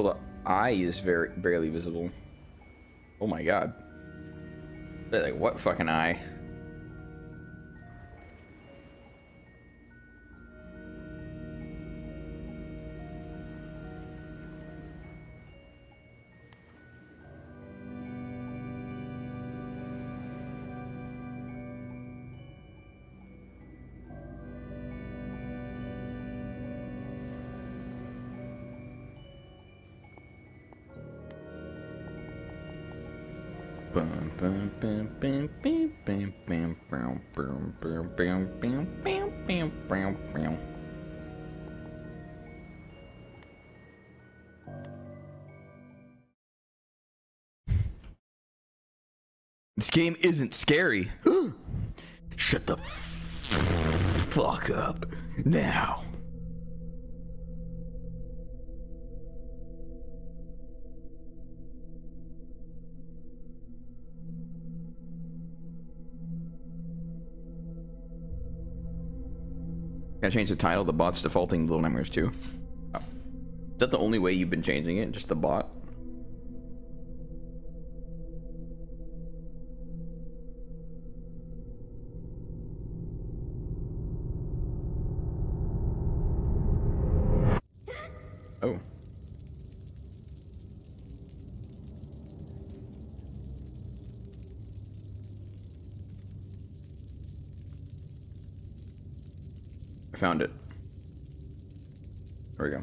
So the eye is very barely visible. Oh my god. Like what fucking eye? This game isn't scary. Shut the fuck up now. Can I change the title? The bot's defaulting Little Nightmares 2. Oh. Is that the only way you've been changing it? Just the bot? Found it. There we go.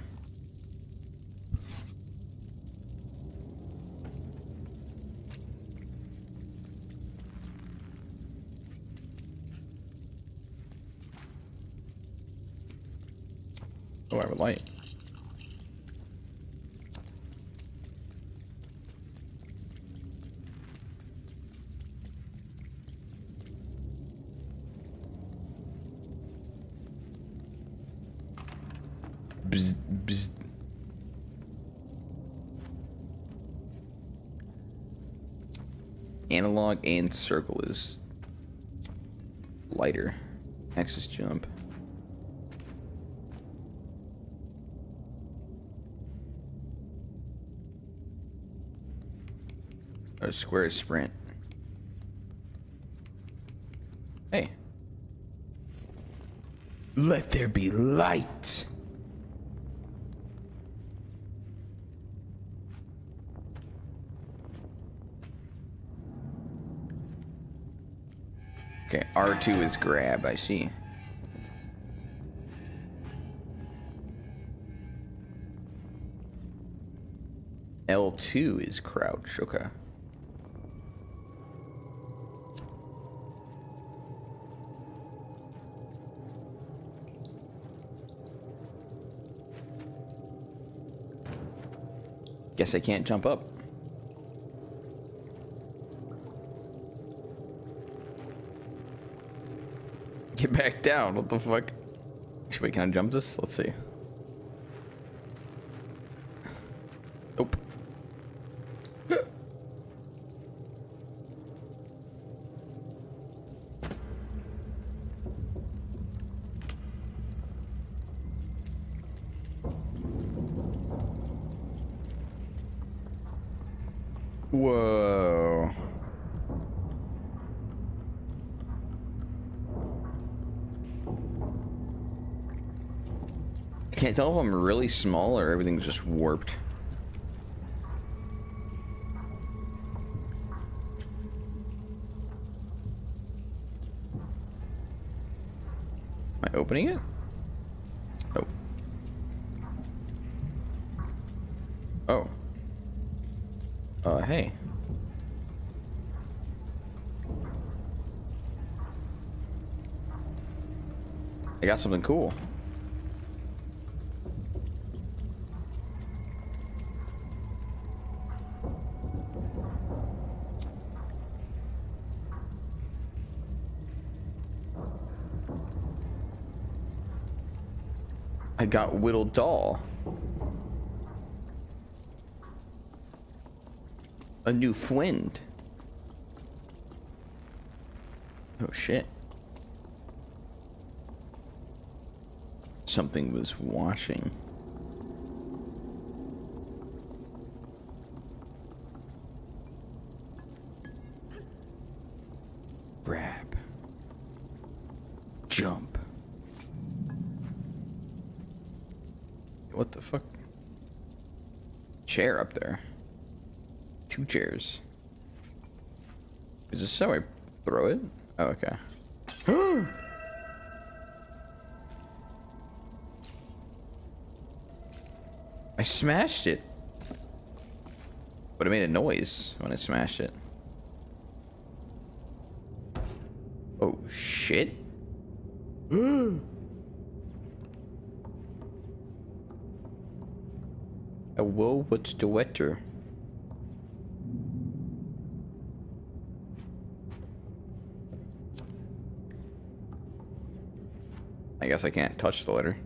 Oh, I have a light. Bzz, bzz. Analog and circle is lighter. X is jump. Or square is sprint. Hey. Let there be light. Okay, R2 is grab, I see. L2 is crouch, okay. Guess I can't jump up. Get back down. What the fuck? Wait, can I jump this? Let's see. Nope. Whoa. I can't tell if I'm really small or everything's just warped. Am I opening it? Oh. Oh. Uh, hey. I got something cool. Got whittled doll. A new friend. Oh shit. Something was washing. jump. What the fuck? Chair up there. Two chairs. Is this how I throw it? Oh, okay. I smashed it. But it made a noise when I smashed it. Oh, shit. Whoa, what's the wetter? I guess I can't touch the letter.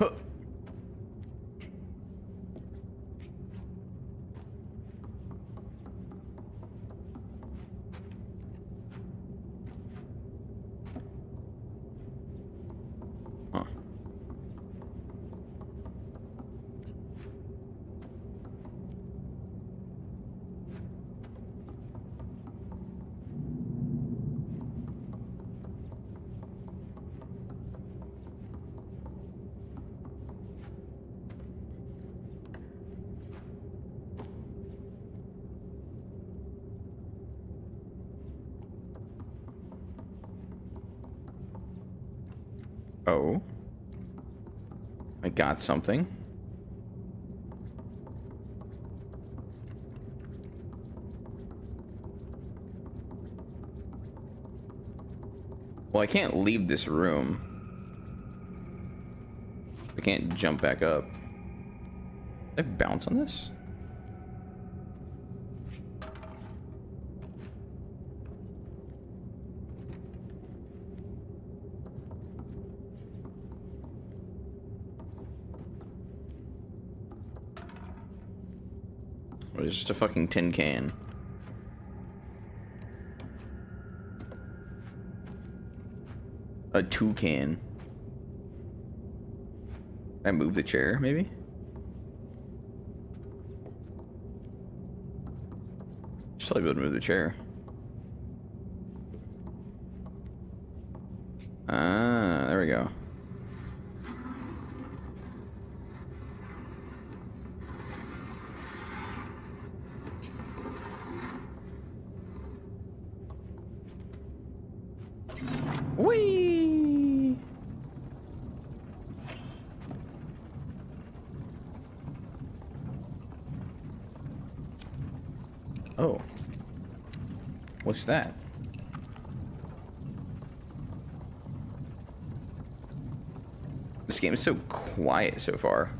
Huh. Huh. Oh. I got something. Well, I can't leave this room. I can't jump back up. Did I bounce on this? Or is it just a fucking tin can? A toucan. Can I move the chair, maybe? Just able to move the chair. Ah, there we go. Whee! Oh. What's that? This game is so quiet so far.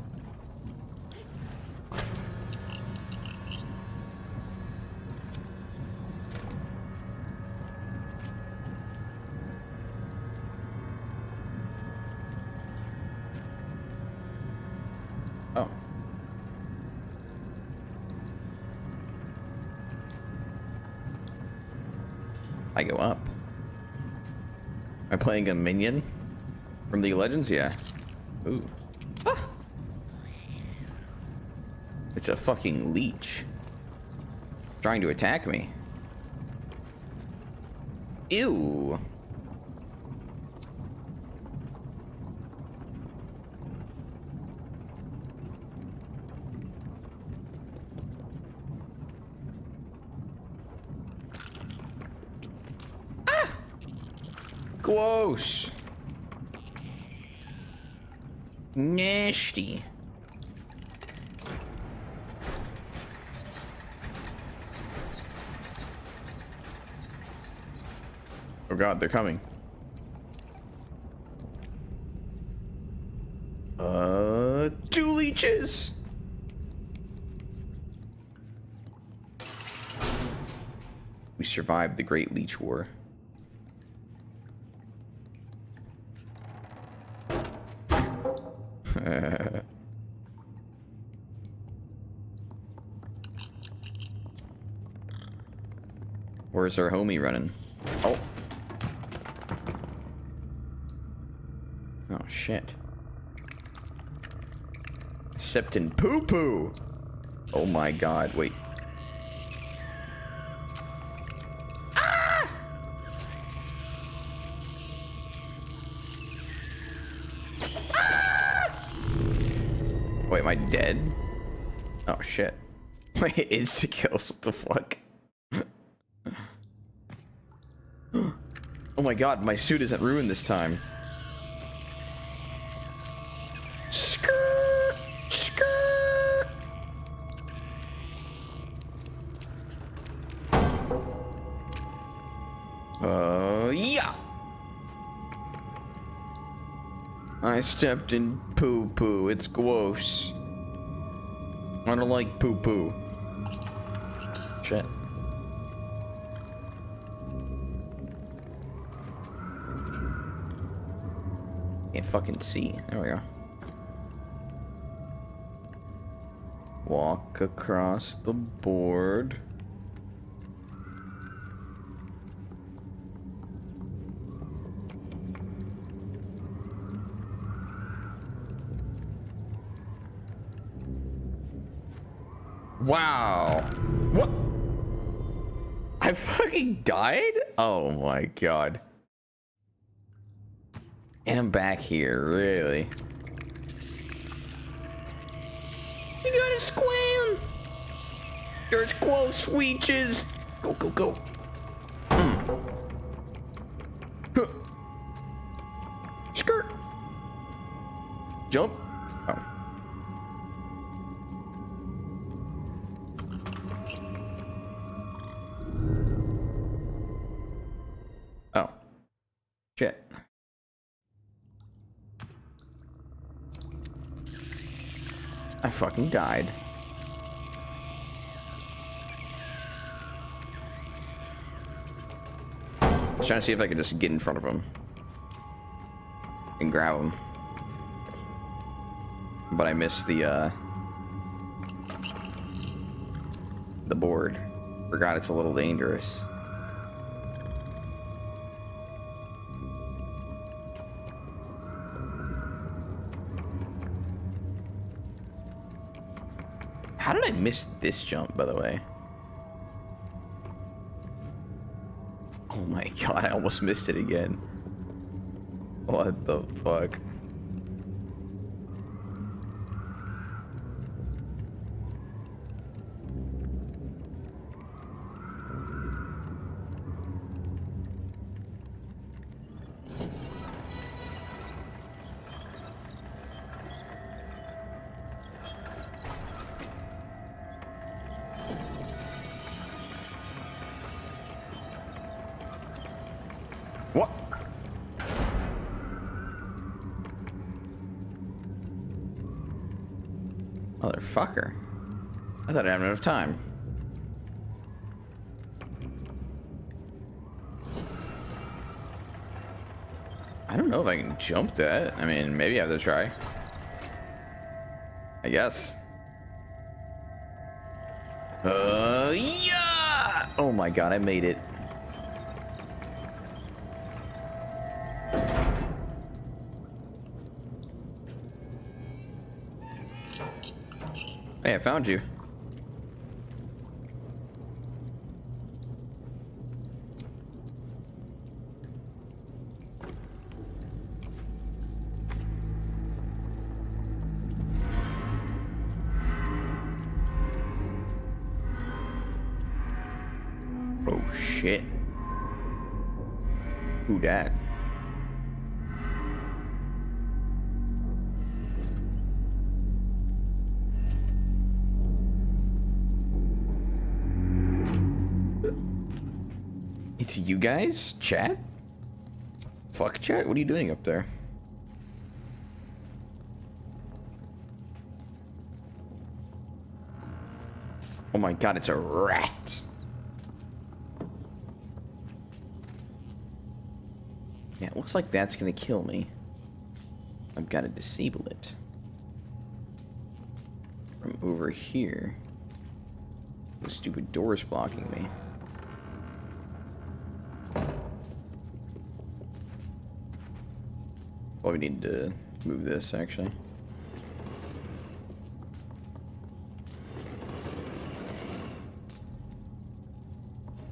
I go up. Am I playing a minion from the Legends? Yeah. Ooh. Ah! It's a fucking leech. Trying to attack me. Ew. Gross. Oh god, they're coming. Uh, two leeches. We survived the Great Leech War. where's our homie running? Oh. Oh, shit. Septon poo-poo! Oh my god, wait. Ah! Ah! Wait, am I dead? Oh shit. My insta kills, what the fuck? My god, my suit isn't ruined this time. Skirt, skirt. Uh, yeah. I stepped in poo poo. It's gross. I don't like poo poo. Fucking see. There we go. Walk across the board. Wow. What? I fucking died? Oh my god. I'm back here, really. You gotta squam! There's quo sweeches! Go, go, go. I fucking died. I was trying to see if I could just get in front of him. And grab him. But I missed the, uh... The board. Forgot it's a little dangerous. How did I miss this jump, by the way? Oh my god, I almost missed it again. What the fuck? Enough time. I don't know if I can jump that. I mean, maybe I have to try. I guess. Uh, yeah! Oh my god, I made it. Hey, I found you. Guys? Chat? Fuck chat, what are you doing up there? Oh my god, it's a rat. Yeah, it looks like that's gonna kill me. I've got to disable it. From over here. The stupid door's blocking me. Probably need to move this, actually.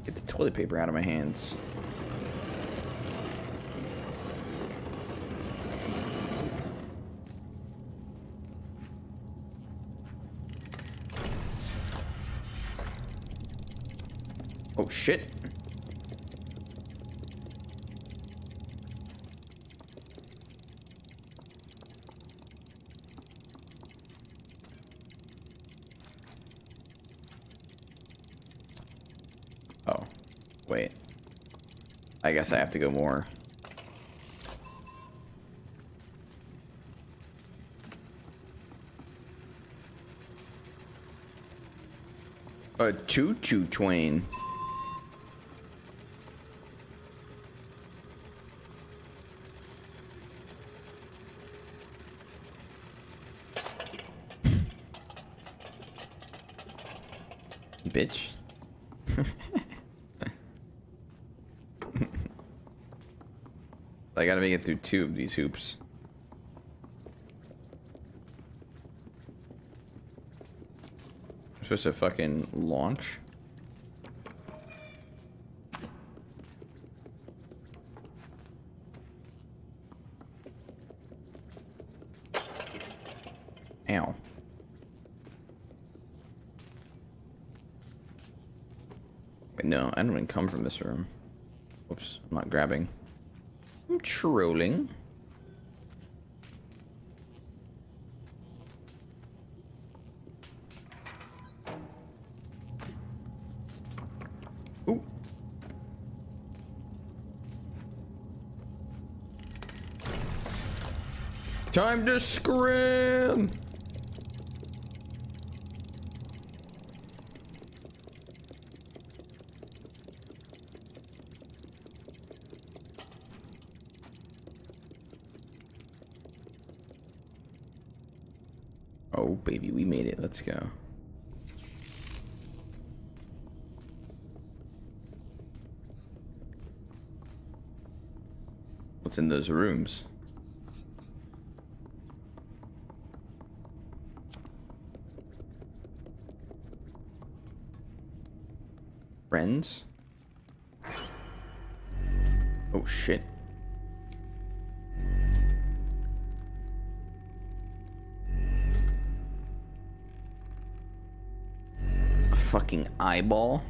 Get the toilet paper out of my hands. Oh, shit. Guess I have to go more. A choo-choo train. Bitch. I gotta make it through two of these hoops. I'm supposed to fucking launch? Ow. Wait, no, I don't even come from this room. Oops, I'm not grabbing. Trolling. Time to scream! Oh, baby, we made it. Let's go. What's in those rooms? Friends? Oh, shit. A fucking eyeball?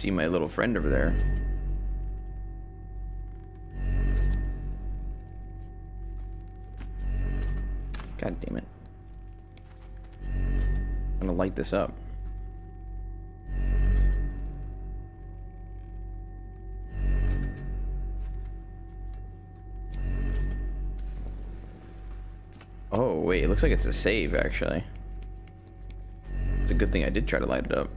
See my little friend over there. God damn it. I'm gonna light this up. Oh, wait, it looks like it's a save, actually. It's a good thing I did try to light it up.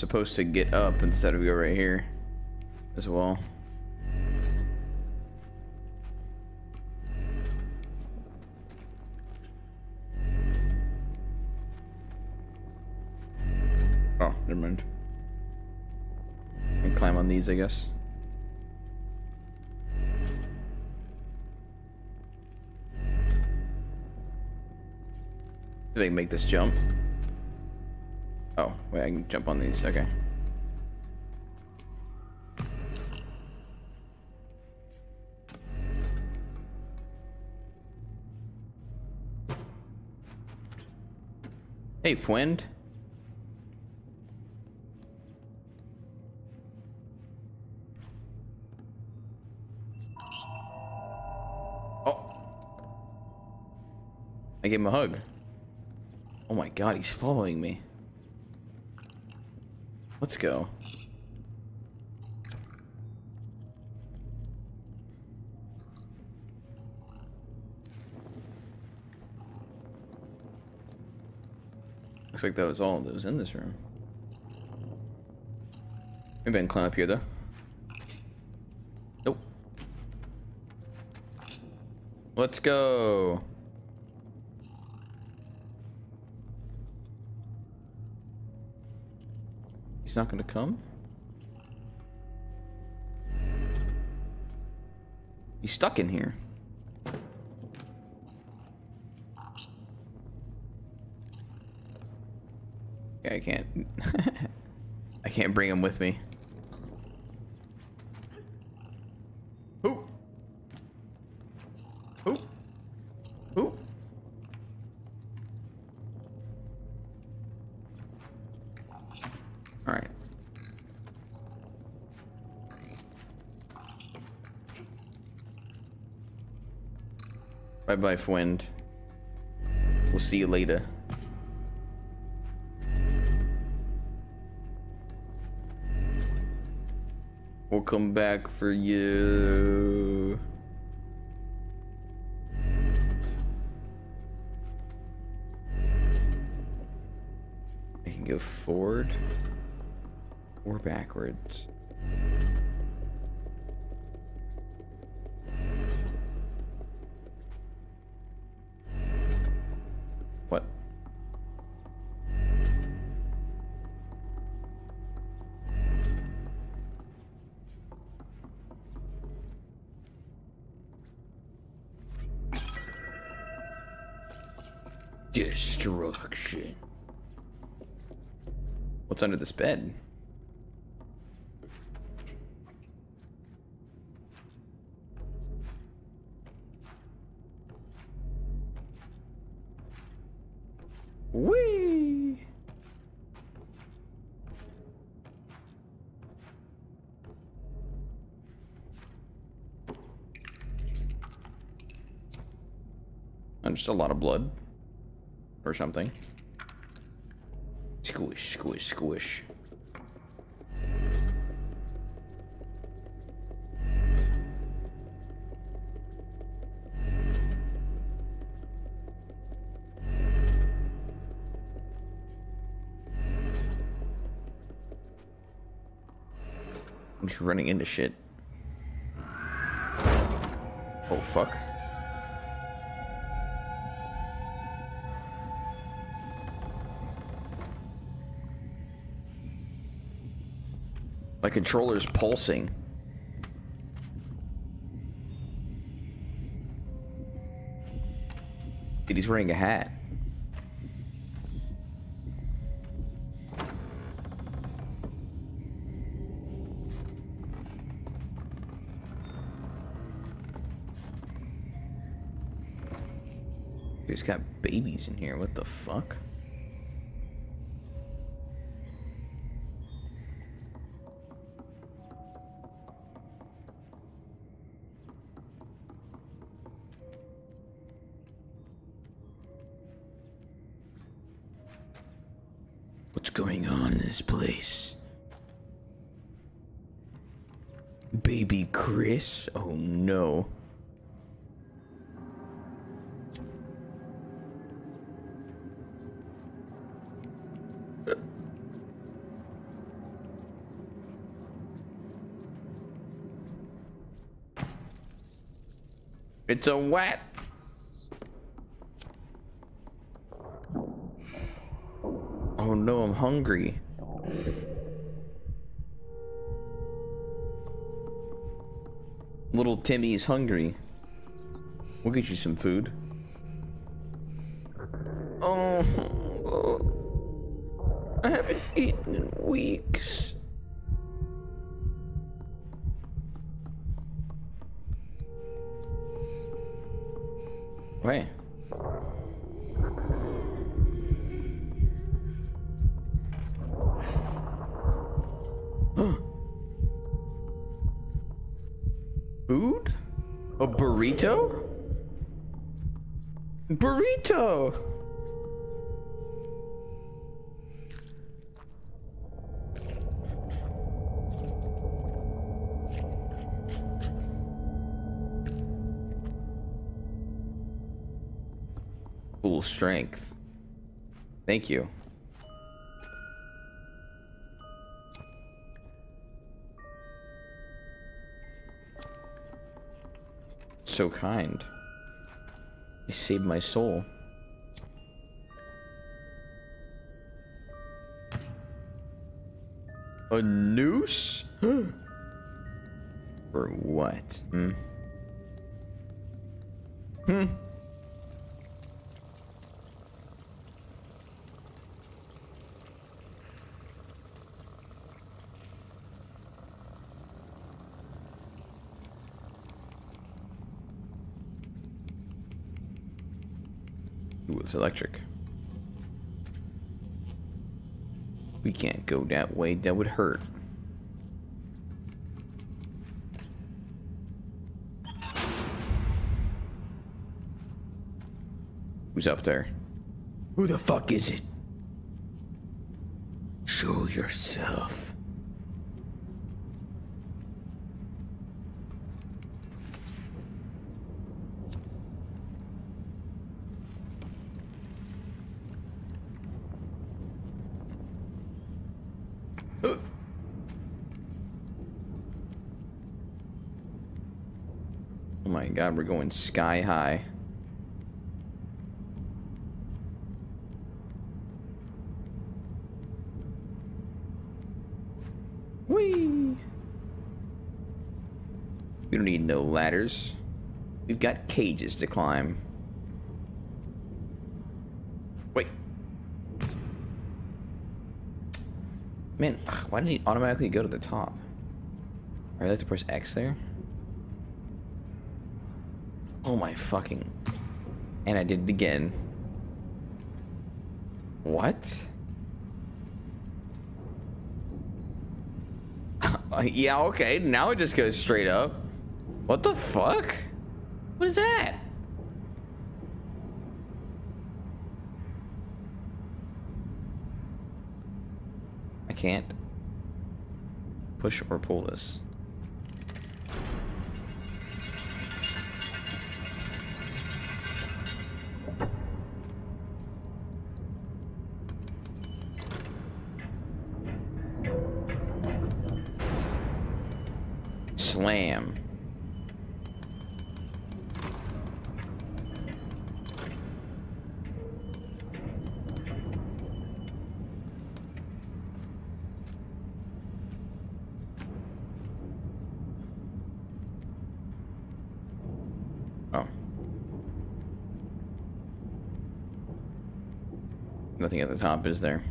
Supposed to get up instead of go right here as well. Oh, never mind. And climb on these, I guess. Do they make this jump? Wait, I can jump on these. Okay. Hey, friend. Oh. I gave him a hug. Oh my god, he's following me. Let's go. Looks like that was all that was in this room. Maybe I can climb up here though. Nope. Let's go. He's not gonna come? He's stuck in here. Yeah, I can't. I can't bring him with me. Who? Who? Who? All right. Bye Fwind. We'll see you later. We'll come back for you. I can go forward or backwards. Bed? And just a lot of blood. Or something. Squish, squish. I'm just running into shit. Oh, fuck. My controller's pulsing. He's wearing a hat. He's got babies in here. What the fuck? It's a wet. Oh no, I'm hungry. Little Timmy's hungry. We'll get you some food. Thank you. So kind. You saved my soul. A noose? For what? Hmm? Hmm? It's electric. We can't go that way. That would hurt. Who's up there? Who the fuck is it? Show yourself. Oh my god, we're going sky high. Whee! We don't need no ladders. We've got cages to climb. Wait. Man, why did he automatically go to the top? Are I like to press X there? Oh my fucking... And I did it again. What? yeah, okay. Now it just goes straight up. What the fuck? What is that? I can't push or pull this. Slam. Oh. Nothing at the top, is there?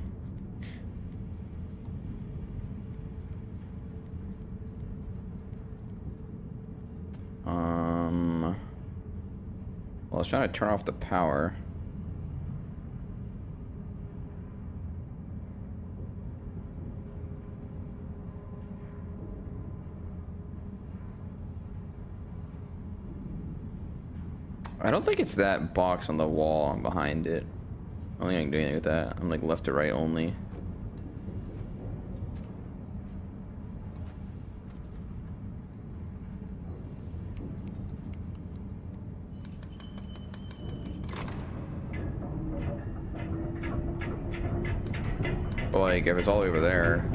Um, well, I was trying to turn off the power. I don't think it's that box on the wall behind it. I don't think I can do anything with that. I'm like left to right only. Like, if it's all over there.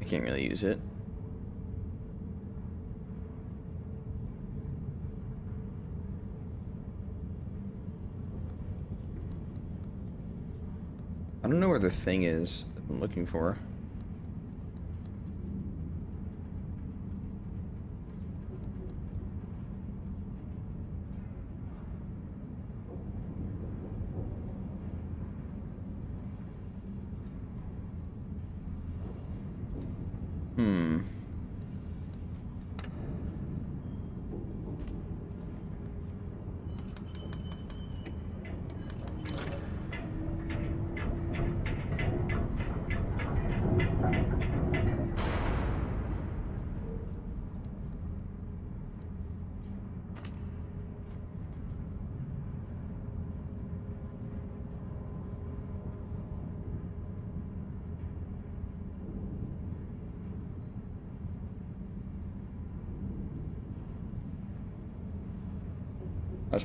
I can't really use it. I don't know where the thing is I'm looking for.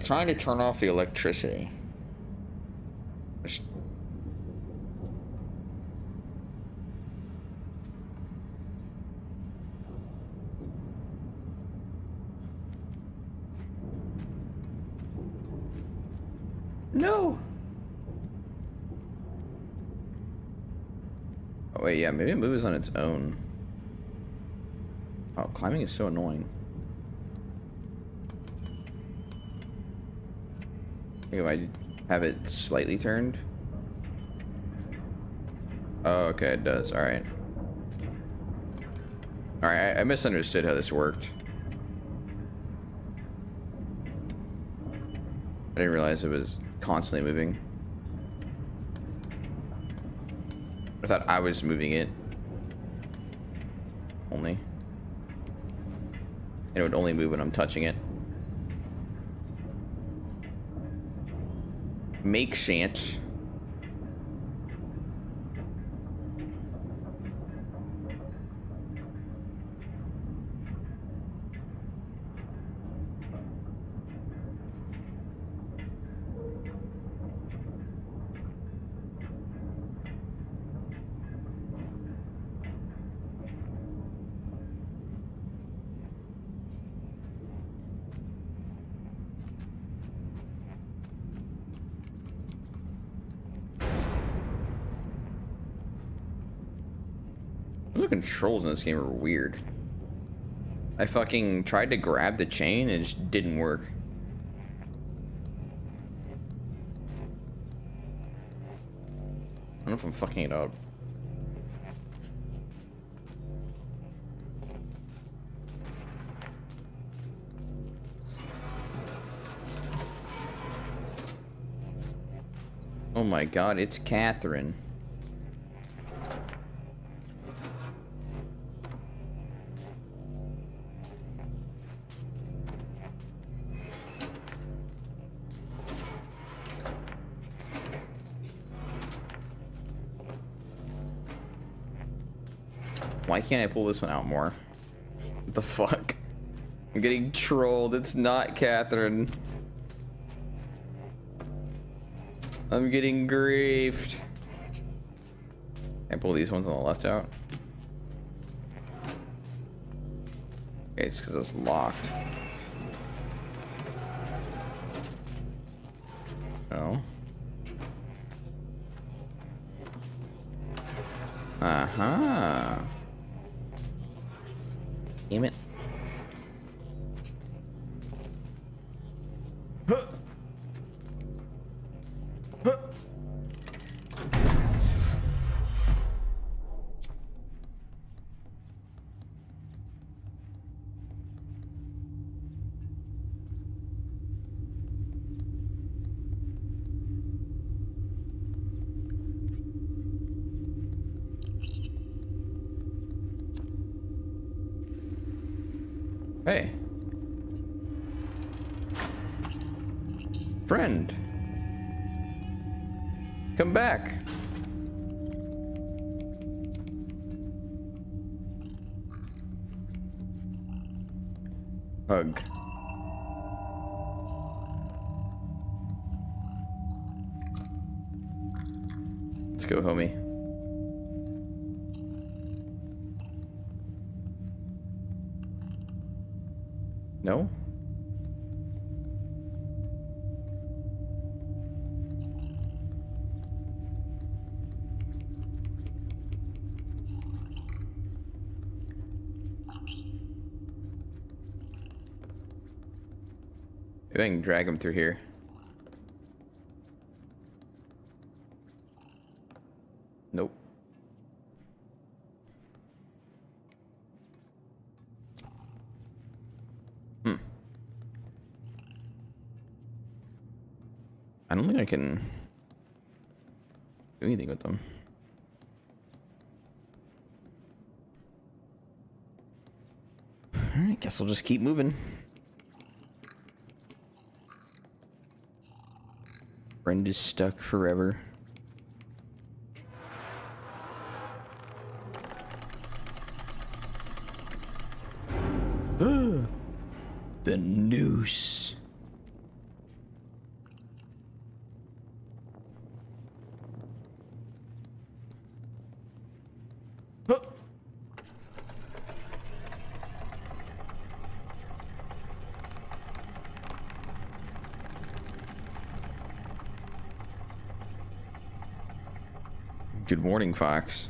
trying to turn off the electricity. No. Oh wait, yeah, maybe it moves on its own. Oh, climbing is so annoying. If I have it slightly turned? Oh, okay, it does. Alright. Alright, I, I misunderstood how this worked. I didn't realize it was constantly moving. I thought I was moving it. Only. And it would only move when I'm touching it. Make chance. The controls in this game are weird. I fucking tried to grab the chain and it just didn't work. I don't know if I'm fucking it up. Oh my god, it's Catherine. Can't I pull this one out more? What the fuck? I'm getting trolled. It's not Catherine. I'm getting griefed. I pull these ones on the left out? Okay, it's because it's locked. Drag him through here. Nope. Hmm. I don't think I can do anything with them. Alright, guess we'll just keep moving. Friend is stuck forever. Morning, Fox.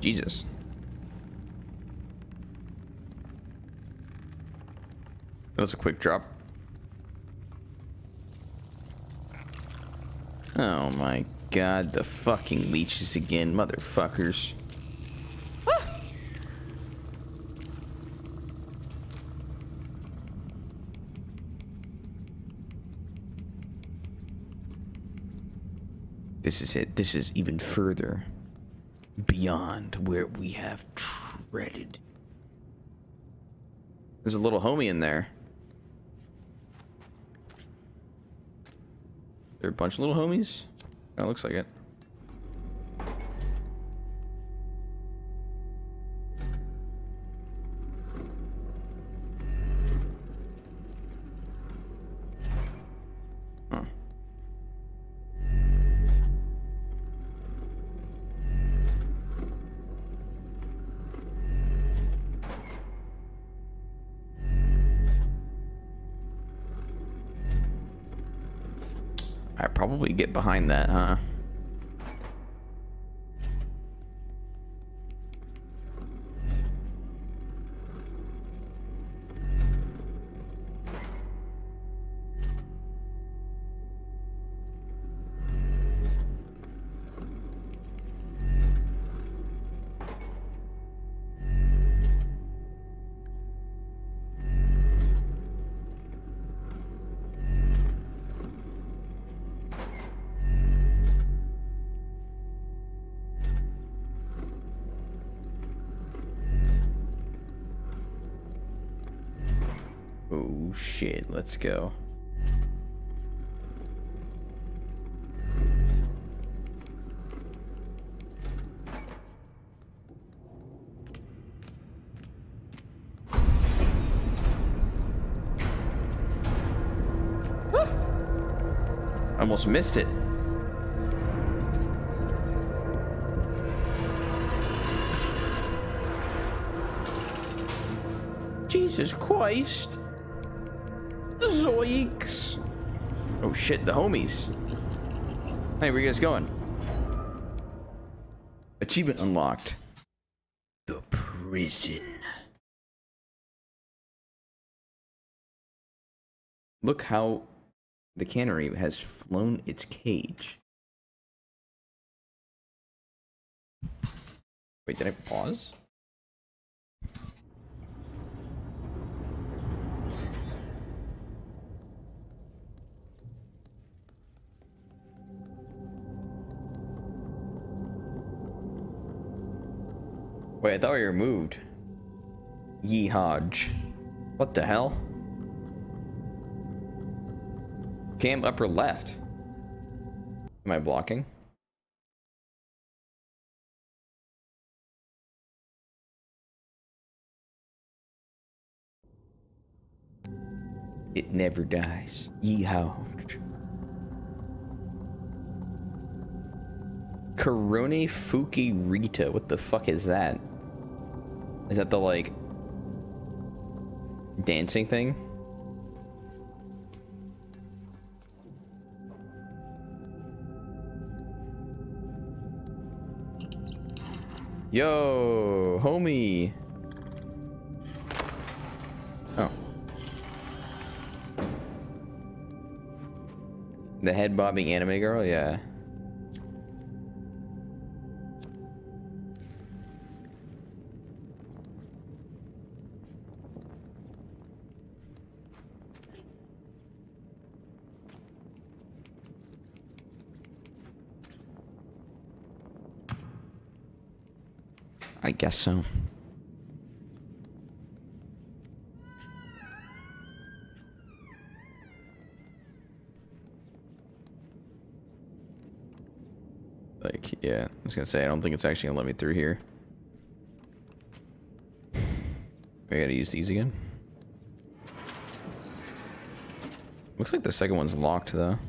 Jesus. That was a quick drop. Oh my god, the fucking leeches again, motherfuckers. Is it. This is even further beyond where we have treaded. There's a little homie in there. There are a bunch of little homies? That looks like it. Behind that, huh? Let's go. I almost missed it. Jesus Christ. Zoinks. Oh shit, the homies. Hey, where you guys going? Achievement unlocked. The prison. Look how the cannery has flown its cage. Wait, did I pause? Wait, I thought we were moved. Yee Hodge. What the hell? Cam upper left. Am I blocking? It never dies. Yee Hodge. Karune Fuki Rita. What the fuck is that? Is that the like dancing thing? Yo, homie. Oh. The head bobbing anime girl, yeah. Guess so. Like, yeah, I was gonna say, I don't think it's actually gonna let me through here. I gotta use these again. Looks like the second one's locked, though.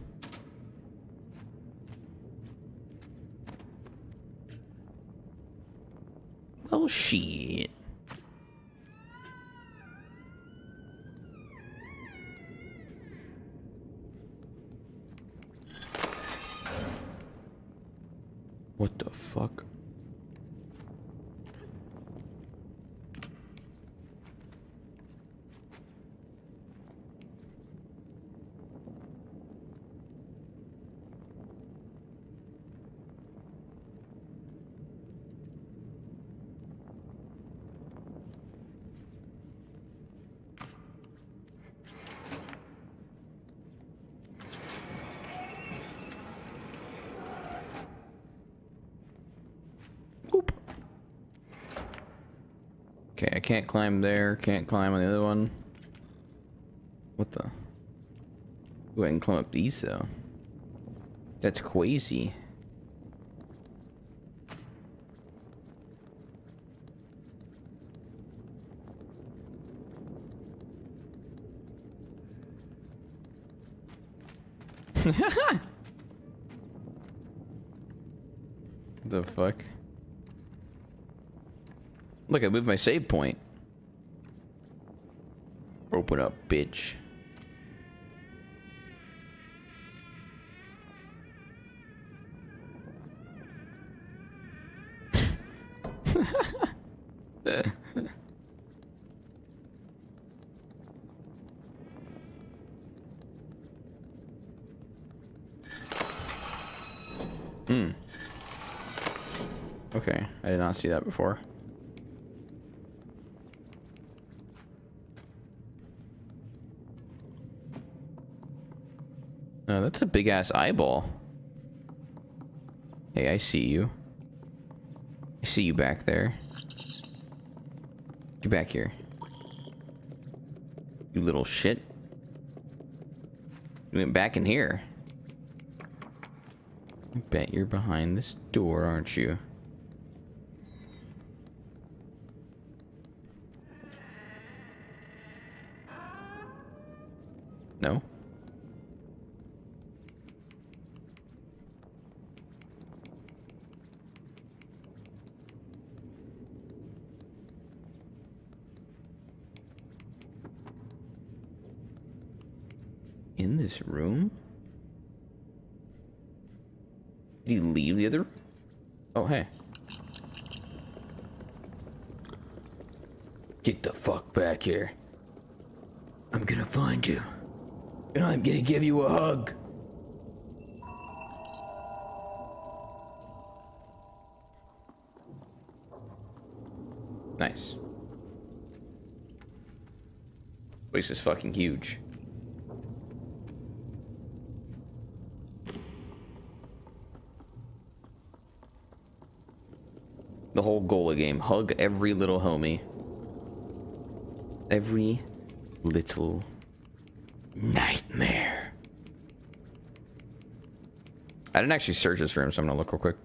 Well, shit. What the fuck? Okay, I can't climb there, can't climb on the other one. What the? Go ahead and climb up these though. That's crazy. the fuck? Look, I moved my save point. Open up, bitch. hmm. Okay, I did not see that before. That's a big ass eyeball. Hey, I see you. I see you back there. Get back here. You little shit. You went back in here. I bet you're behind this door, aren't you? No? In this room? Did he leave the other room? Oh, hey. Get the fuck here. I'm gonna find you. And I'm gonna give you a hug. Nice. Place is fucking huge. The whole goal of game. Hug every little homie. Every little nightmare. I didn't actually search this room, so I'm gonna look real quick.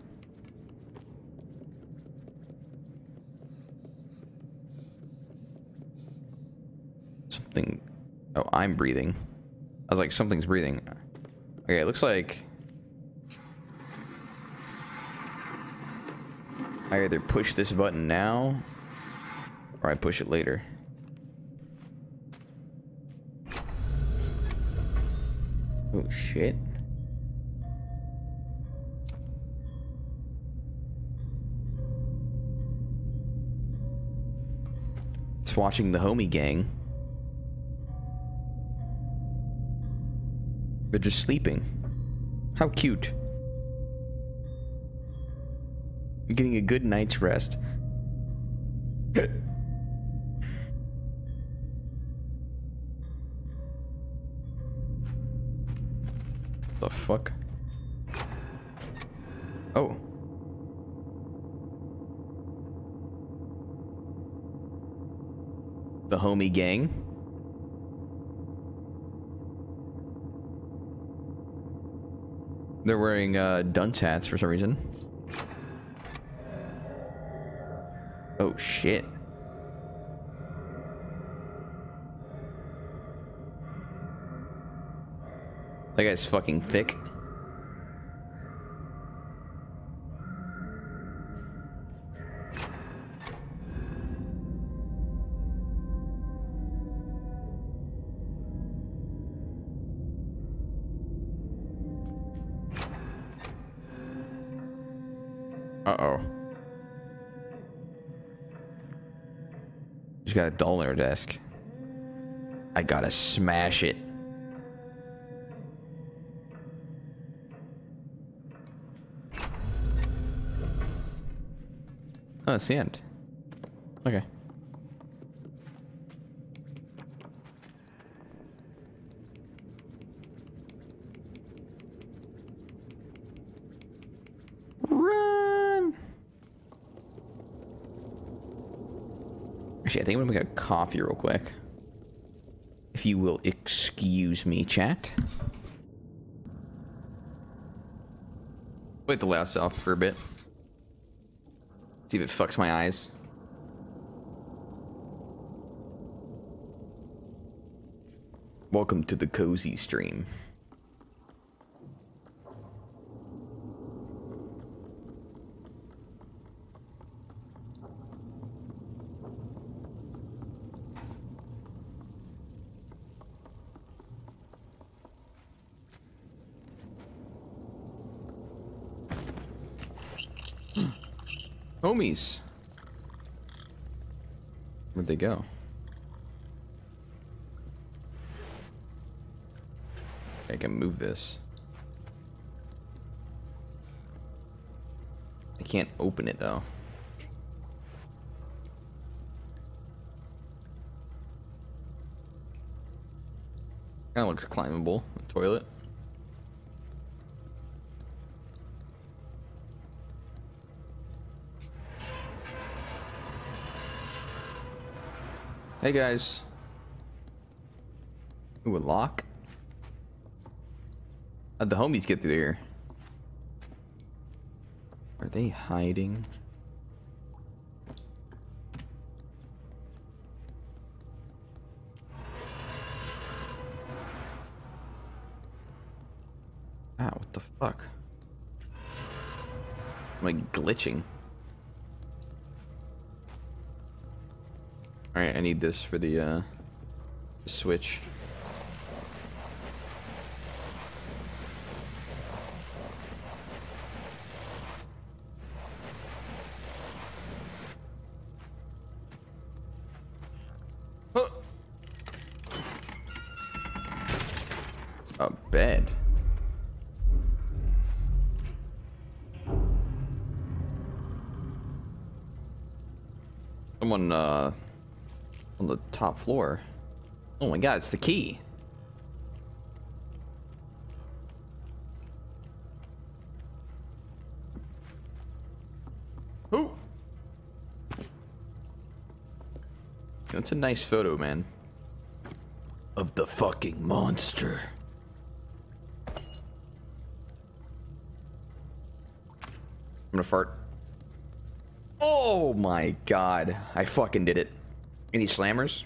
Something. Oh, I'm breathing. I was like, something's breathing. Okay, it looks like I either push this button now or I push it later. Oh shit. It's watching the homie gang. They're just sleeping. How cute. getting a good night's rest. the fuck? Oh. The homie gang? They're wearing uh, dunce hats for some reason. Oh, shit. That guy's fucking thick. Uh-oh. She's got a doll in her desk. I gotta smash it. Oh, that's the end. Okay. Run! Actually, I think I'm gonna make a coffee real quick. If you will excuse me, chat. Wait the last off for a bit. See if it fucks my eyes. Welcome to the cozy stream. Homies. Where'd they go? I can move this. I can't open it though. Kinda looks climbable, toilet. Hey guys. Ooh, a lock? How'd the homies get through here? Are they hiding? Ah, what the fuck? Am I glitching? Alright, I need this for the, uh, the switch. Top floor. Oh my god, it's the key. Who? That's a nice photo, man. Of the fucking monster. I'm gonna fart. Oh my god. I fucking did it. Any slammers?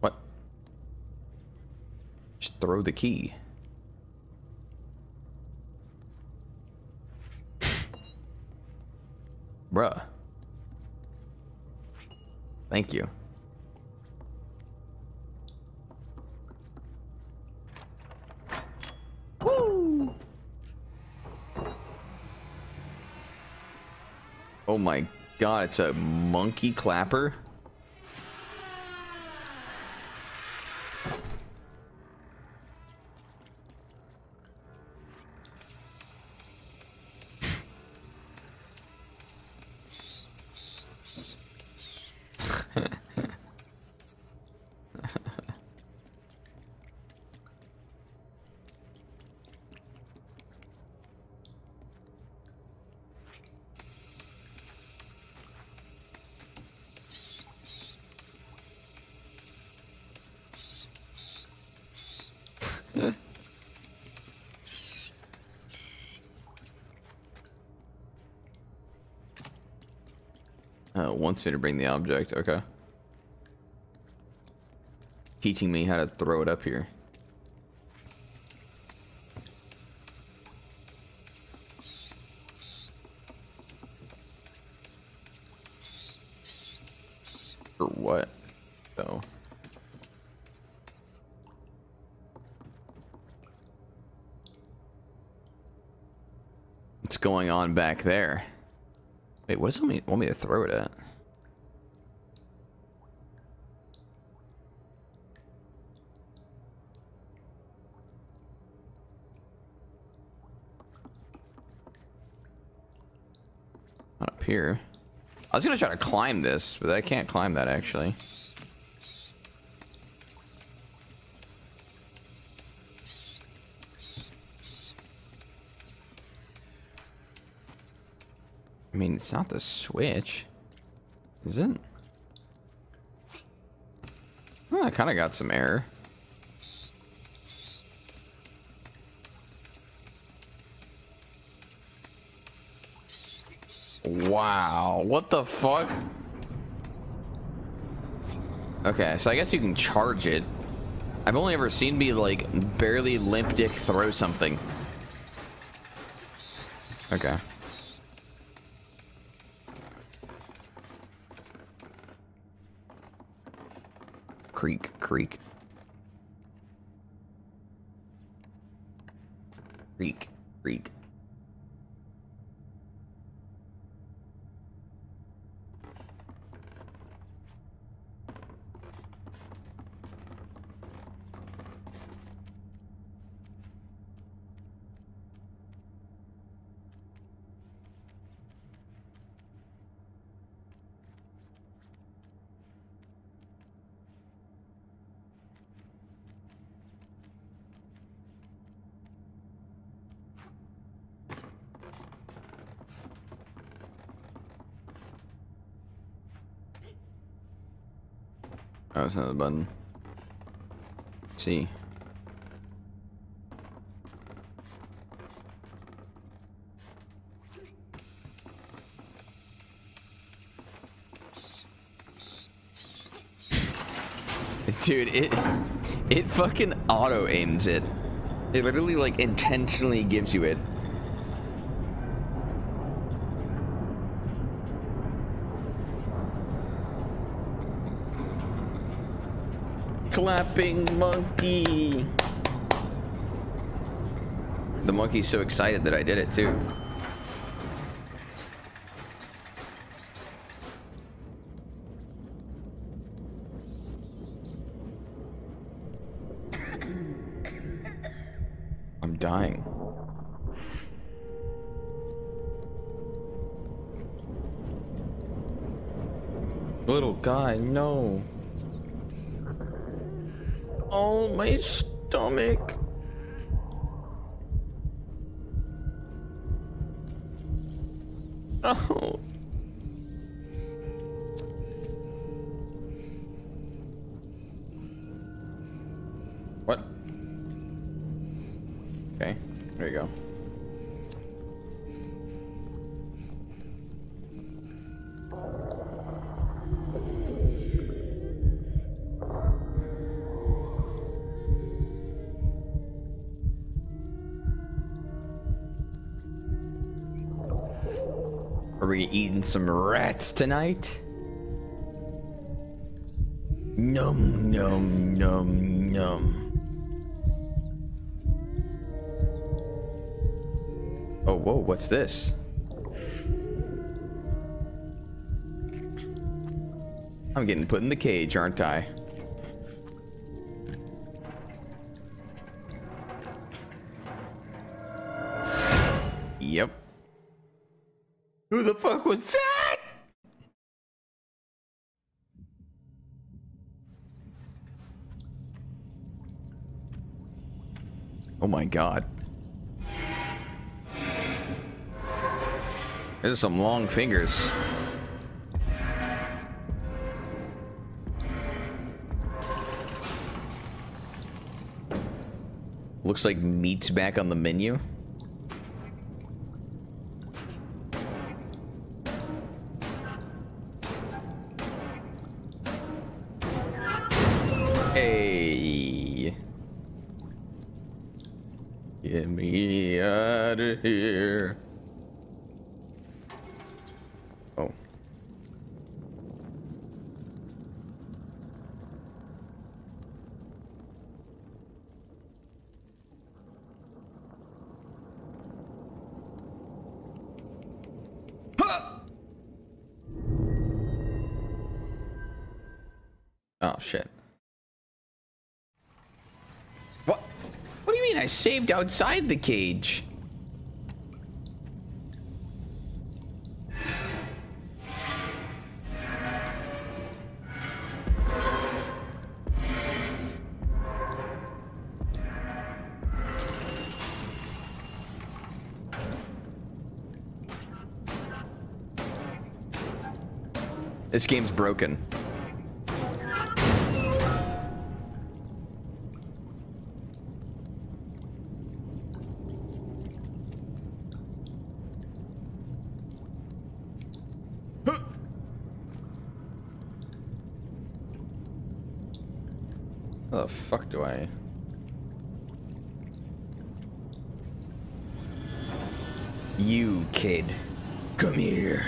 What? Just throw the key. Bruh. Thank you. Woo! Oh my god, it's a monkey clapper? wants me to bring the object. Okay. Teaching me how to throw it up here. or what, though? What's going on back there? Wait, what does it want me, want me to throw it at? Here. I was gonna try to climb this, but I can't climb that actually. I mean, it's not the switch. Is it? Oh, I kind of got some error. Wow, what the fuck? Okay, so I guess you can charge it. I've only ever seen me like barely limp dick throw something. Okay. Creek, creek creek. Another button. Let's see. Dude, it it fucking auto aims it. It literally like intentionally gives you it. Clapping monkey. The monkey's so excited that I did it too. You go. Are we eating some rats tonight? Num num num num. Oh, whoa, what's this? I'm getting put in the cage, aren't I? Yep. Who the fuck was that? Oh my god. There's some long fingers. Looks like meat's back on the menu. Hey. Get me out of here. Outside the cage? This game's broken. How the fuck do I... You, kid. Come here.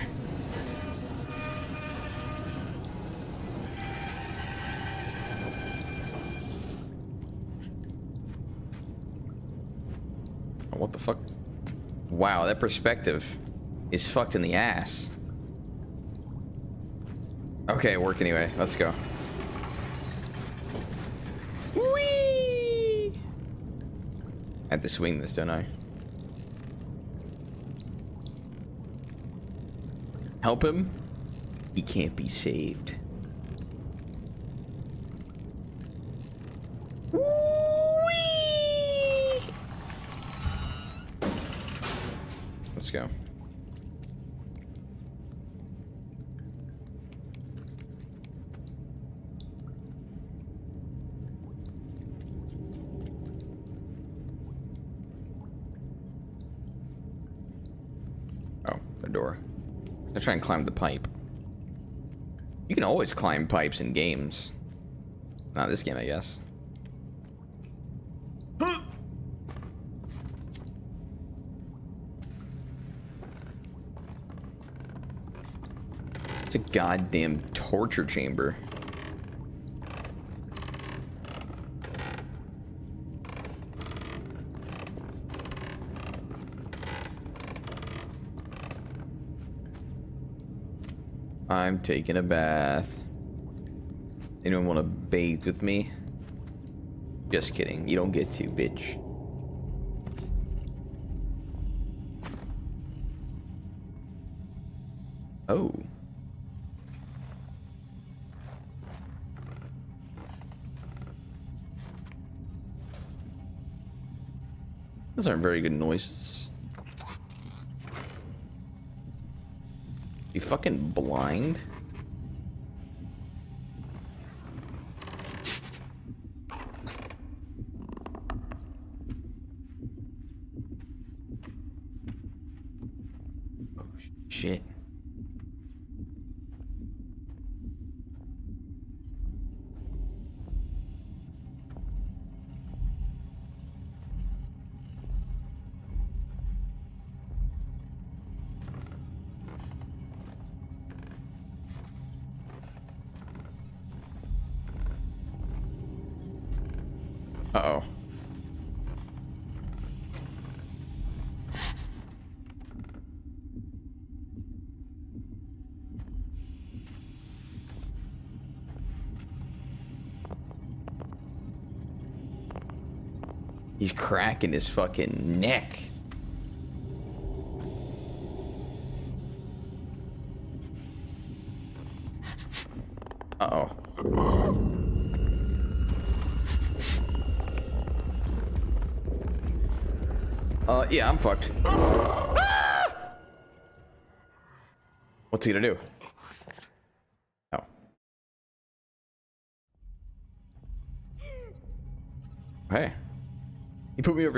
What the fuck? Wow, that perspective is fucked in the ass. Okay, it worked anyway. Let's go. Whee! I have to swing this, don't I? Help him? He can't be saved. Whee! Let's go. Oh, the door. I try and climb the pipe. You can always climb pipes in games. Not this game, I guess. It's a goddamn torture chamber. Taking a bath. Anyone want to bathe with me? Just kidding. You don't get to, bitch. Oh. Those aren't very good noises. Fucking blind? Oh, shit. Uh-oh. He's cracking his fucking neck. Uh-oh. Uh, yeah, I'm fucked. Ah! What's he gonna do?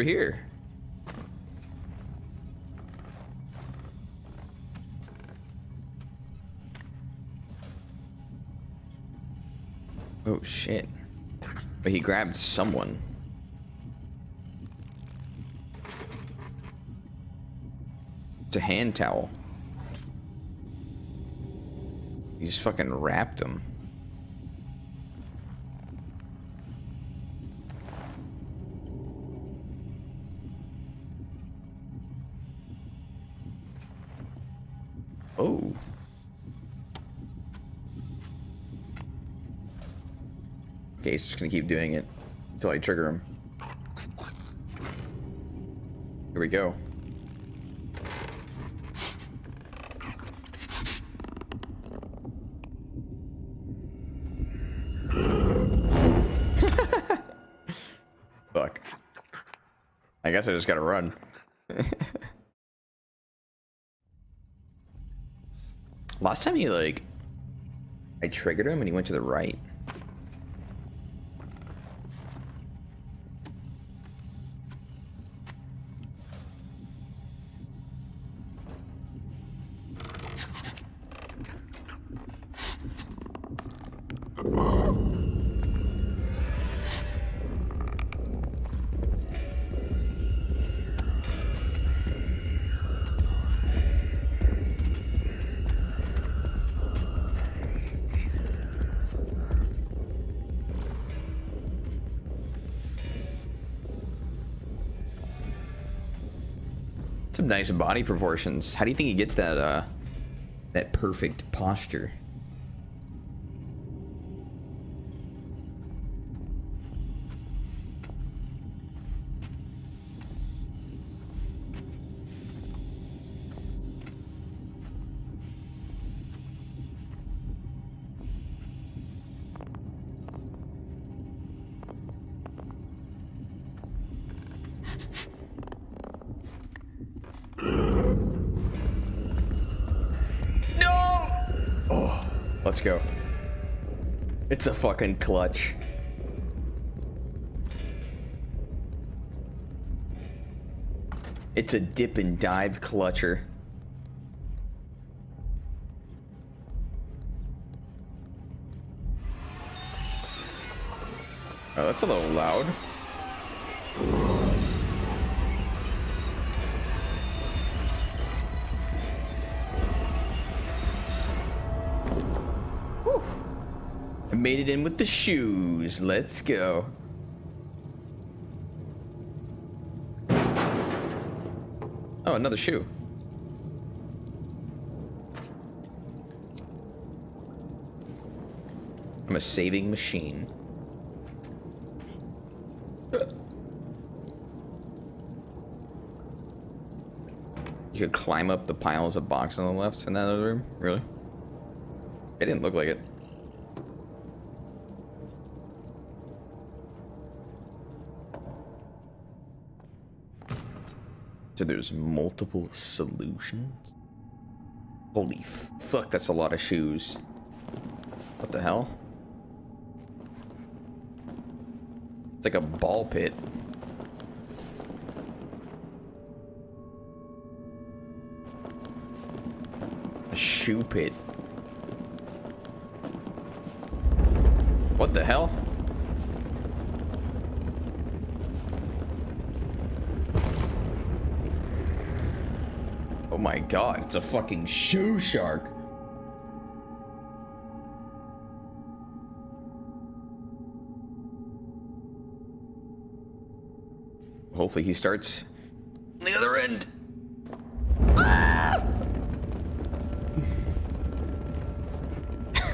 Over here. Oh shit. But he grabbed someone. It's a hand towel. He just fucking wrapped him. Okay, he's just gonna keep doing it until I trigger him. Here we go. Fuck. I guess I just gotta run. Last time he like I triggered him and he went to the right. Nice body proportions. How do you think he gets that uh that perfect posture? Fucking clutch. It's a dip and dive clutcher. Oh, that's a little loud. It in with the shoes. Let's go. Oh, another shoe. I'm a saving machine. You could climb up the piles of boxes on the left in that other room? Really? It didn't look like it. There's multiple solutions? Holy fuck, that's a lot of shoes. What the hell? It's like a ball pit. A shoe pit. What the hell? God, it's a fucking shoe shark. Hopefully he starts on the other end. Ah!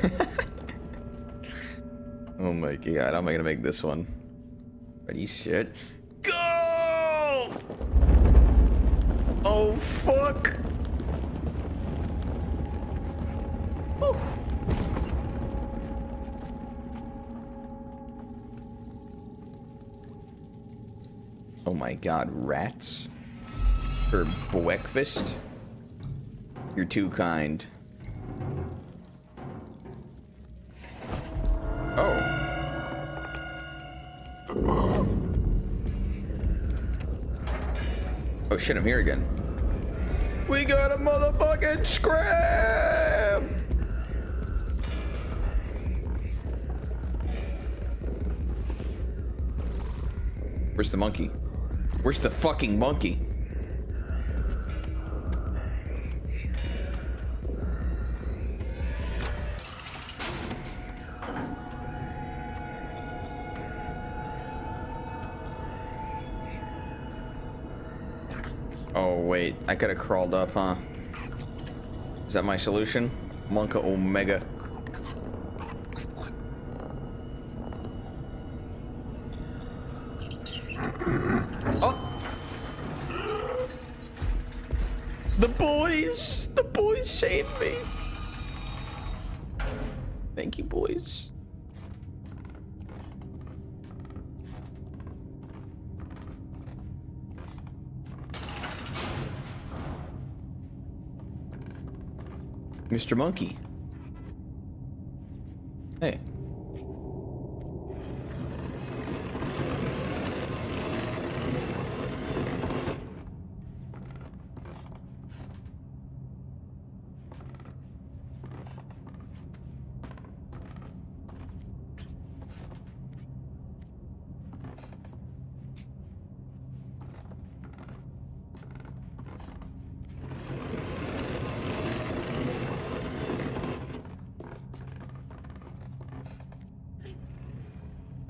oh my god, how am I gonna make this one? Ready, shit. Go! Oh fuck! Whew. Oh my god, rats? For breakfast? You're too kind. Oh. Oh shit, I'm here again. We got a motherfucking scrap! Where's the monkey? Where's the fucking monkey? Oh wait, I could have crawled up, huh? Is that my solution? Monka Omega. Monkey. Hey.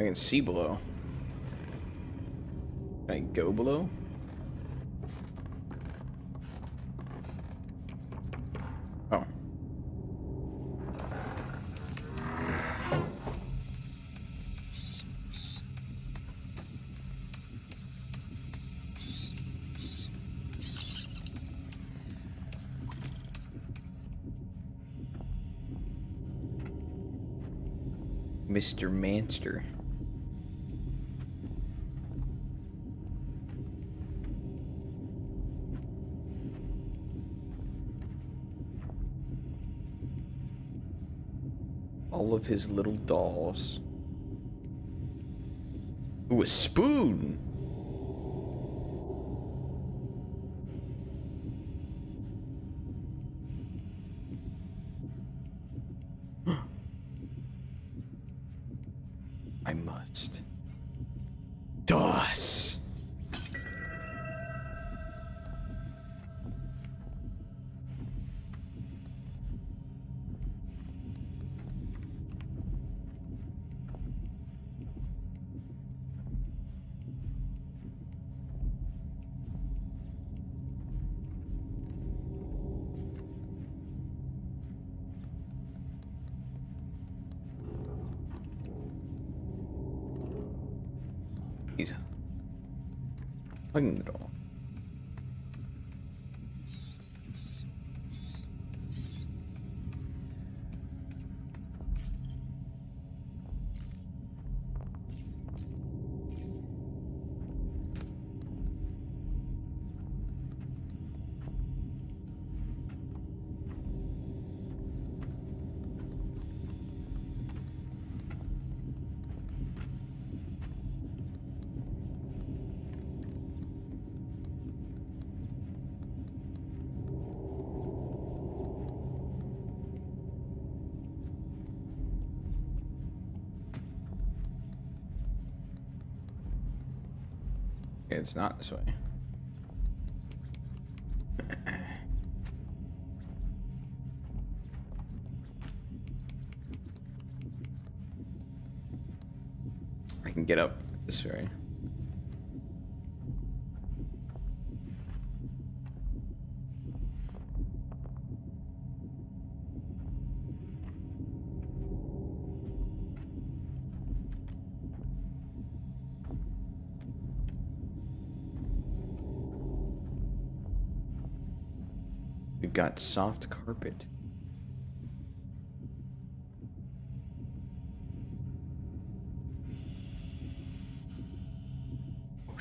I can see below. Can I go below? Oh. Mr. Manster. all of his little dolls. Ooh, a spoon! It's not this way. I can get up this way. We've got soft carpet. Oh,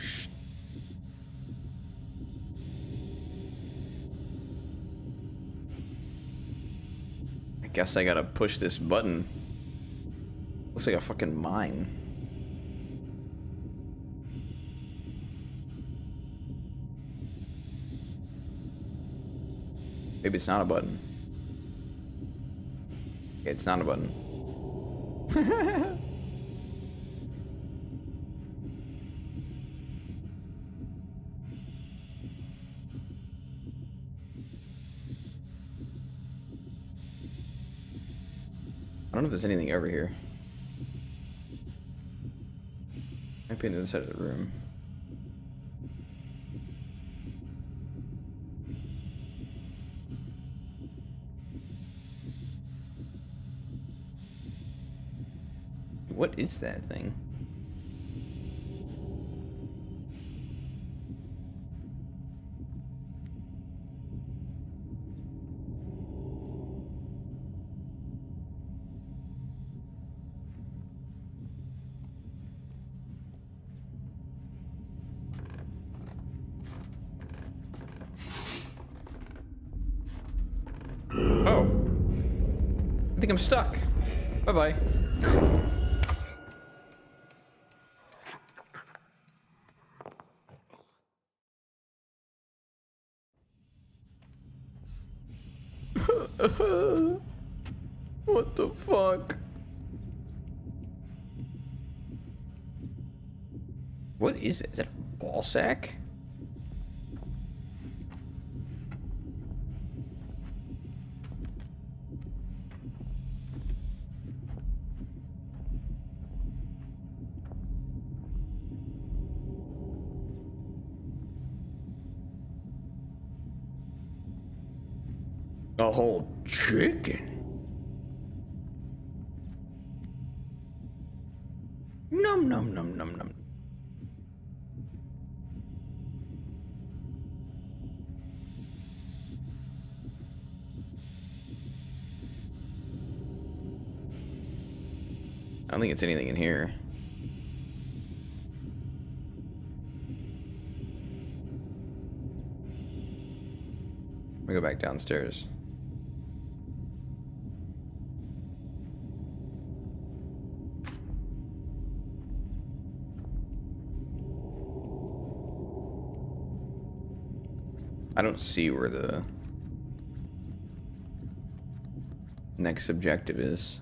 I guess I gotta push this button. Looks like a fucking mine. It's not a button. It's not a button. I don't know if there's anything over here. Might be on the other side of the room. that thing. Oh. I think I'm stuck. Bye-bye. Is it? Is that a ball sack? Don't think it's anything in here. We go back downstairs. I don't see where the next objective is.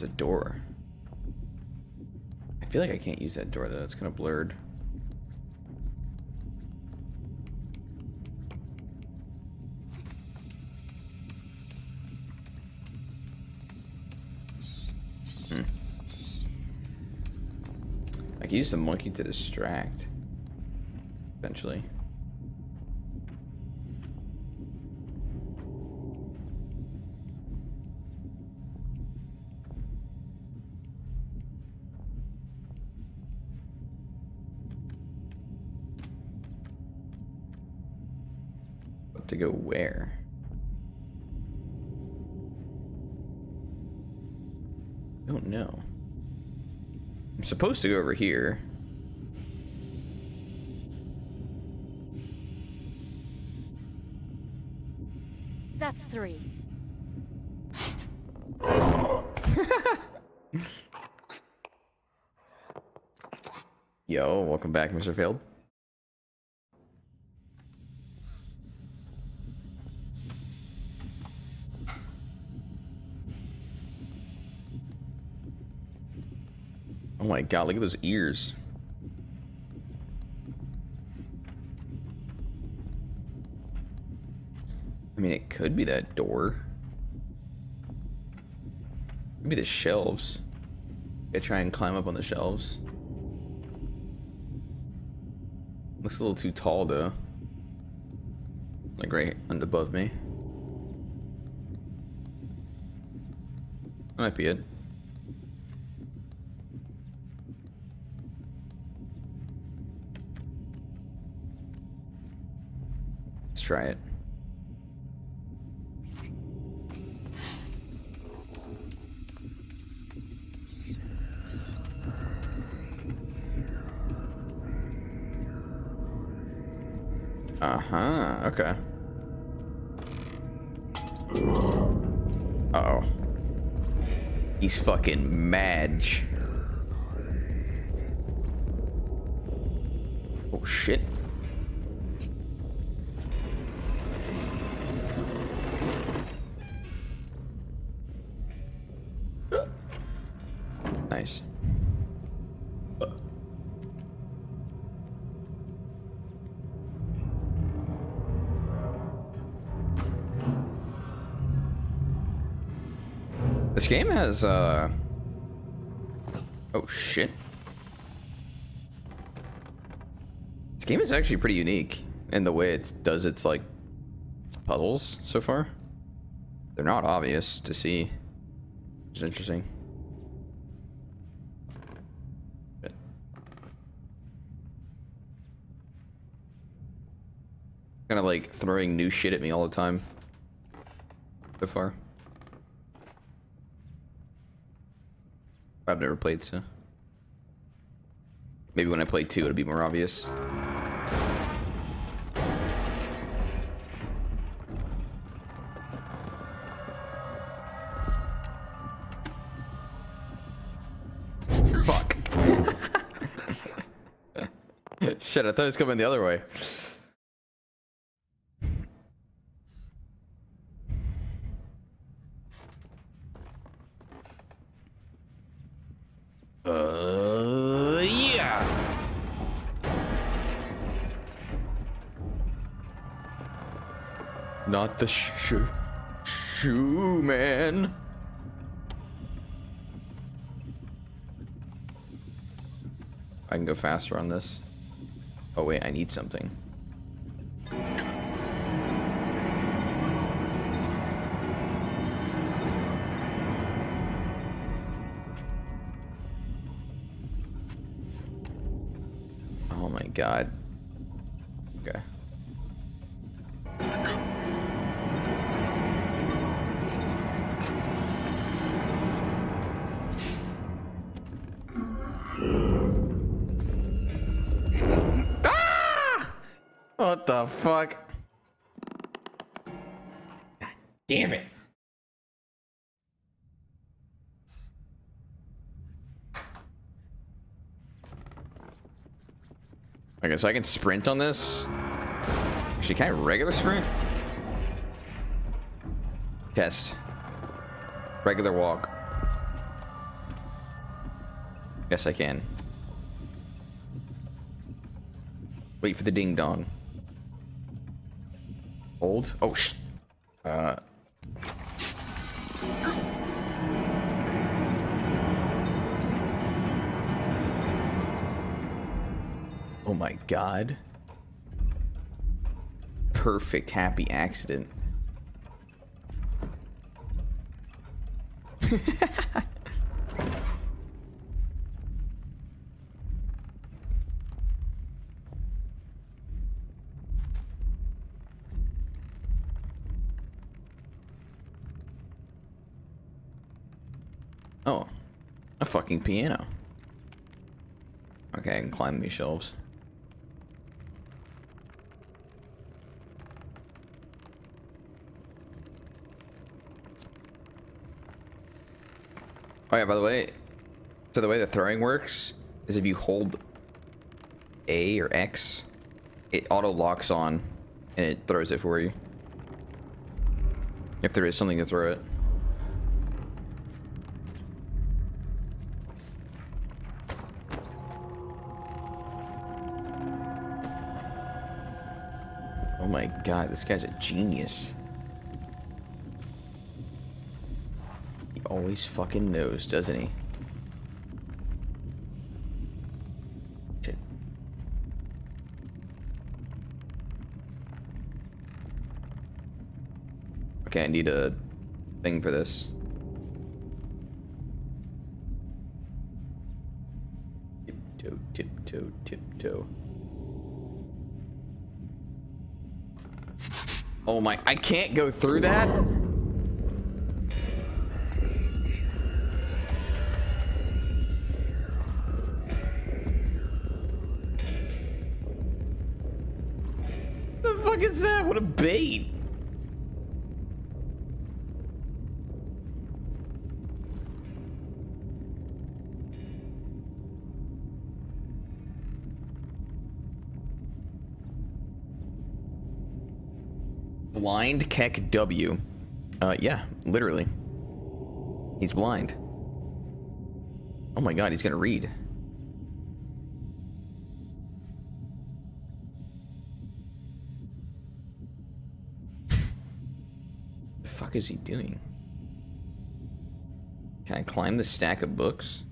A door. I feel like I can't use that door though, it's kind of blurred. Hmm. I can use the monkey to distract. Eventually. Supposed to go over here. That's three. Yo, welcome back, Mr. Field. My god, look at those ears. I mean, it could be that door. Maybe the shelves. I try and climb up on the shelves. Looks a little too tall though. Like right under above me. That might be it. Try it. Uh-huh, okay. Uh-oh. He's fucking Madge. Oh, shit. Has, uh... Oh, shit. This game is actually pretty unique in the way it does its, like, puzzles so far. They're not obvious to see, which is interesting. Kind of like throwing new shit at me all the time so far. I've never played, so. Maybe when I play two, it'll be more obvious. Fuck. Shit, I thought it was coming the other way. The sh shoe, shoe man. I can go faster on this. Oh wait, I need something. Oh my god. So I can sprint on this. Actually, can I regular sprint? Test. Regular walk. Yes, I can. Wait for the ding dong. Hold. Oh, sh. God. Perfect happy accident. oh, a fucking piano. Okay, I can climb these shelves. Yeah, by the way, so the way the throwing works is if you hold A or X, it auto locks on and it throws it for you. If there is something to throw it. Oh my god, this guy's a genius. Always fucking knows, doesn't he? Okay, I need a thing for this. Tiptoe, tiptoe, tiptoe. Oh my, I can't go through that? KEKW. Uh, yeah, literally. He's blind. Oh my god, he's gonna read. the fuck is he doing? Can I climb the stack of books?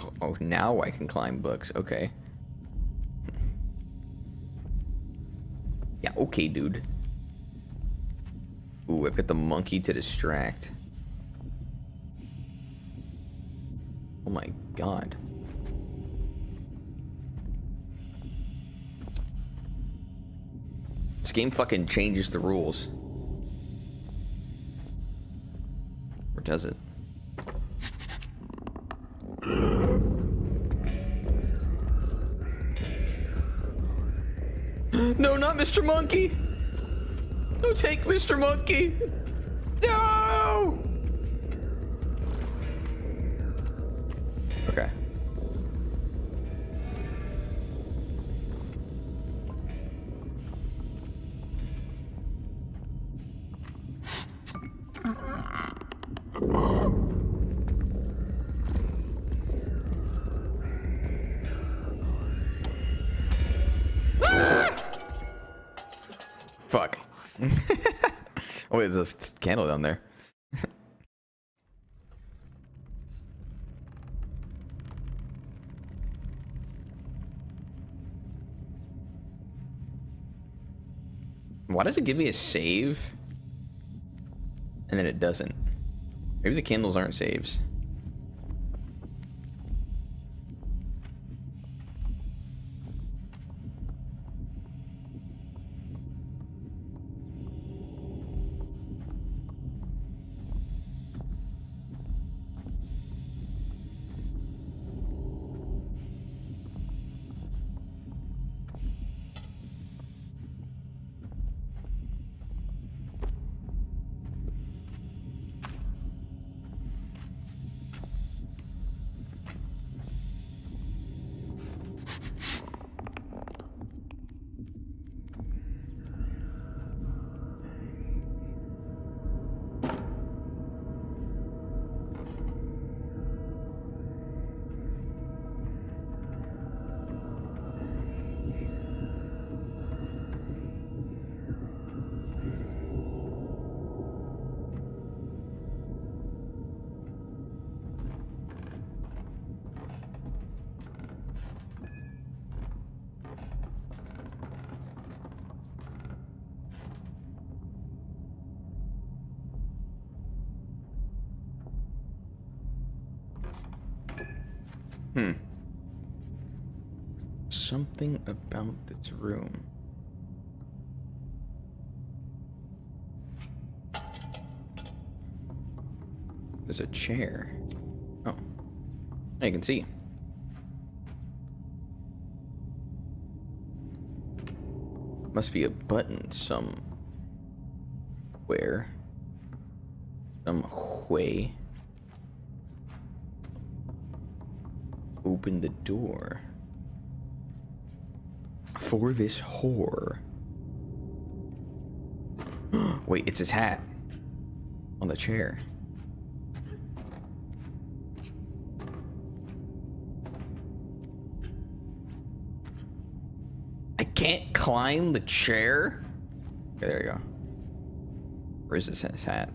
Oh, oh now I can climb books. Okay. Yeah, okay, dude. Ooh, I've got the monkey to distract. Oh my god. This game fucking changes the rules. Or does it? No, not Mr. Monkey! No, take Mr. Monkey! No! Oh, wait, there's a candle down there. Why does it give me a save? And then it doesn't. Maybe the candles aren't saves. There's a chair. Oh. Now you can see. Must be a button somewhere. Some way. Open the door. For this whore. Wait, it's his hat. On the chair. Climb the chair? Okay, there you go. Where's his hat?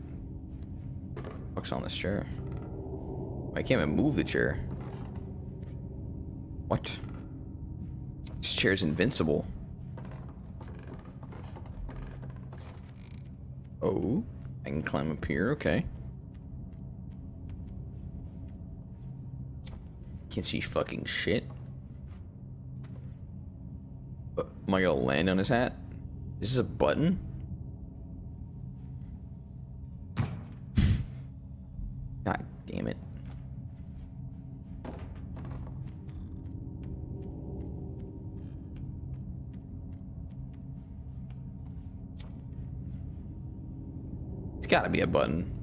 What's on this chair? I can't even move the chair. What? This chair's invincible. Oh, I can climb up here, okay. Can't see fucking shit. Am I gonna land on his hat? This is this a button? God damn it. It's gotta be a button.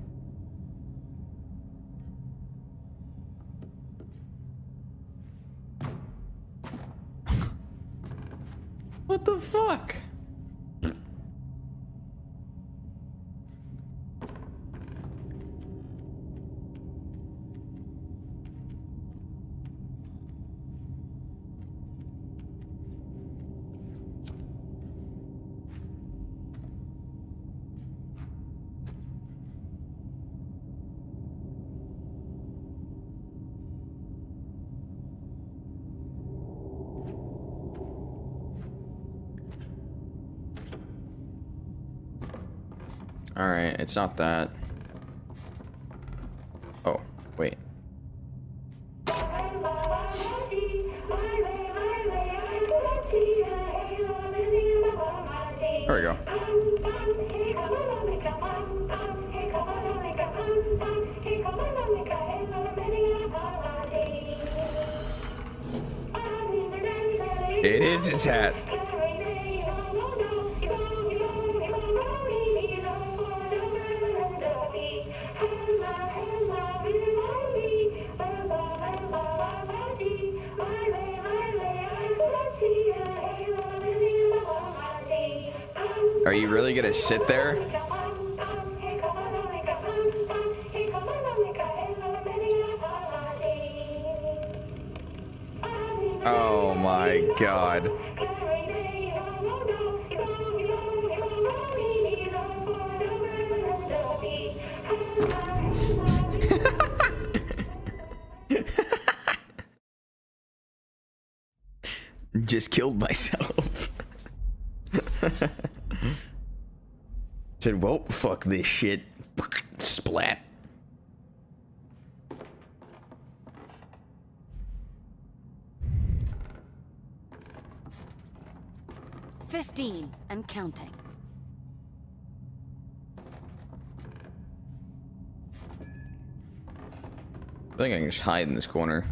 Alright, it's not that. Sit there? Said, well, fuck this shit. Splat. Fifteen and counting. I think I can just hide in this corner.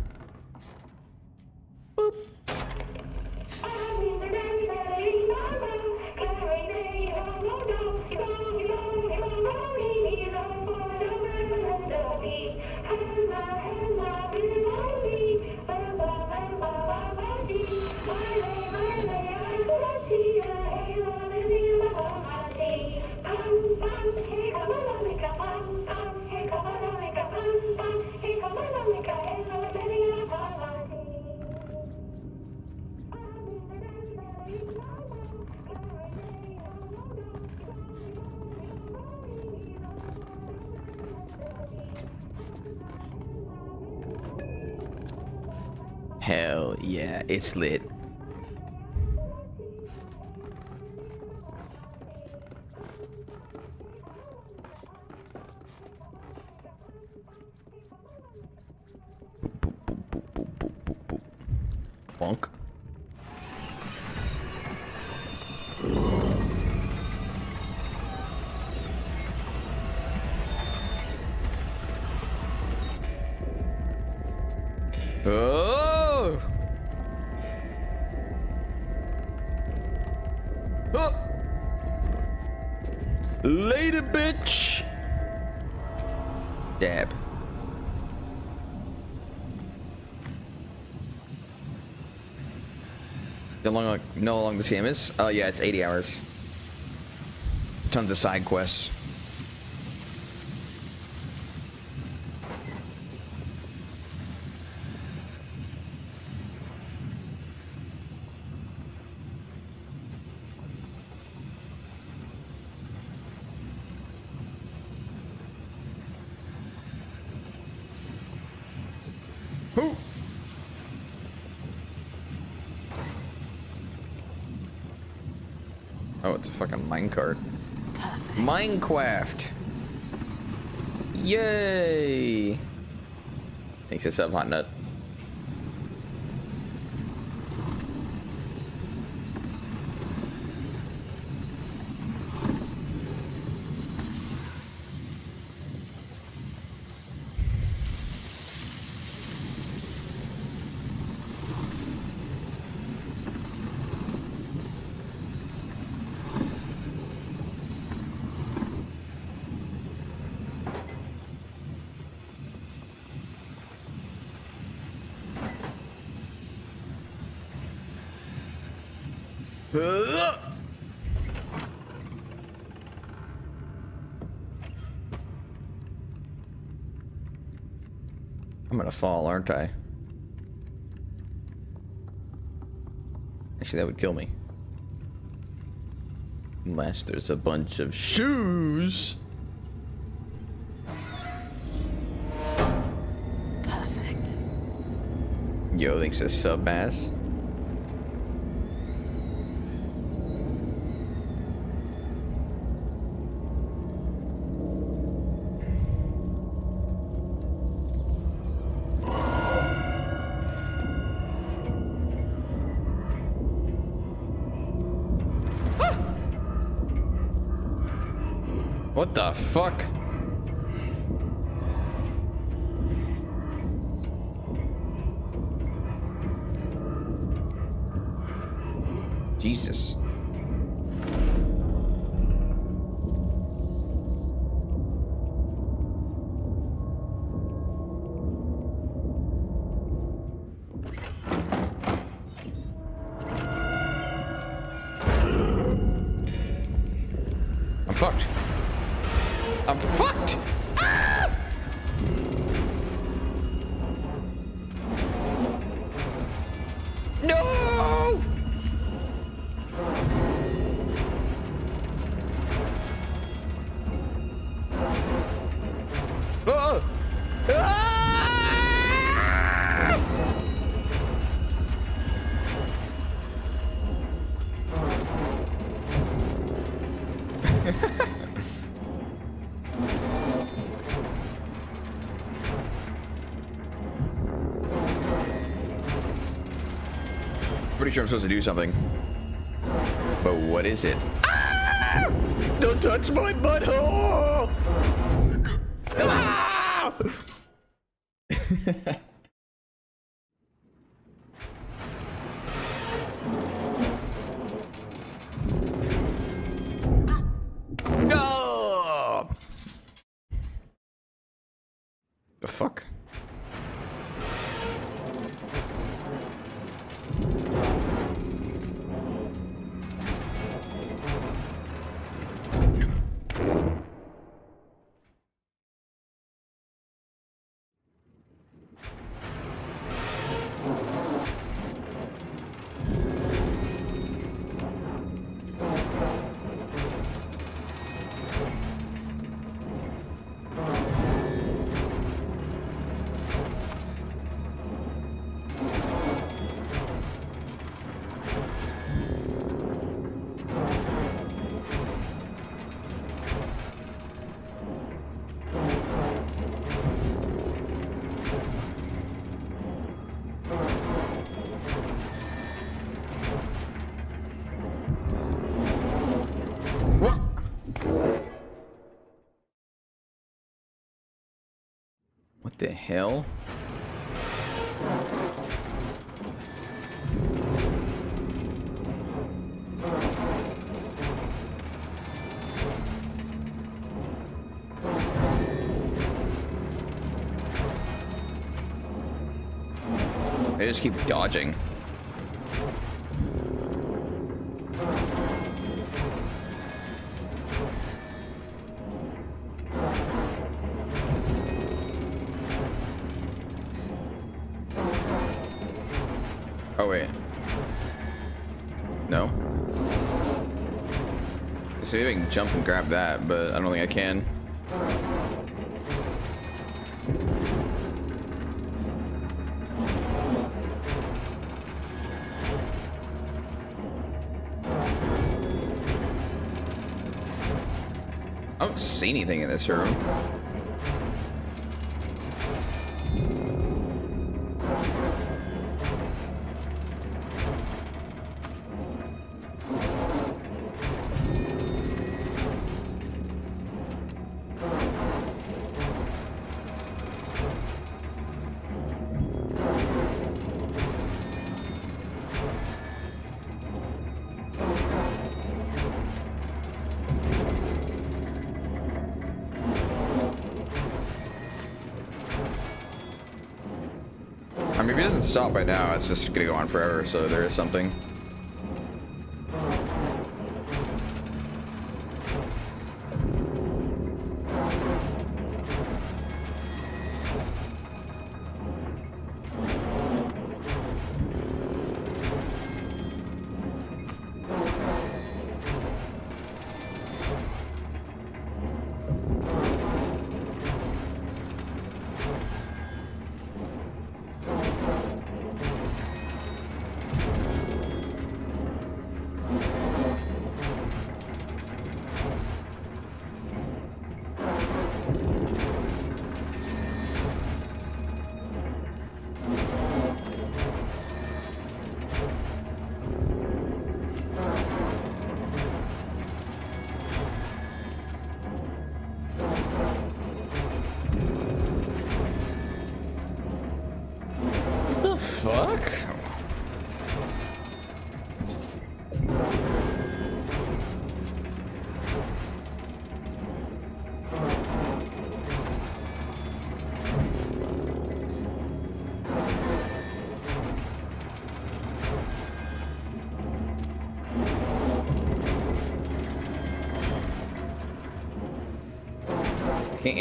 Long, know how long this game is? Oh yeah, it's 80 hours. Tons of side quests. Who? Oh, it's a fucking minecart. Perfect. Minecraft. Yay! Thanks, it's up, hot nut. I'm gonna fall, aren't I? Actually, that would kill me. Unless there's a bunch of shoes. Perfect. Yo thinks it's sub ass. Jesus. Sure I'm supposed to do something. But what is it? Ah! Don't touch my butthole! Hell? They just keep dodging. So maybe I can jump and grab that, but I don't think I can. I don't see anything in this room. Doesn't stop by now, it's just gonna go on forever, so there is something.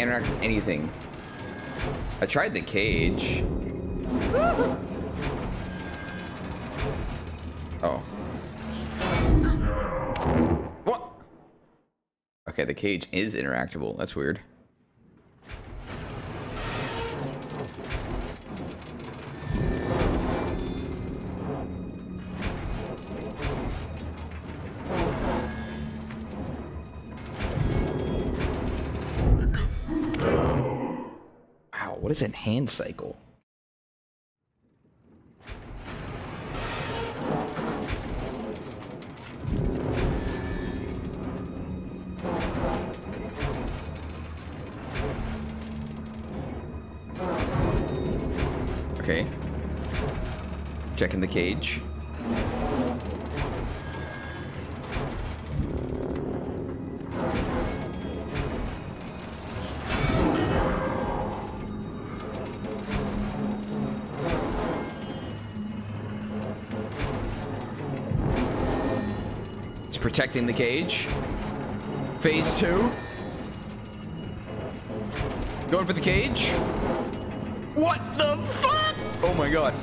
Interact with anything. I tried the cage. Oh. What? Okay, the cage is interactable. That's weird. Is a hand cycle? Okay. Checking the cage. Protecting the cage. Phase two. Going for the cage. What the fuck? Oh my god.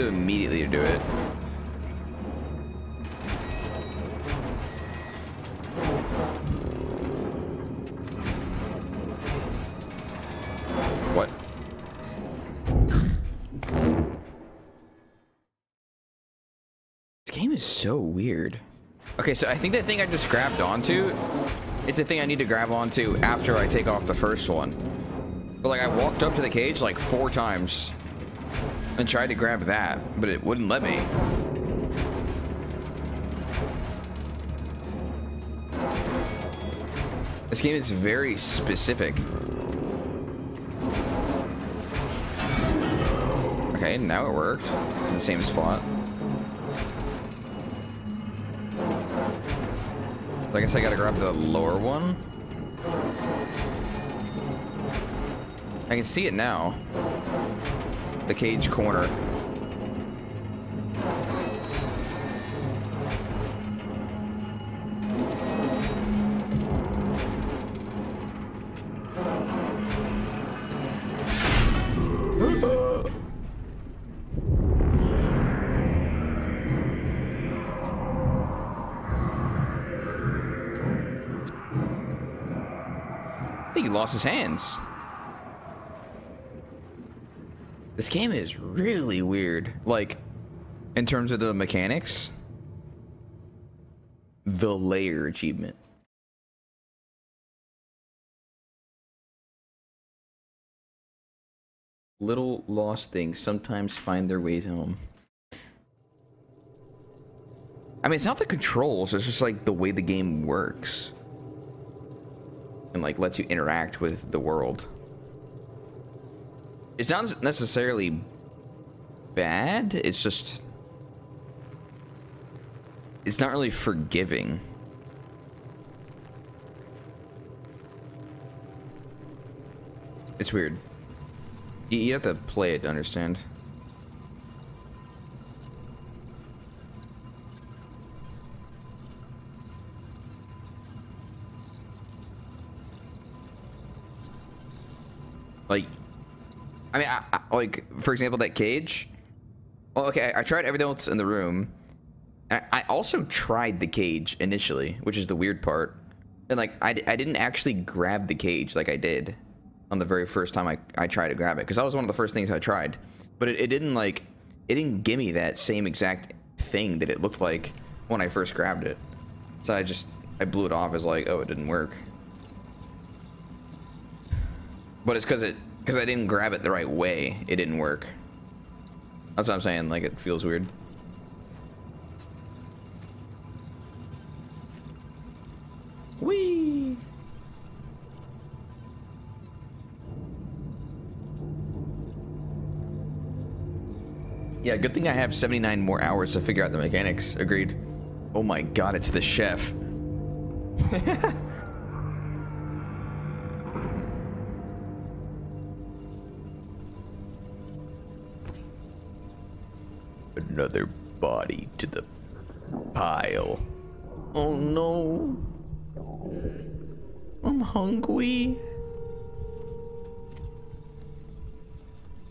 I have a window immediately to do it. What? This game is so weird. Okay, so I think that thing I just grabbed onto is the thing I need to grab onto after I take off the first one. But like I walked up to the cage like four times and tried to grab that, but it wouldn't let me. This game is very specific. Okay, now it worked. In the same spot. I guess I gotta grab the lower one. I can see it now. The cage corner. I think he lost his hands. This game is really weird. Like, in terms of the mechanics, the layer achievement. Little lost things sometimes find their ways home. I mean, it's not the controls, it's just like the way the game works. And like lets you interact with the world. It's not necessarily bad, it's just it's not really forgiving. It's weird. You, have to play it to understand. Like, I mean, I, I, like for example, that cage. Well, okay, I, I tried everything else in the room. I, I also tried the cage initially, which is the weird part. And like, I, I didn't actually grab the cage like I did on the very first time I, I tried to grab it because that was one of the first things I tried. But it, it didn't like, it didn't give me that same exact thing that it looked like when I first grabbed it. So I just, I blew it off as like, oh, it didn't work. But it's because it, because I didn't grab it the right way, it didn't work. That's what I'm saying, like it feels weird. Whee! Yeah, good thing I have 79 more hours to figure out the mechanics. Agreed. Oh my god, it's the chef. Another body to the pile. Oh no. I'm hungry.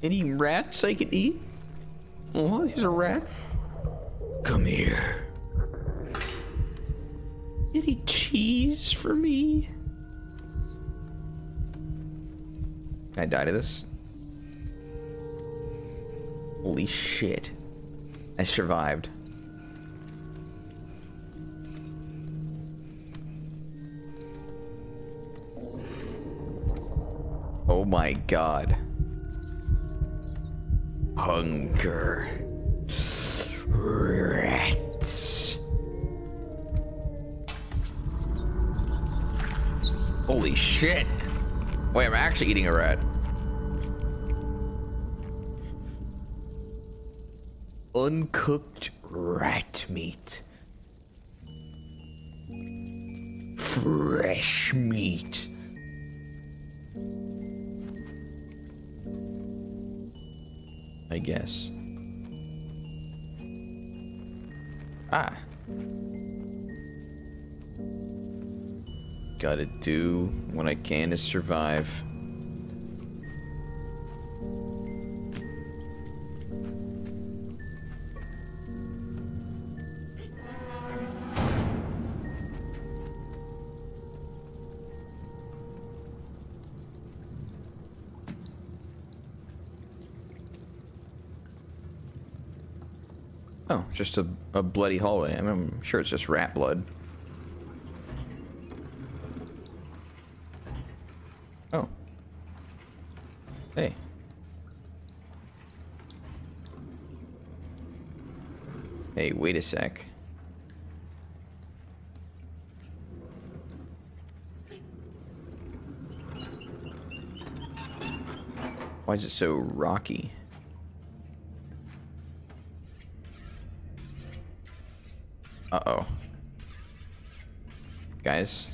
Any rats I can eat? Oh, there's a rat. Come here. Any cheese for me? Can I die to this? Holy shit. I survived. Oh my god. Hunger. Rats. Holy shit. Wait, I'm actually eating a rat. Uncooked rat meat. Fresh meat. I guess. Ah. Gotta do what I can to survive. Just a, a bloody hallway. I mean, I'm sure it's just rat blood. Oh. Hey. Hey, wait a sec. Why is it so rocky? Uh-oh. Guys.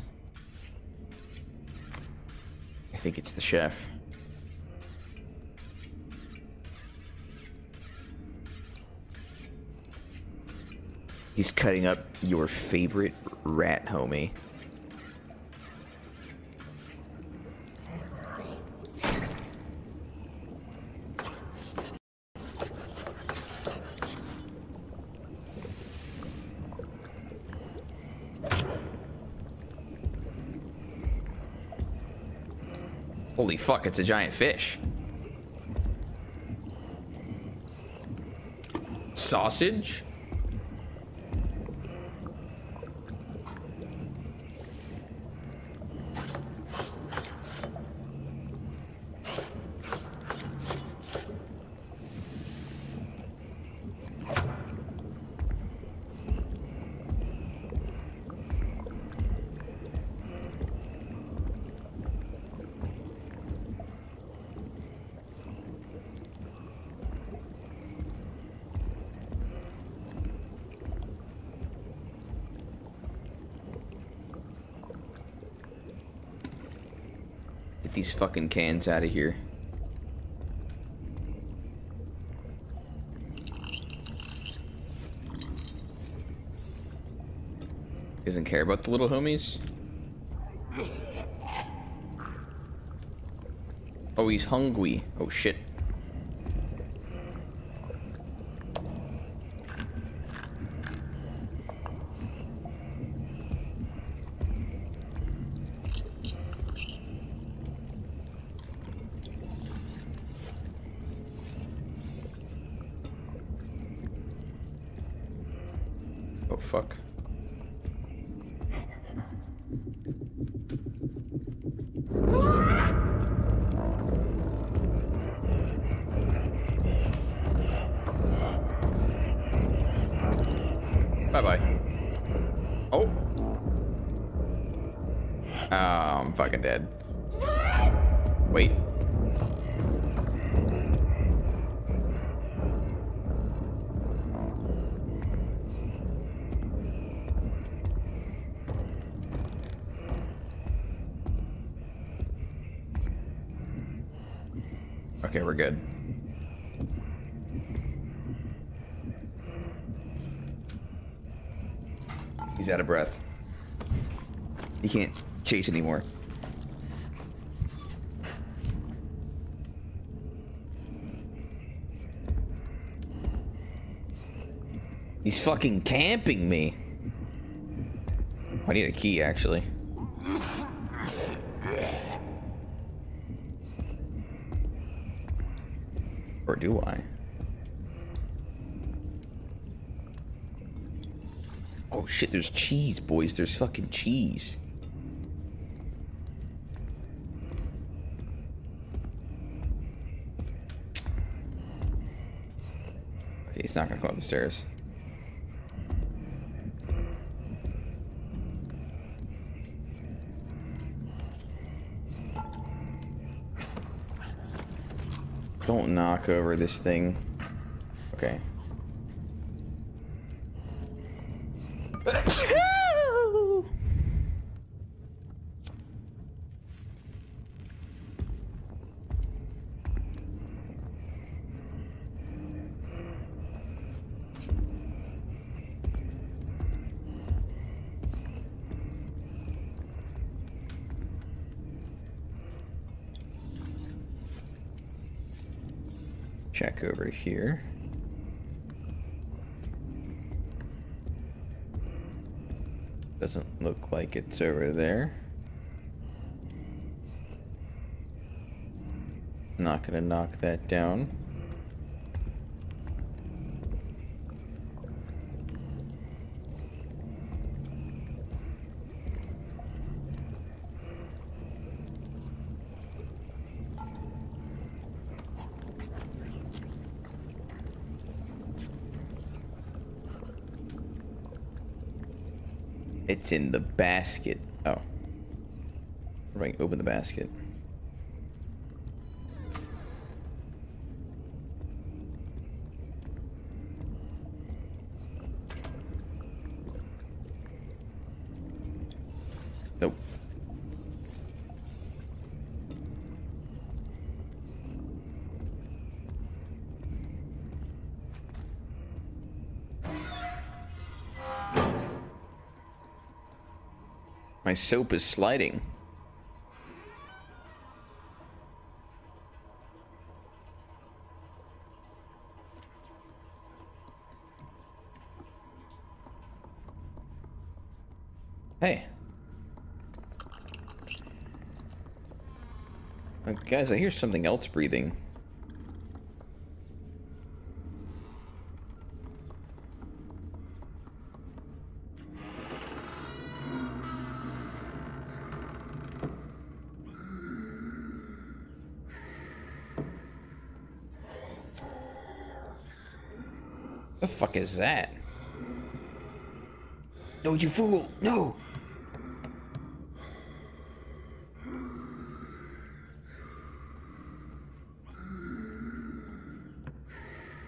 I think it's the chef. He's cutting up your favorite rat, homie. Holy fuck, it's a giant fish. Sausage? Get these fucking cans out of here. Doesn't care about the little homies. Oh, he's hungry. Oh shit. Oh fuck. Bye bye. Oh. Oh, I'm fucking dead. Wait. Okay, we're good. He's out of breath. You can't chase anymore. He's fucking camping me. I need a key, actually. Or do I? Oh shit, there's cheese, boys. There's fucking cheese. Okay, he's not gonna go up the stairs. Don't knock over this thing. Okay. Check over here. Doesn't look like it's over there. Not gonna knock that down. It's in the basket. Oh. Right, open the basket. Nope. My soap is sliding. Hey. Uh, guys, I hear something else breathing. Fuck is that? No, you fool! No!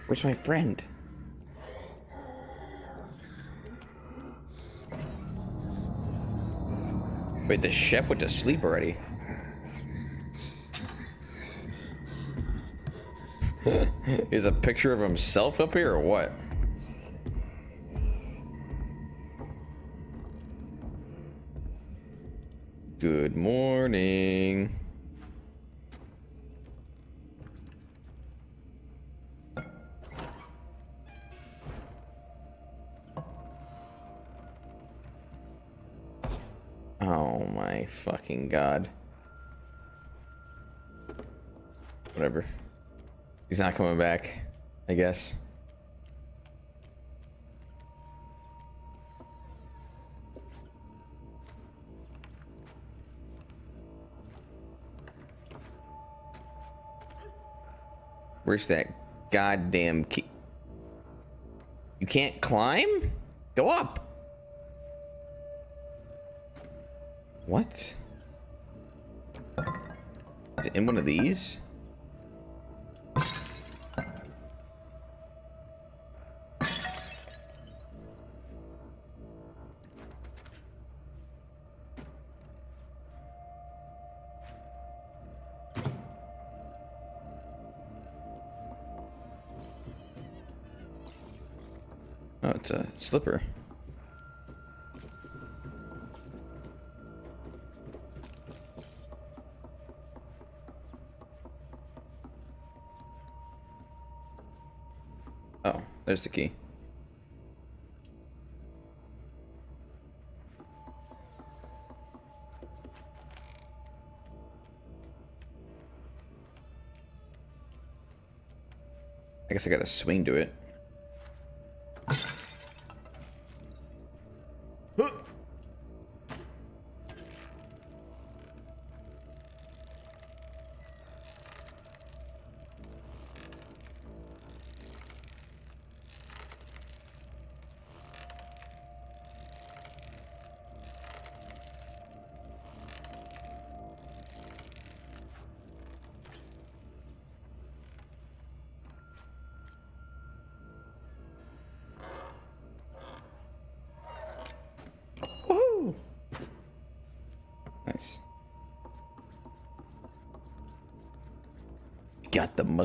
Where's my friend? Wait, the chef went to sleep already. Is a picture of himself up here or what? Good morning. Oh my fucking god. Whatever. He's not coming back, I guess. Where's that goddamn key? You can't climb? Go up. What? Is it in one of these? Slipper. Oh, there's the key. I guess I gotta swing to it.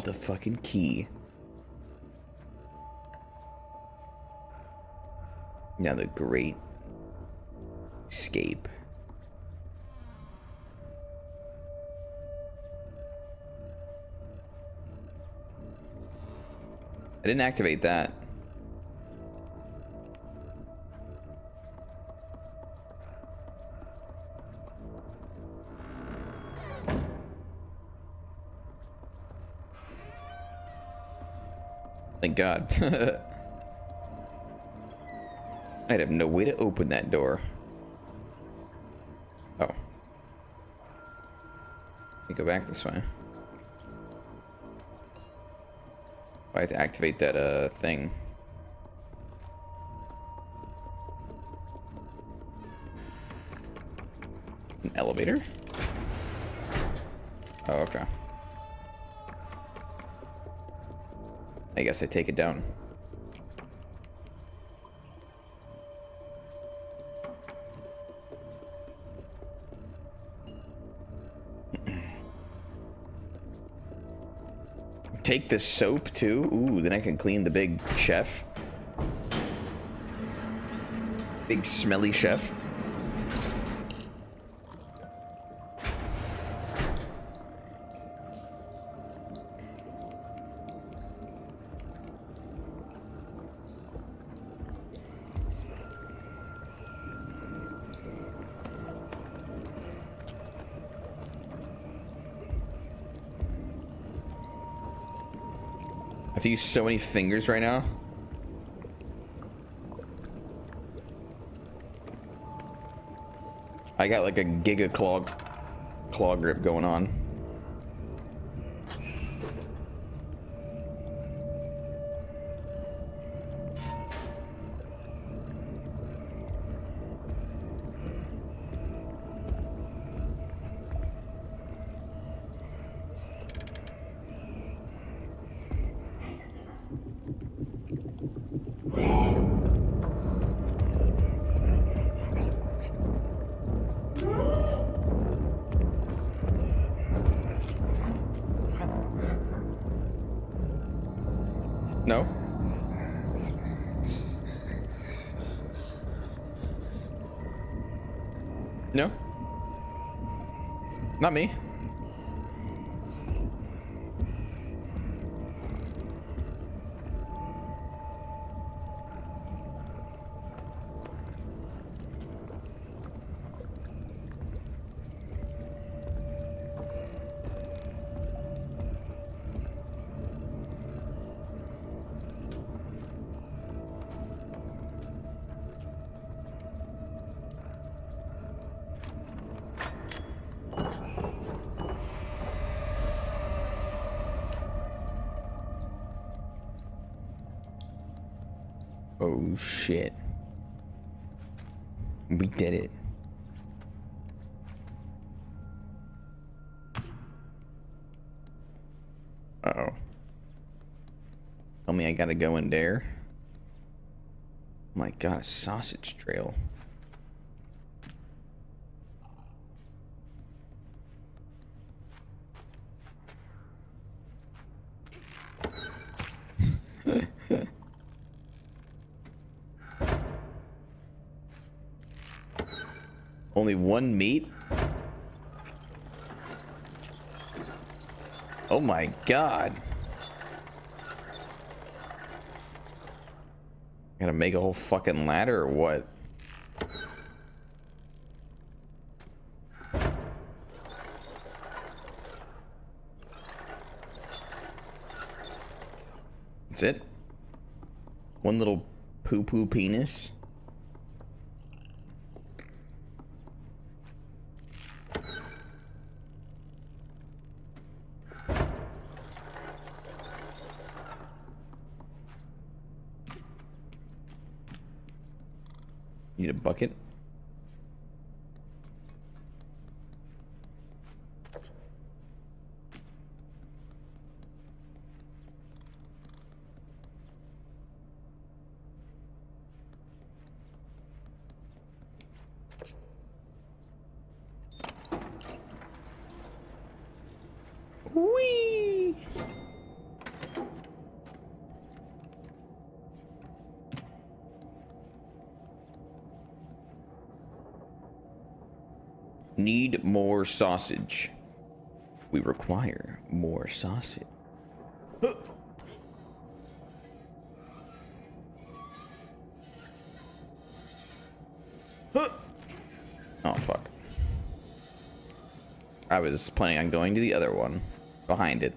Motherfucking key. Now the great escape. I didn't activate that. Thank God. I'd have no way to open that door. Oh. You go back this way. I have to activate that uh thing. An elevator? Guess I take it down. Take the soap too? Ooh, then I can clean the big chef. Big smelly chef. Use so many fingers right now. I got like a giga claw, claw grip going on. No? No? Not me. Gotta go in there. My god, a sausage trail. Only one meat? Oh my god. Gotta make a whole fucking ladder or what? That's it? One little poo-poo penis? Bucket? Whee! Need more sausage. We require more sausage. Oh, fuck. I was planning on going to the other one. Behind it.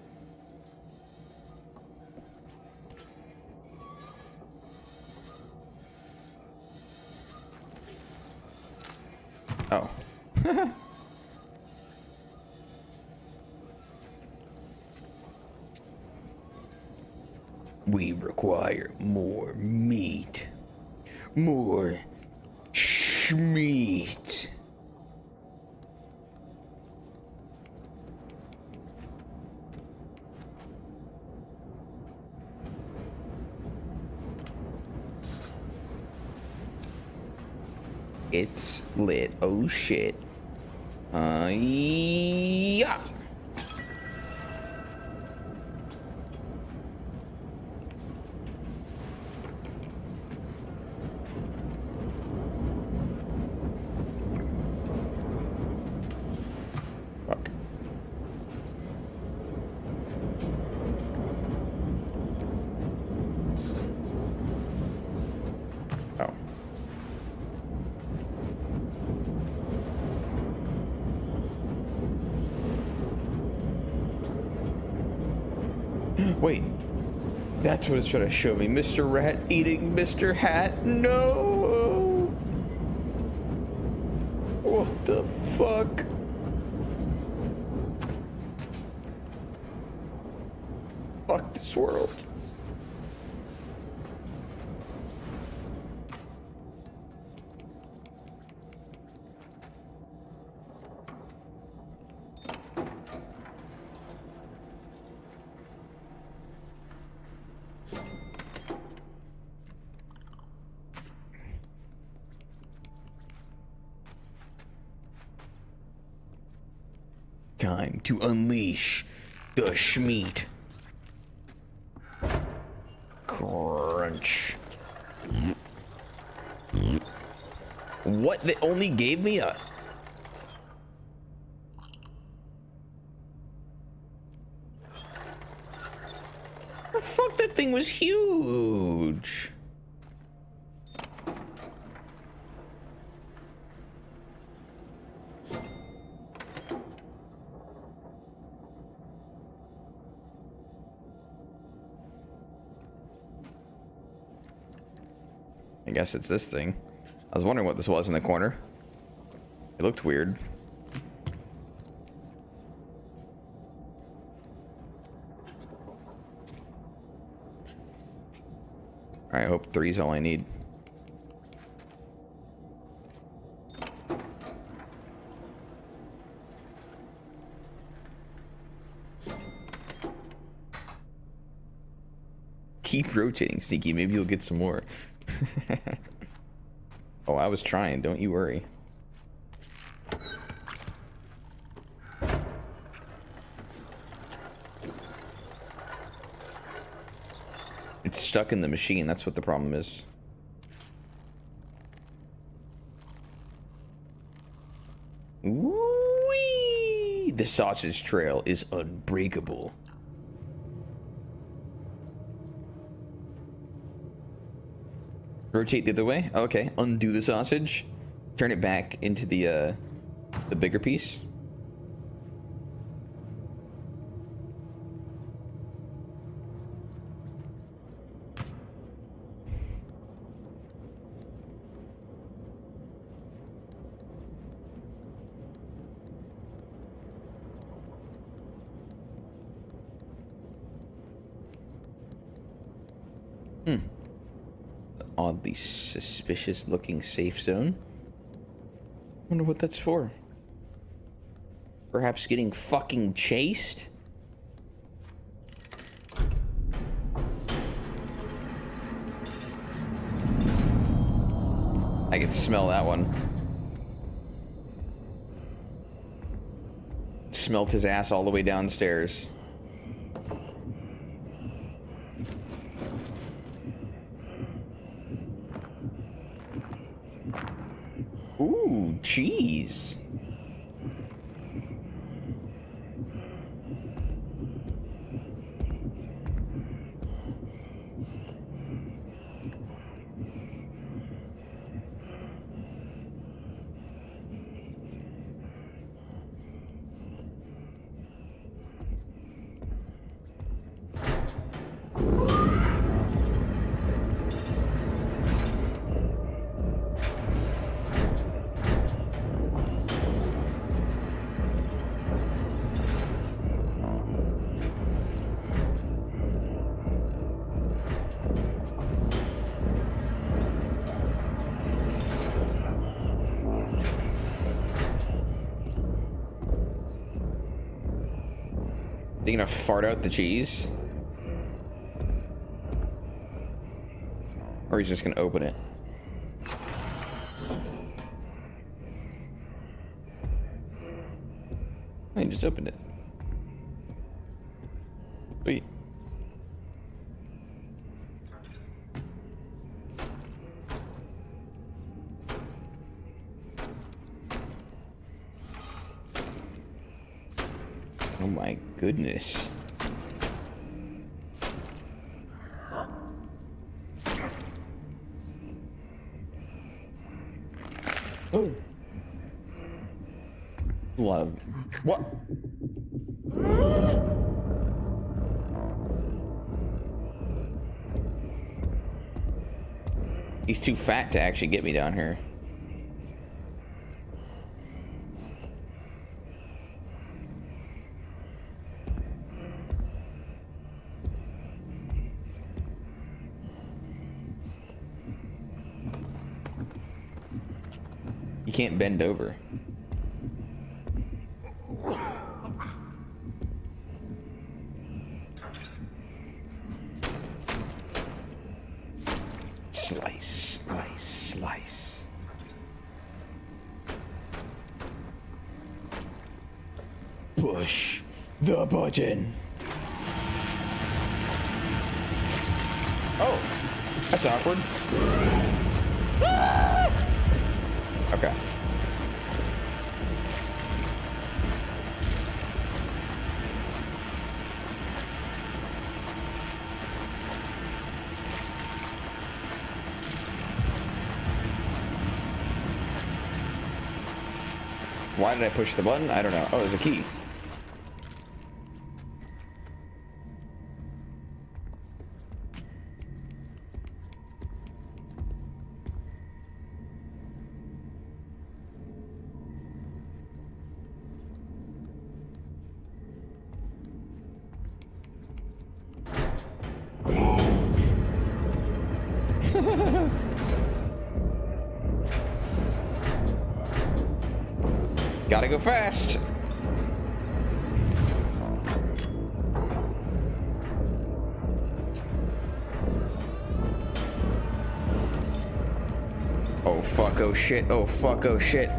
That's what it's trying to show me. Mr. Rat eating Mr. Hat. No. To unleash the Schmeat. Crunch. What? They only gave me a. The fuck, that thing was huge. I guess it's this thing. I was wondering what this was in the corner. It looked weird. I hope three's all I need. Keep rotating, Sneaky. Maybe you'll get some more. oh, I was trying. Don't you worry. It's stuck in the machine. That's what the problem is. Whee! The sausage trail is unbreakable. Rotate the other way. Okay, undo the sausage. Turn it back into the uh, the bigger piece. Hmm. Oddly suspicious looking safe zone. Wonder what that's for. Perhaps getting fucking chased? I can smell that one. Smelt his ass all the way downstairs. Ooh, cheese. Gonna fart out the cheese? Or he's just gonna open it? I just opened it. Fat to actually get me down here. You can't bend over. The. Oh, that's awkward. Ah! Okay. Why did I push the button? I don't know. Oh, there's a key. go fast. Oh fuck, oh shit, oh fuck, oh shit.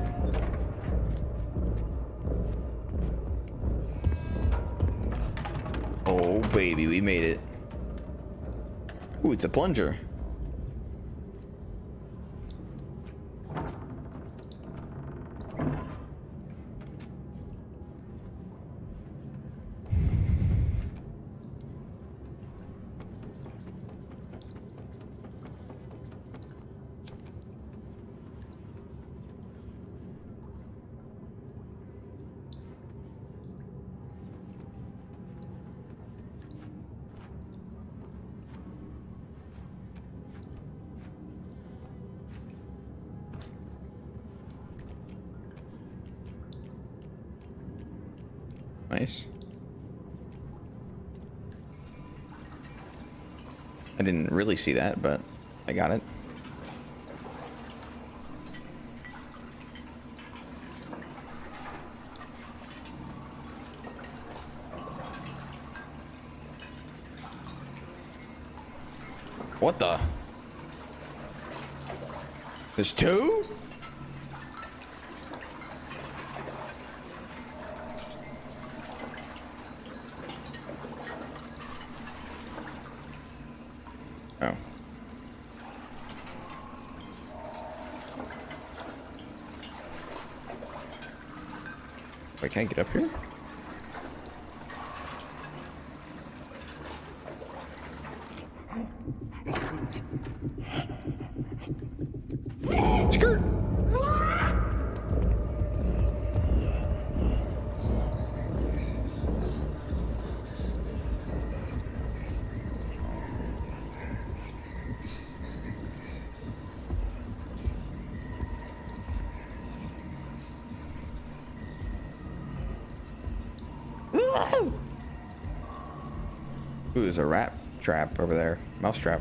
Oh baby, we made it. Ooh, it's a plunger. See that, but I got it. What the? There's two? Oh. Wait, can I get up here? Skirt! Ooh, there's a rat trap over there. Mouse trap.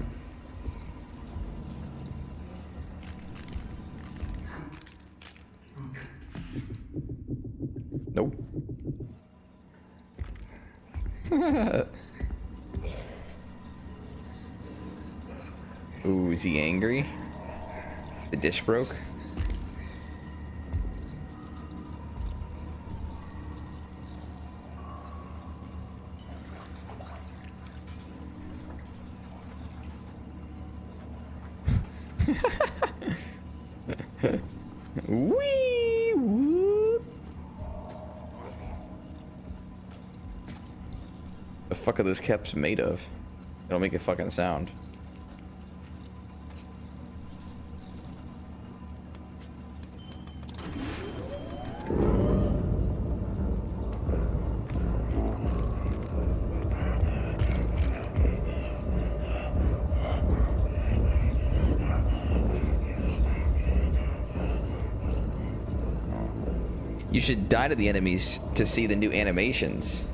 Nope. Ooh, is he angry? The dish broke? Those caps made of? Don't make a fucking sound. You should die to the enemies to see the new animations.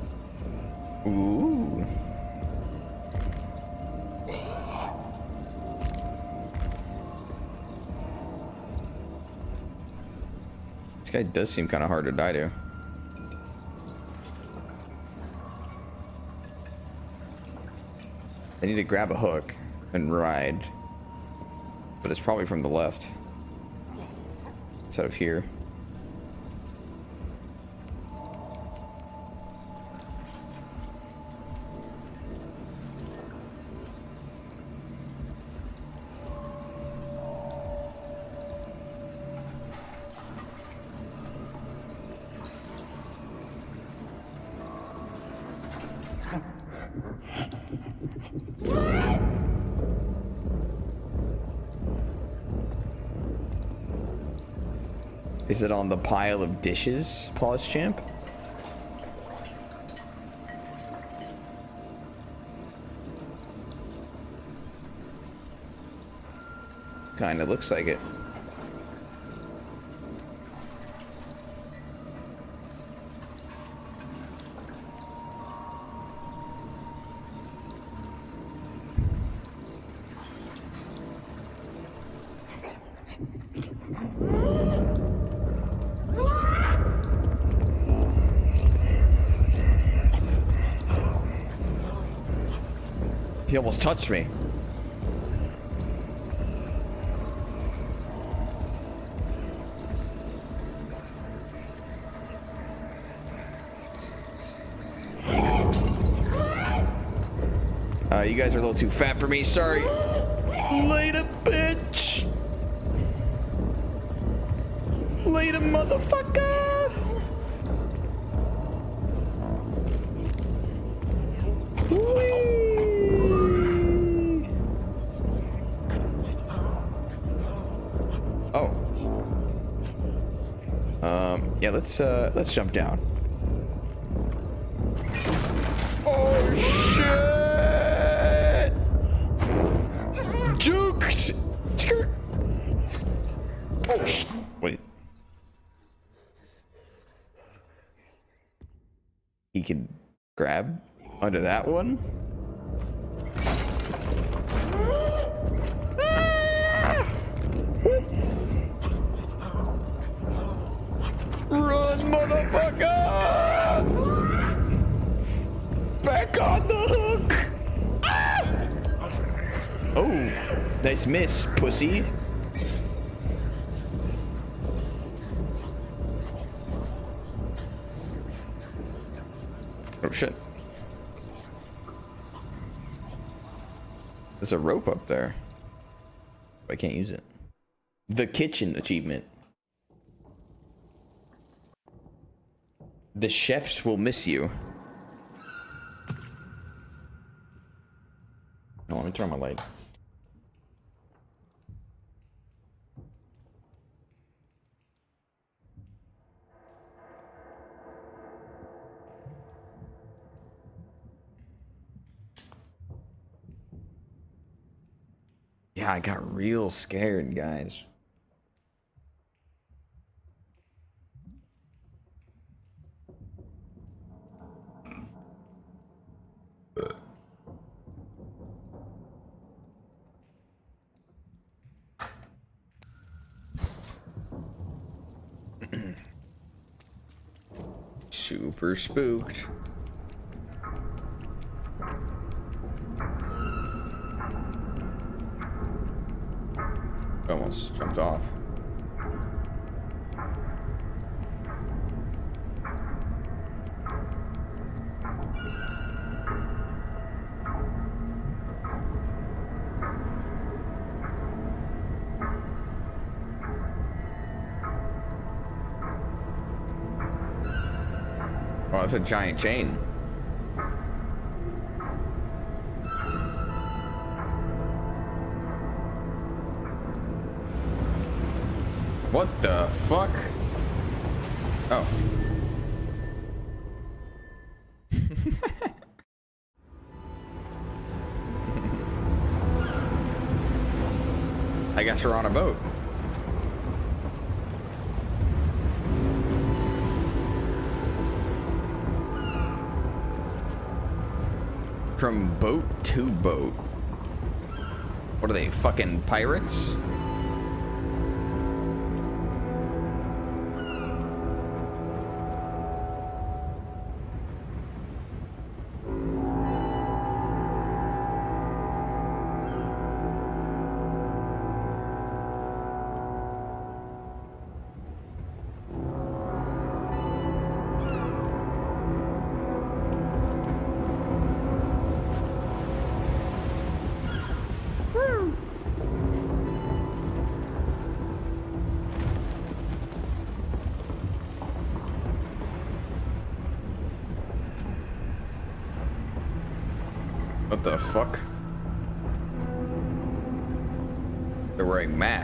Guy does seem kind of hard to die to. I need to grab a hook and ride. But it's probably from the left. Instead of here. Is it on the pile of dishes, PauseChamp? Kinda looks like it. almost touched me. Uh, you guys are a little too fat for me. Sorry. Let's uh let's jump down. Oh shit! Juked! Oh sh wait. He can grab under that one? Pussy. Oh shit. There's a rope up there. I can't use it. The kitchen achievement. The chefs will miss you. No, let me turn my light. I got real scared, guys. Super spooked. Almost jumped off. Oh, it's a giant chain. What the fuck? Oh. I guess we're on a boat. From boat to boat. What are they, fucking pirates?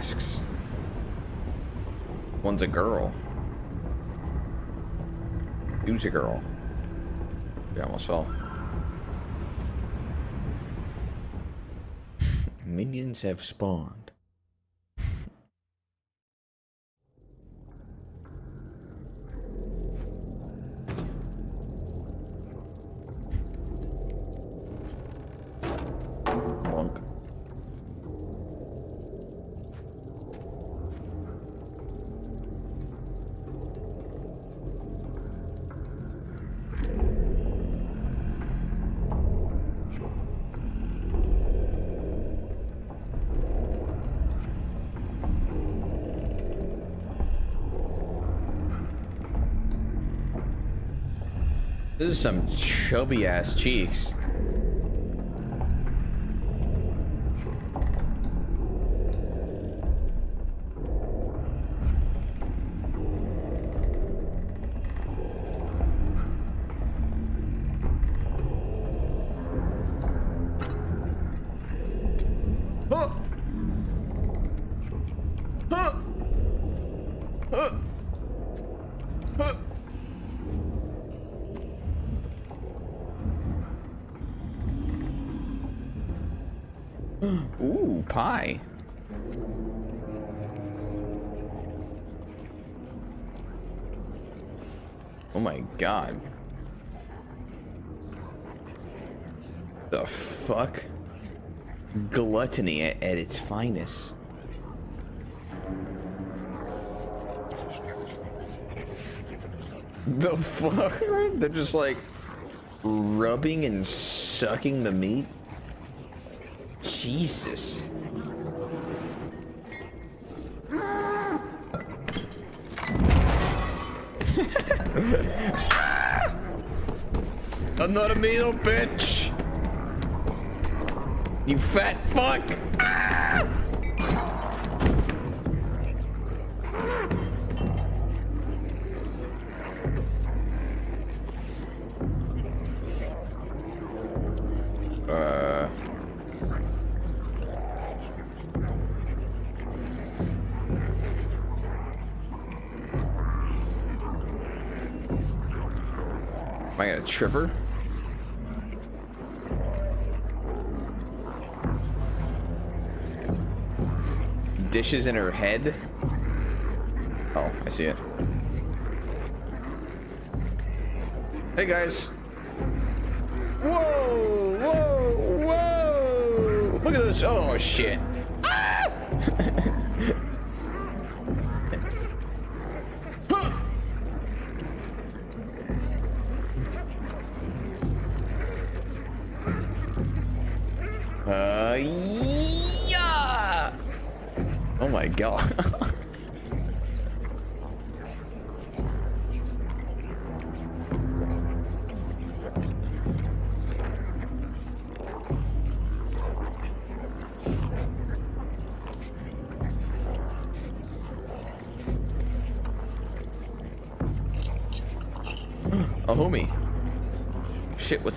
Masks. One's a girl. Who's a girl? They almost fell. Minions have spawned. This is some chubby ass cheeks. Huh. Huh. Ooh, pie. Oh my god. The fuck? Gluttony at, at its finest. The fuck? They're just like rubbing and sucking the meat? Jesus. Another meal, bitch! You fat fuck! Uh... Am I gonna trip her? Dishes in her head? Oh, I see it. Hey guys. Whoa, whoa, whoa! Look at this. Oh shit.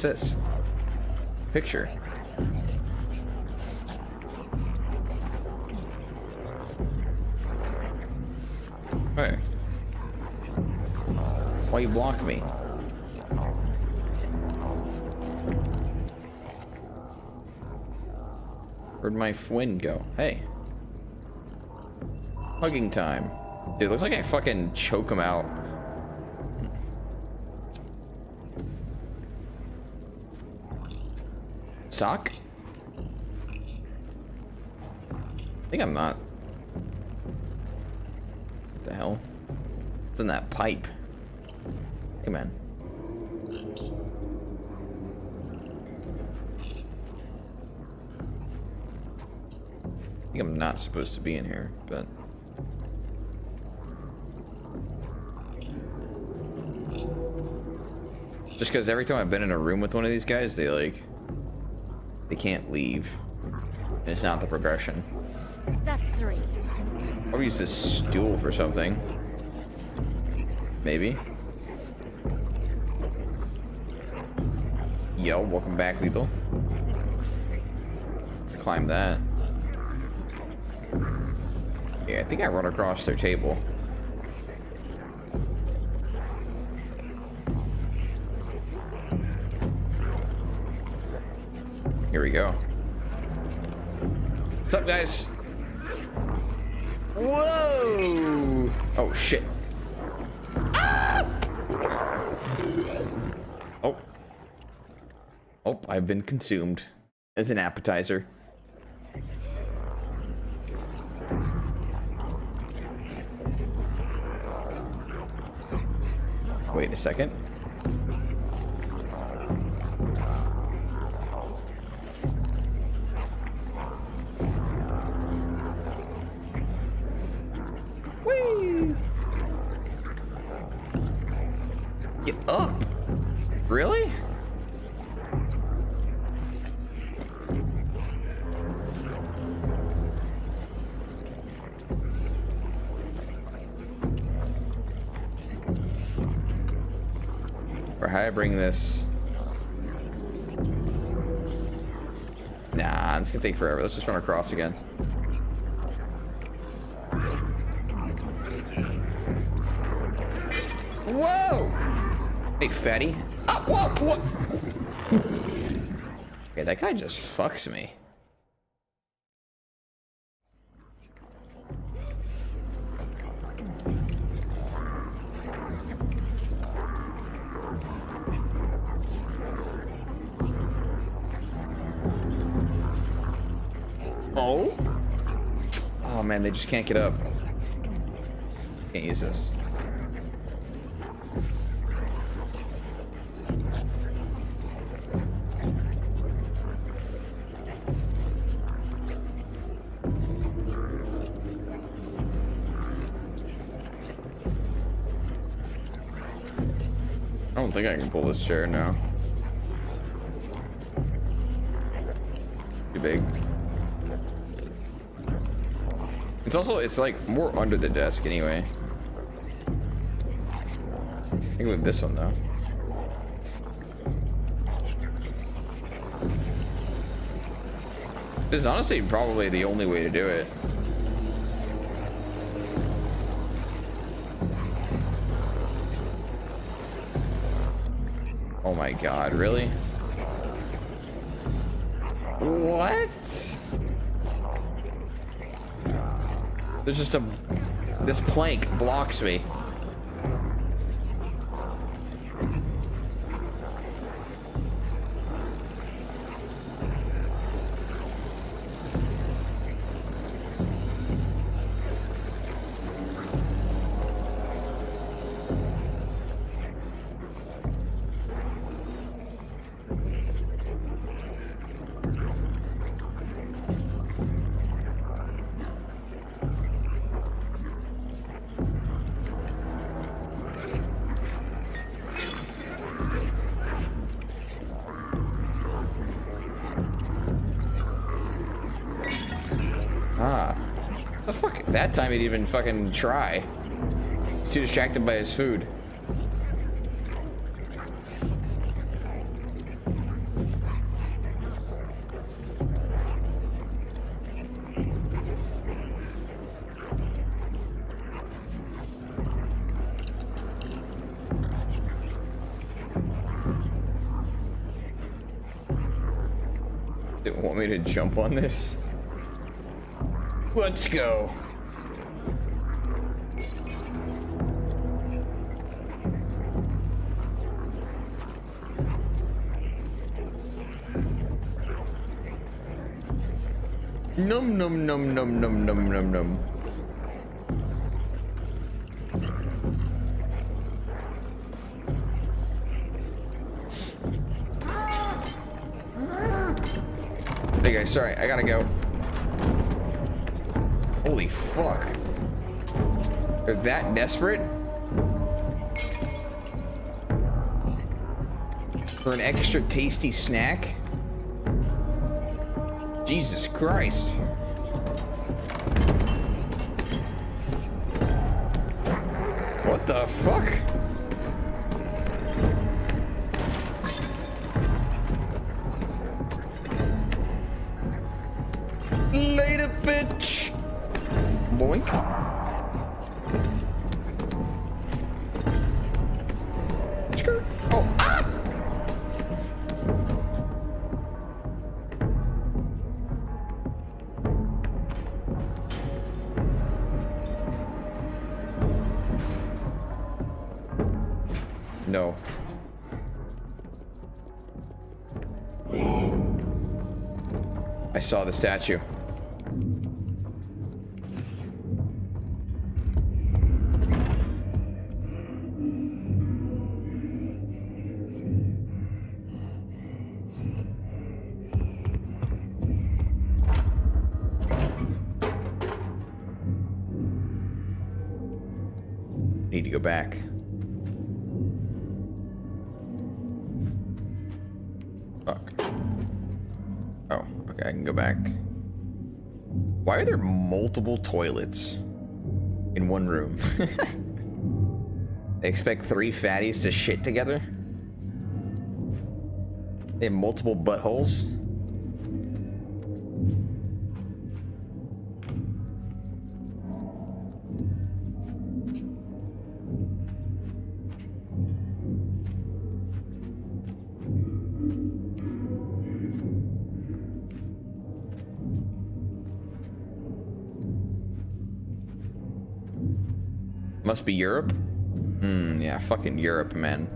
What's this? Picture. Hey. Why you block me? Where'd my Fwin go? Hey. Hugging time. Dude, looks like I fucking choke him out. Sock? I think I'm not. What the hell? What's in that pipe? Come on. I think I'm not supposed to be in here, but... Just because every time I've been in a room with one of these guys, they like... Can't leave. It's not the progression. That's three. I'll use this stool for something. Maybe. Yo, welcome back, Lethal. Climb that. Yeah, I think I run across their table. Go. What's up, guys? Whoa! Oh, shit. Ah! Oh. Oh, I've been consumed as an appetizer. Wait a second. This? Nah, it's gonna take forever. Let's just run across again. Whoa! Hey, fatty. Oh, ah, whoa, whoa! Okay, that guy just fucks me. Just can't get up. Can't use this. I don't think I can pull this chair now. It's also, it's like more under the desk anyway. I can move this one though. This is honestly probably the only way to do it. Oh my god, really? There's just a... This plank blocks me. Time he'd even fucking try. Too distracted by his food. Didn't want me to jump on this? Let's go. Num num num num num num num. Hey guys, sorry, I gotta go. Holy fuck. They're that desperate? For an extra tasty snack? Jesus Christ. The fuck? Saw the statue. Need to go back. Why are there multiple toilets in one room? they expect three fatties to shit together? They have multiple buttholes? Must be Europe? Hmm, yeah, fucking Europe, man.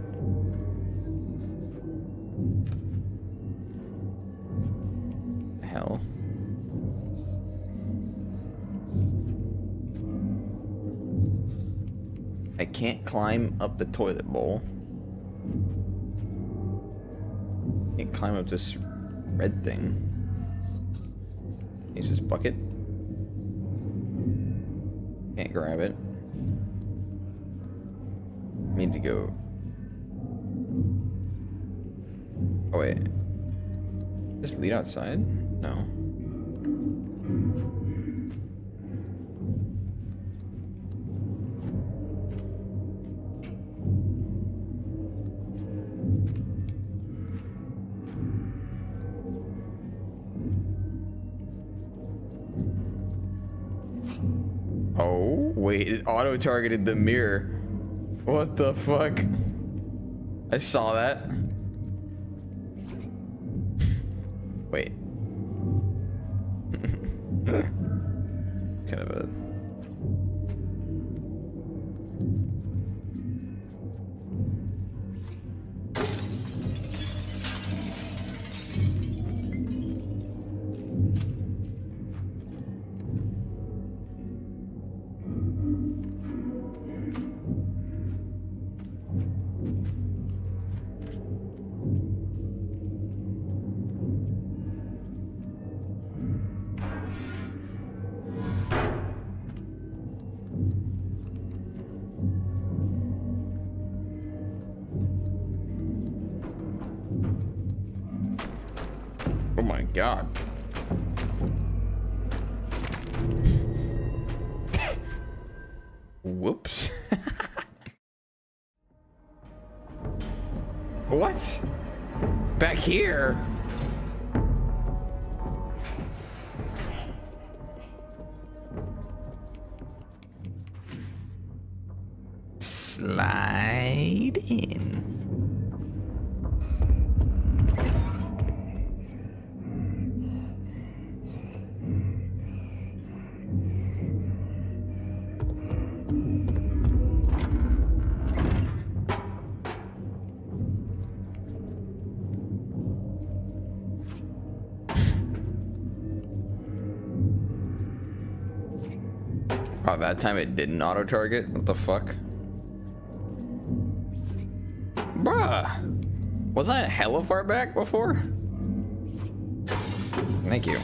Hell. I can't climb up the toilet bowl. Can't climb up this red thing. Use this bucket. Can't grab it. Need to go. Oh wait. Just lead outside? No. Oh, wait, it auto-targeted the mirror. What the fuck? I saw that. That time it didn't auto target? What the fuck? Bruh! Wasn't I hella far back before? Thank you.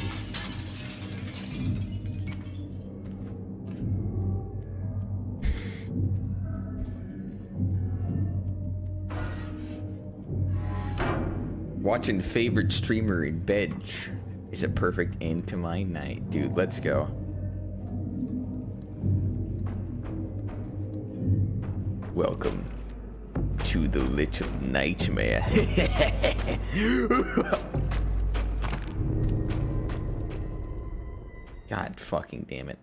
Watching favorite streamer in bed is a perfect end to my night. Dude, let's go. Welcome to the little nightmare. God fucking damn it.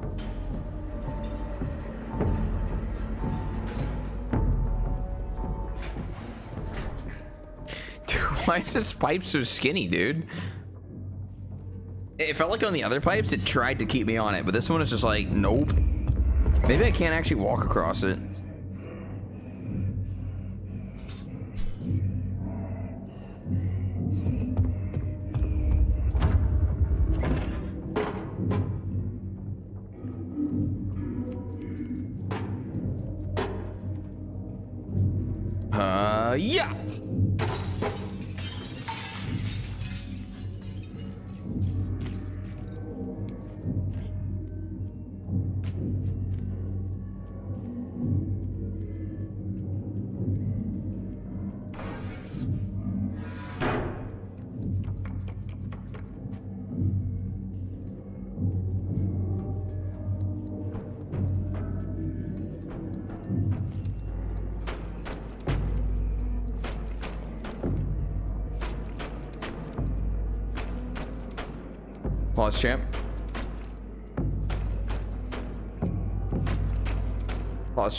Dude, why is this pipe so skinny, dude? It felt like on the other pipes, it tried to keep me on it, but this one is just like, nope. Maybe I can't actually walk across it. Uh, yeah.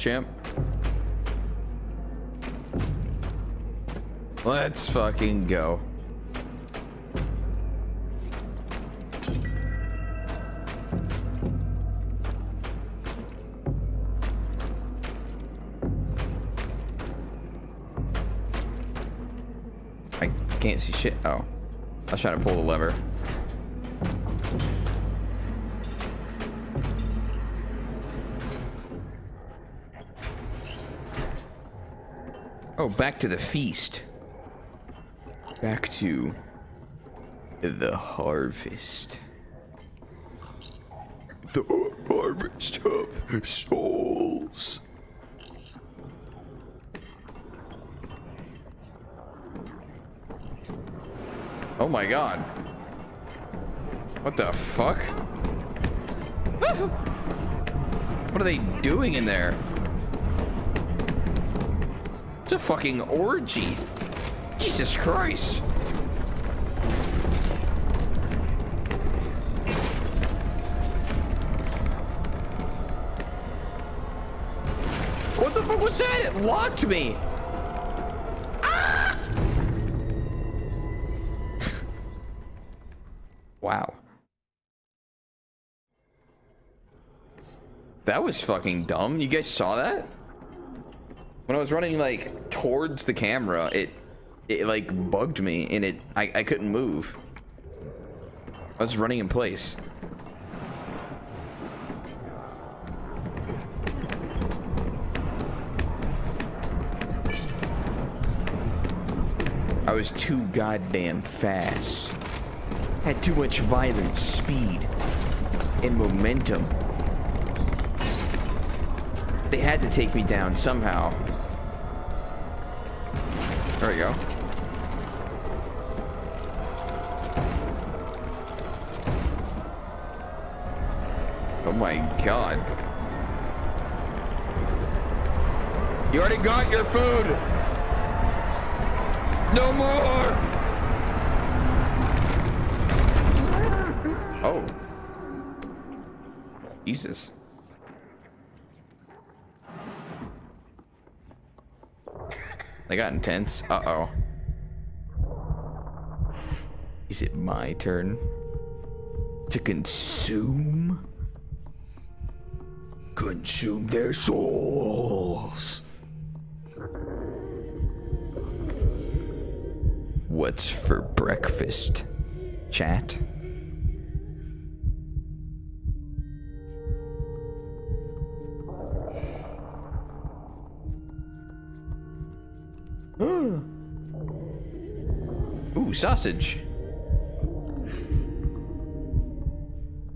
champ. Let's fucking go. I can't see shit. Oh. I was trying to pull the lever. Oh, back to the feast. Back to the harvest. The harvest of souls. Oh my god. What the fuck? What are they doing in there? It's a fucking orgy. Jesus Christ. What the fuck was that? It locked me. Ah! wow. That was fucking dumb. You guys saw that? When I was running like towards the camera, it it like bugged me and it I, I couldn't move. I was running in place. I was too goddamn fast. Had too much violent speed, and momentum. They had to take me down somehow. There we go. Oh my god. You already got your food! No more! Oh. Jesus. They got intense. Uh-oh. Is it my turn to consume? Consume their souls. What's for breakfast, chat? Sausage.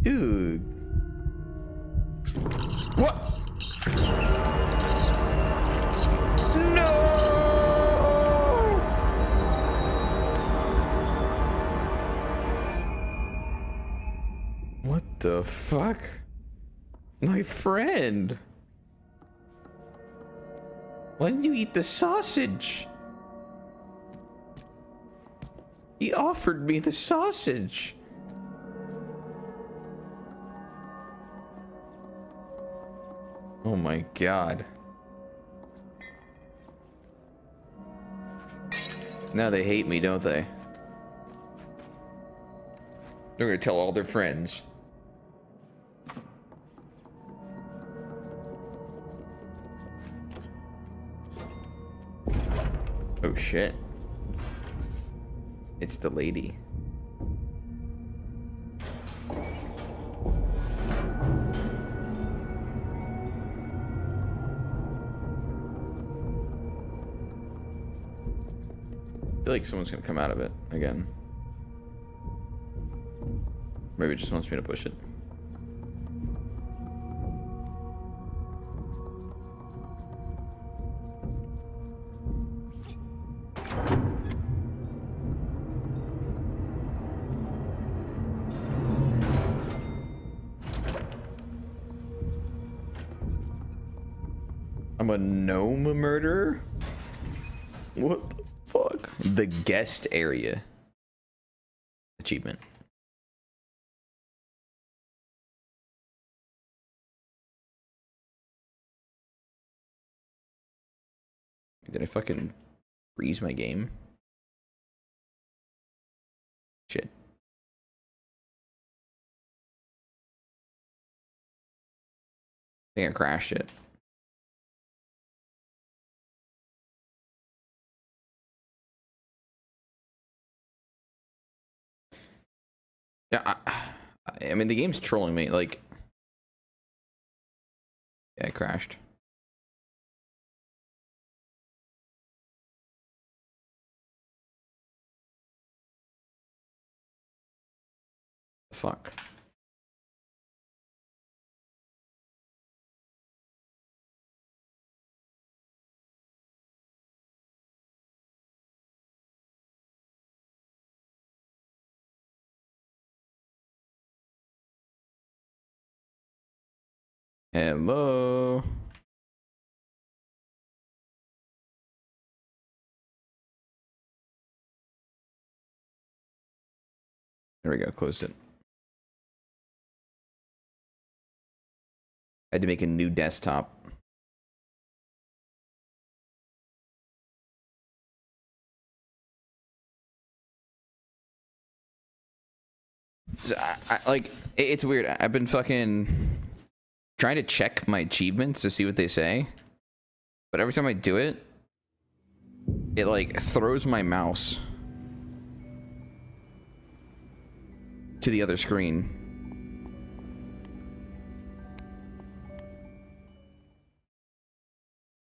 Dude. What? No! What the fuck? My friend. Why didn't you eat the sausage? He offered me the sausage. Oh my god. Now they hate me, don't they? They're gonna tell all their friends. Oh shit. It's the lady. I feel like someone's gonna come out of it again. Maybe it just wants me to push it. Gnome murderer? What the fuck? The guest area. Achievement. Did I fucking freeze my game? Shit. I think I crashed it. Yeah, I, I mean the game's trolling me. Like, yeah, crashed. Fuck. Hello. There we go, closed it. I had to make a new desktop. So I, I, like, it- it's weird. I've been fucking trying to check my achievements to see what they say. But every time I do it, it like throws my mouse to the other screen.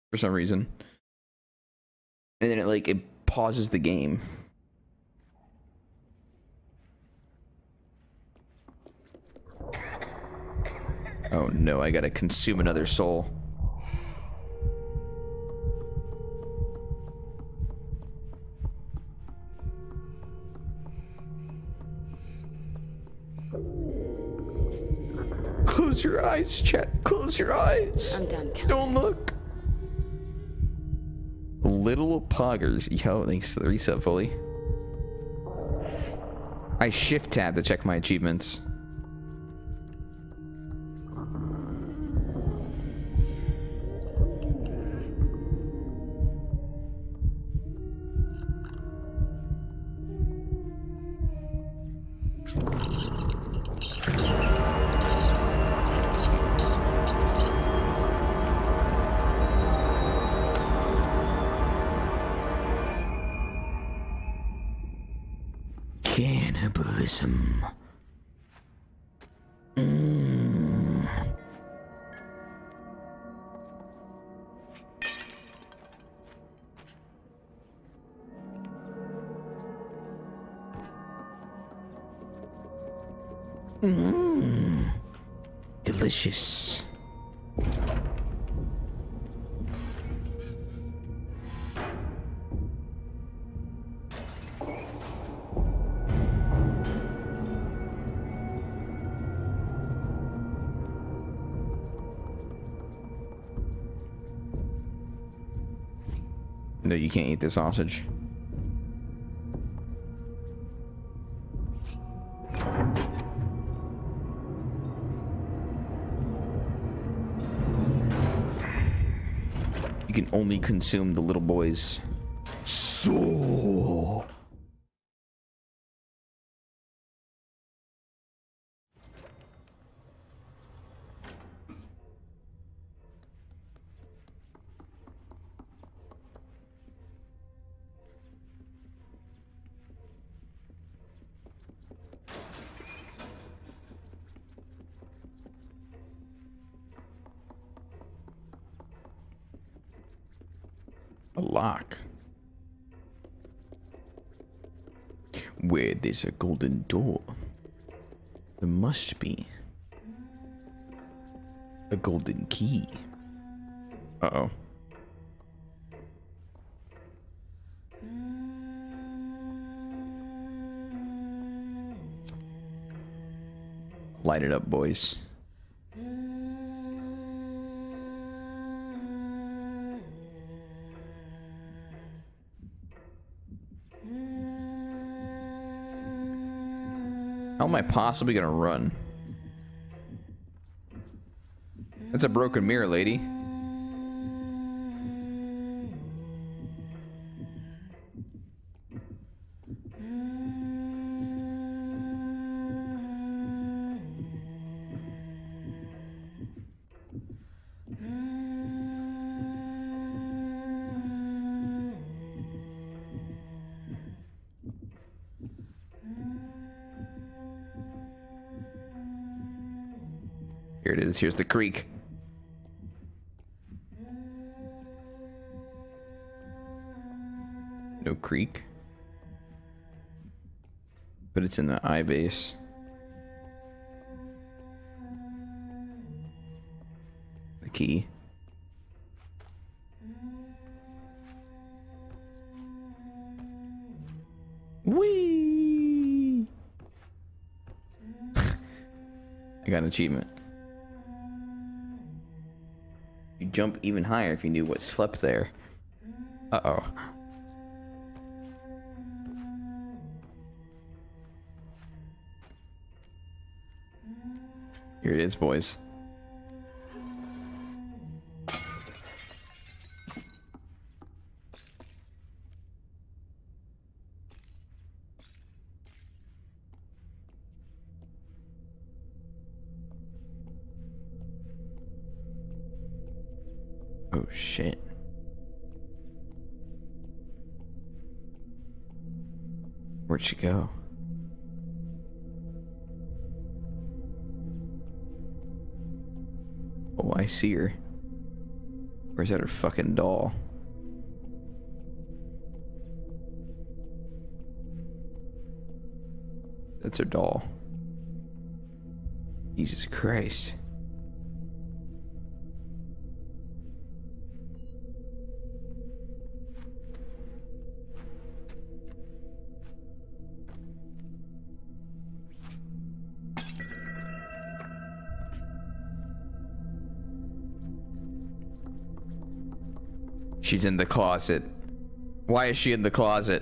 For some reason. And then it like it pauses the game. Oh no, I gotta consume another soul. Close your eyes, Chet. Close your eyes. I'm done counting. Don't look. Little poggers. Yo, thanks for the reset, fully. I shift tab to check my achievements. No, you can't eat the sausage. Can only consume the little boys. So. There's a golden door, there must be a golden key. Uh oh. Light it up, boys. Am I possibly gonna run? That's a broken mirror, lady. Here's the creek. No creek. But it's in the eye base. The key. Whee! I got an achievement. Jump even higher if you knew what slept there. Uh-oh. Here it is, boys. That her fucking doll? That's her doll. Jesus Christ. She's in the closet. Why is she in the closet?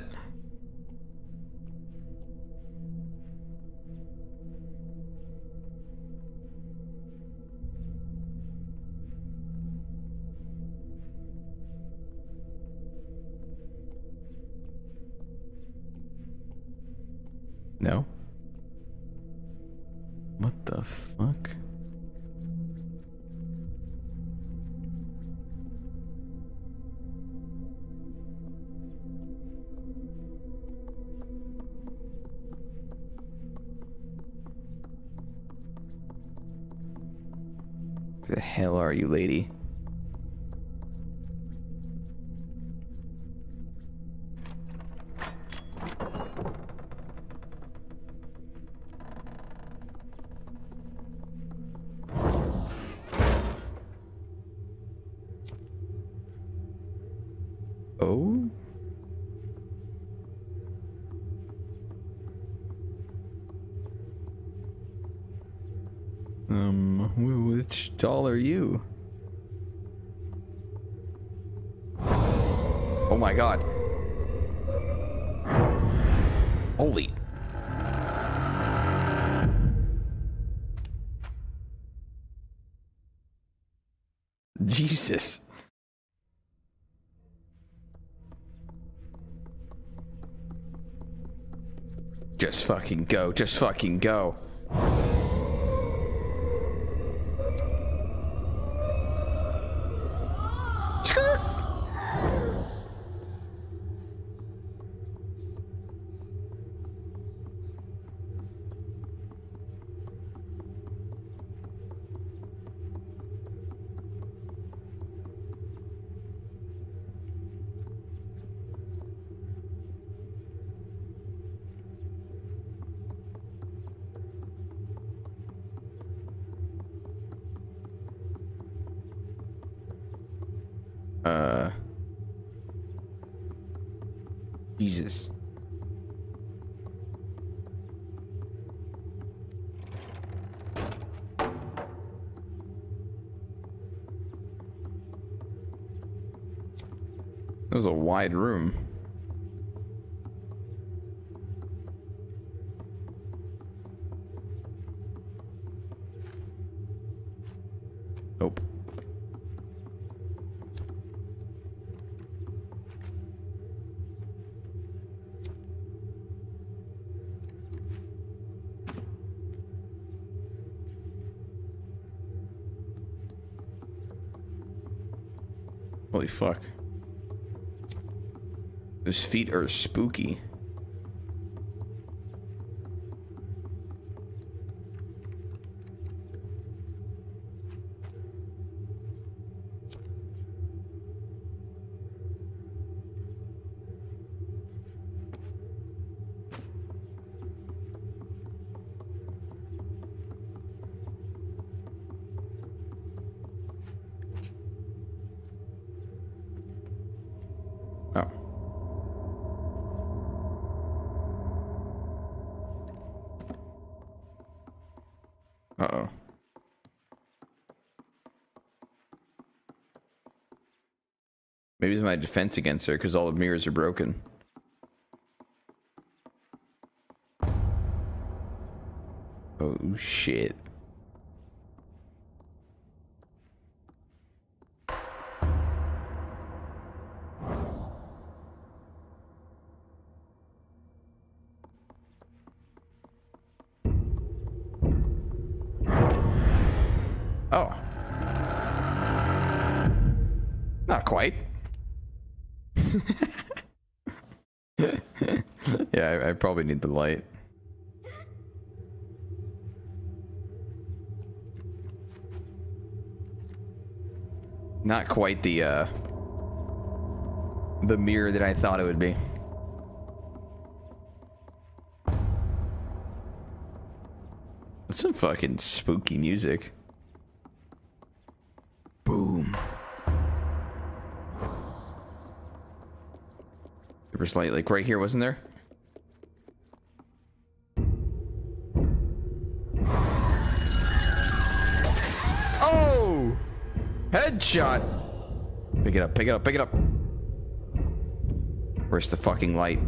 You? Oh my god. Holy. Jesus. Just fucking go. Just fucking go. Skirt. Uh. Jesus. That was a wide room. Those feet are spooky. My defense against her because all the mirrors are broken. Probably need the light. Not quite the, uh, the mirror that I thought it would be. That's some fucking spooky music. Boom. Was light like right here, wasn't there? Pick it up, pick it up, pick it up. Where's the fucking light?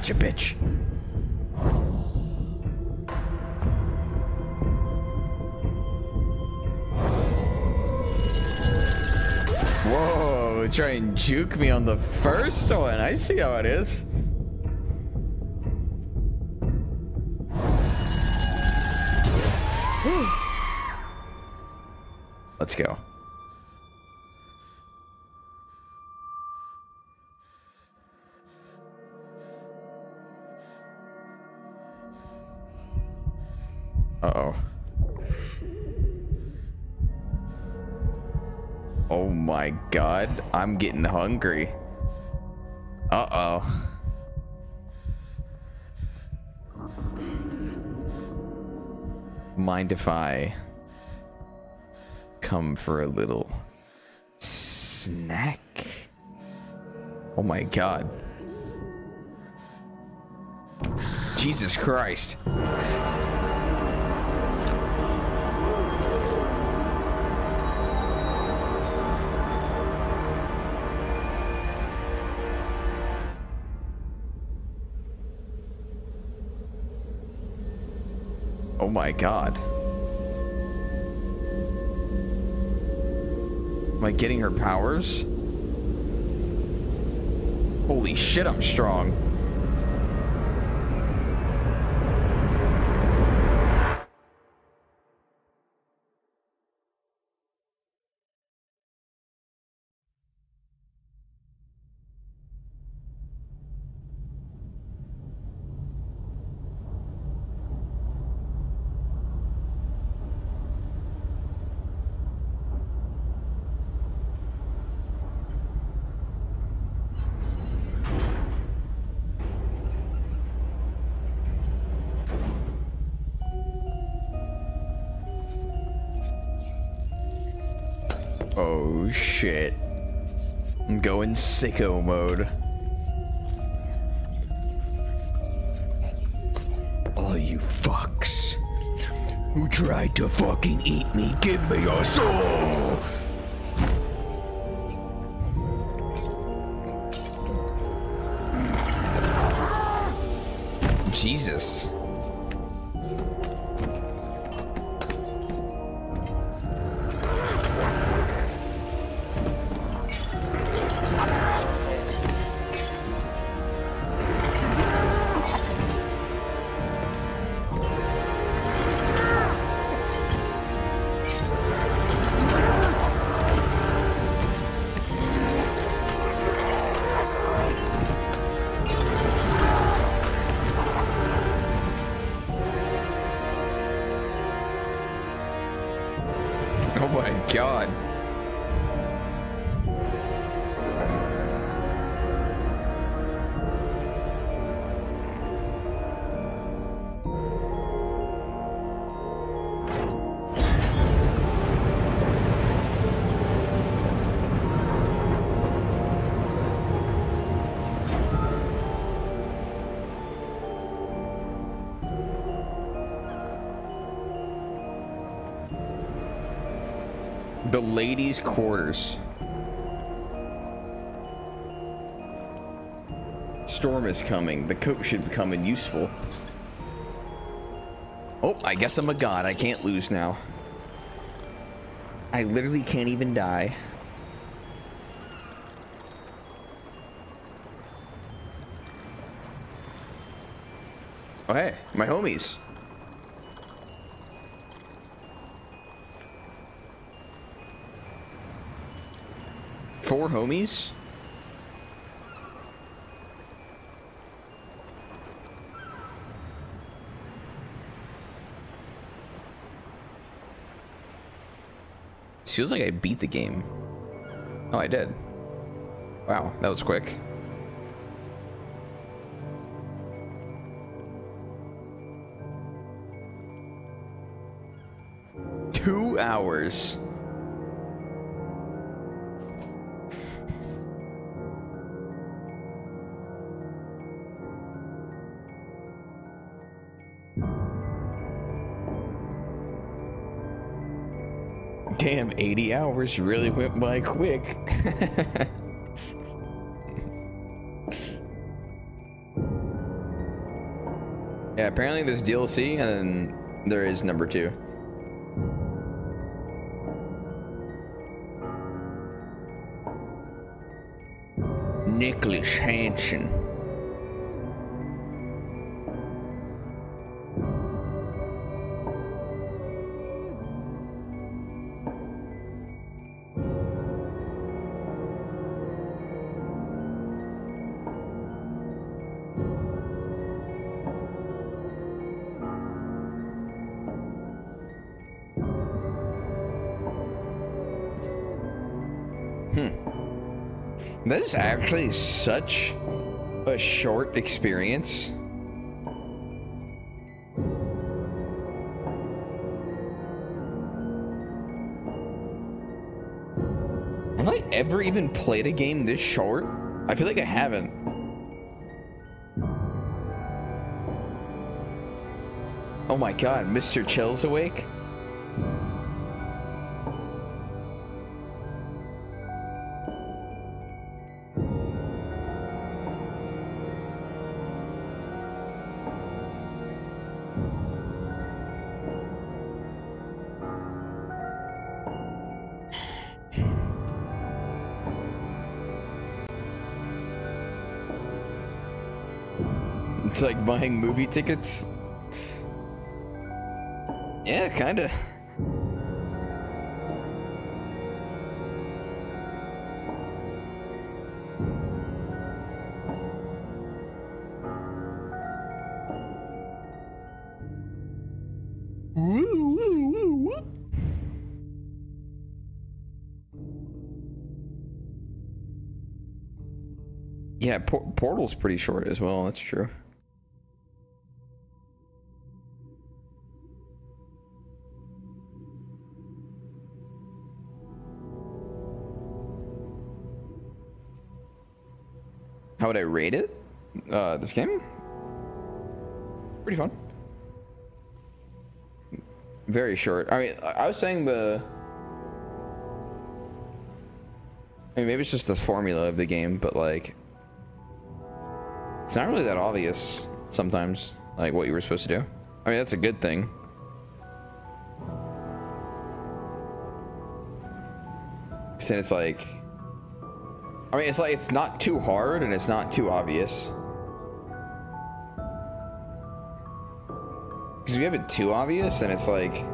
Gotcha, bitch. Whoa, try and juke me on the first one. I see how it is. Let's go. My god, I'm getting hungry. Uh-oh. Mind if I come for a little snack? Oh my god. Jesus Christ. Oh my god. Am I getting her powers? Holy shit, I'm strong. Shit. I'm going sicko mode. All you fucks who tried to fucking eat me, give me your soul! Jesus. Is coming. The coat should become useful. Oh, I guess I'm a god. I can't lose now. I literally can't even die. Oh, hey, my homies. Four homies? Feels like I beat the game. Oh, I did. Wow, that was quick. Two hours. 80 hours really went by quick. yeah, apparently there's DLC and then there is number two. Nicholas Hansen. That is actually such a short experience. Have I ever even played a game this short? I feel like I haven't. Oh my god, Mr. Chill's awake? Buying movie tickets. Yeah, kinda. Yeah, por Portal's pretty short as well. That's true. Uh, this game? Pretty fun. Very short. I mean, I was saying the... I mean, maybe it's just the formula of the game, but like... It's not really that obvious sometimes. like what you were supposed to do. I mean, that's a good thing. Then it's like, I mean, it's like it's not too hard and it's not too obvious. Because if you have it too obvious, then it's like you're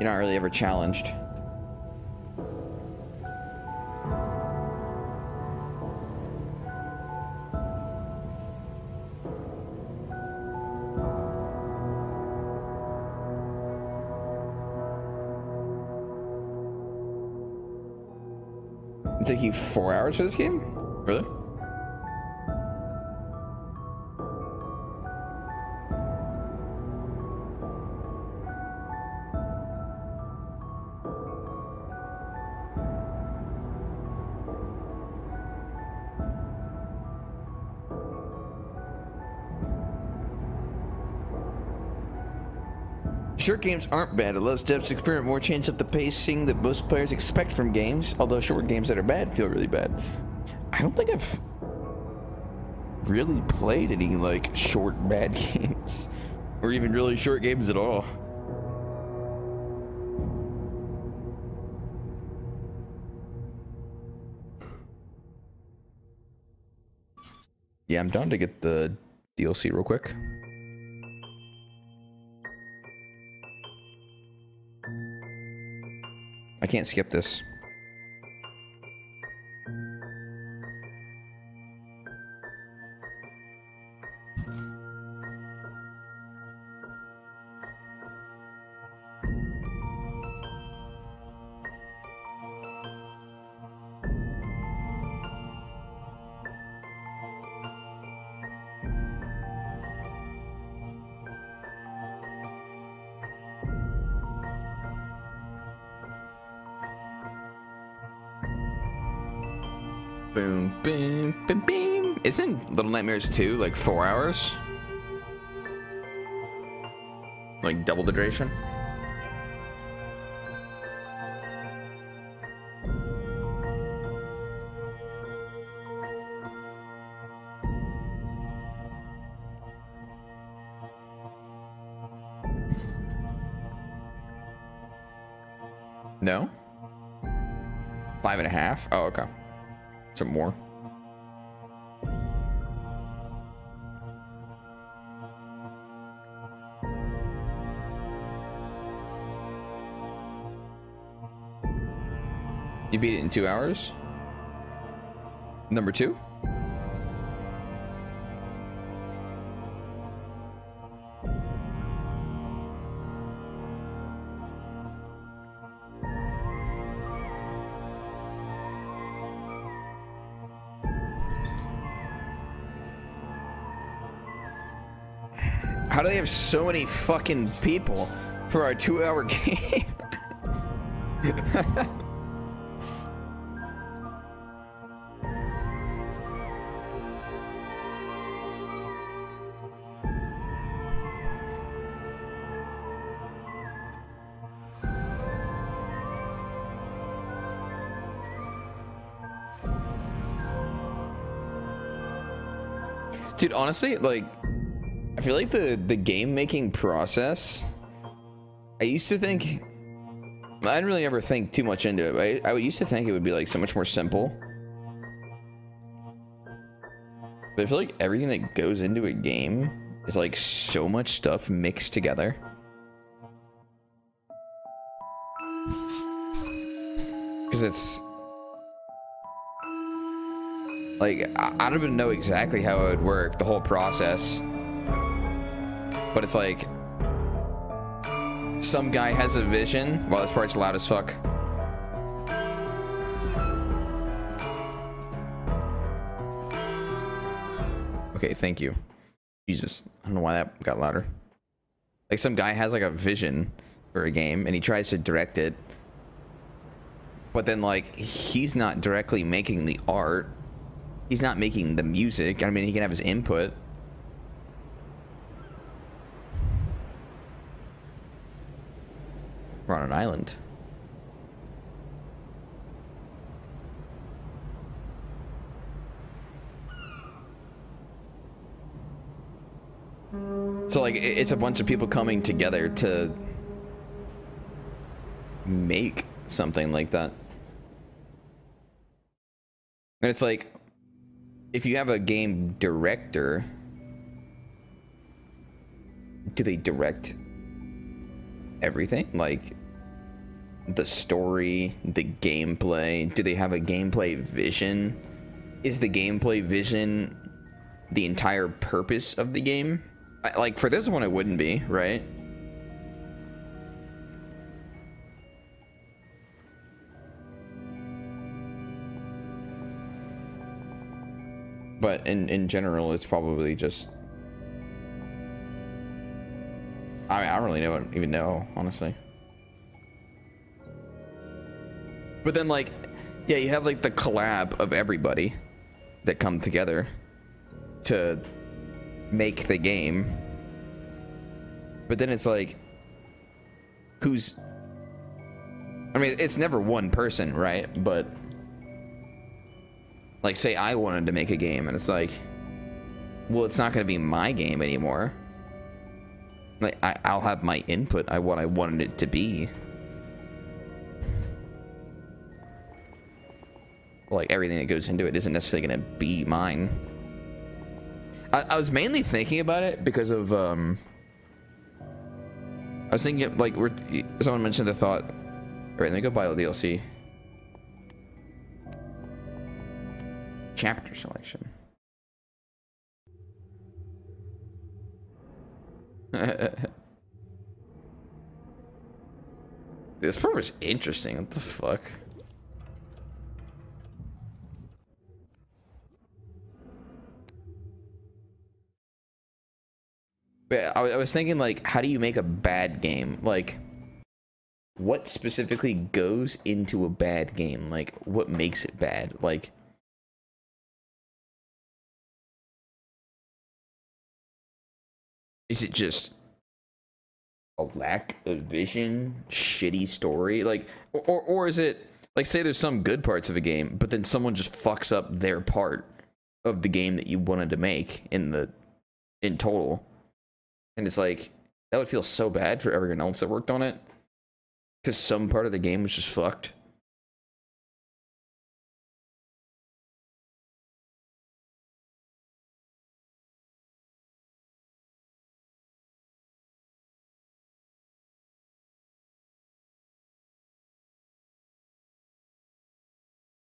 not really ever challenged. It took you four hours for this game? Games aren't bad. It lets devs experiment more, change up the pacing that most players expect from games, although short games that are bad feel really bad. I don't think I've really played any, like, short bad games. Or even really short games at all. Yeah, I'm down to get the DLC real quick. Can't skip this. Little Nightmares 2 like four hours? Like double the duration? No? Five and a half? Oh, okay. Some more. Beat it in two hours? Number two? How do they have so many fucking people for our two hour game? Dude, honestly, like, I feel like the the game making process. I used to think. I didn't really ever think too much into it. Right? I used to think it would be like so much more simple. But I feel like everything that goes into a game is like so much stuff mixed together. Because it's like I, don't even know exactly how it would work, the whole process. But it's like some guy has a vision. Well, this part's loud as fuck. Okay, thank you. Jesus, I don't know why that got louder. Like some guy has like a vision for a game and he tries to direct it. But then like he's not directly making the art. He's not making the music. I mean, he can have his input. We're on an island. So like it's a bunch of people coming together to make something like that. And it's like if you have a game director, do they direct everything? Like the story, the gameplay? Do they have a gameplay vision? Is the gameplay vision the entire purpose of the game? Like for this one, it wouldn't be, right? But in in general, it's probably just. I mean, I don't really know even know honestly. But then like, yeah, you have like the collab of everybody that come together to make the game. But then it's like, who's? I mean, it's never one person, right? But like, say I wanted to make a game, and it's like, well, it's not going to be my game anymore. Like, I, I'll have my input. I what I wanted it to be. like everything that goes into it isn't necessarily going to be mine. I, I was mainly thinking about it because of um. I was thinking like we're someone mentioned the thought. All right, let me go buy the DLC. Chapter selection. this part was interesting. What the fuck? But I, I was thinking, like, how do you make a bad game? Like, what specifically goes into a bad game? Like, what makes it bad? Like, is it just a lack of vision, shitty story? Like, or or is it like, say, there's some good parts of a game, but then someone just fucks up their part of the game that you wanted to make in the in total? And it's like, that would feel so bad for everyone else that worked on it. Because some part of the game was just fucked.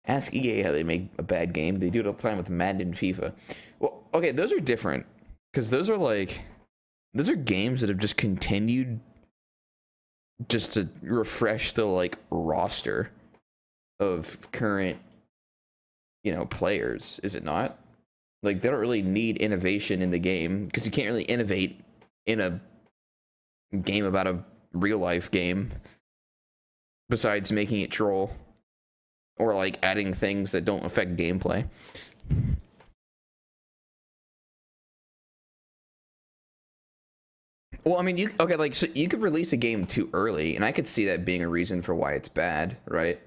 Ask EA how they make a bad game. They do it all the time with Madden and FIFA. Well, okay, those are different. Because those are like those are games that have just continued just to refresh the like roster of current you know players is it not like they don't really need innovation in the game because you can't really innovate in a game about a real life game besides making it troll or like adding things that don't affect gameplay Well, I mean, you okay? Like, so you could release a game too early, and I could see that being a reason for why it's bad, right?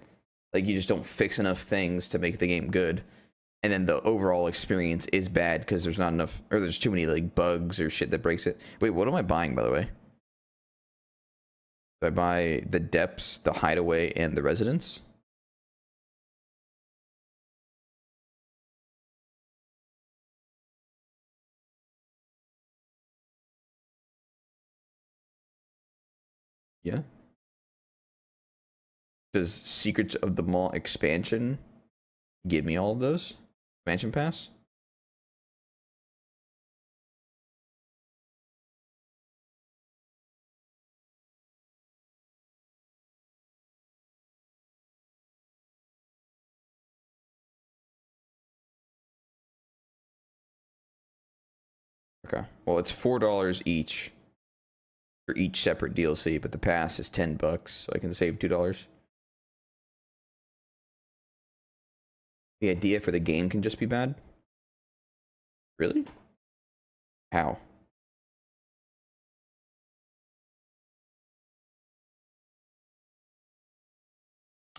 Like, you just don't fix enough things to make the game good, and then the overall experience is bad because there's not enough, or there's too many like bugs or shit that breaks it. Wait, what am I buying, by the way? Do I buy the depths, the hideaway, and the residence? Yeah. Does Secrets of the Mall expansion give me all of those? Expansion pass? Okay. Well, it's four dollars each for each separate DLC, but the pass is ten bucks, so I can save two dollars. The idea for the game can just be bad. Really? How?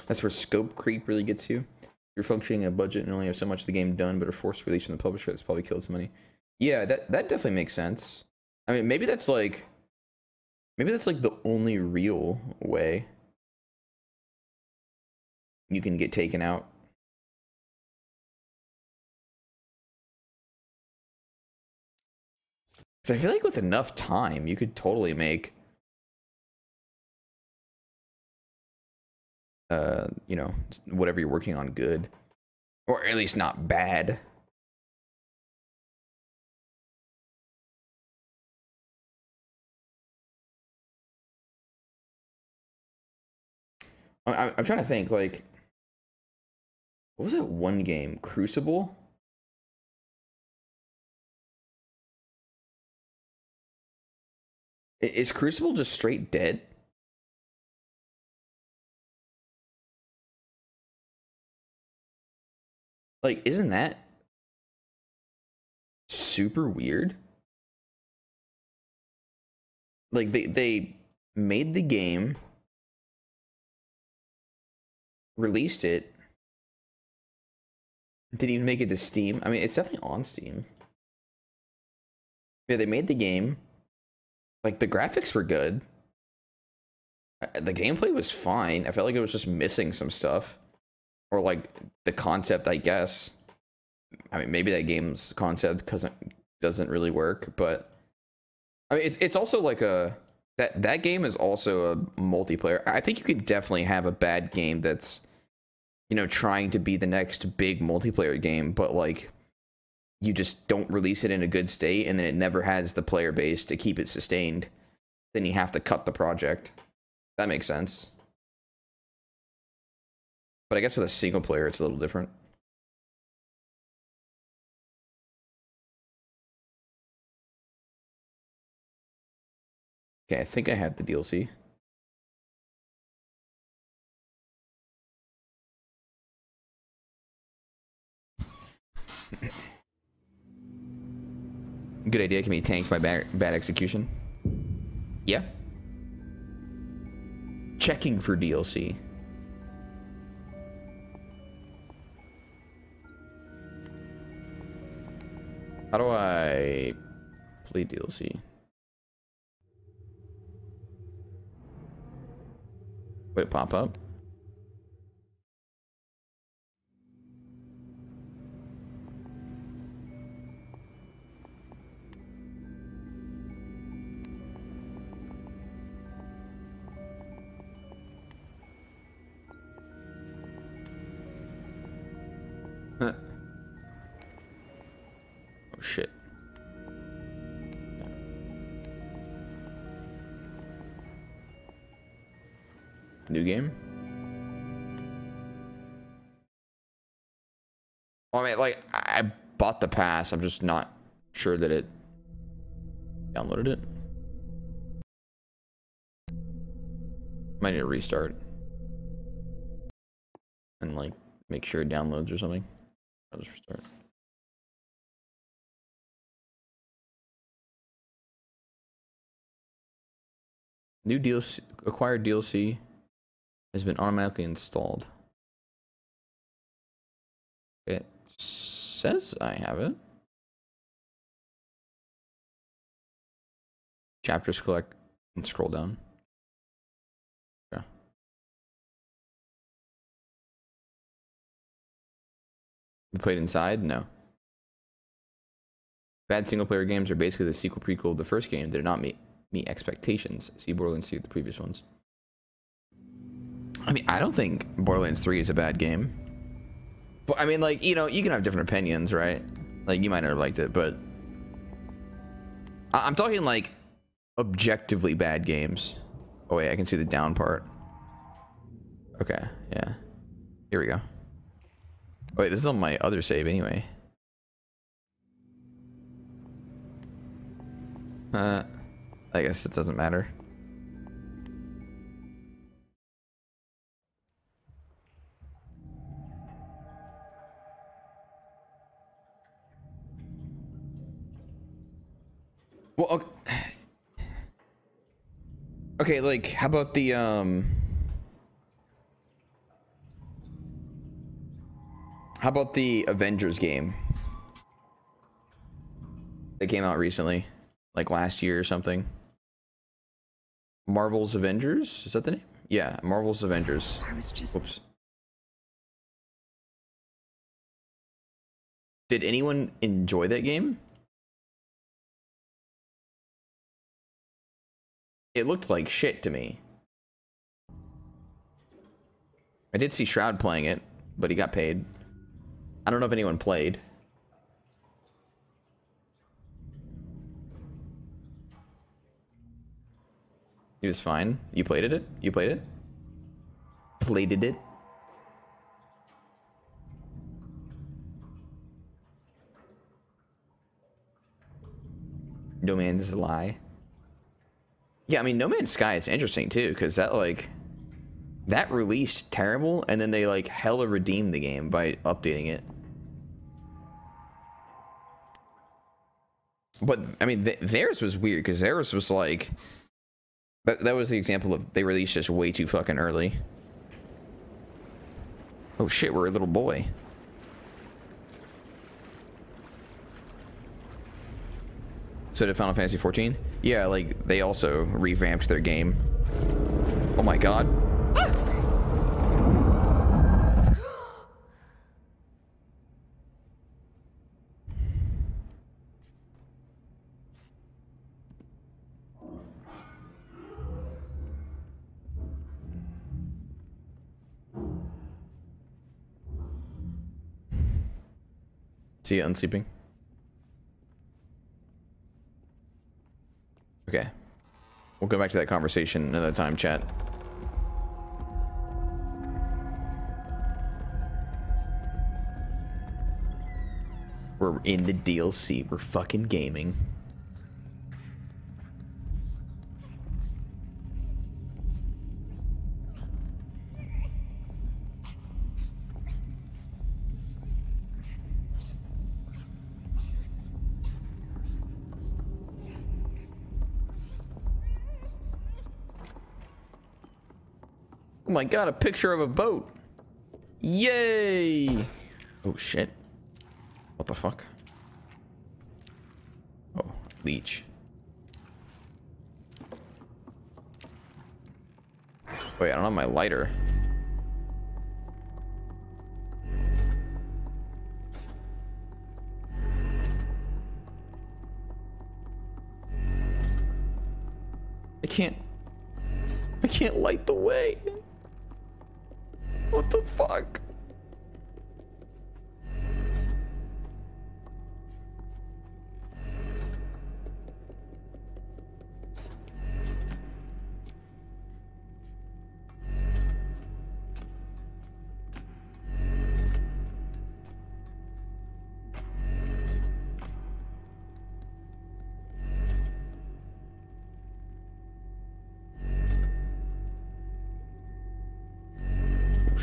That's where scope creep really gets you. You're functioning a budget and only have so much of the game done, but are forced release from the publisher. That's probably killed some money. Yeah, that that definitely makes sense. I mean, maybe that's like, maybe that's like the only real way you can get taken out. Because I feel like with enough time, you could totally make, uh, you know, whatever you're working on good, or at least not bad. I- I'm trying to think, like, what was that one game? Crucible? Is Crucible just straight dead? Like, isn't that super weird? Like they they made the game, released it, didn't even make it to Steam. I mean, it's definitely on Steam. Yeah, they made the game. Like the graphics were good. Uh, The gameplay was fine. I felt like it was just missing some stuff. Or like the concept, I guess. I mean, maybe that game's concept doesn't doesn't really work, but I mean, it's it's also like a that that game is also a multiplayer. I think you could definitely have a bad game that's you know trying to be the next big multiplayer game, but like you just don't release it in a good state, and then it never has the player base to keep it sustained. Then you have to cut the project. That makes sense. But I guess with a single player, it's a little different. Okay, I think I have the DLC. Good idea. Can be tanked by bad, bad execution. Yeah. Checking for DLC. How do I play DLC? Would it pop up? Pass. I'm just not sure that it downloaded it. Might need to restart. And, like, make sure it downloads or something. I'll just restart. New DLC, acquired DLC has been automatically installed. It says I have it. Chapters collect and scroll down. Yeah. You played inside? No. Bad single player games are basically the sequel prequel of the first game. They're not meet meet expectations. See Borderlands 2, the previous ones. I mean, I don't think Borderlands 3 is a bad game. But I mean, like, you know, you can have different opinions, right? Like, you might not have liked it, but I- I'm talking like objectively bad games. Oh wait, I can see the down part. Okay, yeah. Here we go. Wait, this is on my other save anyway. Uh, I guess it doesn't matter. Well, okay. Okay, like, how about the, um... How about the Avengers game? That came out recently. like last year or something. Marvel's Avengers is that the name? Yeah, Marvel's Avengers. I was just Whoops. Did anyone enjoy that game? It looked like shit to me. I did see Shroud playing it, but he got paid. I don't know if anyone played. He was fine. You played it? You played it? Plated it? No Man's Lie. Yeah, I mean, No Man's Sky is interesting too, because that like that released terrible, and then they like hella redeemed the game by updating it. But I mean, th theirs was weird because theirs was like that. That was the example of they released just way too fucking early. Oh shit, we're a little boy. So did Final Fantasy 14? Yeah, like they also revamped their game. Oh my god. See unsleeping. Okay. We'll go back to that conversation another time, chat. We're in the DLC. We're fucking gaming. My god, a picture of a boat. Yay! Oh shit. What the fuck? Oh, leech. Wait, I don't have my lighter. I can't... I can't light the way. What the fuck?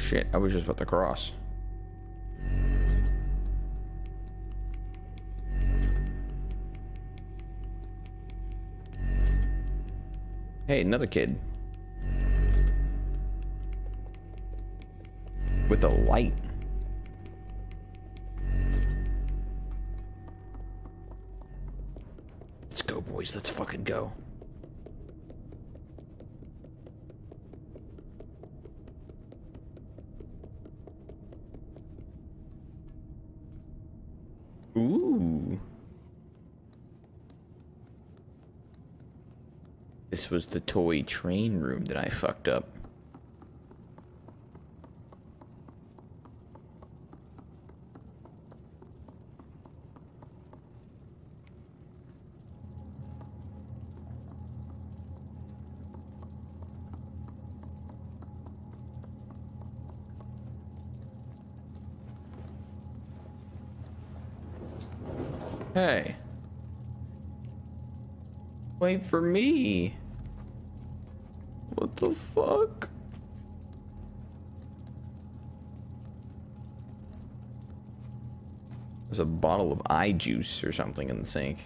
Shit, I was just about to cross. Hey, another kid. With a light. Let's go, boys. Let's fucking go. Ooh. This was the toy train room that I fucked up. Hey. Wait for me. What the fuck? There's a bottle of eye juice or something in the sink.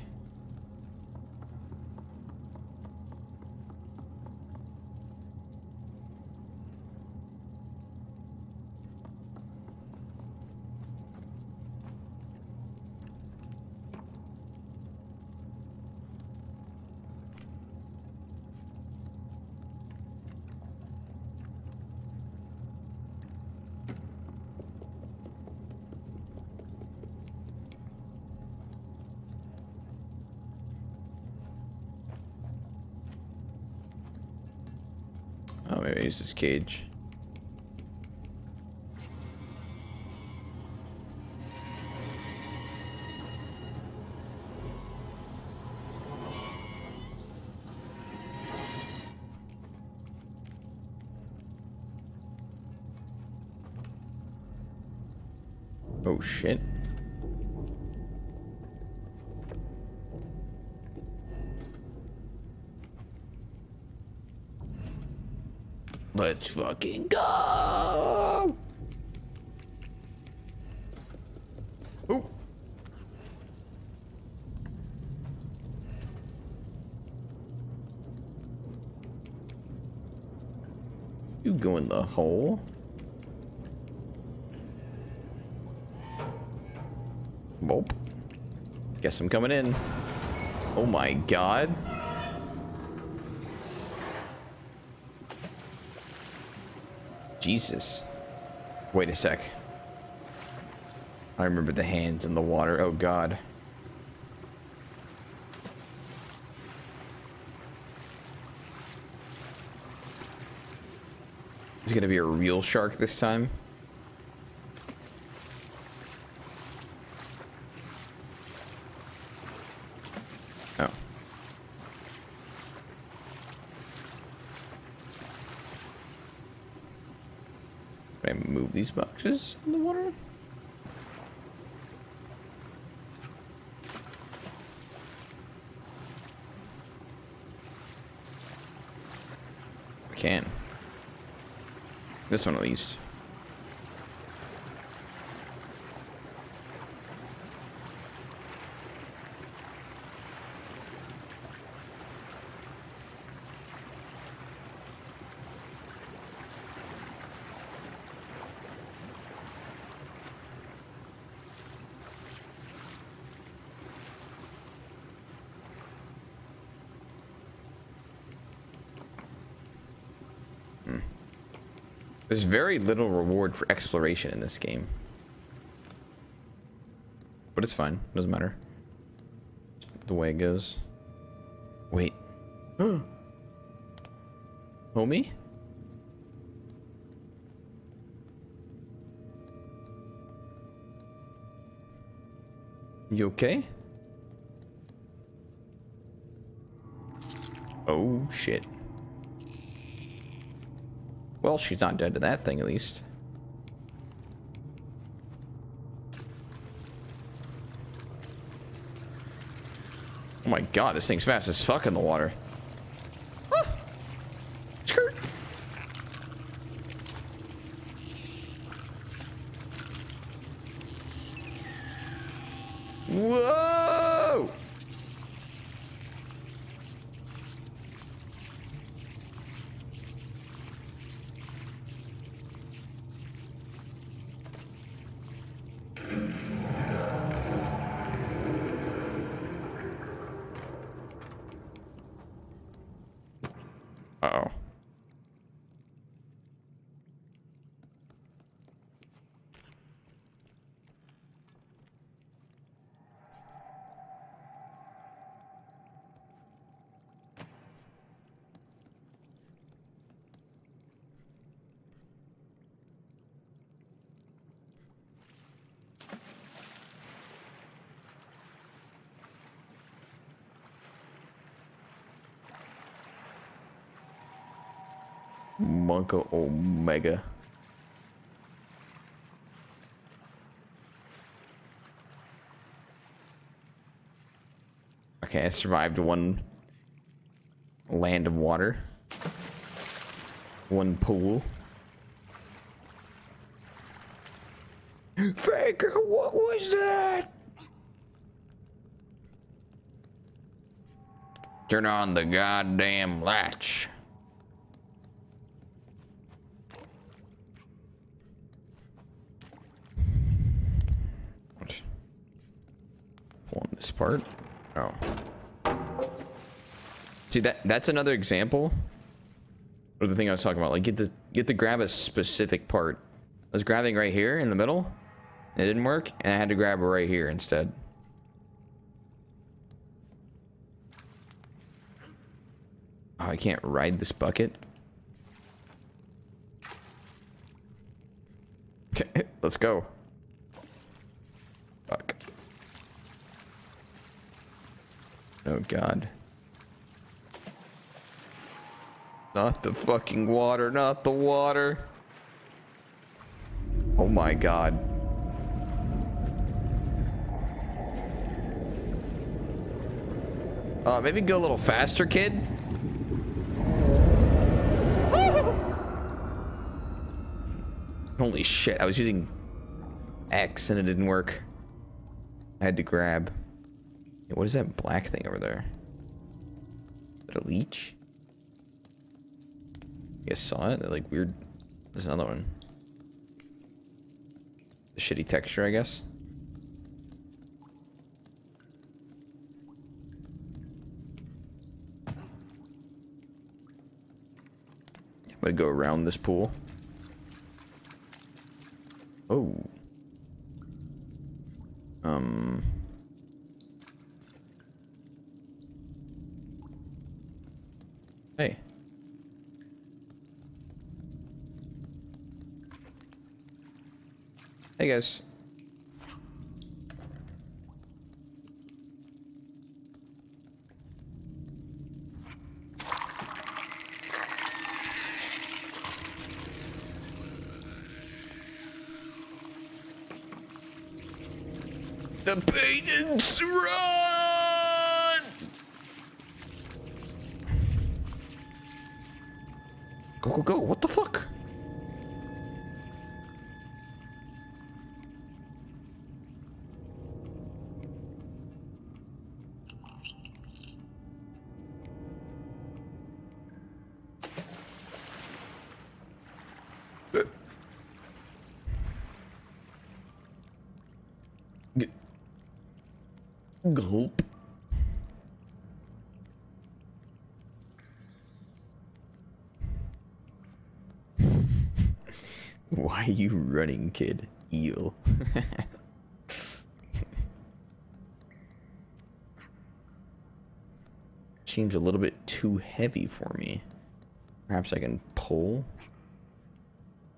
Cage. Let's fucking go! Oh. You go in the hole. Nope. Guess I'm coming in. Oh my god. Jesus. Wait a sec. I remember the hands in the water. Oh god. Is it gonna be a real shark this time? Oh. Can I move these boxes in the water? I can. This one at least. There's very little reward for exploration in this game. But it's fine. Doesn't matter. The way it goes. Wait. Homie? You okay? Oh, shit. Well, she's not dead to that thing, at least. Oh my god, this thing's fast as fuck in the water. Ah! Skirt. Whoa! Uh-oh. Monka Omega. Okay, I survived one land of water. One pool. Faker, what was that? Turn on the goddamn latch. Oh. See that that's another example of the thing I was talking about. Like get to get to grab a specific part. I was grabbing right here in the middle. It didn't work, and I had to grab right here instead. Oh, I can't ride this bucket. Let's go. Oh god. Not the fucking water, not the water. Oh my god. Uh, maybe go a little faster, kid. Holy shit, I was using X and it didn't work. I had to grab. What is that black thing over there? Is that a leech? You guys saw it? They're like weird. There's another one. The shitty texture, I guess. I'm gonna go around this pool. Oh. Um. Hey. Hey guys. The Paydens run! Go, go, go. What the fuck? Gulp. Why are you running, kid? Eel. Seems a little bit too heavy for me. Perhaps I can pull.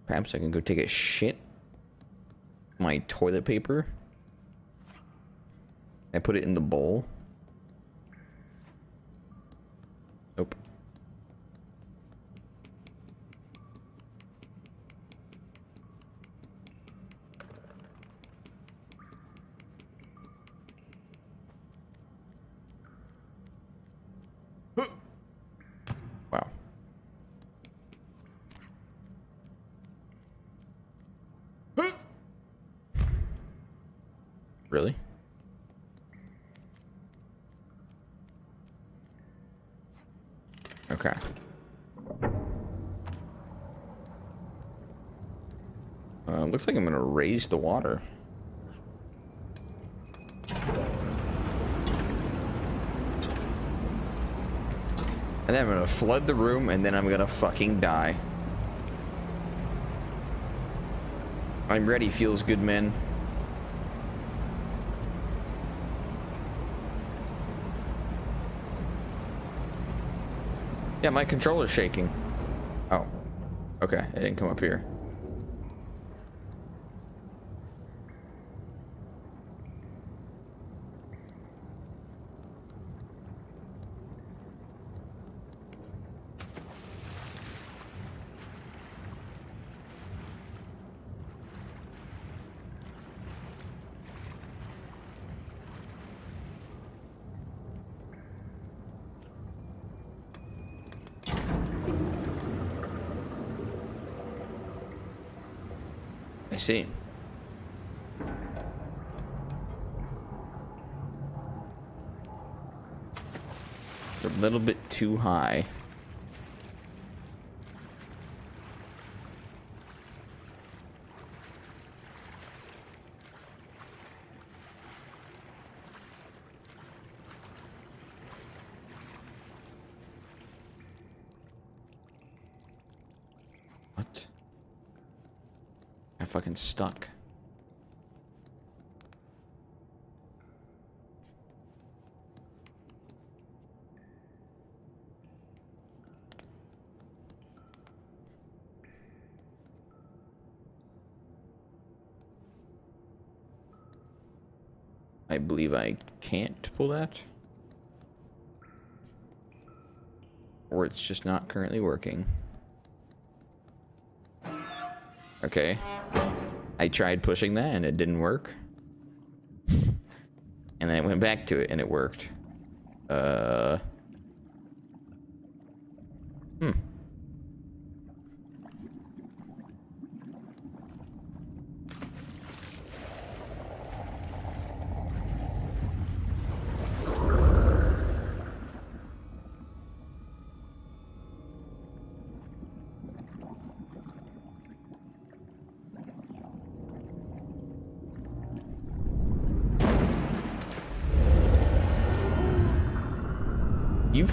Perhaps I can go take a shit. My toilet paper. I put it in the bowl. Nope. Wow. Really? Okay. Uh, looks like I'm gonna raise the water. And then I'm gonna flood the room and then I'm gonna fucking die. I'm ready, feels good, man. Yeah, my controller's shaking. Oh. Okay, it didn't come up here. I see. It's a little bit too high. fucking stuck. I believe I can't pull that. Or it's just not currently working. Okay. I tried pushing that and it didn't work. And then I went back to it and it worked. Uh...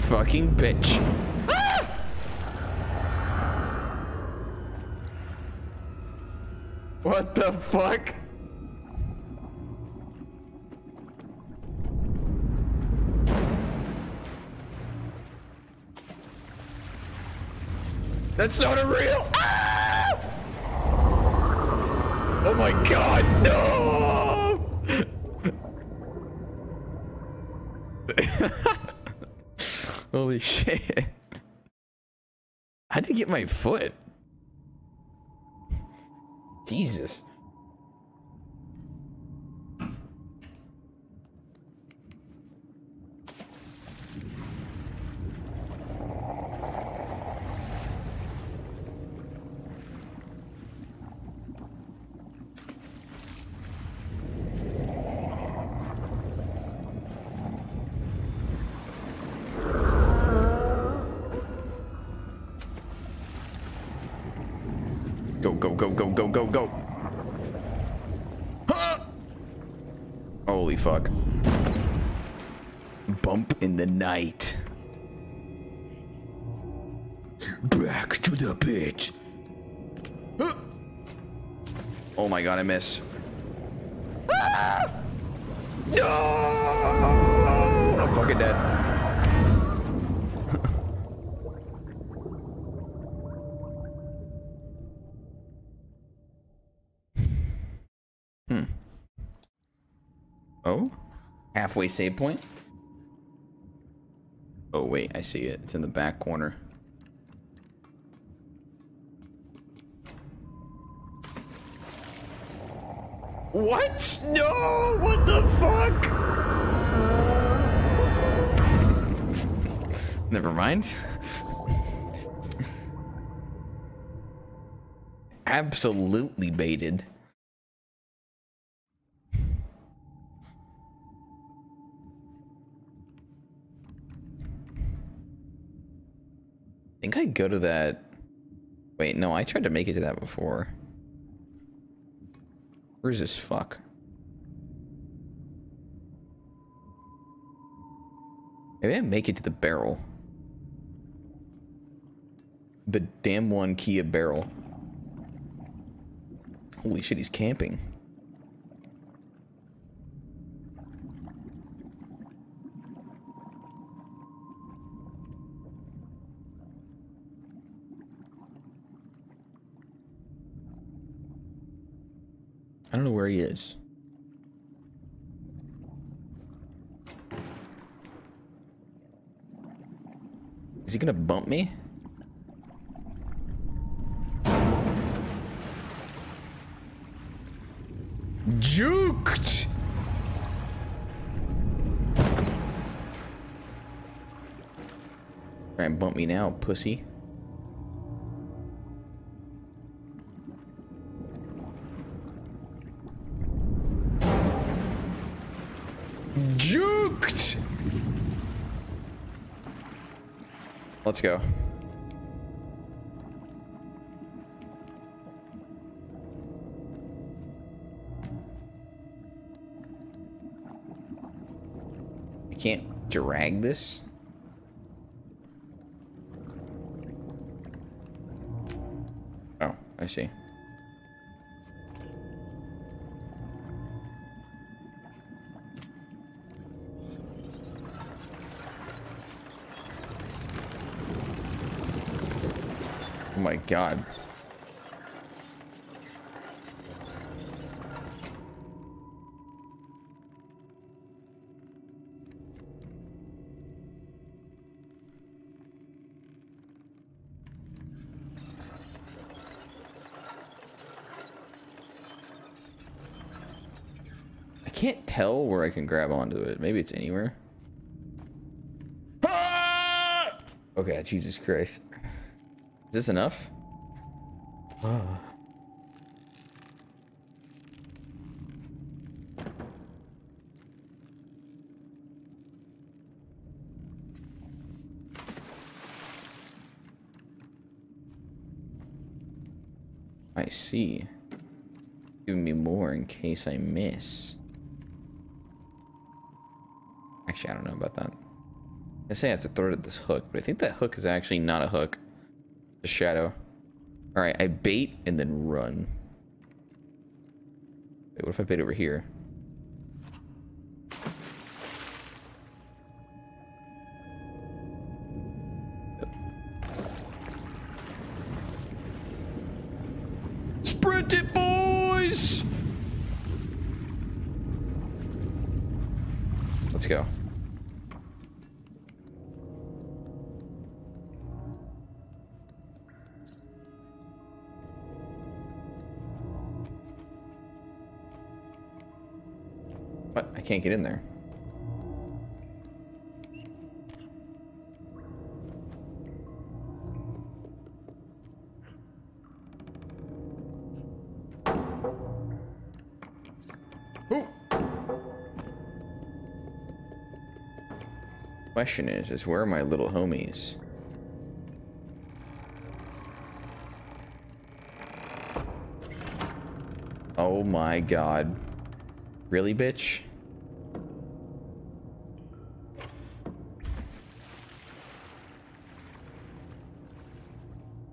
fucking bitch. Ah! What the fuck? That's not a real. Ah! Oh my god, no! Holy shit. How'd you get my foot? Jesus. Go, go, go, go. Huh! Holy fuck. Bump in the night. Back to the pit. Huh! Oh my god, I missed. Ah! No! I'm fucking dead. Oh? Halfway save point? Oh, wait, I see it. It's in the back corner. What? No! What the fuck? Never mind. Absolutely baited. Go to that. Wait, no, I tried to make it to that before. Where's this fuck? Maybe I make it to the barrel. The damn one Kia barrel. Holy shit, he's camping. He is. Is he gonna bump me? Juked! Try and bump me now, pussy. Let's go. I can't drag this? Oh, I see. god. I can't tell where I can grab onto it. Maybe it's anywhere. Ah! Okay, Jesus Christ. Is this enough? I see. Giving me more in case I miss. Actually, I don't know about that. I say I have to throw it at this hook, but I think that hook is actually not a hook. It's a shadow. Alright, I bait and then run. Wait, what if I bait over here? Question is, is where are my little homies? Oh my god. Really, bitch?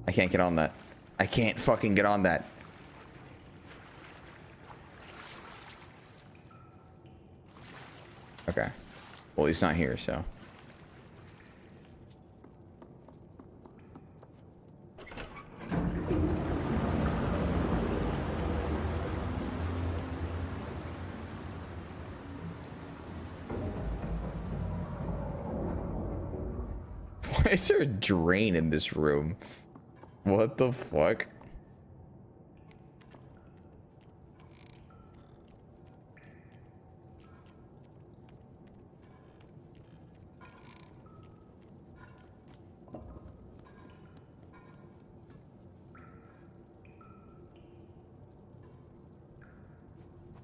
I can't get on that. I can't fucking get on that. Okay. Well, he's not here, so. Is there a drain in this room? What the fuck?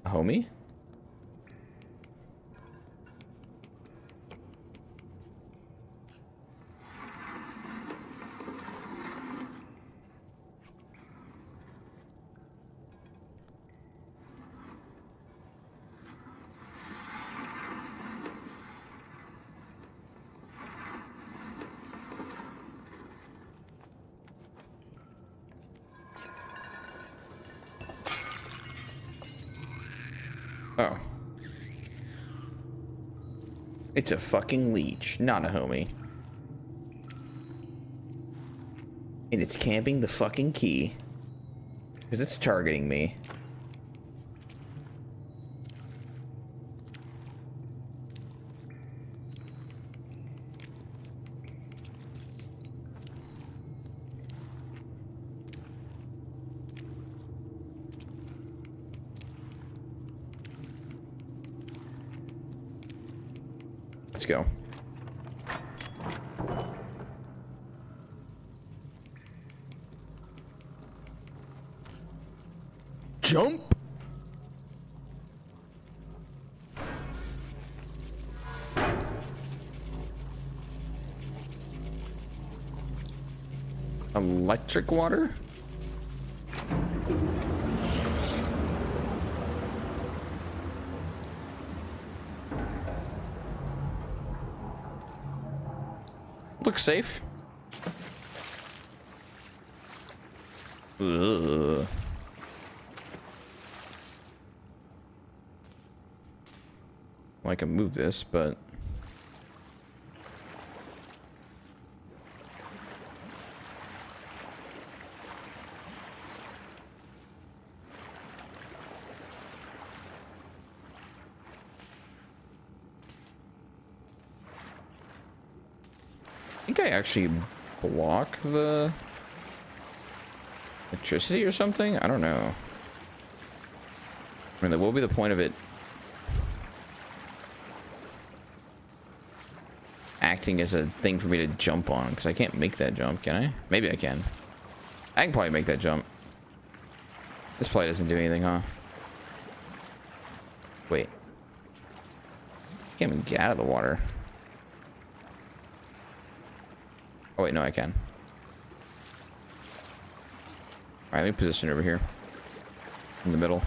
Homie? Oh. It's a fucking leech, not a homie. And it's camping the fucking key. Because it's targeting me. Electric water? Looks safe. Ugh. Well, I can move this, but... actually block the electricity or something? I don't know. I mean, what would be the point of it acting as a thing for me to jump on? Because I can't make that jump, can I? Maybe I can. I can probably make that jump. This play doesn't do anything, huh? Wait. Can't even get out of the water. Oh wait, no, I can. Alright, let me position over here. In the middle.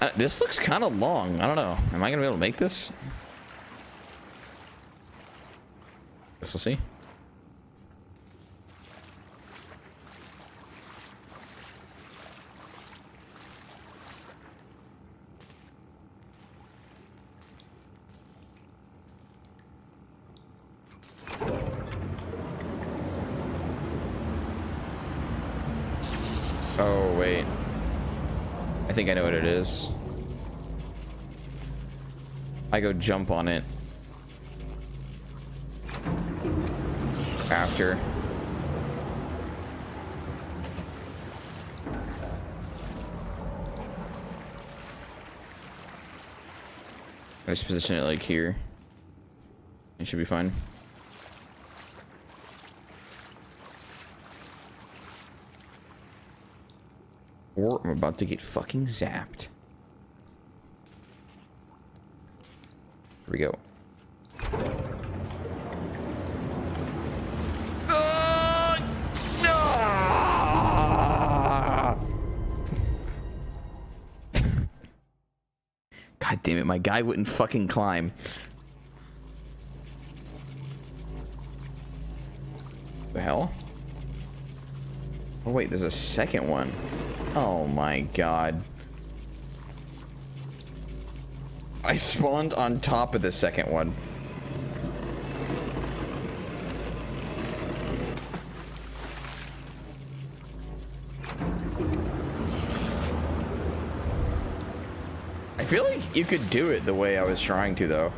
Uh, this looks kind of long. I don't know. Am I going to be able to make this? Guess we'll see. Oh, wait. I think I know what it is. I go jump on it. After. I just position it like here. It should be fine. Or I'm about to get fucking zapped. Here we go. God damn it, my guy wouldn't fucking climb. Wait, there's a second one. Oh my god. I spawned on top of the second one. I feel like you could do it the way I was trying to, though.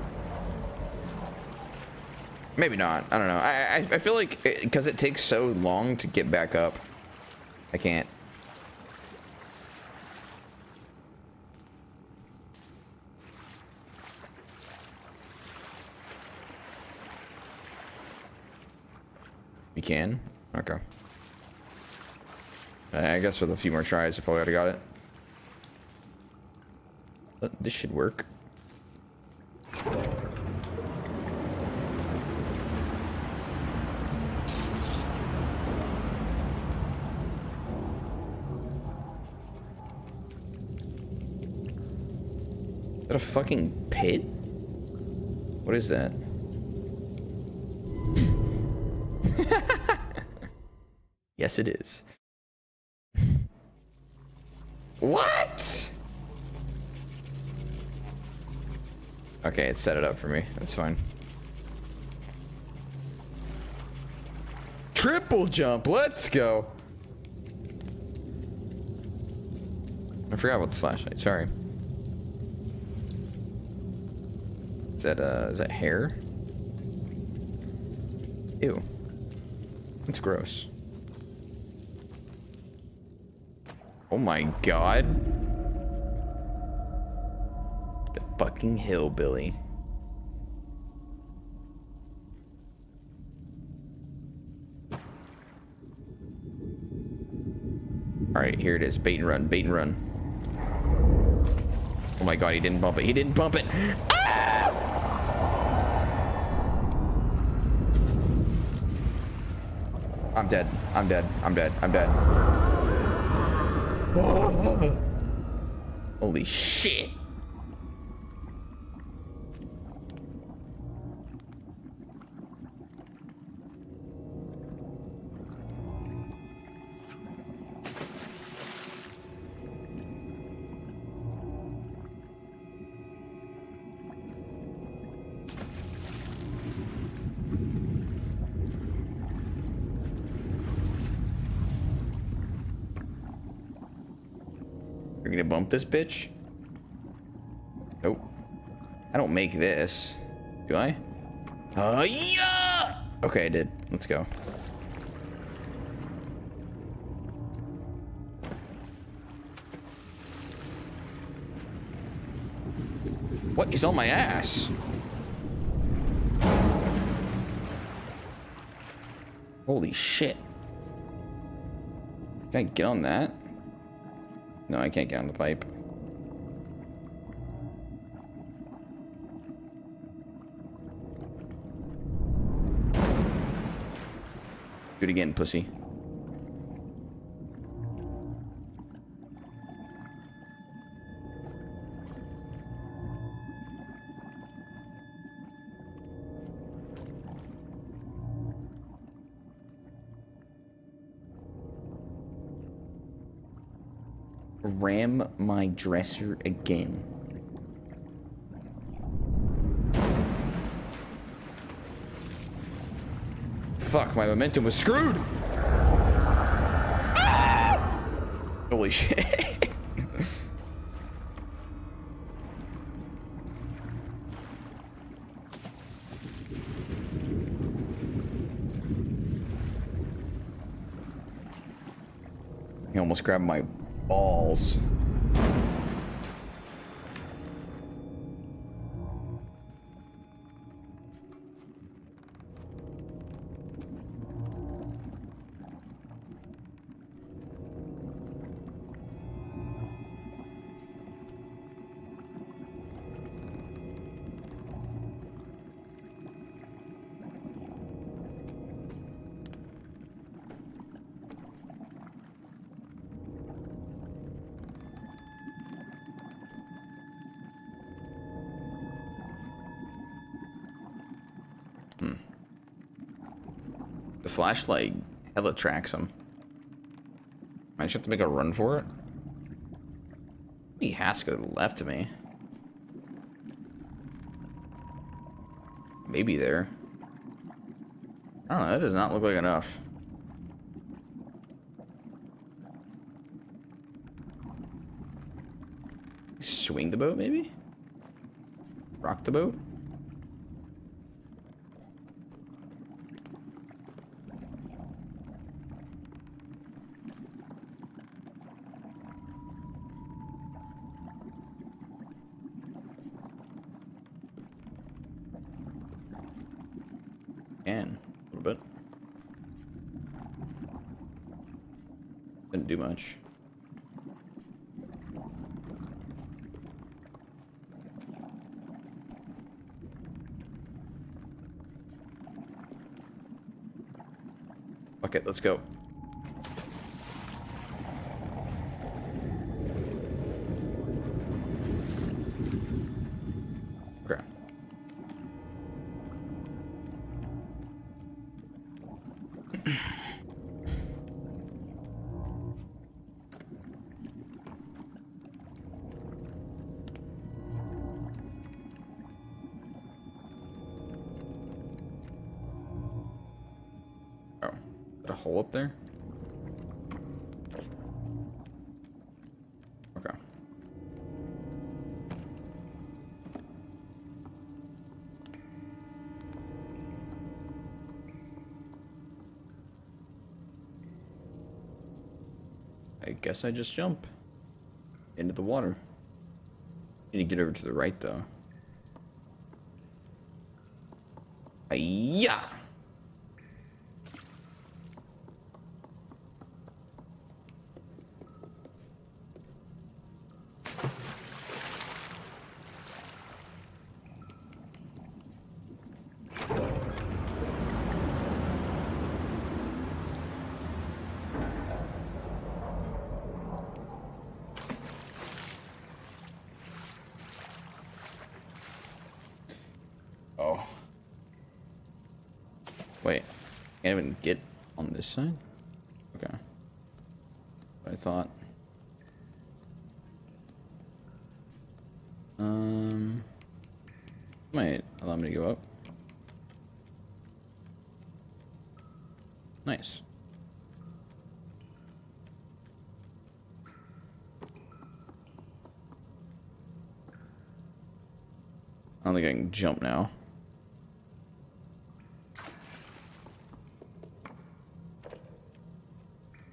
Maybe not. I don't know. I, I, I feel like because it, it takes so long to get back up, I can't. You can? Okay. I guess with a few more tries, I probably got it. But this should work. Fucking pit? What is that? yes, it is. what? Okay, it set it up for me. That's fine. Triple jump. Let's go. I forgot about the flashlight. Sorry. Is that uh is that hair? Ew. That's gross. Oh my god. The fucking hillbilly. Alright, here it is. Bait and run, bait and run. Oh my god, he didn't bump it. He didn't bump it. Ah! Dead. I'm dead. I'm dead. I'm dead. Holy shit. this bitch? Nope. I don't make this. Do I? Uh, yeah! Okay, I did. Let's go. What he's on my ass? Holy shit. Can I get on that? No, I can't get on the pipe. Do it again, pussy. My dresser again. Fuck, my momentum was screwed! Holy shit. he almost grabbed my balls. Flashlight hella tracks him. I just have to make a run for it. He has to the left of me. Maybe there. I don't know, that does not look like enough. Swing the boat, maybe? Rock the boat? Can a little bit. Much. Okay, let's go. Guess I just jump into the water. Need to get over to the right though. Yeah. Oh. Wait. Can't even get on this side? Okay. I thought. Um. Might allow me to go up. Nice. I don't think I can jump now.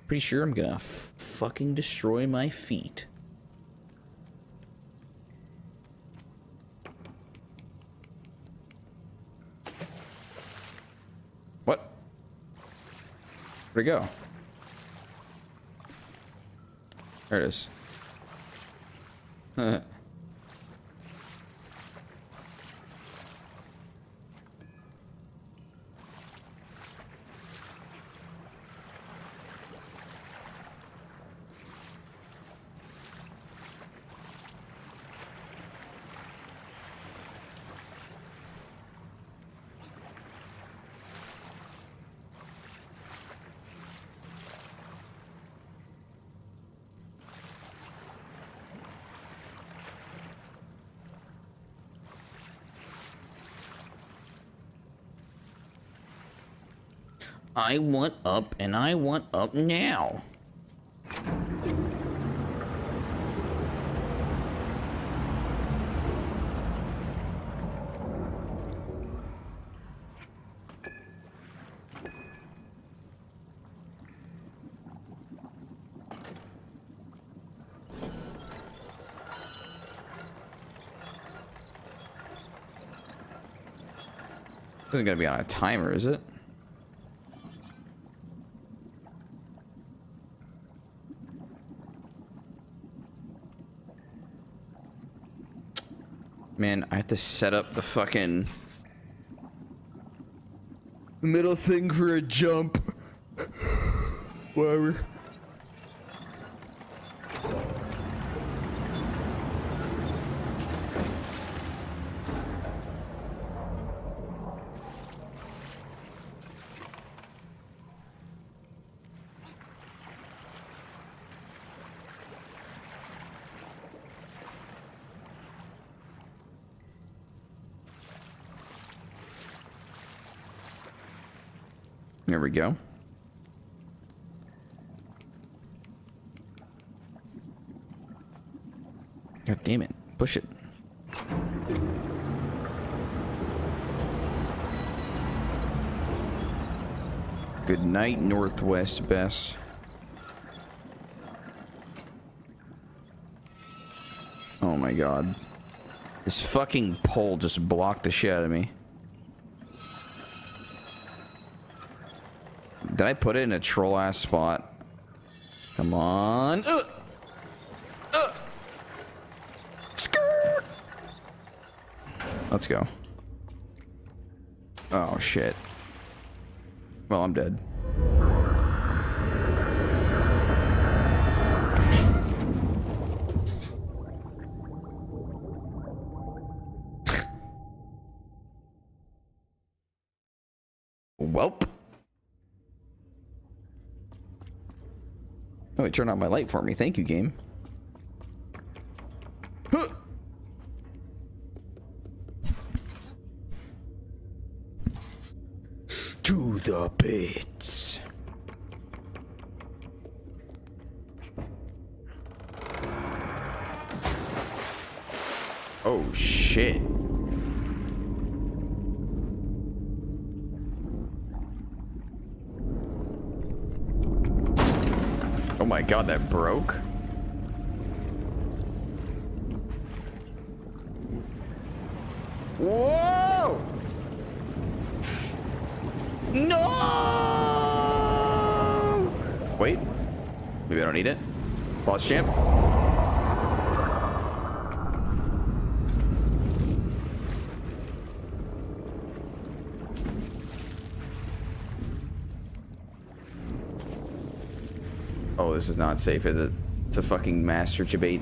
Pretty sure I'm gonna fucking destroy my feet. What? Where'd it go? There it is. I want up and I want up now. Isn't gonna be on a timer, is it? Man, I have set up the fucking middle thing for a jump. Whatever. There we go. God damn it. Push it. Good night, Northwest Bess. Oh my god. This fucking pole just blocked the shit out of me. Did I put it in a troll ass spot? Come on. Uh, uh. Skirt. Let's go. Oh shit. Well, I'm dead. Welp. Oh, it turned on my light for me. Thank you, game. Huh. To the pits. Oh, shit. Oh my god, that broke? Whoa! No! Wait. Maybe I don't need it. PauseChamp. Oh, this is not safe, is it? It's a fucking master debate.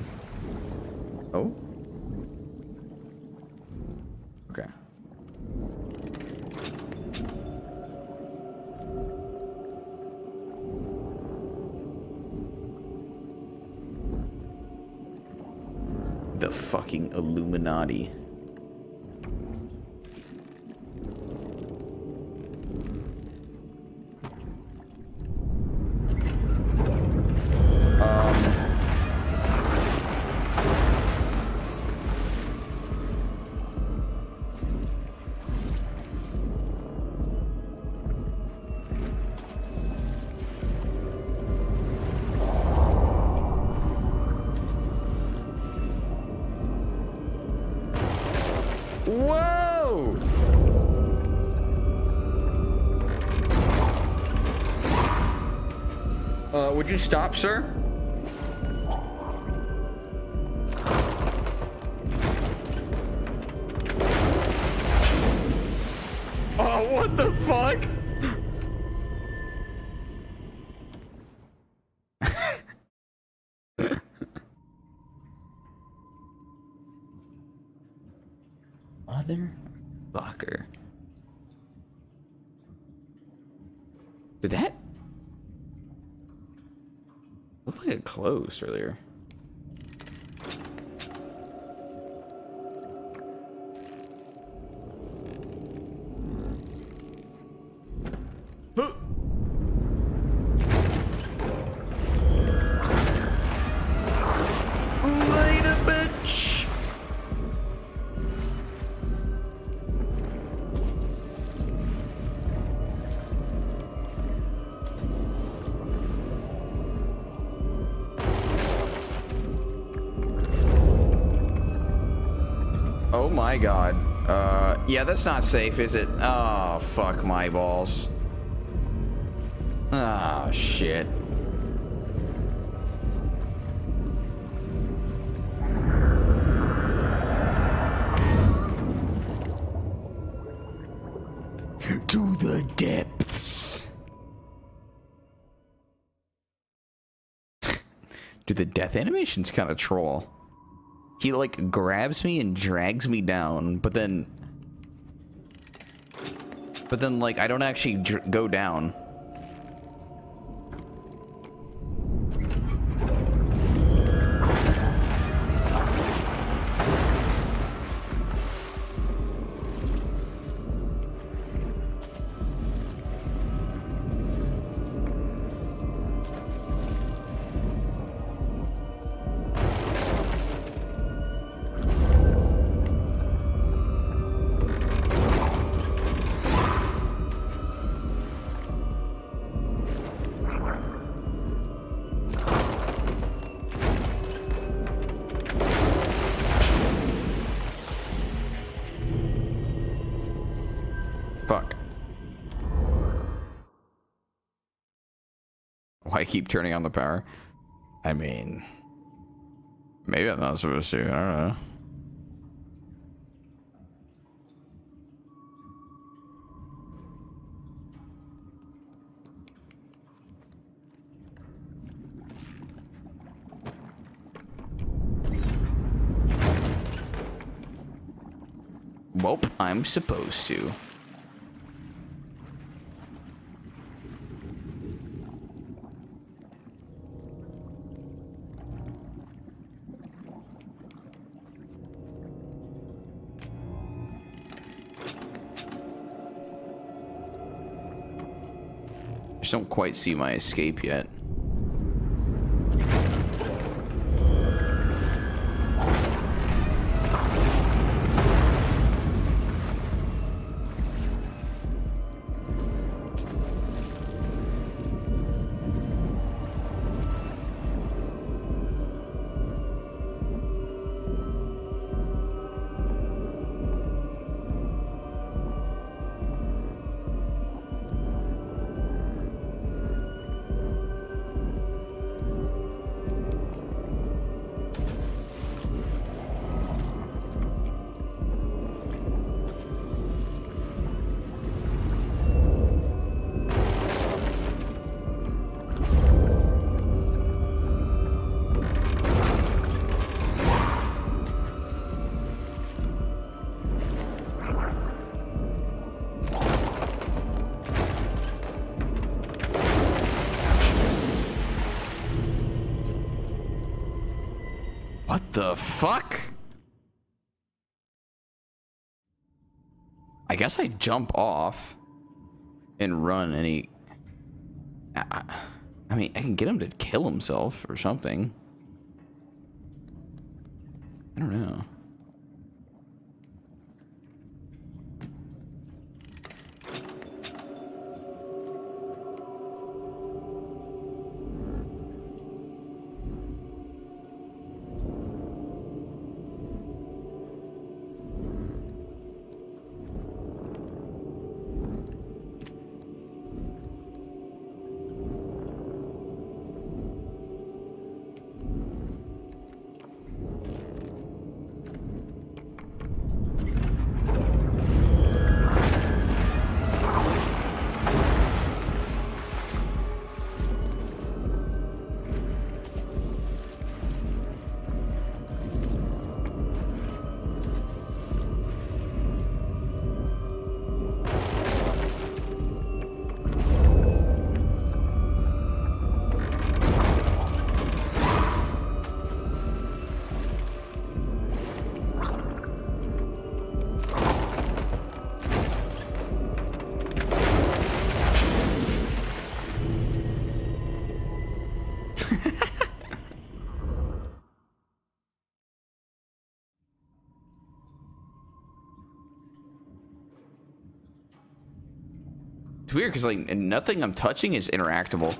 Would you stop, sir? Closed earlier? My god. Uh, yeah, that's not safe, is it? Oh, fuck my balls. Ah, shit. To the depths. Dude, the death animation's kind of troll. He like grabs me and drags me down, but then but then like I don't actually go down. Keep turning on the power? I mean, maybe I'm not supposed to. I don't know. Well, I'm supposed to. Just don't quite see my escape yet. Guess I jump off and run and he... I, I mean, I can get him to kill himself or something. Weird because like nothing I'm touching is interactable.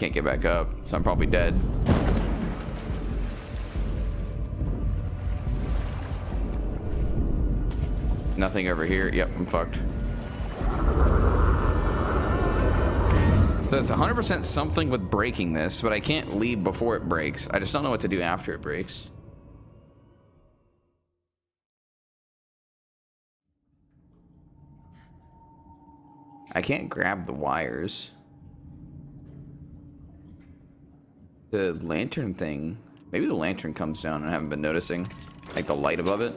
Can't get back up, so I'm probably dead. Nothing over here. Yep, I'm fucked. So it's 100% something with breaking this, but I can't leave before it breaks. I just don't know what to do after it breaks. I can't grab the wires. The lantern thing. Maybe the lantern comes down I haven't been noticing. Like the light above it.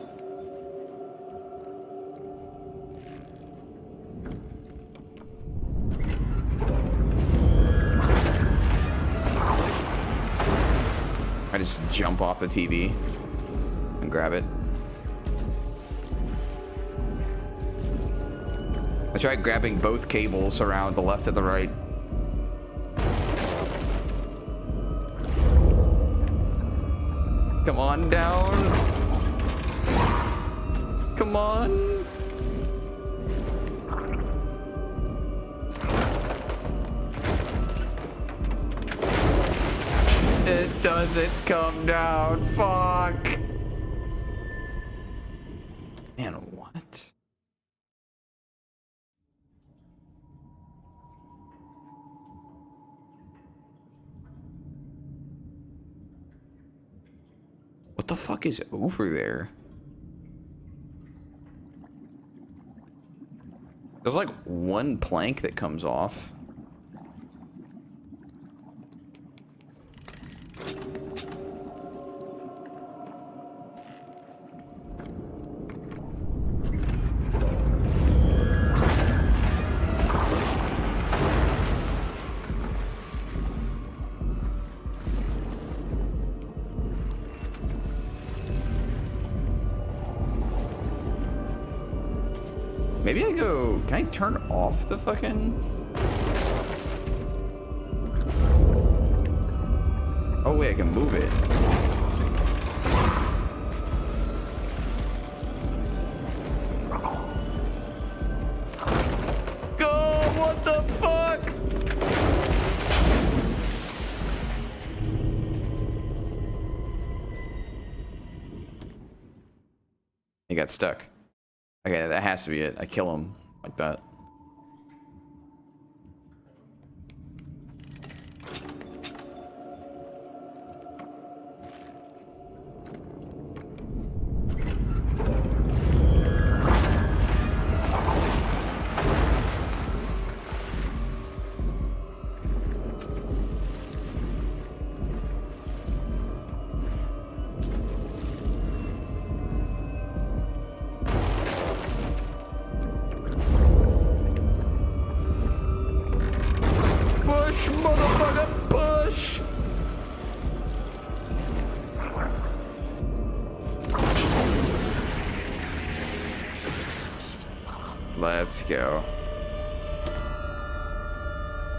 I just jump off the TV and grab it. I tried grabbing both cables around the left and the right. On down. Come on. It doesn't come down. Fuck. Man, what? What the fuck is over there? There's like one plank that comes off. Off the fucking... Oh wait, I can move it. Go! What the fuck? He got stuck. Okay, that has to be it. I kill him Push, motherfucker, push! Let's go.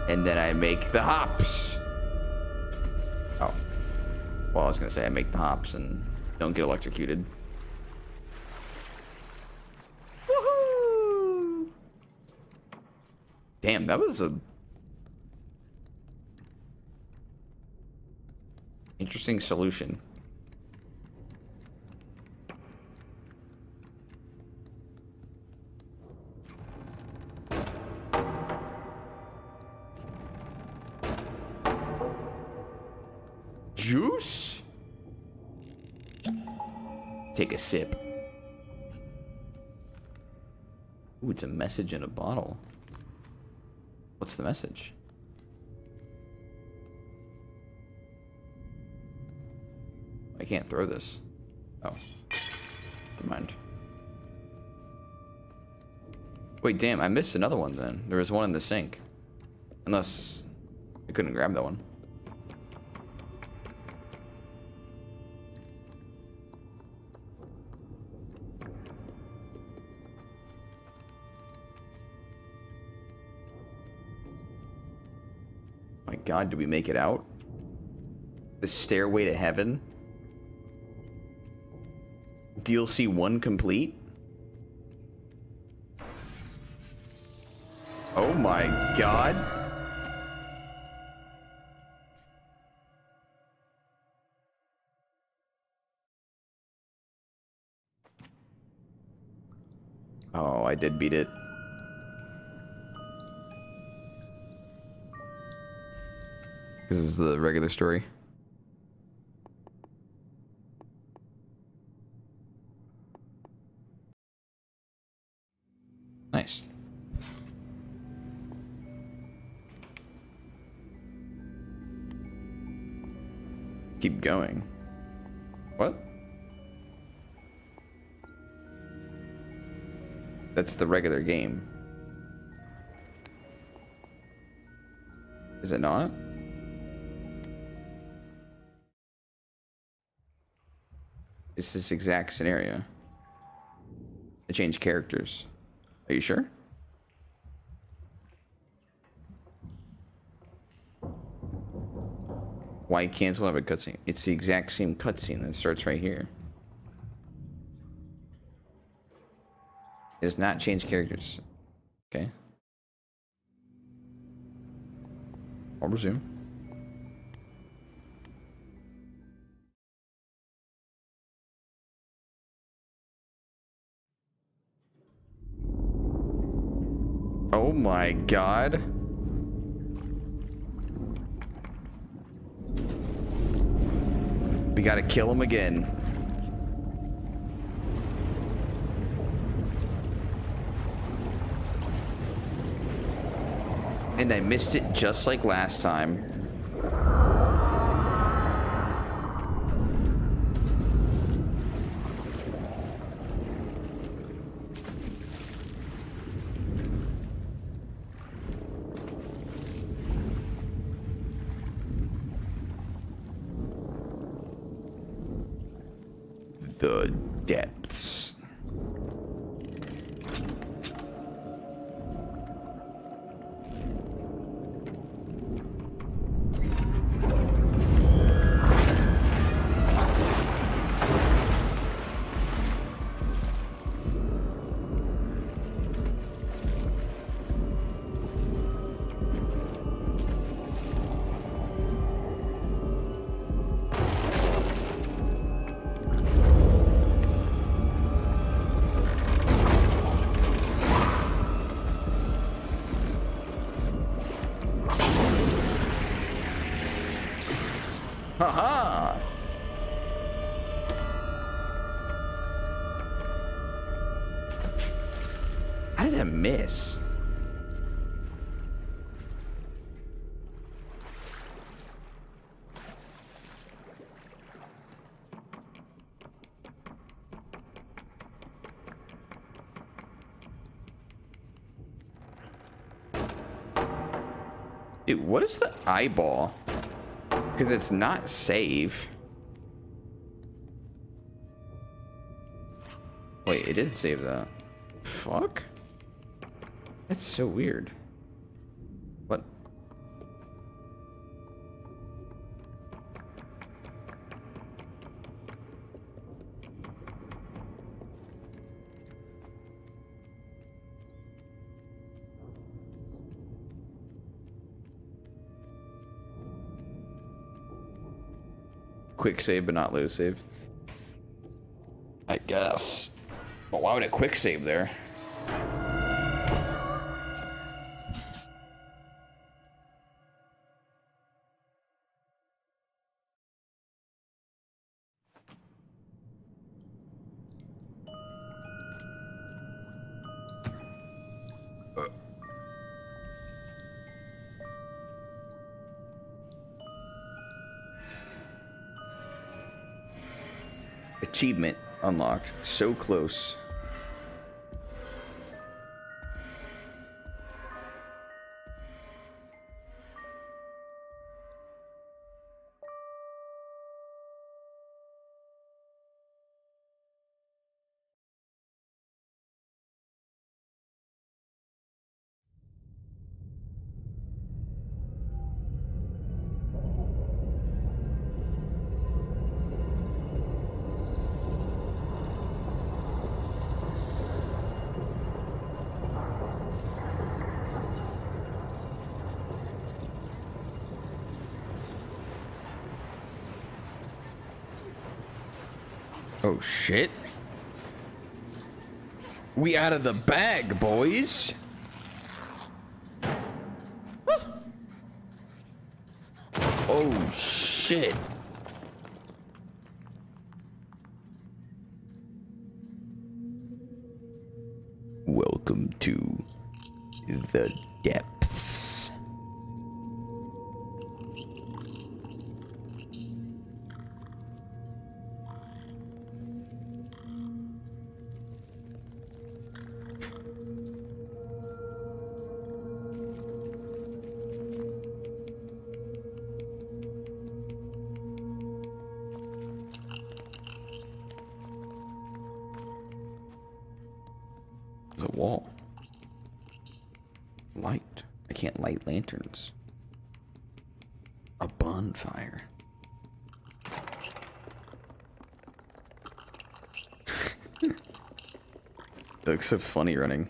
And then I make the hops. Oh. Well, I was gonna say I make the hops and don't get electrocuted. Woohoo! Damn, that was a Interesting solution. juice? Take a sip. Ooh, it's a message in a bottle. What's the message? I can't throw this. Oh. Never mind. Wait, damn, I missed another one then. There was one in the sink. Unless I couldn't grab that one. My god, did we make it out? The Stairway to Heaven? DLC 1 complete? Oh my god. Oh, I did beat it. This is the regular story. Going. What? That's the regular game. Is it not? It's this exact scenario. They change characters. Are you sure? Why cancel have a cutscene? It's the exact same cutscene that starts right here. It does not change characters. Okay. I'll resume. Oh my god. We gotta kill him again. And I missed it just like last time. What is the eyeball? Because it's not save. Wait, it did save that. Fuck? That's so weird. Quick save, but not lose save. I guess. But why would it quick save there? Achievement unlocked. So close. Oh shit. We out of the bag, boys. Oh shit. Looks so funny running.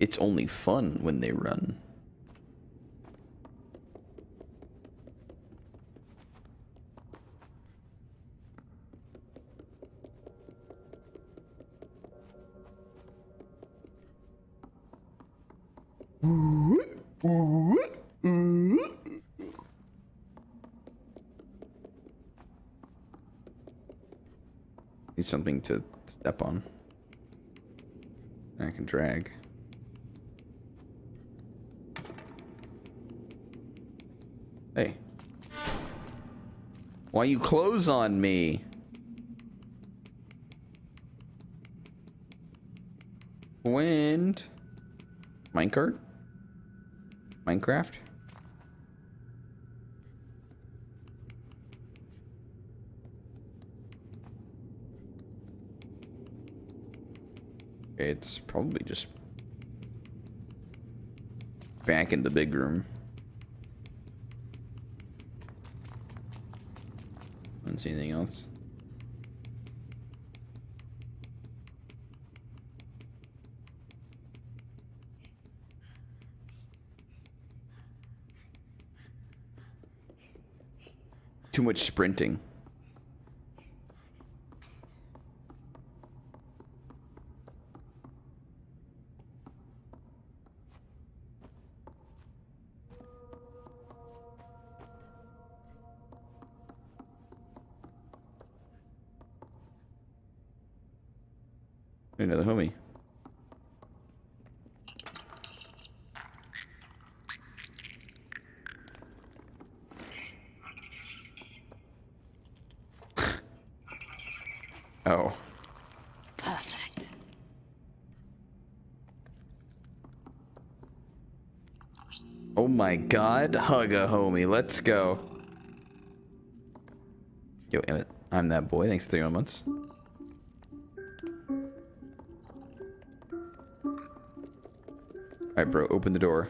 It's only fun when they run. Need something to step on. I can drag. Hey. Why you close on me? Wind. Minecart? Minecraft? It's probably just back in the big room. Don't see anything else. Too much sprinting. Another homie. oh. Perfect. Oh my hug a homie. Let's go. Yo, Emmett, I'm that boy. Thanks for three months. Alright, bro, open the door.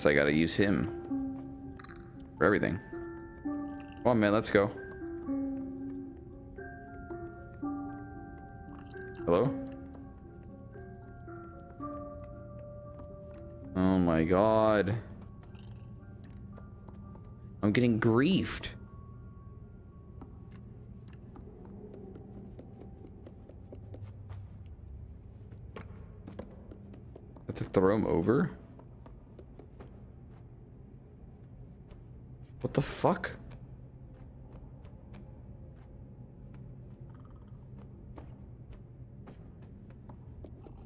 Guess I gotta use him for everything. Come on, man, let's go. Hello? Oh my god. I'm getting griefed. I have to throw him over? Fuck?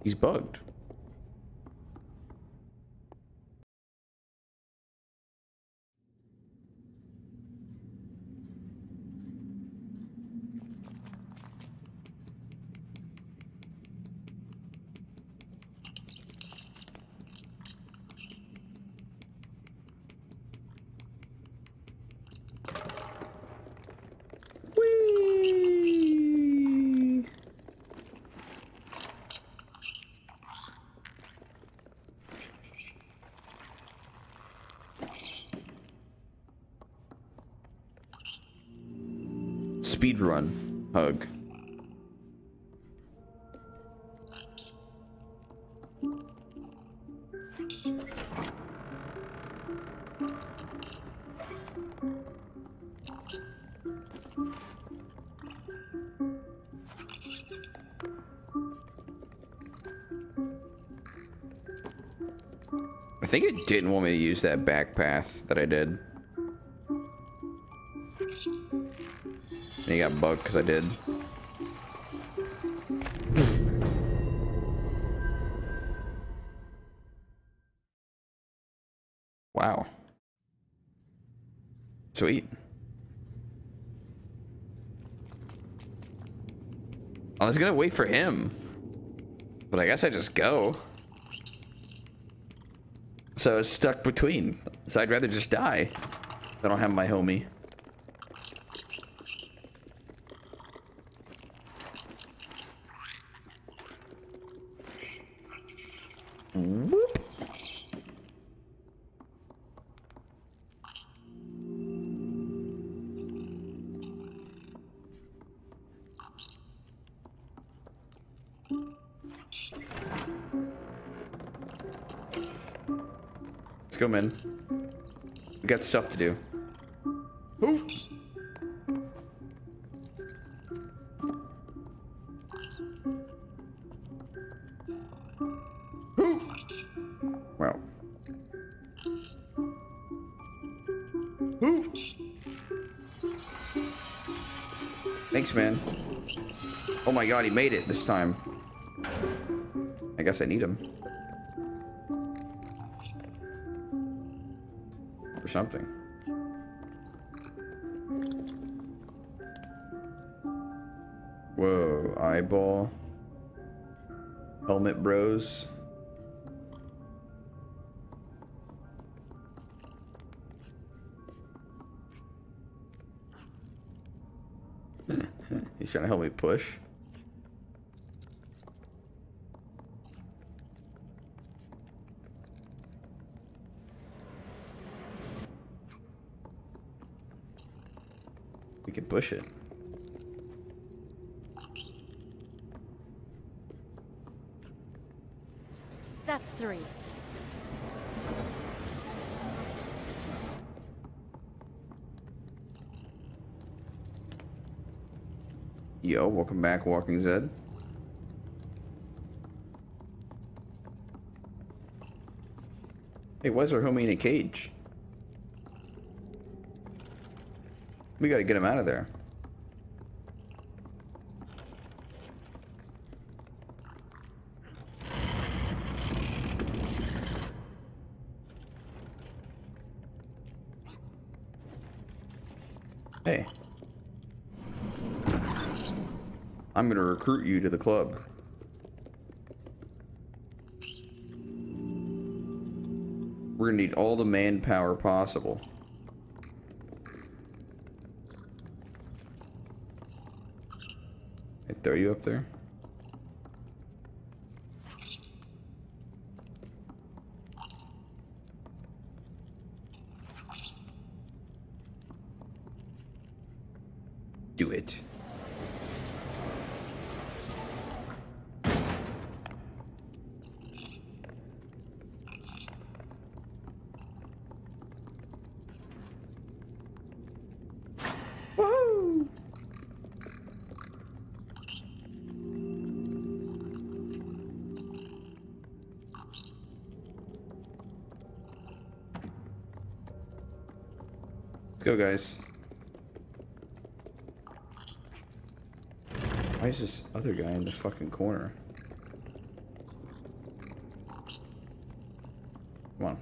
He's bugged. Didn't want me to use that back path that I did. And he got bugged because I did. wow. Sweet. I was gonna wait for him. But I guess I just go. So I was stuck between. So I'd rather just die. I don't have my homie. Go. We got stuff to do. Who? Who? Well. Who? Thanks, man. Oh my god, he made it this time. I guess I need him. Something. Whoa, eyeball. Helmet bros. He's trying to help me push. We can push it. That's three. Yo, welcome back, Walking Zed. Hey, why is our homie in a cage? We gotta get him out of there. Hey. I'm gonna recruit you to the club. We're gonna need all the manpower possible. Throw you up there? Guys. Why is this other guy in the fucking corner? Come on.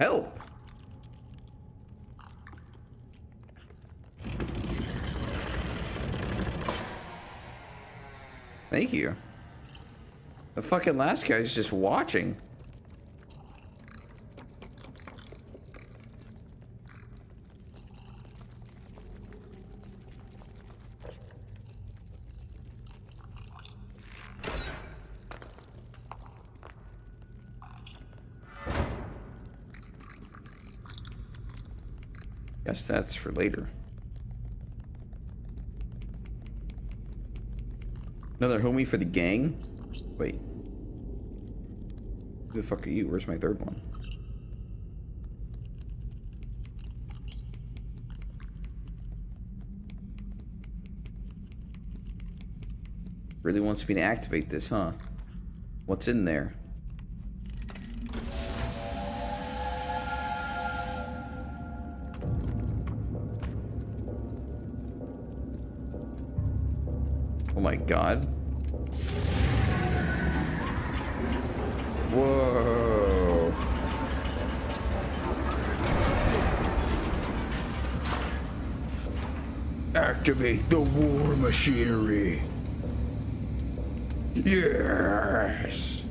Help! Thank you. The fucking last guy's just watching. Guess that's for later. Another homie for the gang? Wait. Who the fuck are you? Where's my third one? Really wants me to activate this, huh? What's in there? Oh my god. Activate the war machinery. Yes.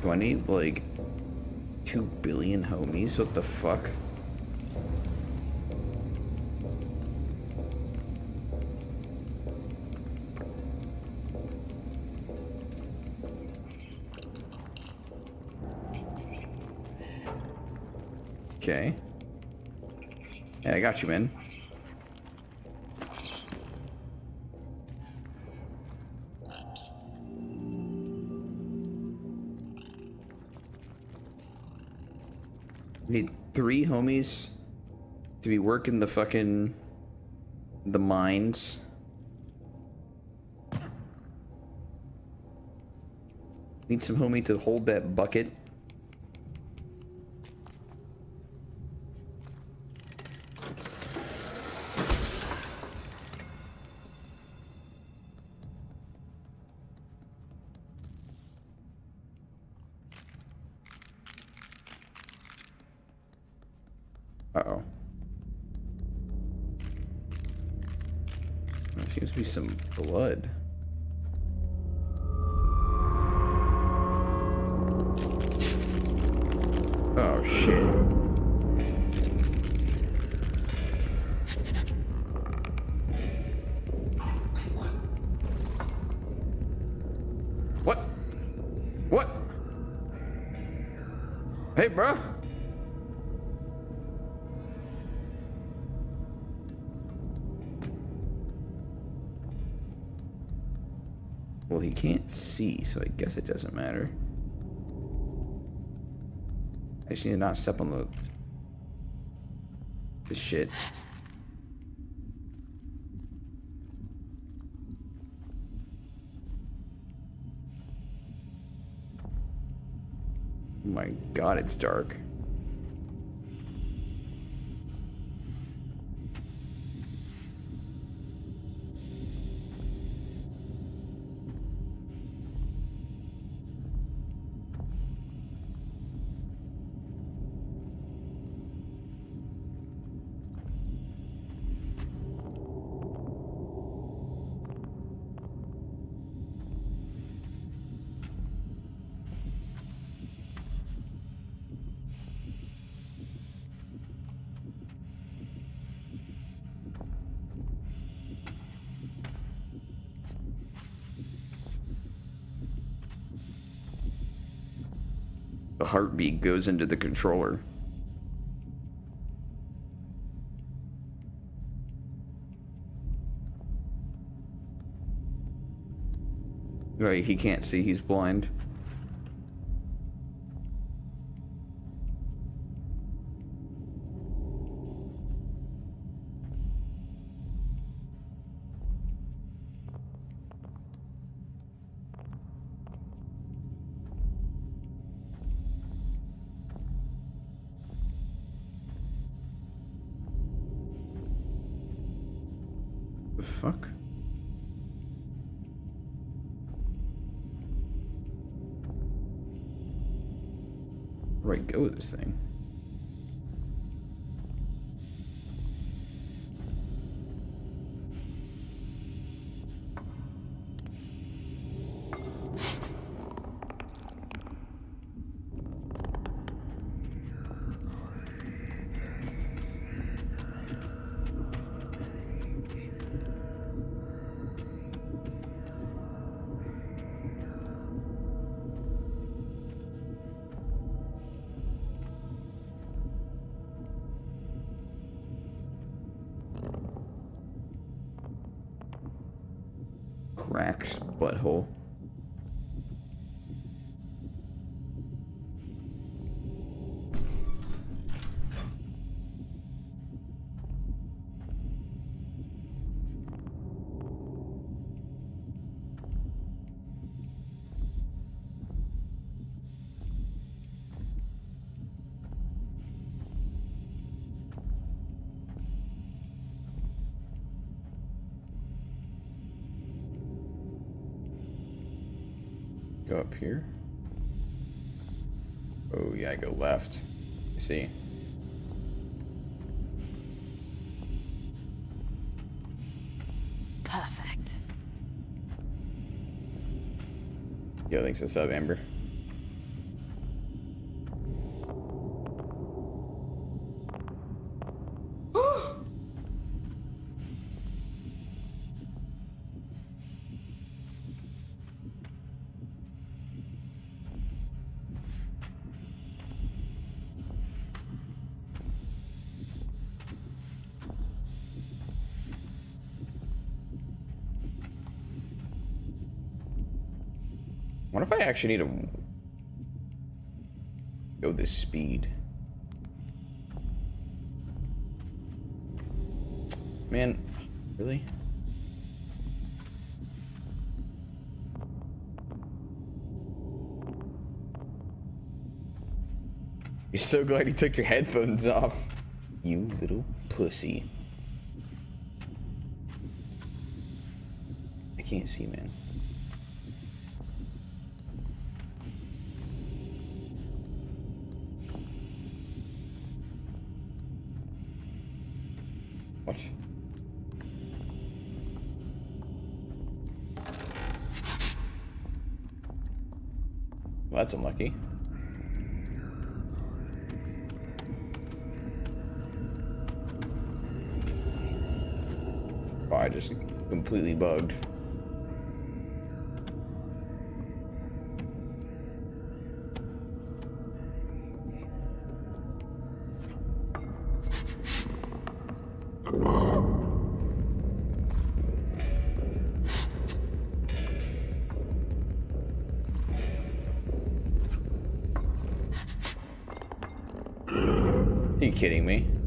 Do I need like two billion homies? What the fuck? Okay. Yeah, I got you, man. Need three homies to be working the fucking the mines. Need some homie to hold that bucket. Some blood. Matter. I just need to not step on the... the shit. Oh my god, it's dark. Heartbeat goes into the controller. Right, he can't see, he's blind. Here. Oh yeah, I go left. You see? Perfect. Yo, thanks for sub, Amber. Actually need to go this speed? Man, really? You're so glad you took your headphones off. You little pussy. I can't see, man. What? Well, that's unlucky. Oh, I just completely bugged. Kidding me?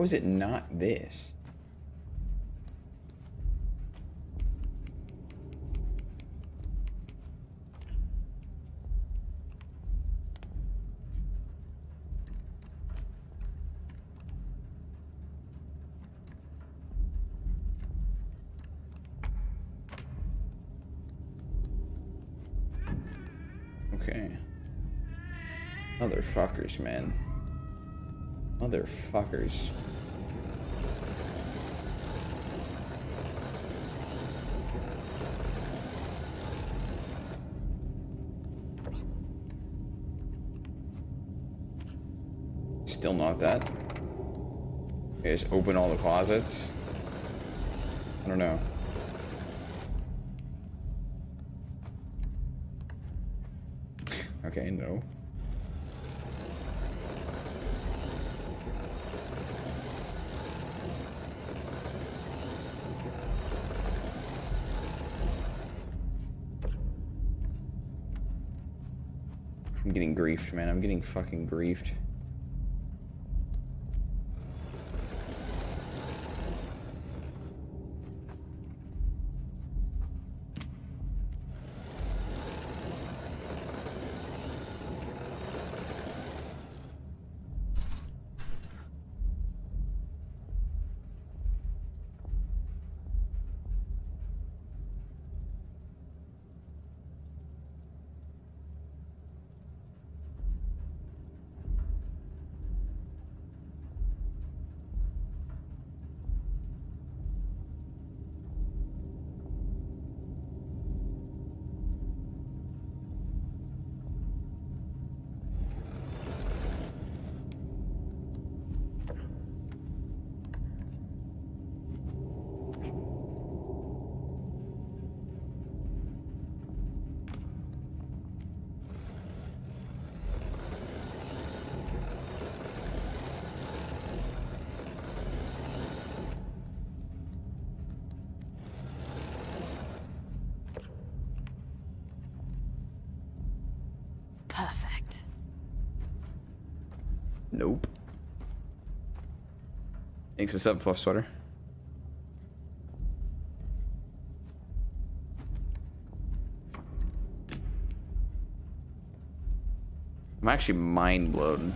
How is it not this? Okay. Motherfuckers, man. Motherfuckers. Not that. Okay, just open all the closets. I don't know. Okay, no. I'm getting griefed, man. I'm getting fucking griefed. Perfect. Nope. Thanks a sub, Fluff Sweater. I'm actually mind blown.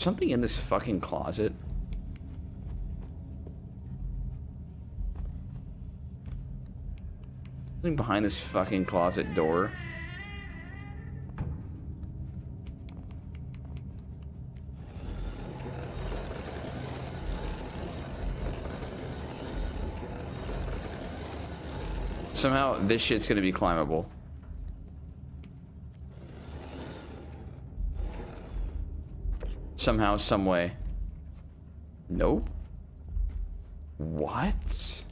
Something in this fucking closet. Something behind this fucking closet door. Somehow this shit's gonna be climbable. Somehow, some way. Nope. What?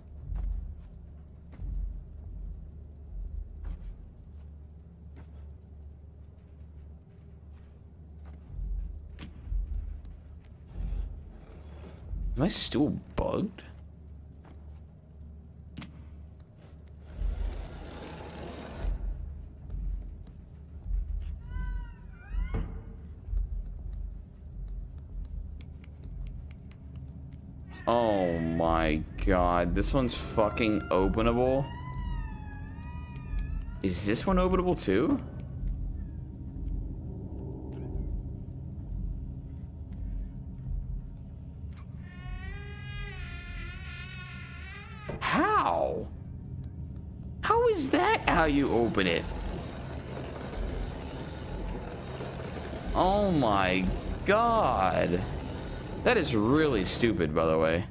Am I still bugged? Oh my god, this one's fucking openable? Is this one openable too? How? How is that how you open it? Oh my god. That is really stupid, by the way.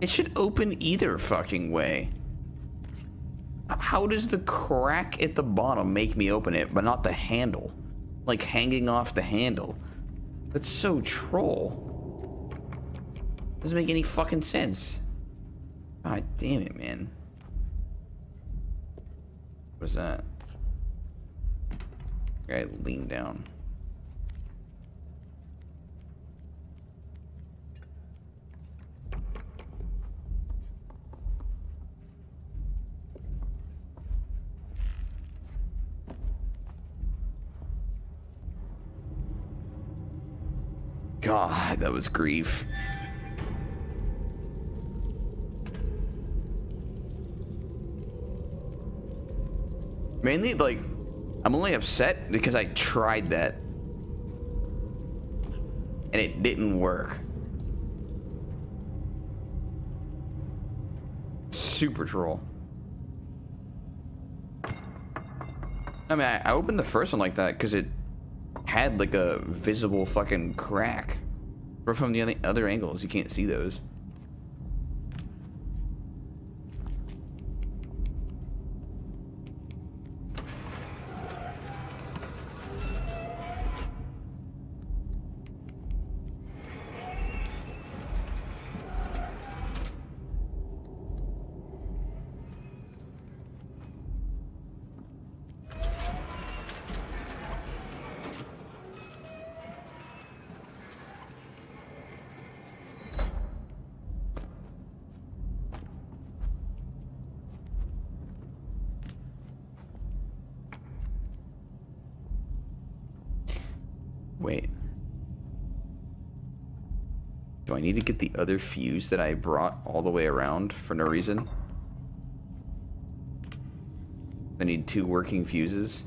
It should open either fucking way. How does the crack at the bottom make me open it, but not the handle? Like hanging off the handle. That's so troll. Doesn't make any fucking sense. God damn it, man. What is that? Guy lean down. God, that was grief. Mainly, like, I'm only upset because I tried that. And it didn't work. Super troll. I mean, I, opened the first one like that because it had like a visible fucking crack. From the other angles, you can't see those. I need to get the other fuse that I brought all the way around for no reason? I need two working fuses.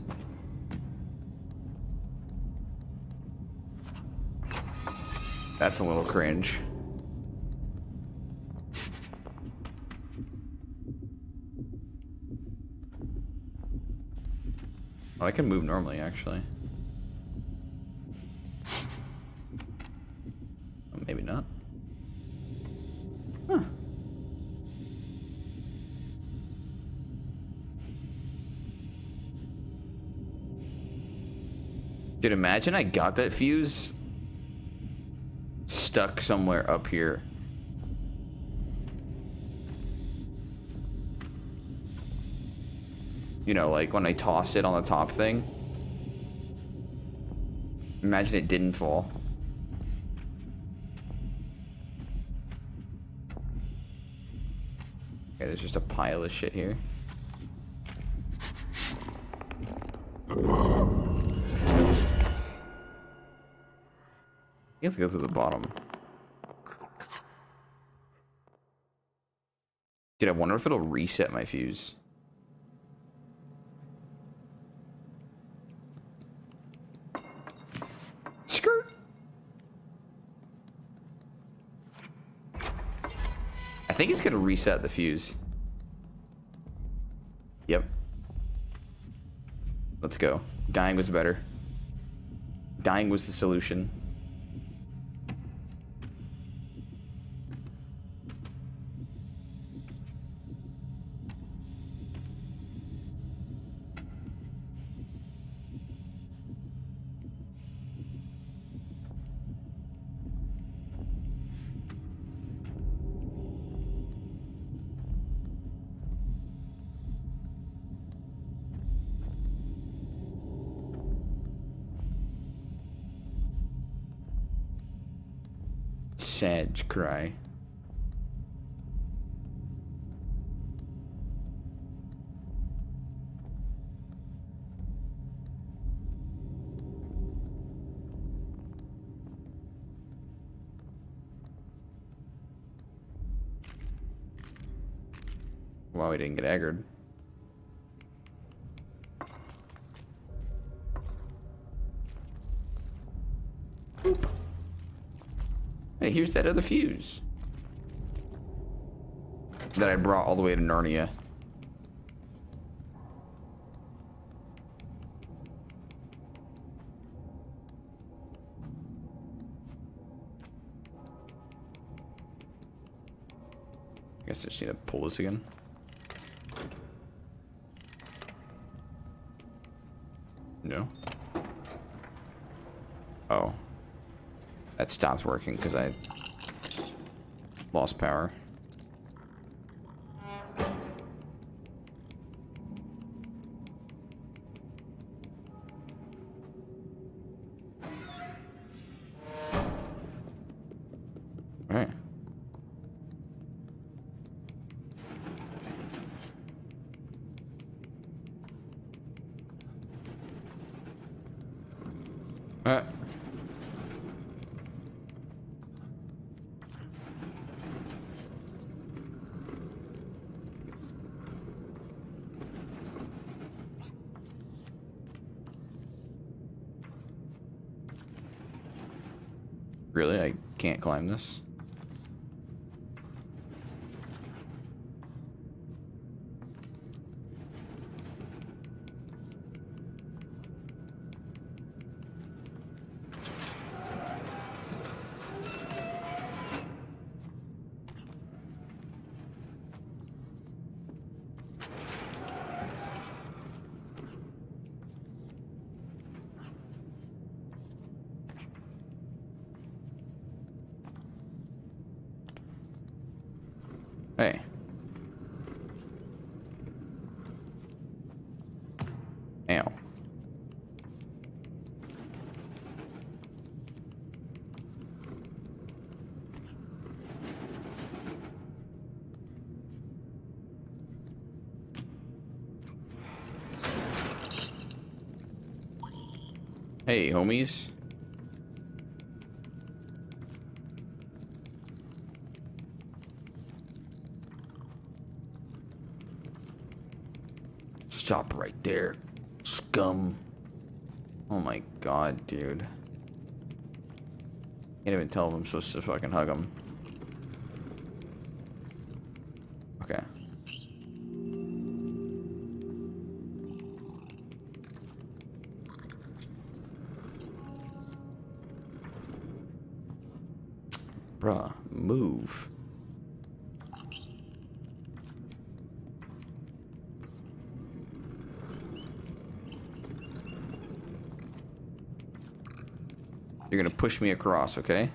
That's a little cringe. Oh, I can move normally, actually. Imagine I got that fuse stuck somewhere up here. You know, like when I tossed it on the top thing. Imagine it didn't fall. Okay, there's just a pile of shit here. You have to go through the bottom. Dude, I wonder if it'll reset my fuse. Skirt! I think it's to reset the fuse. Yep. Let's go. Dying was better. Dying was the solution. didn't get aggroed. Hey, here's that other fuse. That I brought all the way to Narnia. I guess I just need to pull this again. That stopped working because I lost power. Can't climb this? Hey. Ow. Hey, homies. Stop right there, scum. Oh my god, dude. Can't even tell if I'm supposed to fucking hug him. Push me across, okay?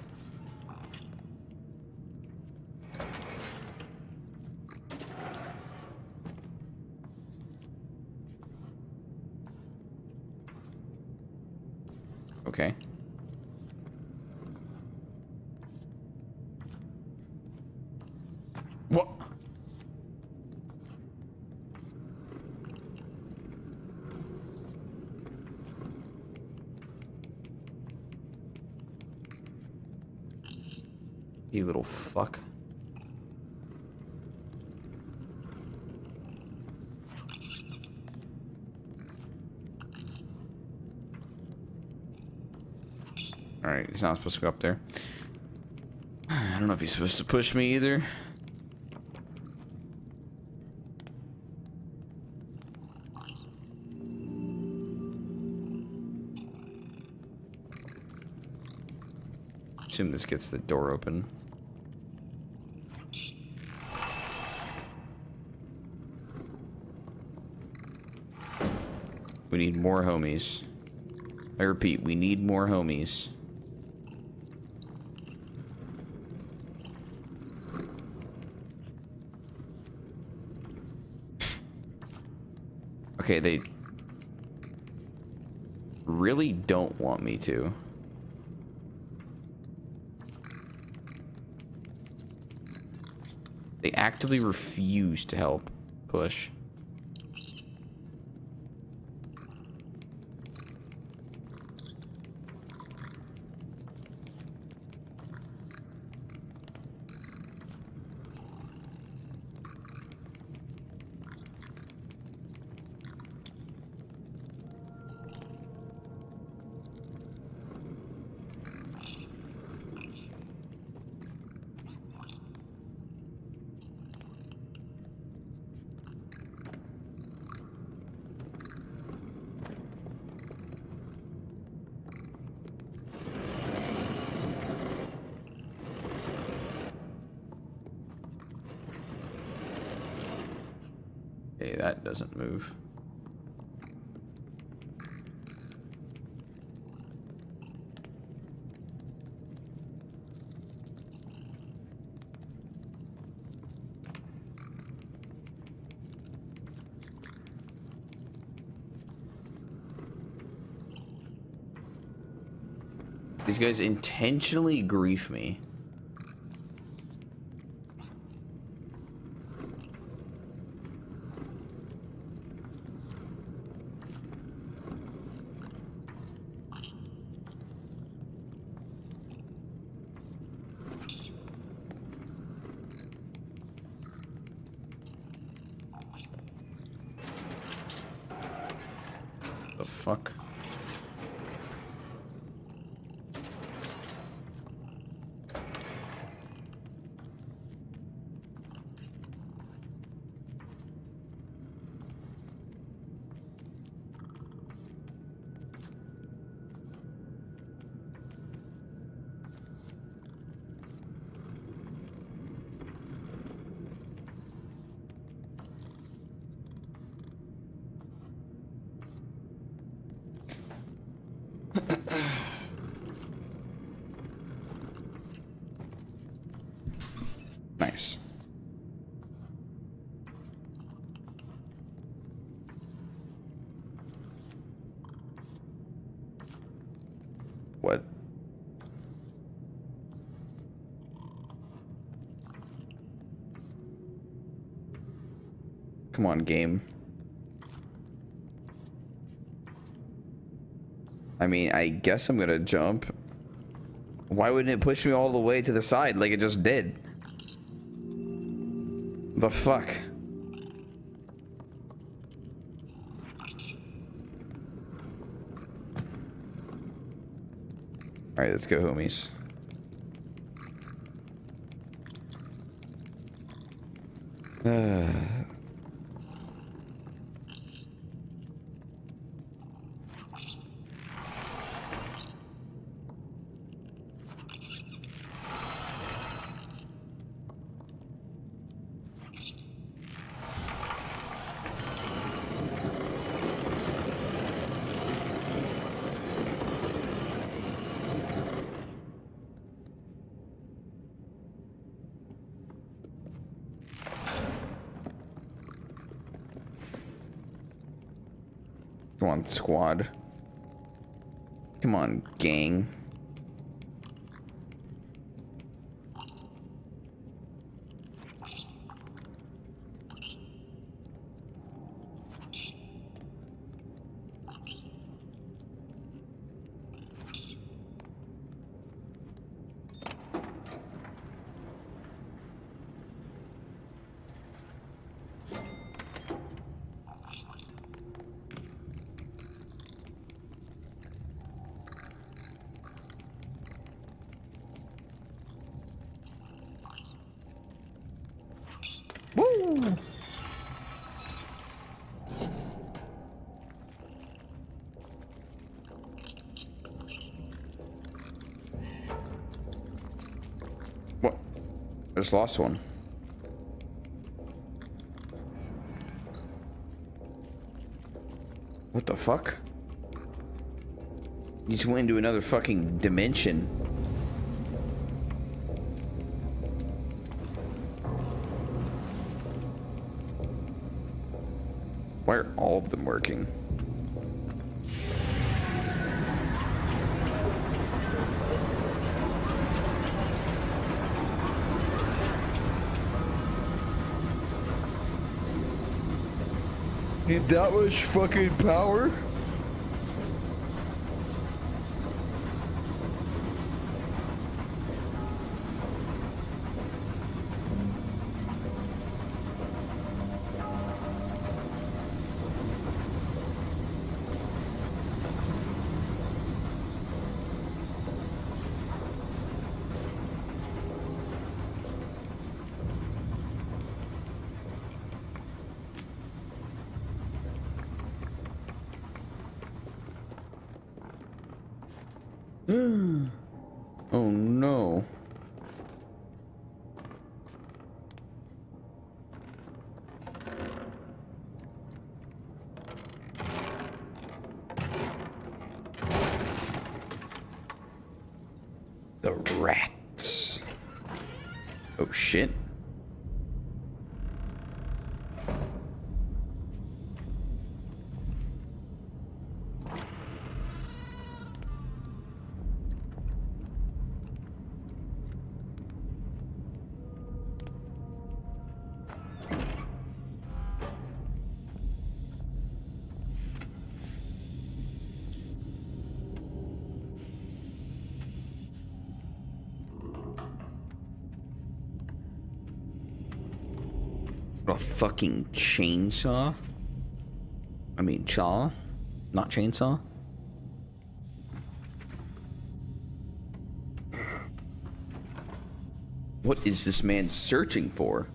What? You little fuck. Alright, he's not supposed to go up there. I don't know if he's supposed to push me either. Assume this gets the door open. We need more homies. I repeat, we need more homies. Okay, they really don't want me to. They actively refuse to help push. Doesn't move. These guys intentionally grief me. The fuck? Nice. What? Come on, game. I mean, I guess I'm gonna jump. Why wouldn't it push me all the way to the side like it just did? The fuck? Alright, let's go, homies. Squad. Come on, gang. Woo! What? I just lost one. What the fuck? You just went into another fucking dimension. That much fucking power? Fucking chainsaw? I mean, chaw? Not chainsaw? What is this man searching for?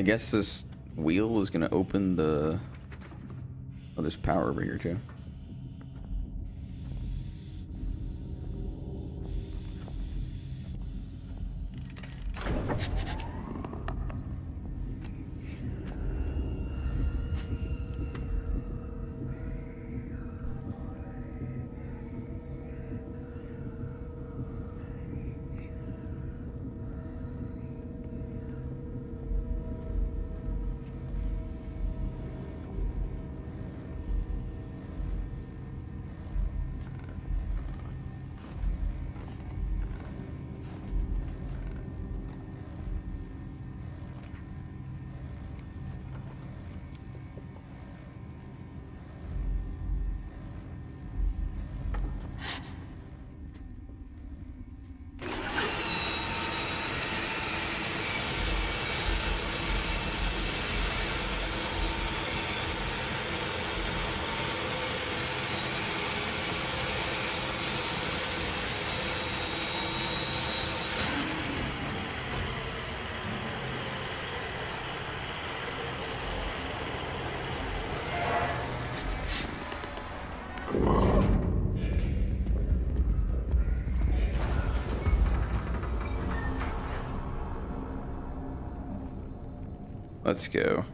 I guess this wheel is gonna open the... Oh, there's power over here too. Let's go.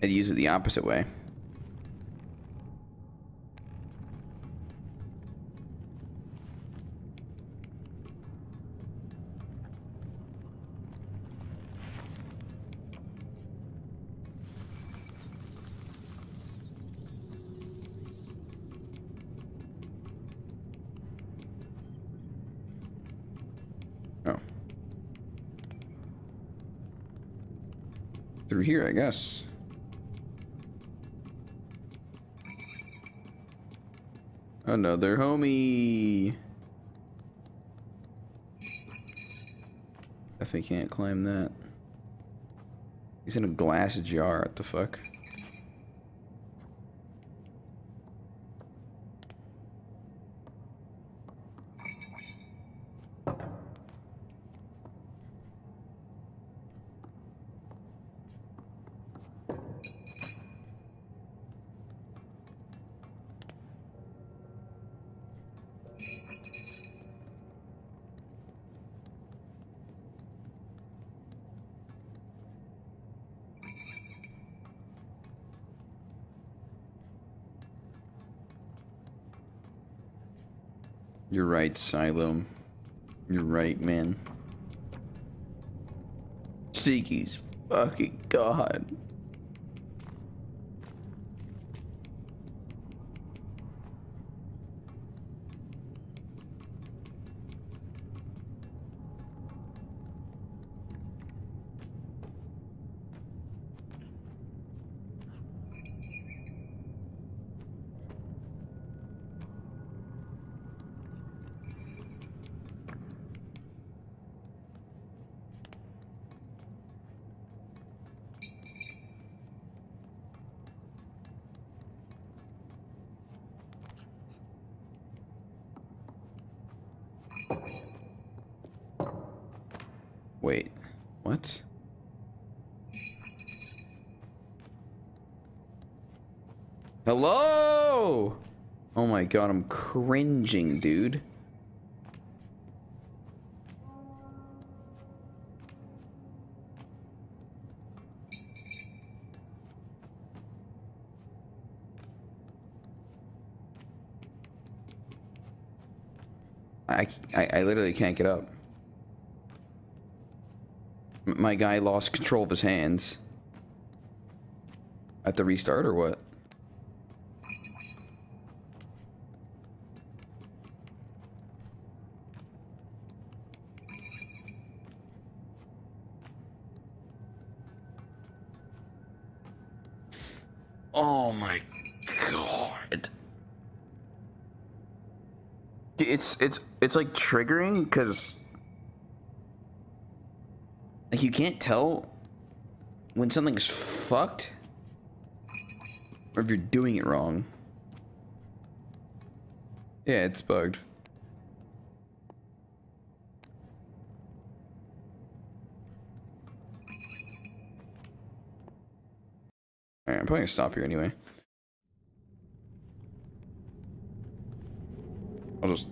And use it the opposite way. Here, I guess. Another homie. Definitely can't climb that. He's in a glass jar. What the fuck? You're right, Silo. You're right, man. Stinky's fucking god. What? Hello? Oh my god, I'm cringing, dude. I, I, I literally can't get up. My guy lost control of his hands. At the restart or what? Oh my god. It's it's it's like triggering because like you can't tell when something's fucked or if you're doing it wrong. Yeah, it's bugged. Alright, I'm probably gonna stop here anyway. I'll just...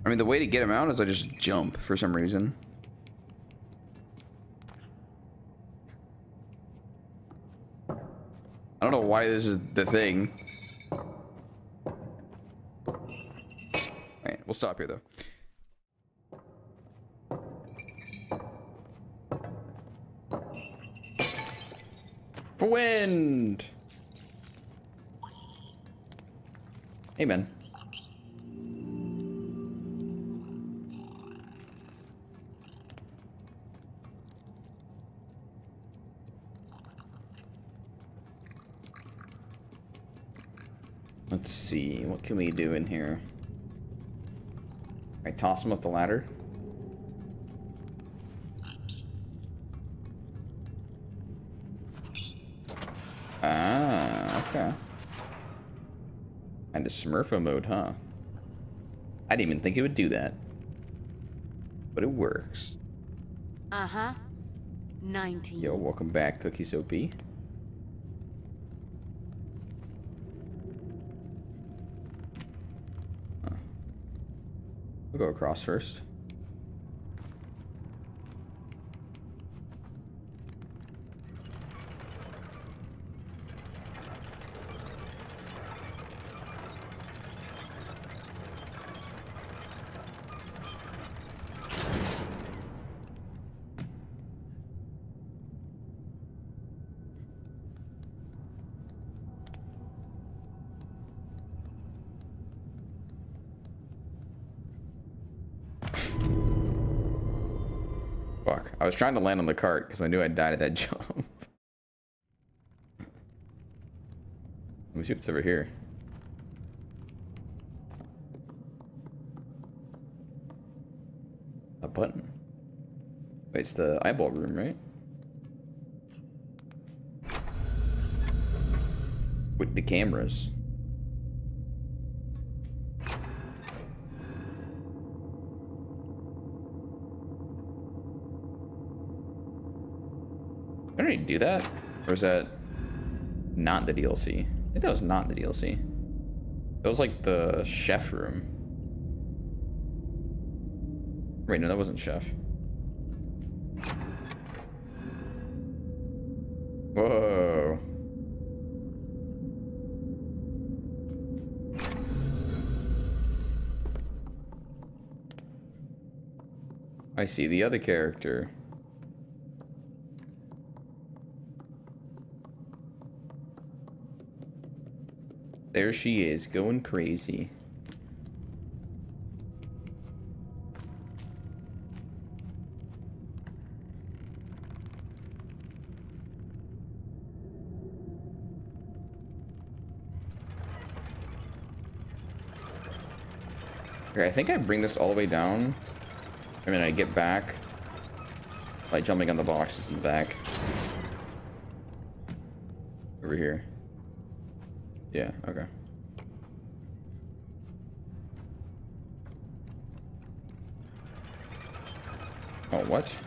I mean, the way to get him out is I just jump for some reason. I don't know why this is the thing. Alright, we'll stop here though. For wind! Amen. What can we do in here? I toss him up the ladder. Ah, okay. And a Smurfa mode, huh? I didn't even think it would do that. But it works. Uh-huh. 19. Yo, welcome back, Cookie Soapy. Go across first. Trying to land on the cart because I knew I'd died at that jump. Let me see what's over here. A button. Wait, it's the eyeball room, right? With the cameras. Do that? Or is that not the DLC? I think that was not the DLC. That was like the chef room. Wait, no, that wasn't chef. Whoa. I see the other character. There she is, going crazy. Okay, I think I bring this all the way down. I mean, I get back by jumping on the boxes in the back. Over here. Yeah, okay. Oh, what?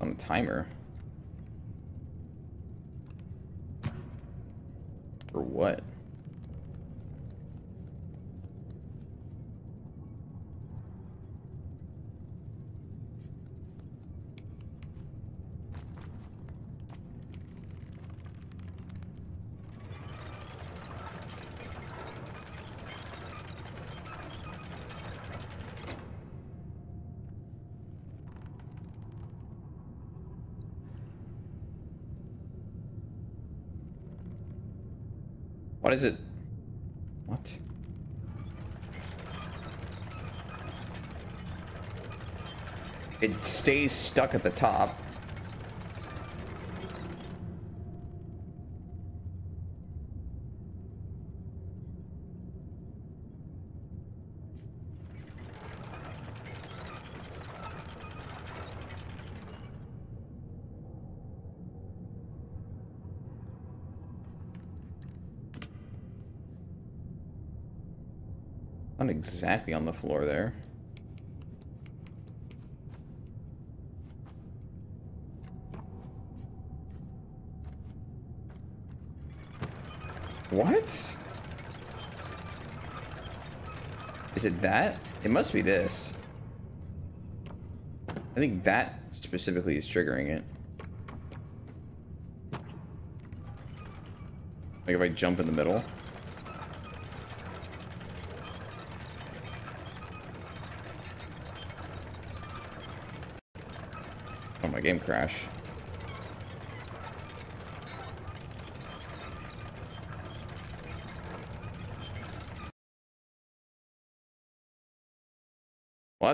On a timer. It stays stuck at the top. Not exactly on the floor there. Is it that? It must be this. I think that specifically is triggering it. Like if I jump in the middle. Oh, my game crash.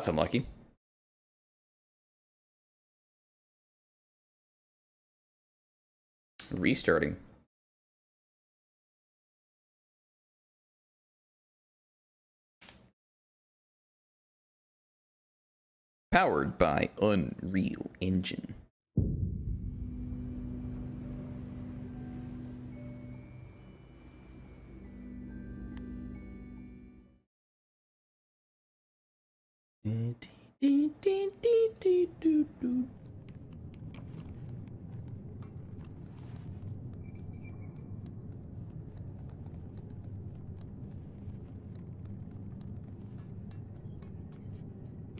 That's unlucky. Restarting. Powered by Unreal Engine.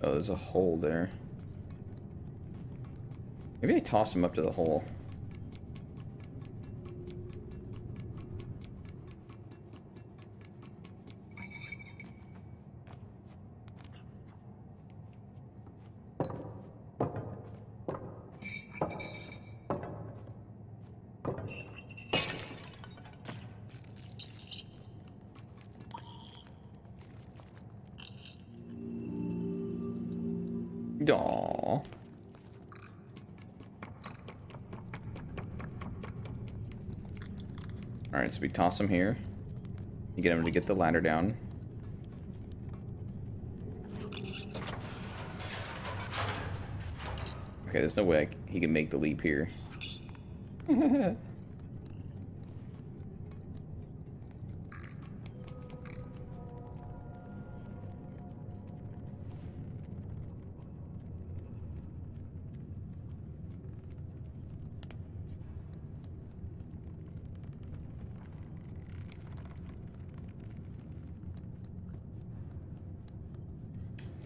Oh, there's a hole there. Maybe I toss him up to the hole. So we toss him here. You get him to get the ladder down. Okay, there's no way I, he can make the leap here.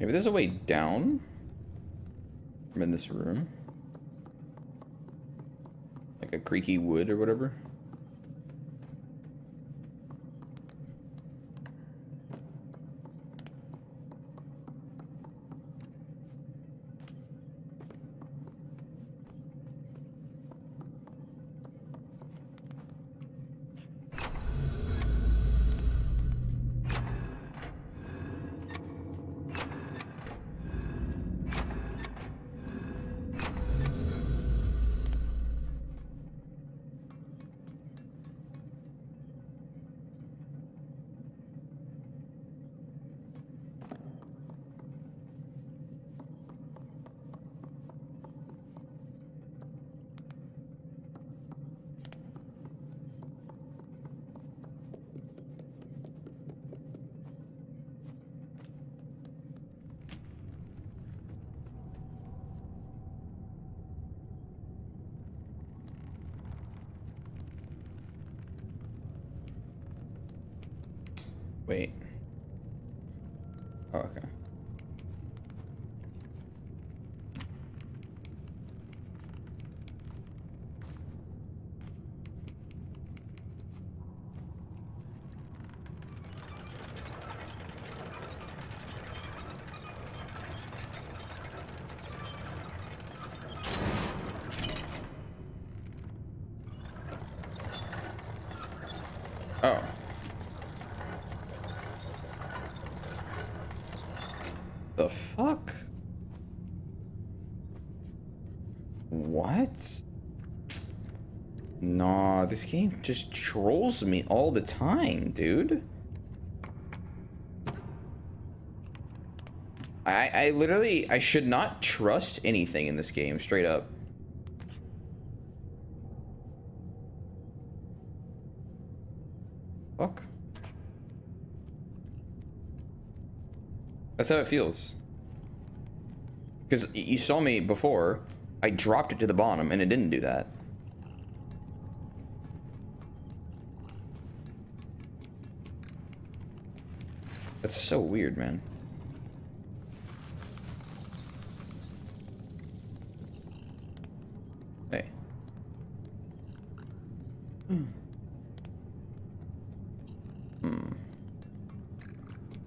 Maybe there's a way down from in this room. Like a creaky wood or whatever. Game just trolls me all the time, dude. I, I literally, I should not trust anything in this game, straight up. Fuck. That's how it feels. Because you saw me before, I dropped it to the bottom and it didn't do that. That's so weird, man. Hey. Hmm. Let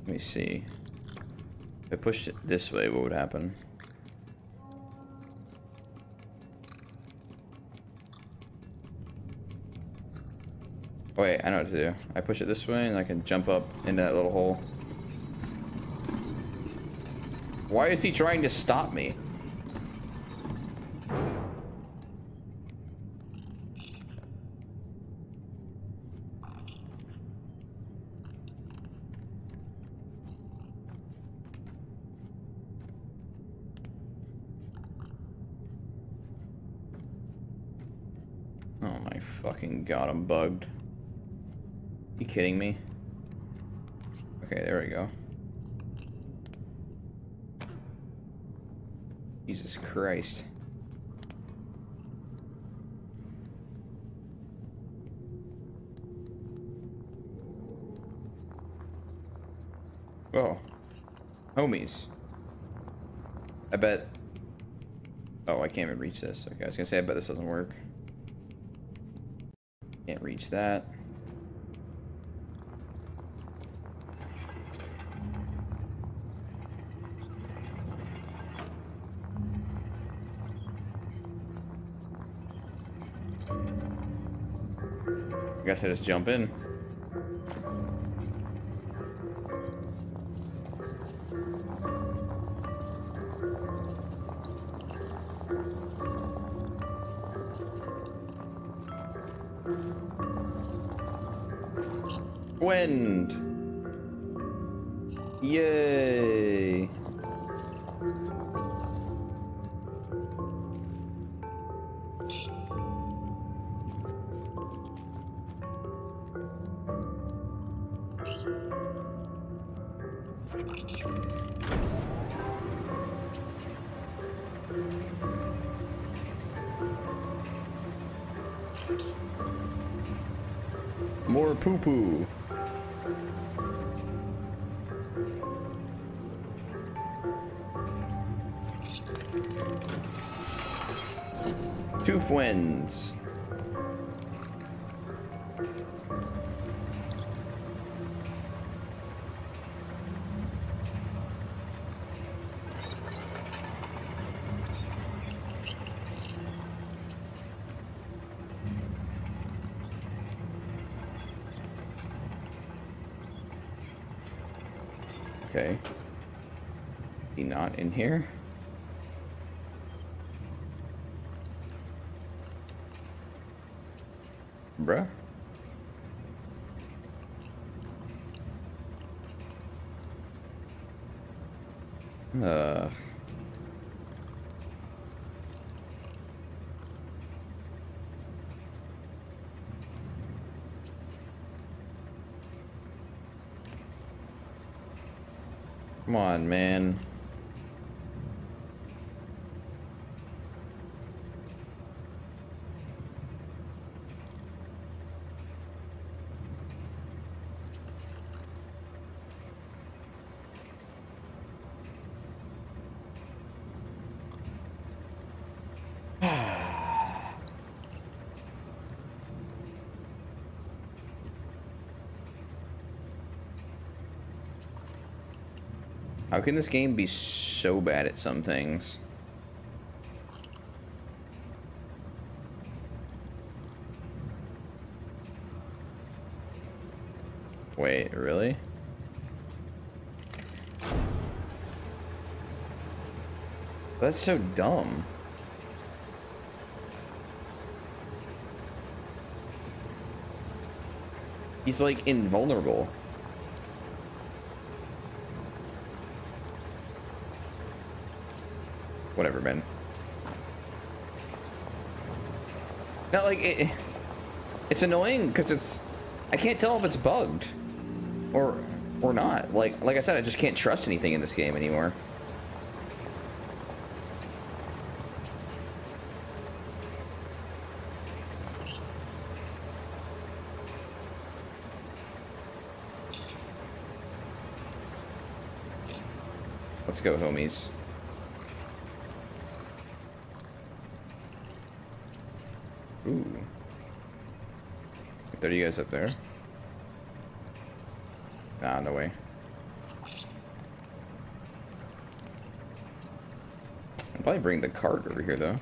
me see. If I pushed it this way, what would happen? Wait, I know what to do. I push it this way and I can jump up into that little hole. Why is he trying to stop me? Oh my fucking god, I'm bugged. You kidding me? Okay, there we go. Jesus Christ. Oh. Homies. I bet... Oh, I can't even reach this. Okay, I was gonna say, I bet this doesn't work. Can't reach that. I just jump in. Not in here? Bruh? Uh. Come on, man. How can this game be so bad at some things? Wait, really? That's so dumb. He's like invulnerable. Whatever, man. Not like it, it's annoying because it's I can't tell if it's bugged or or not. Like like I said, I just can't trust anything in this game anymore. Let's go, homies. Ooh. There you guys up there. Nah, no way. I'll probably bring the cart over here, though.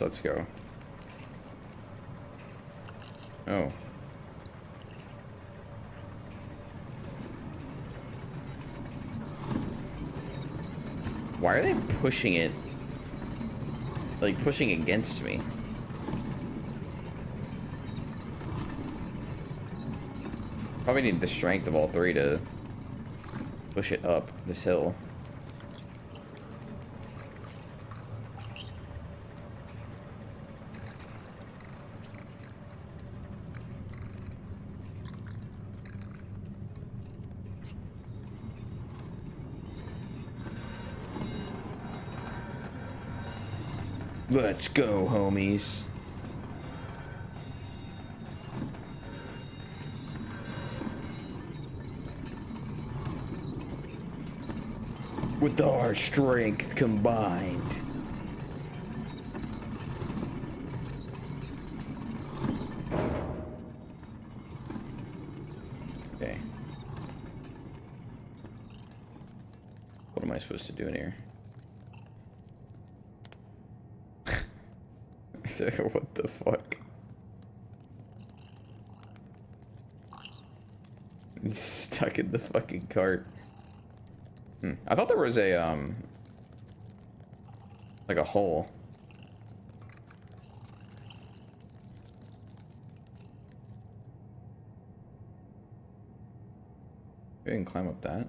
Let's go. Oh. Why are they pushing it? Like, pushing against me? Probably need the strength of all three to push it up this hill. Let's go, homies. With our strength combined. Okay. What am I supposed to do in here? what the fuck? He's stuck in the fucking cart. Hmm. I thought there was a, um... Like a hole. We can climb up that.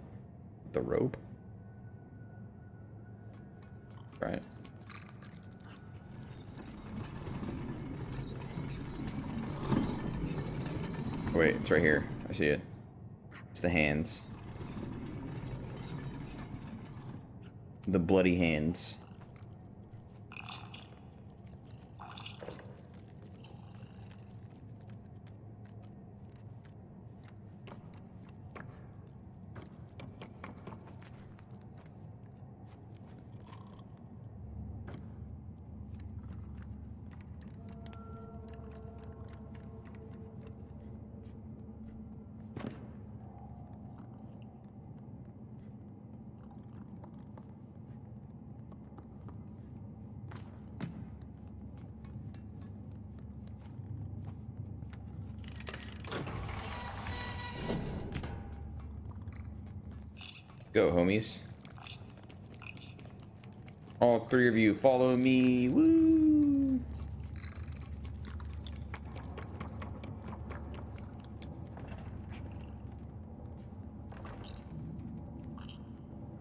The rope. Right. Wait, it's right here. I see it. It's the hands. The bloody hands. Homies. All three of you follow me. Woo!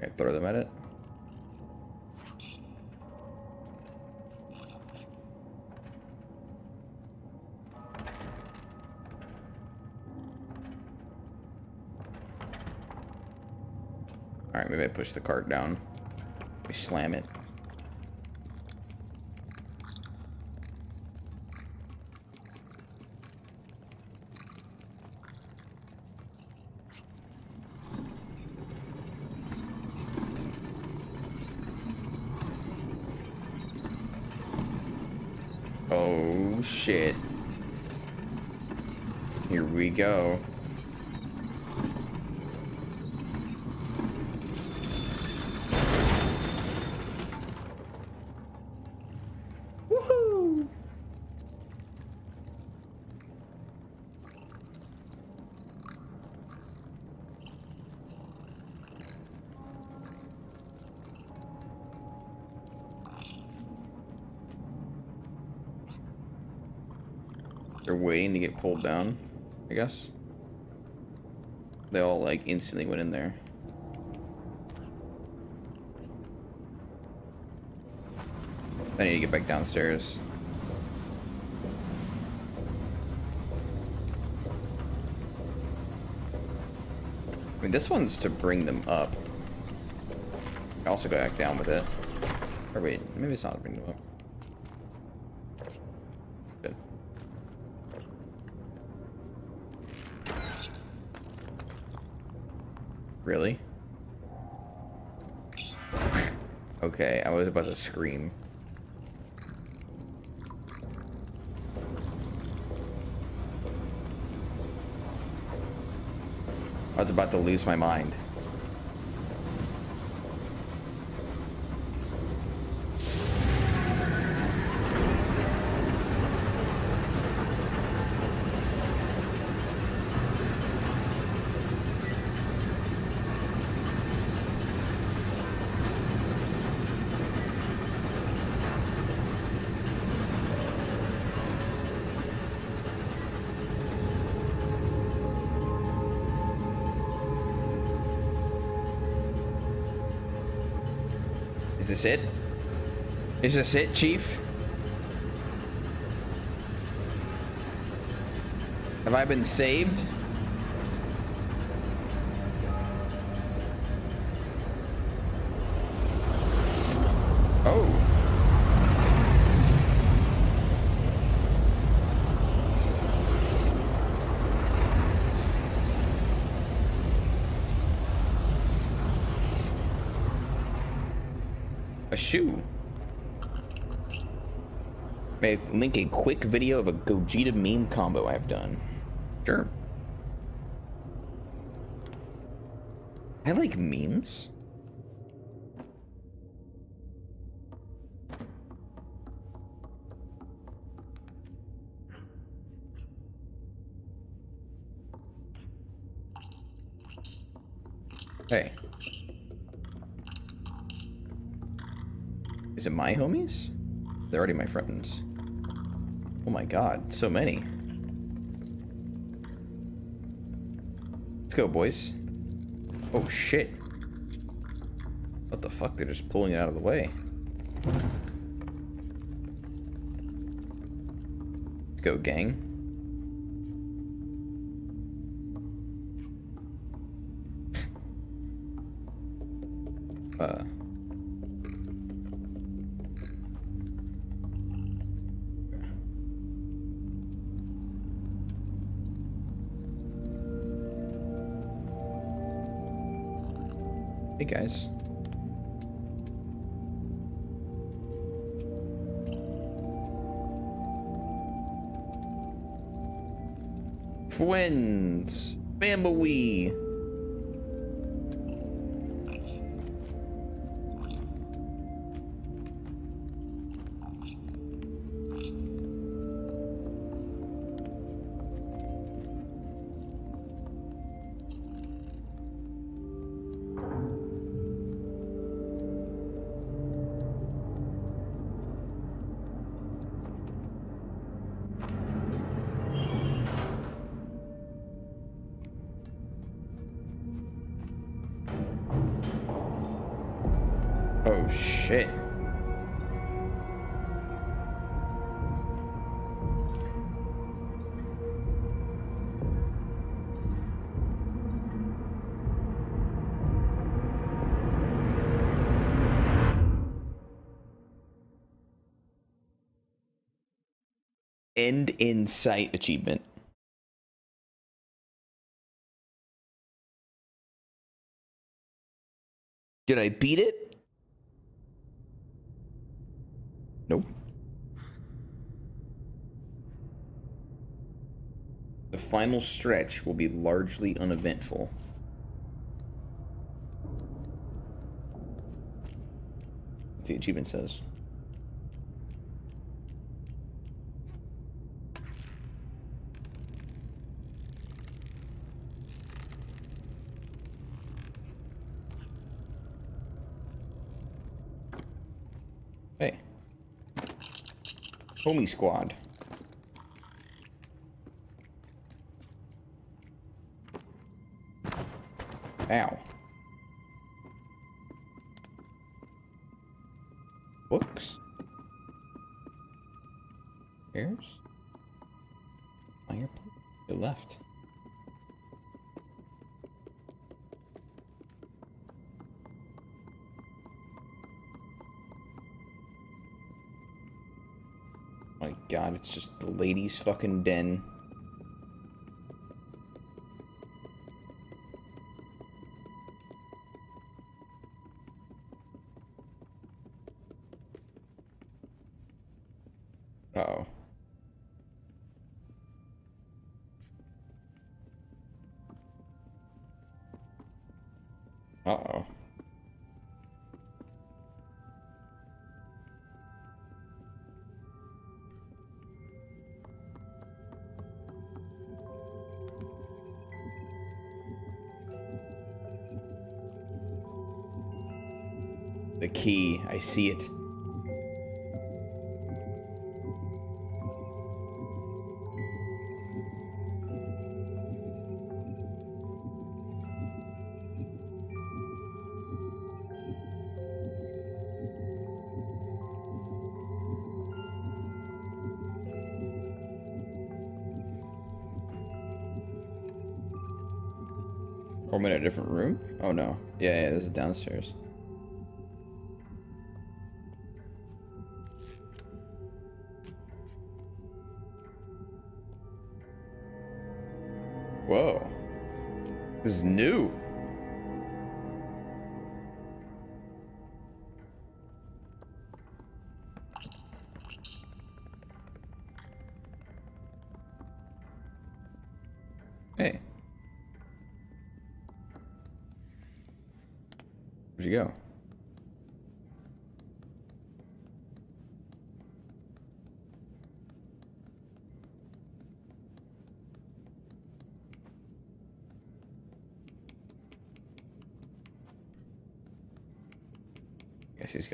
I throw them at it. Alright, maybe I push the cart down. We slam it. Oh shit. Here we go. Woohoo! They're pulled down, I guess. They all like instantly went in there. I need to get back downstairs. I mean, this one's to bring them up. I also go back down with it. Or wait, maybe it's not to bring scream. I was about to lose my mind. This it? Is this it, Chief? Have I been saved? Oh. A shoe. A quick video of a Gogeta meme combo I've done. Sure. I like memes. Hey. Is it my homies? They're already my friends. Oh my god, so many. Let's go, boys. Oh shit. What the fuck? They're just pulling it out of the way. Let's go, gang. Hey guys. Friends, family. Sight achievement. Did I beat it? Nope. The final stretch will be largely uneventful. The achievement says. Hey. Homie squad. Ow. Just fucking den. I see it. Or I'm in a different room? Oh no. Yeah, yeah, this is downstairs.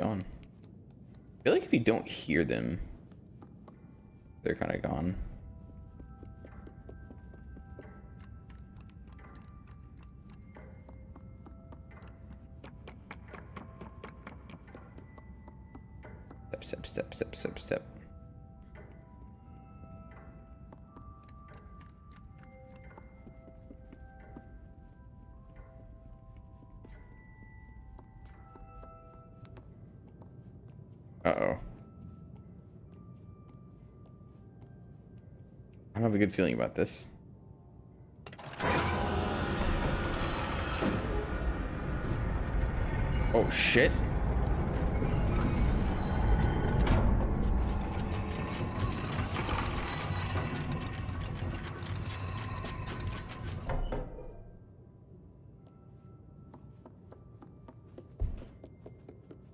Gone. I feel like if you don't hear them, they're kind of gone. Feeling about this. Oh, shit.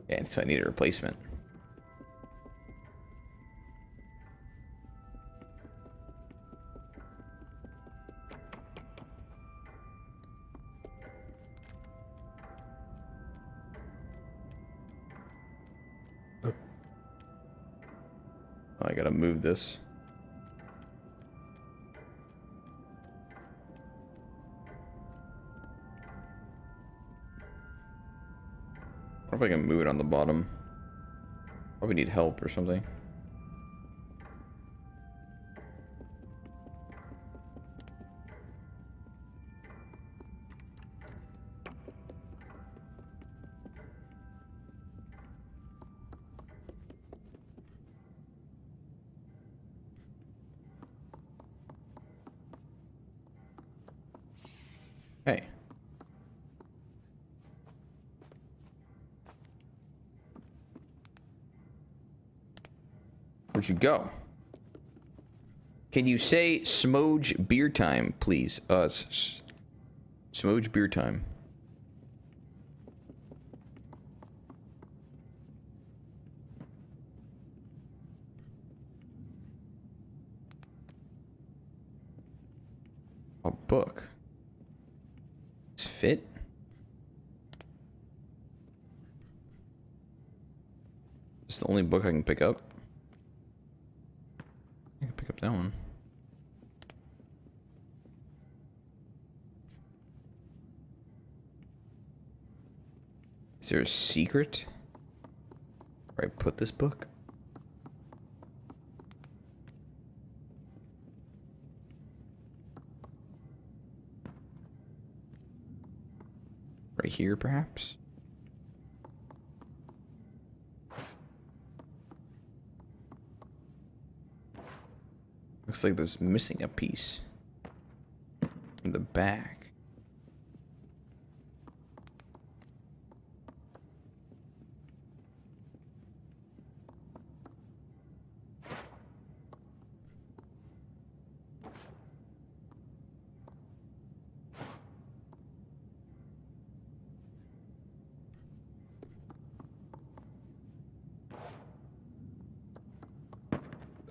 And so I need a replacement. I gotta move this. if I can move it on the bottom. Probably need help or something. You go? Can you say Smoge beer time, please? Uh, Smoge beer time. A book. It's fit. It's the only book I can pick up. I can pick up that one. Is there a secret? Where I put this book? Right here, perhaps? Looks like there's missing a piece in the back.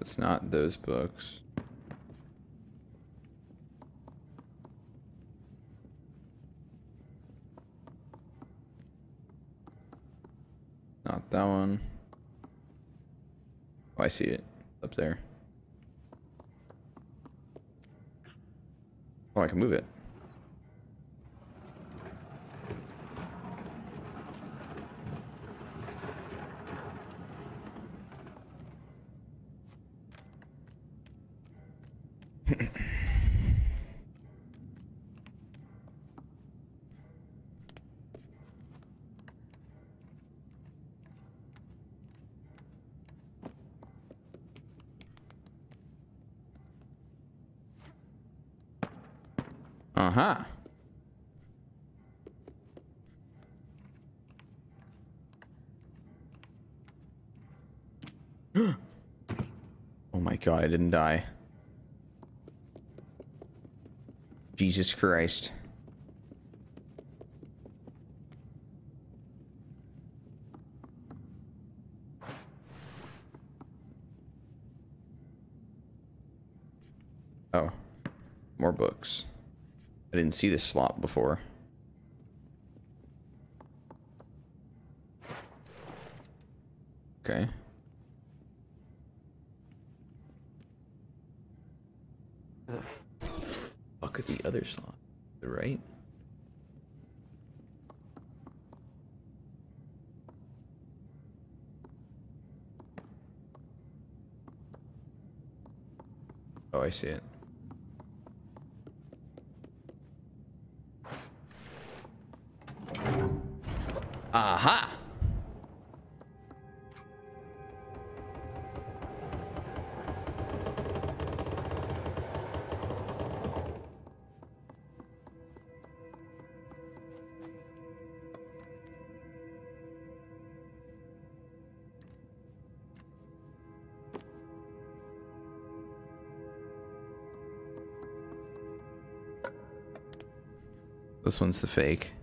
It's not those books. Not that one. Oh, I see it. Up there. Oh, I can move it. Uh-huh. oh my god, I didn't die. Jesus Christ. Oh. More books. I didn't see this slot before. Okay. Where the fuck are the other slot? The right? Oh, I see it. This one's the fake.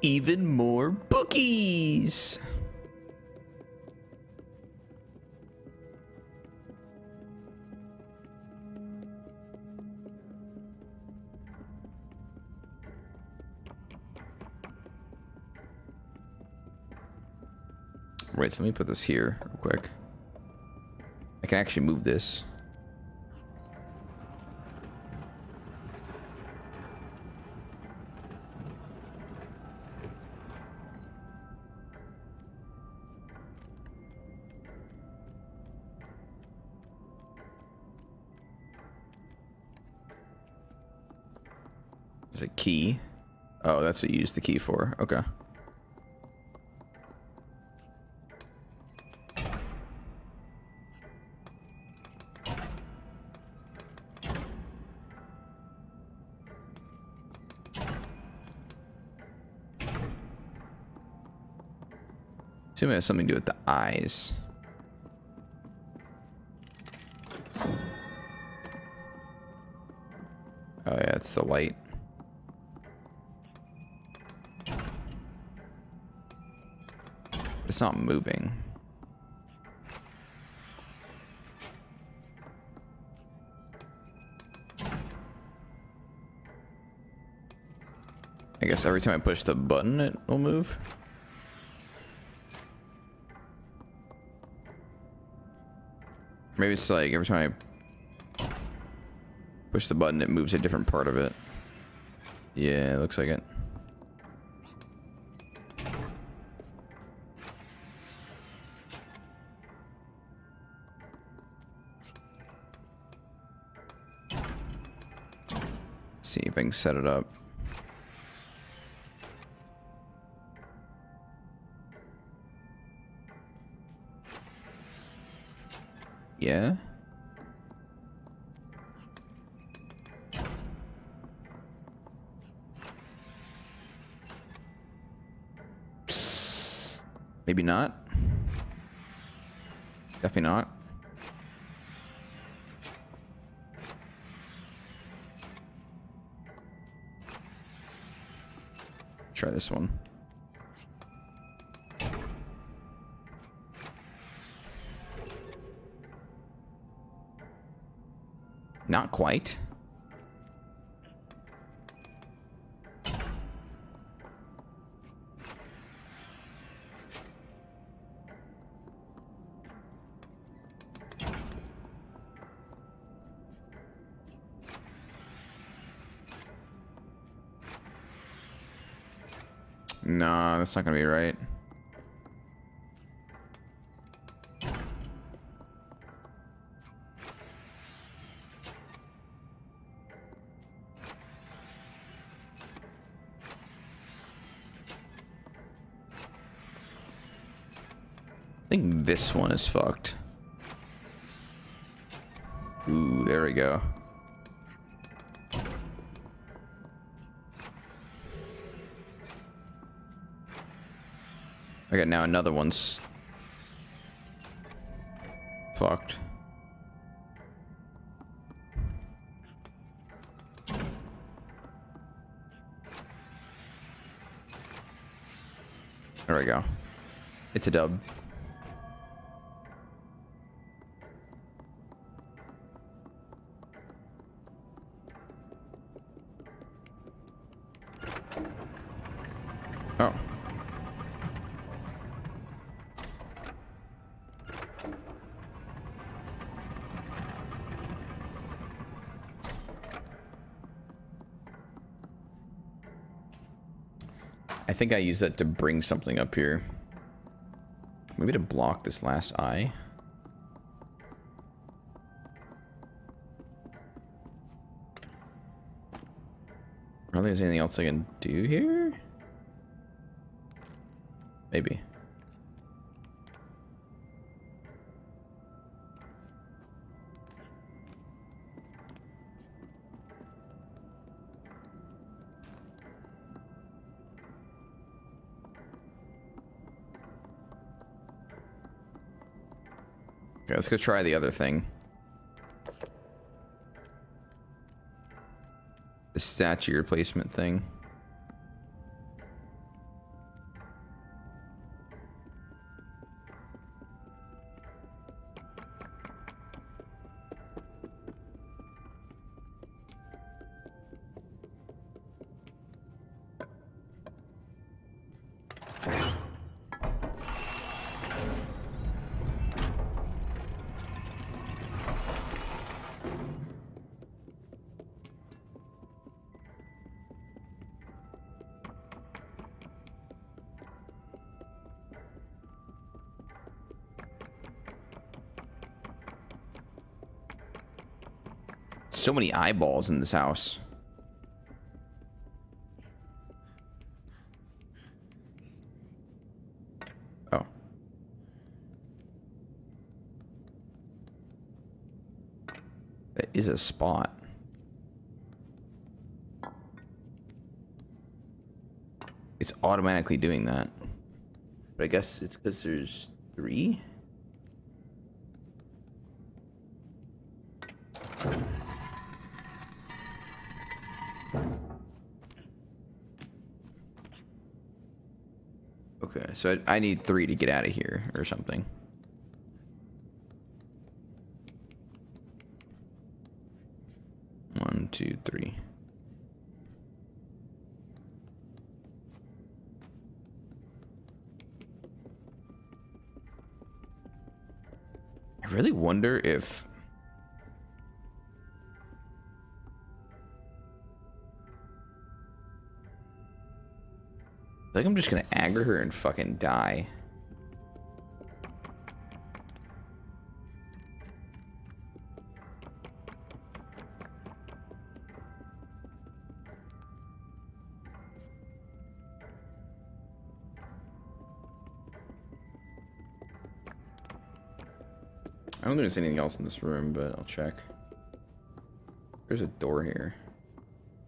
Even more bookies! Right, so let me put this here real quick. I can actually move this. That's what you use the key for. Okay. Assume it has something to do with the eyes. Oh yeah, it's the light. It's not moving. I guess every time I push the button, it will move. Maybe it's like every time I push the button, it moves a different part of it. Yeah, it looks like it. Set it up. Yeah. Maybe not. Definitely not. Try this one. Not quite. That's not gonna be right. I think this one is fucked. Ooh, there we go. Okay, now another one's fucked. There we go. It's a dub. Think I use that to bring something up here. Maybe to block this last eye. I don't think there's anything else I can do here. Let's go try the other thing. The statue replacement thing. many eyeballs in this house. Oh. That is a spot. It's automatically doing that. But I guess it's because there's three? So I, I need three to get out of here or something. One, two, three. I really wonder if I think I'm just gonna aggro her and fucking die. I don't think there's anything else in this room, but I'll check. There's a door here.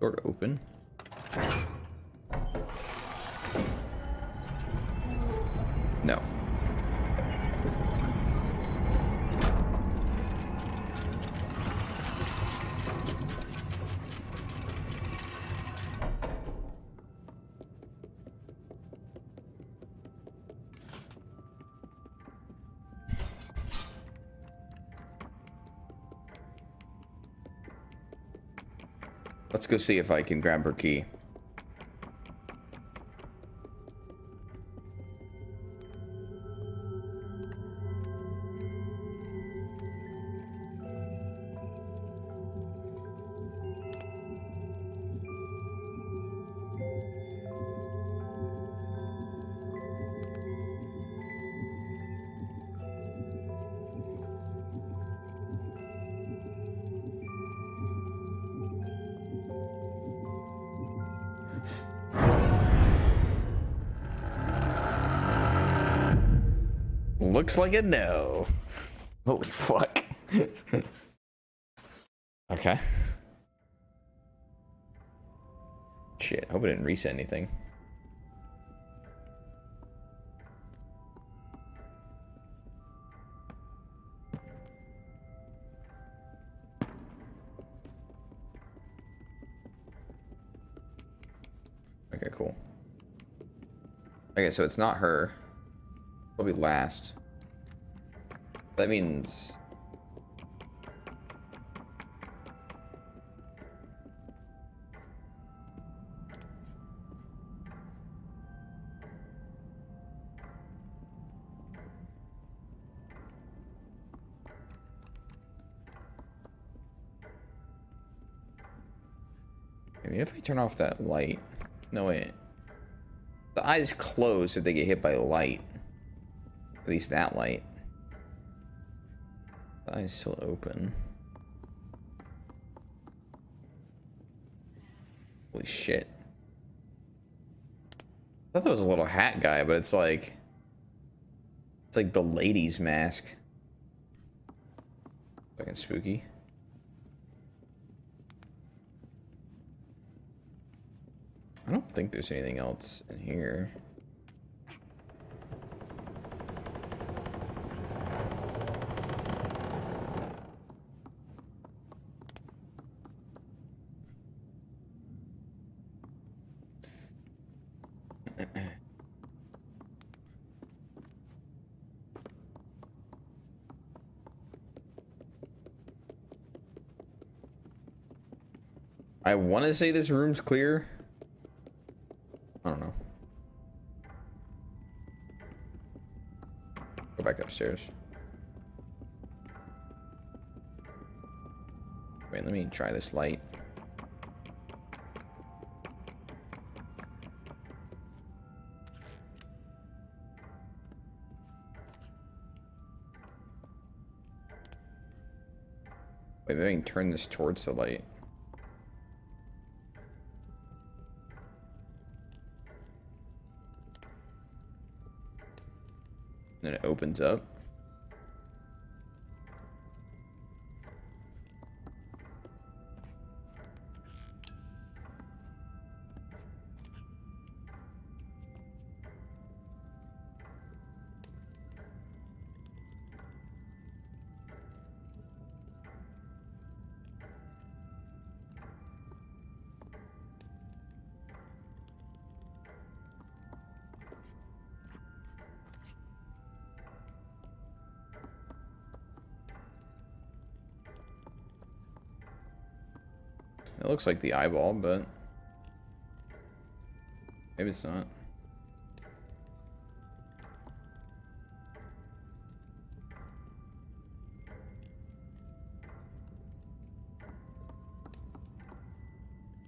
Door open. See if I can grab her key. Like a no. Holy fuck. okay. Shit, hope it didn't reset anything. Okay, cool. Okay, so it's not her. Probably last. That means... Maybe if I turn off that light. No, wait. The eyes close if they get hit by light. At least that light. Eye's still open. Holy shit. I thought that was a little hat guy, but it's like... It's like the lady's mask. Fucking spooky. I don't think there's anything else in here. Want to say this room's clear. I don't know. Go back upstairs. Wait, let me try this light. Wait, maybe I can turn this towards the light. Then it opens up. Looks like the eyeball, but maybe it's not.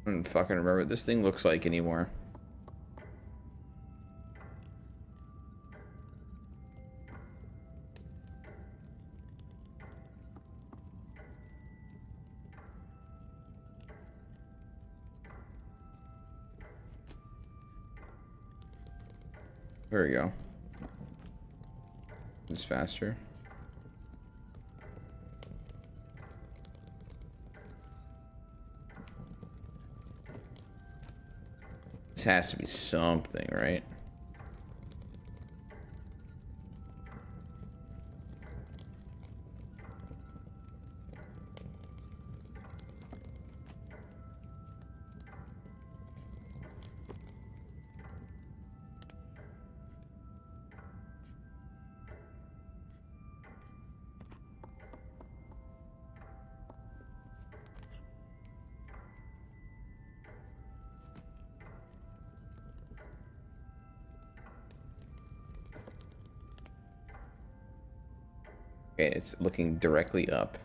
I don't fucking remember what this thing looks like anymore. Faster. This has to be something, right? It's looking directly up.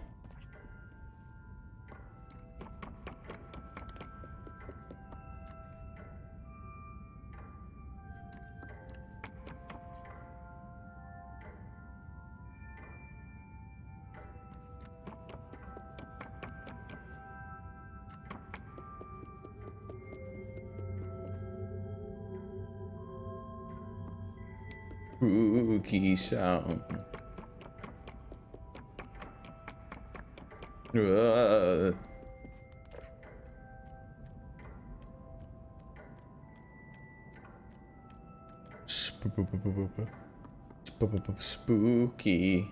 Spooky sound. Uh. Spooky.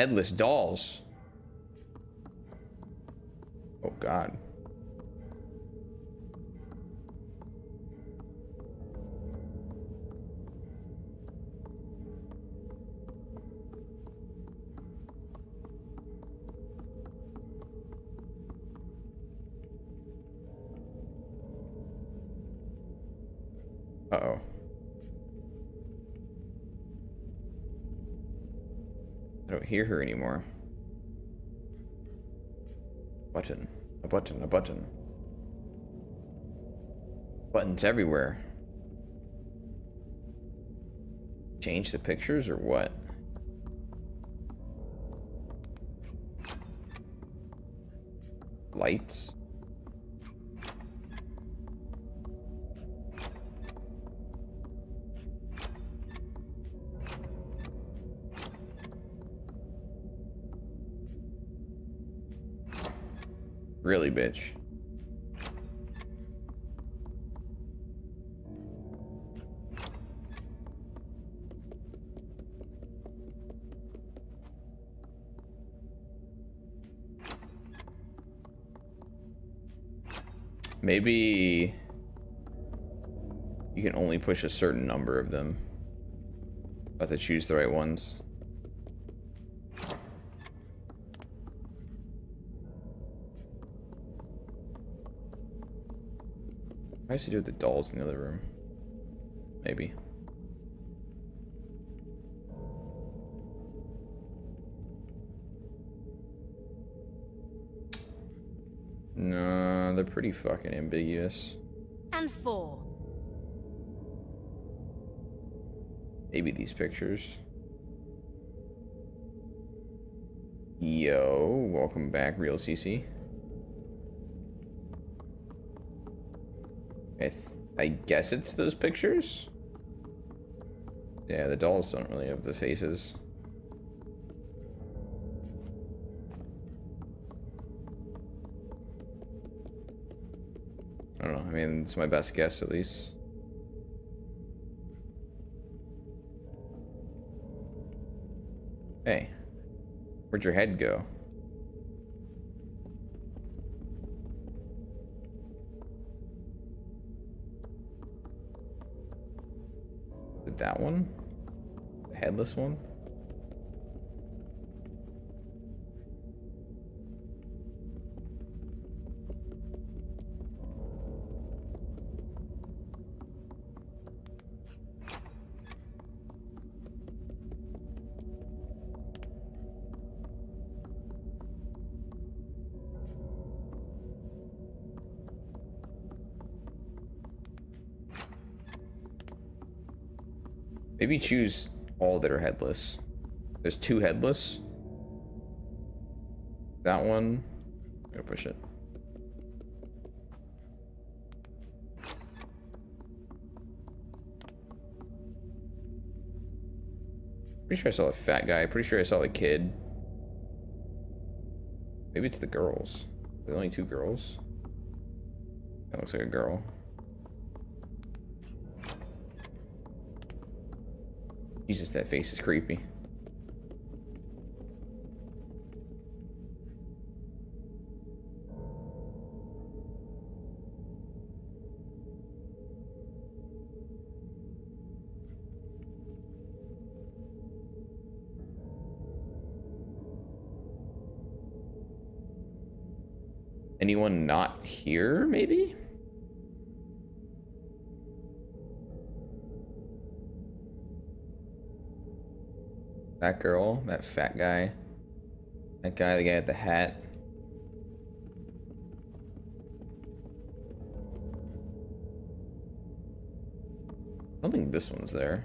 Headless dolls. Her anymore. Button. A button, a button. Buttons everywhere. Change the pictures or what? Lights? Really, bitch. Maybe you can only push a certain number of them. Have to choose the right ones. Used to do with the dolls in the other room. Maybe. No, they're pretty fucking ambiguous. And four. Maybe these pictures. Yo, welcome back, Real CC. I, I guess it's those pictures? Yeah, the dolls don't really have the faces. I don't know. I mean, it's my best guess, at least. Hey. Where'd your head go? That one? The headless one? Maybe choose all that are headless. There's two headless. That one. I'm gonna push it. Pretty sure I saw a fat guy. Pretty sure I saw a kid. Maybe it's the girls. There's only two girls. That looks like a girl. Jesus, that face is creepy. Anyone not here, That girl, that fat guy. That guy, the guy with the hat. I don't think this one's there.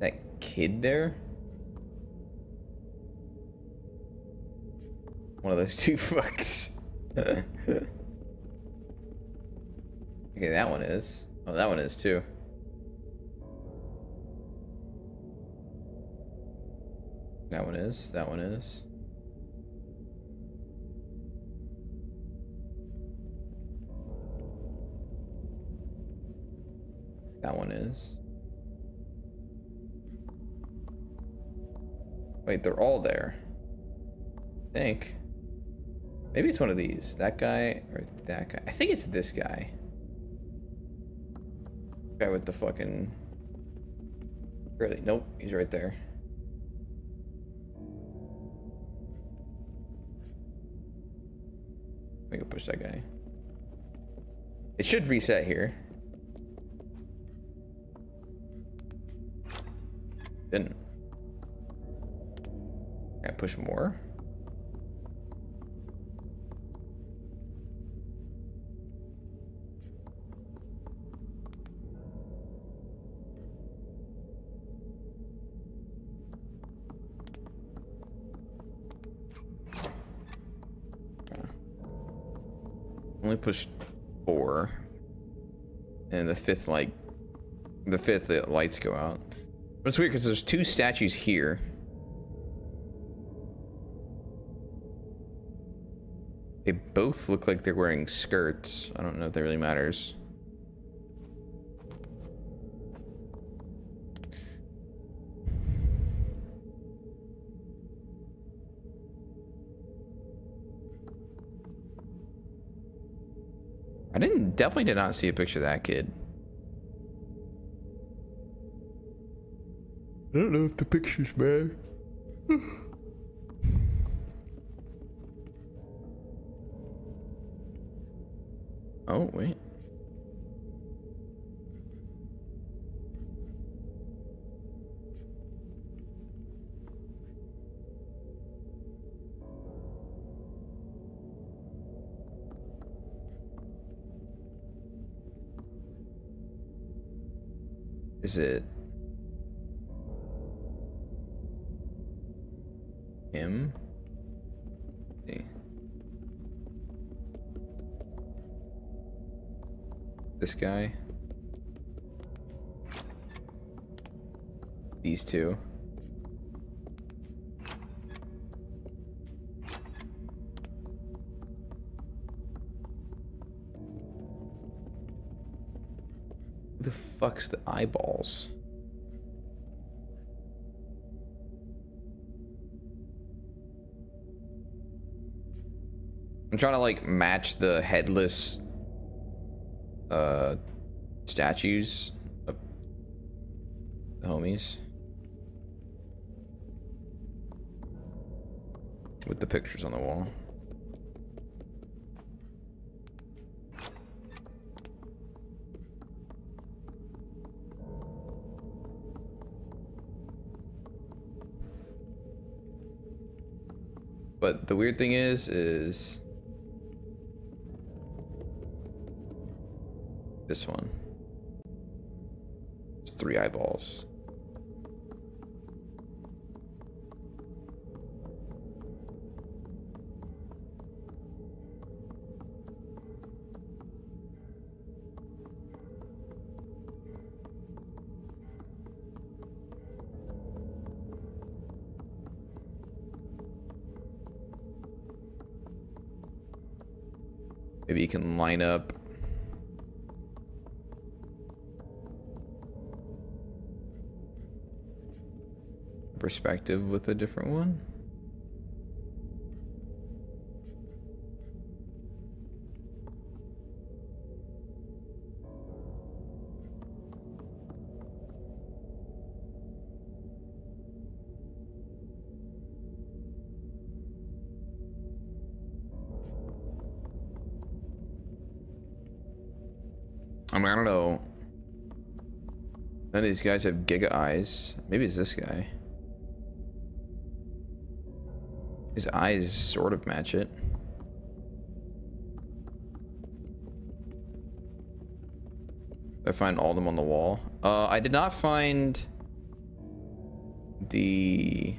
That kid there? One of those two fucks. Okay, that one is. Oh, that one is too. That one is. That one is. That one is. Wait, they're all there. I think. Maybe it's one of these. That guy or that guy. I think it's this guy. Guy with the fucking... Really? Nope, he's right there. I can push that guy. It should reset here. Didn't. Can I push more? Pushed four. And the fifth light, the fifth the lights go out. But it's weird because there's two statues here. They both look like they're wearing skirts. I don't know if that really matters. Definitely did not see a picture of that kid. I don't know if the picture's bad. oh, wait. Is it him? This guy. These two. The the eyeballs? I'm trying to like match the headless uh statues of the homies with the pictures on the wall. But the weird thing is, is this one. It's three eyeballs. Maybe you can line up perspective with a different one. These guys have giga eyes. Maybe it's this guy. His eyes sort of match it. I find all them on the wall. Uh, I did not find the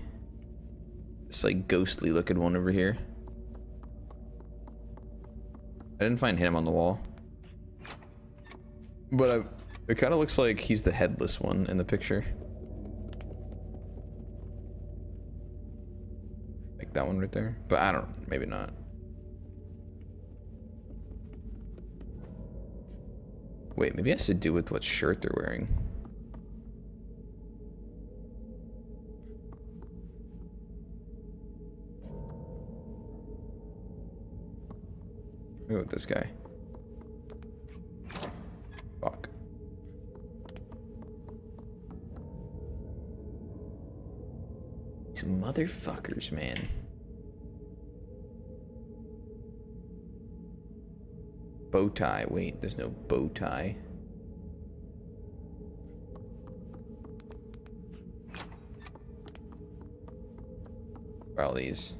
this like ghostly looking one over here. I didn't find him on the wall. But I, it kind of looks like he's the headless one in the picture. Like that one right there. But I don't, maybe not. Wait, maybe it has to do with what shirt they're wearing. Maybe with this guy. Motherfuckers, man. Bow tie. Wait, there's no bow tie. All these.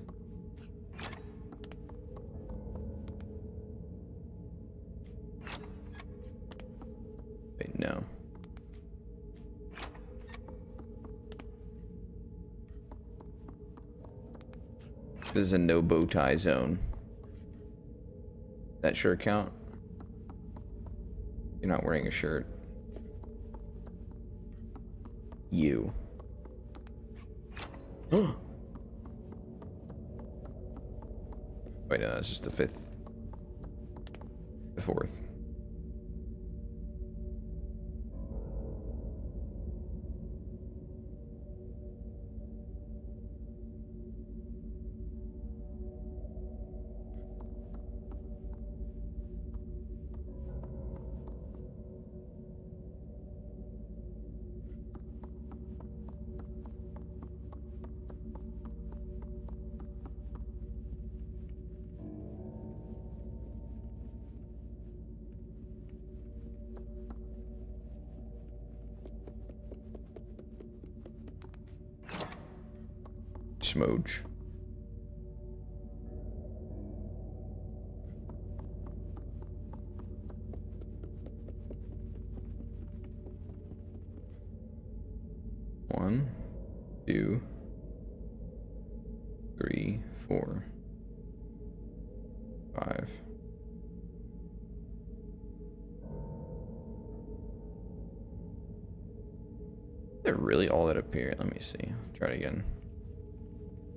This is a no bow tie zone. That sure count? You're not wearing a shirt. You. Wait, no, that's just the fifth. The fourth. Me see. Try it again.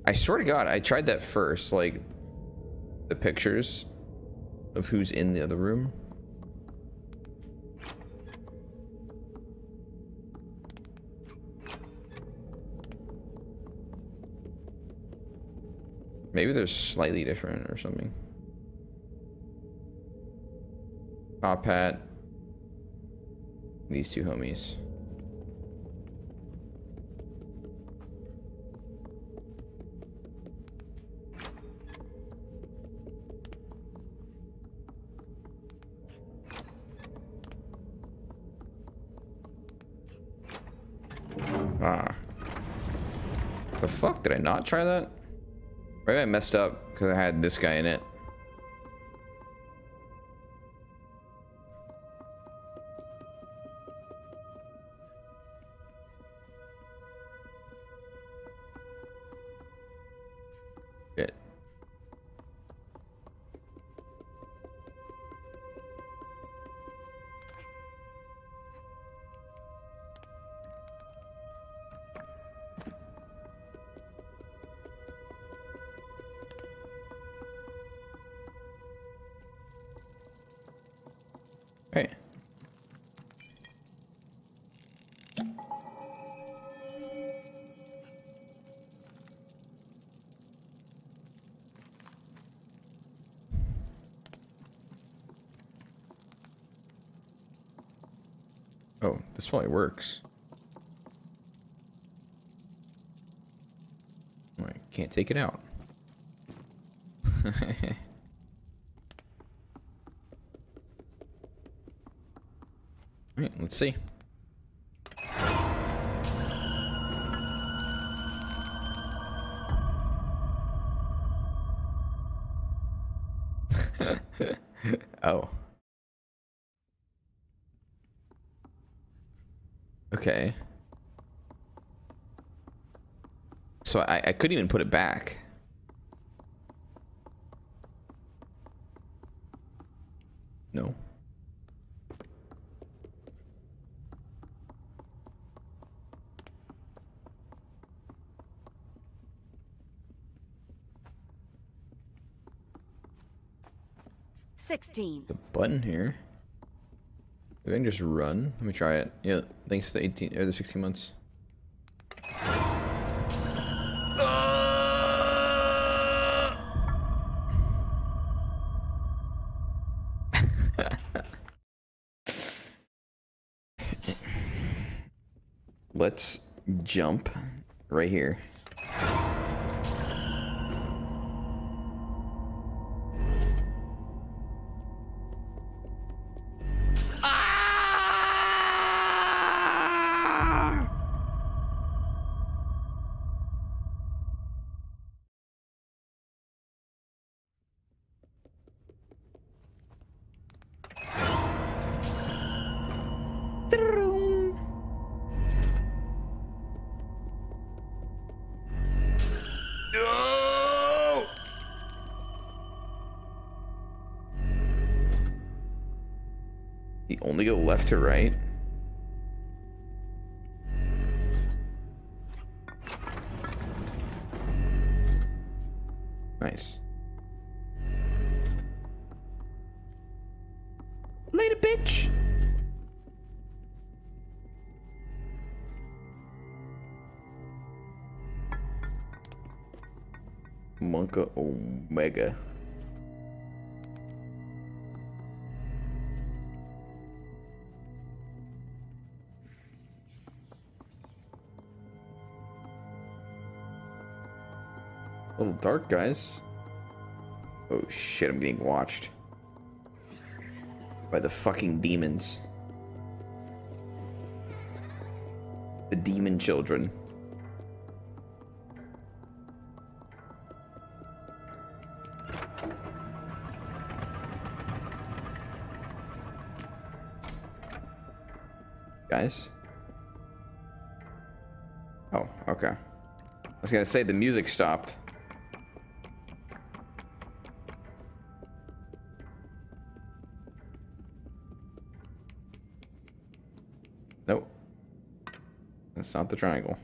I swear to God, I tried that first, like the pictures of who's in the other room. Maybe they're slightly different or something. Top hat. These two homies. Not try that? Maybe I messed up because I had this guy in it. Probably works. I can't take it out. Alright, let's see. Couldn't even put it back. No. Sixteen. the button here. Maybe I can just run. Let me try it. Yeah, thanks to the 18 or the 16 months. Jump right here. Left to right? Nice. Later, bitch! monkaOMEGA. Dark, guys. Oh shit, I'm being watched. By the fucking demons. The demon children. Guys? Oh, okay. I was gonna say the music stopped. The triangle.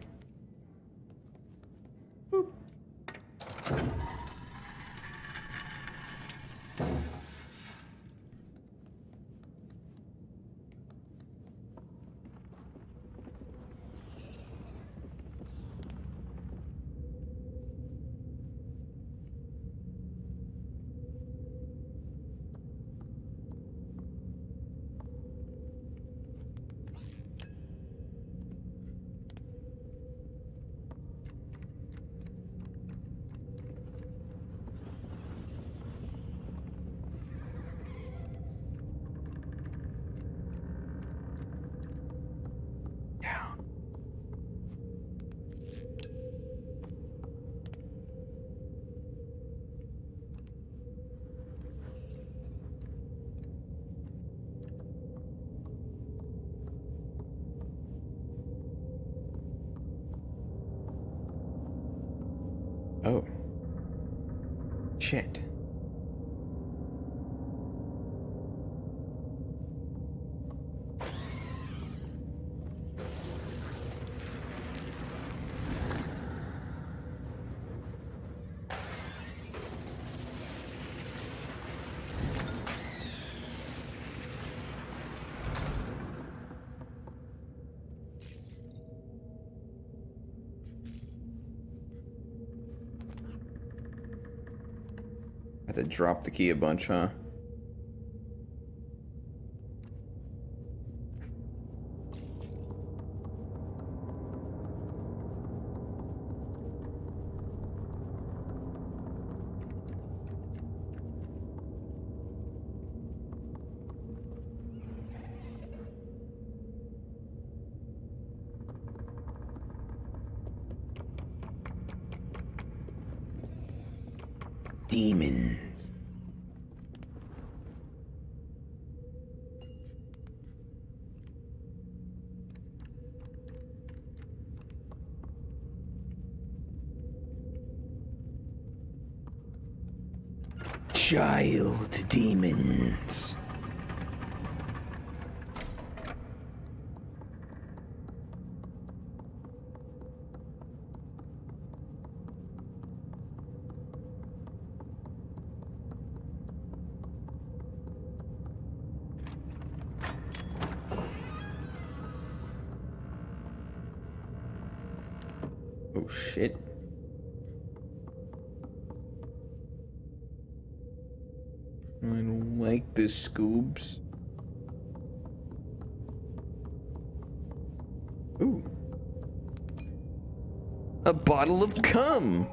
Drop the key a bunch, huh? Demons. Child demons. Oh shit. I don't like this, Scoobs. Ooh. A bottle of cum.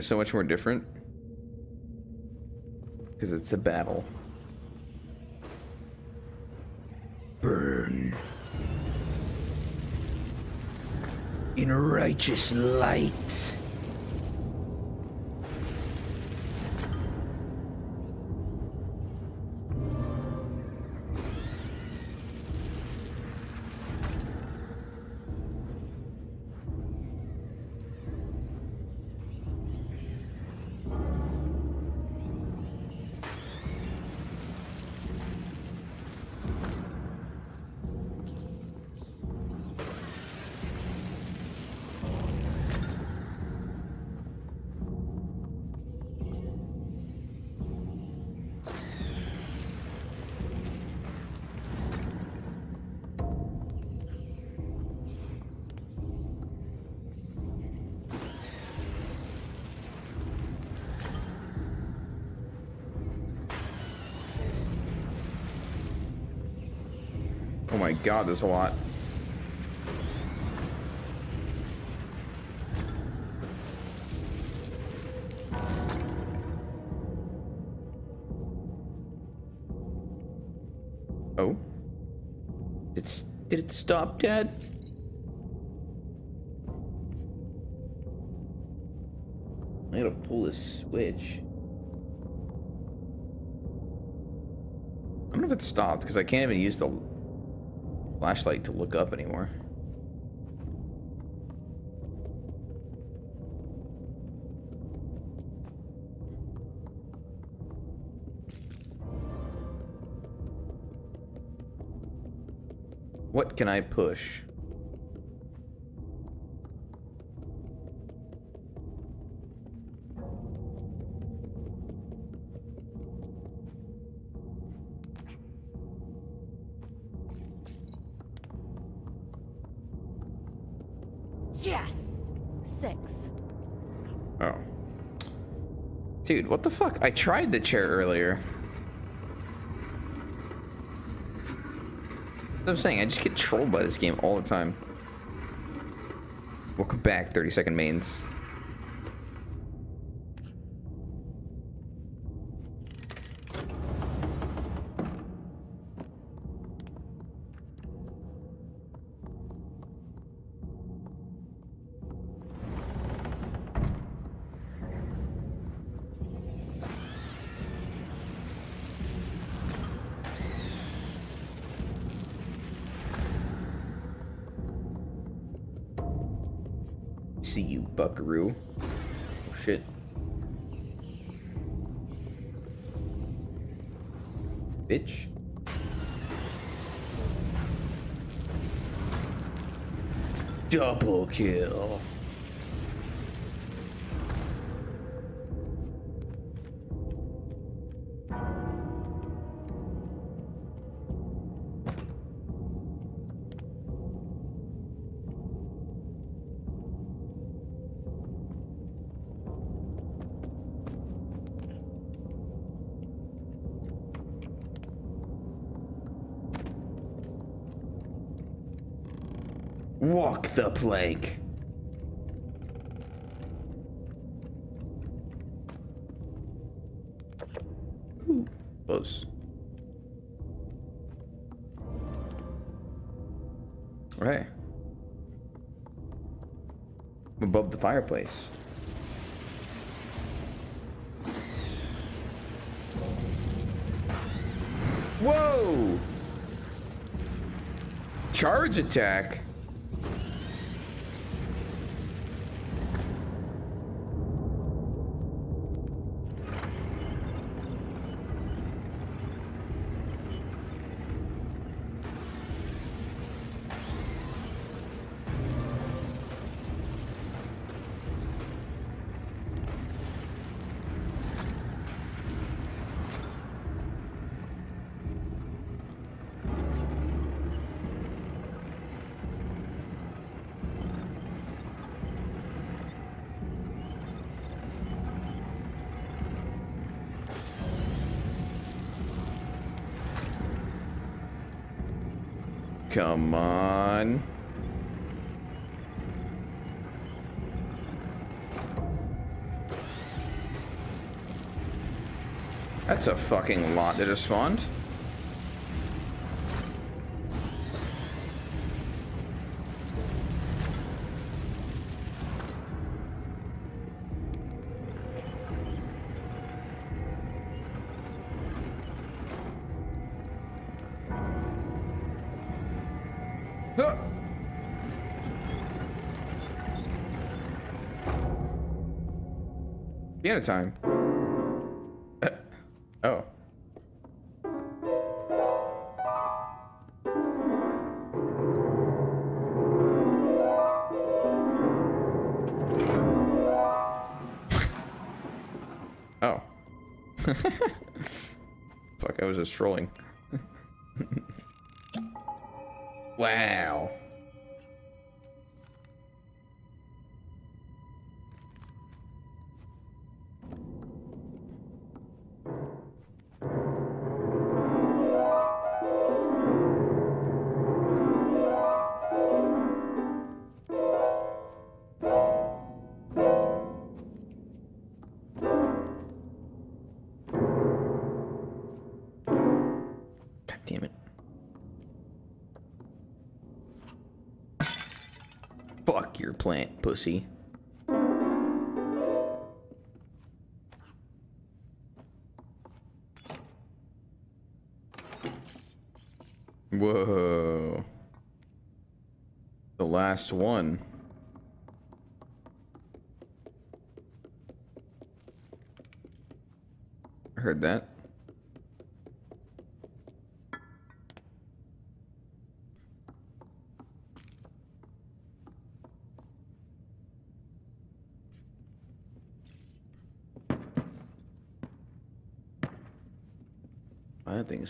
It so much more different. Because it's a battle. Burn. In righteous light. God, there's a lot. Oh? It's did it stop, Dad? I gotta pull this switch. I don't know if it stopped because I can't even use the flashlight to look up anymore. What can I push? Dude, what the fuck? I tried the chair earlier. I'm saying, I just get trolled by this game all the time. Welcome back, 30 second mains. Plank. Ooh, close. Right. Above the fireplace. Whoa! Charge attack? Come on. That's a fucking lot that just spawned. Piano time. oh. oh. Fuck, I was just trolling. wow. Pussy. Whoa. The last one. I heard that.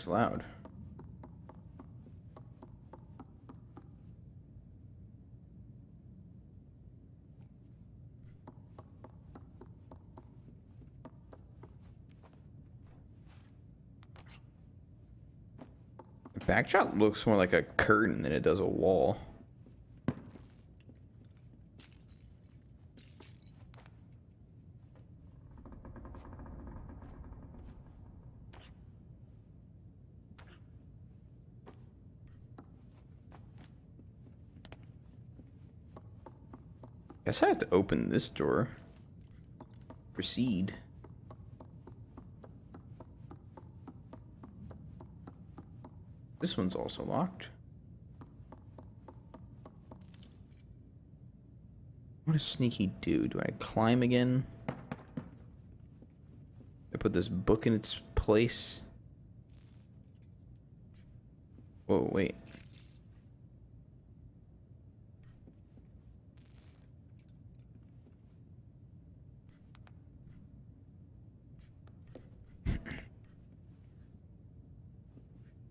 Thing's loud. The backdrop looks more like a curtain than it does a wall. I have to open this door. Proceed. This one's also locked. What does sneaky do? Do I climb again? I put this book in its place. Whoa, wait.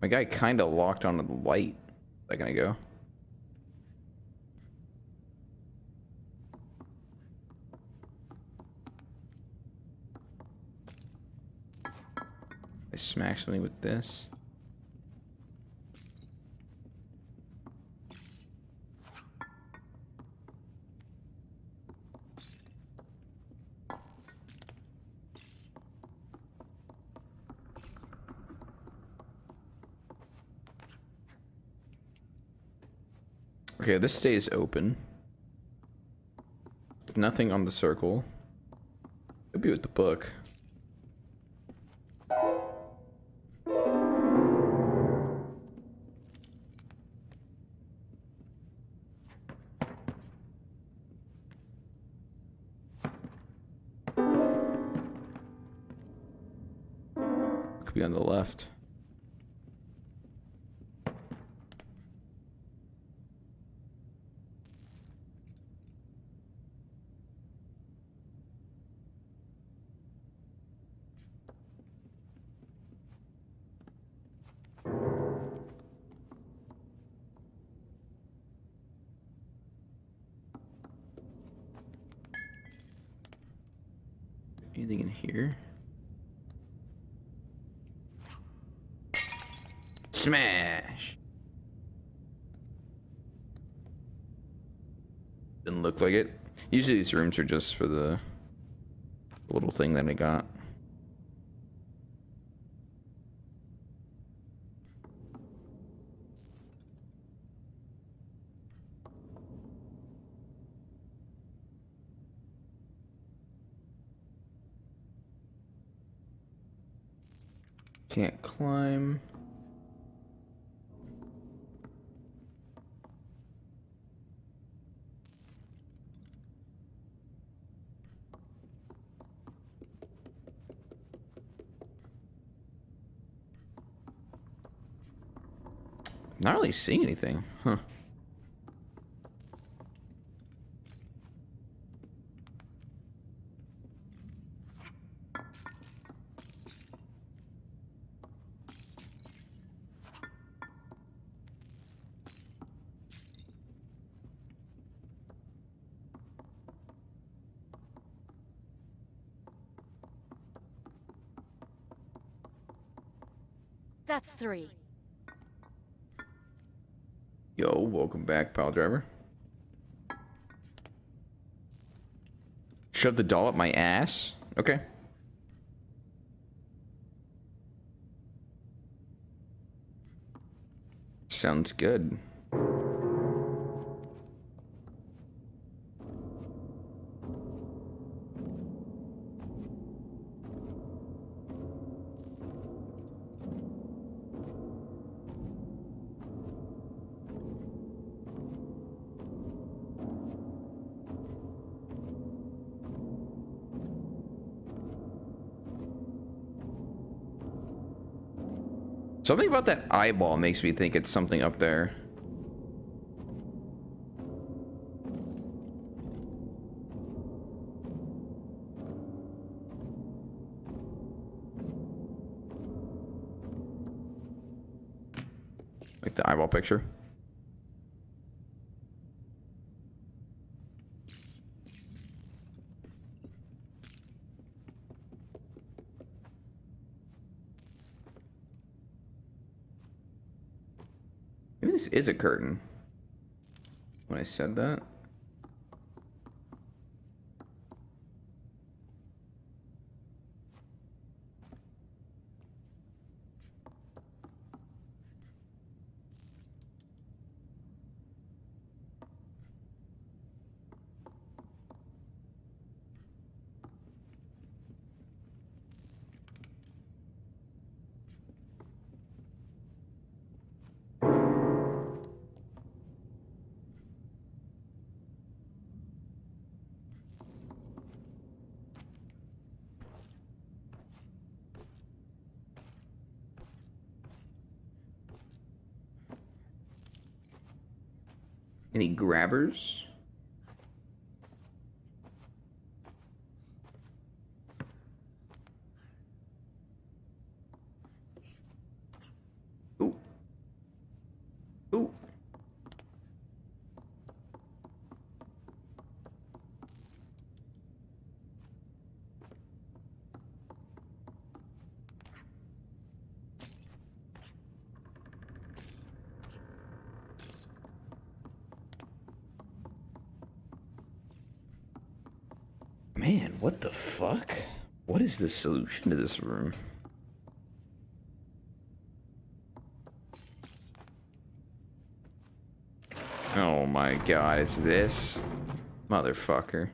My guy kind of locked onto the light a second ago. I smack something with this. Okay, this stays open. Nothing on the circle. Could be with the book. Smash! Didn't look like it. Usually these rooms are just for the little thing that I got. Can't climb. Not really seeing anything, huh? That's three. Pile driver. Shove the doll up my ass? Okay. Sounds good. Something about that eyeball makes me think it's something up there. Like the eyeball picture. Maybe this is a curtain. When I said that. Any grabbers? Ooh. Ooh. Man, what the fuck? What is the solution to this room? Oh my god, it's this? Motherfucker.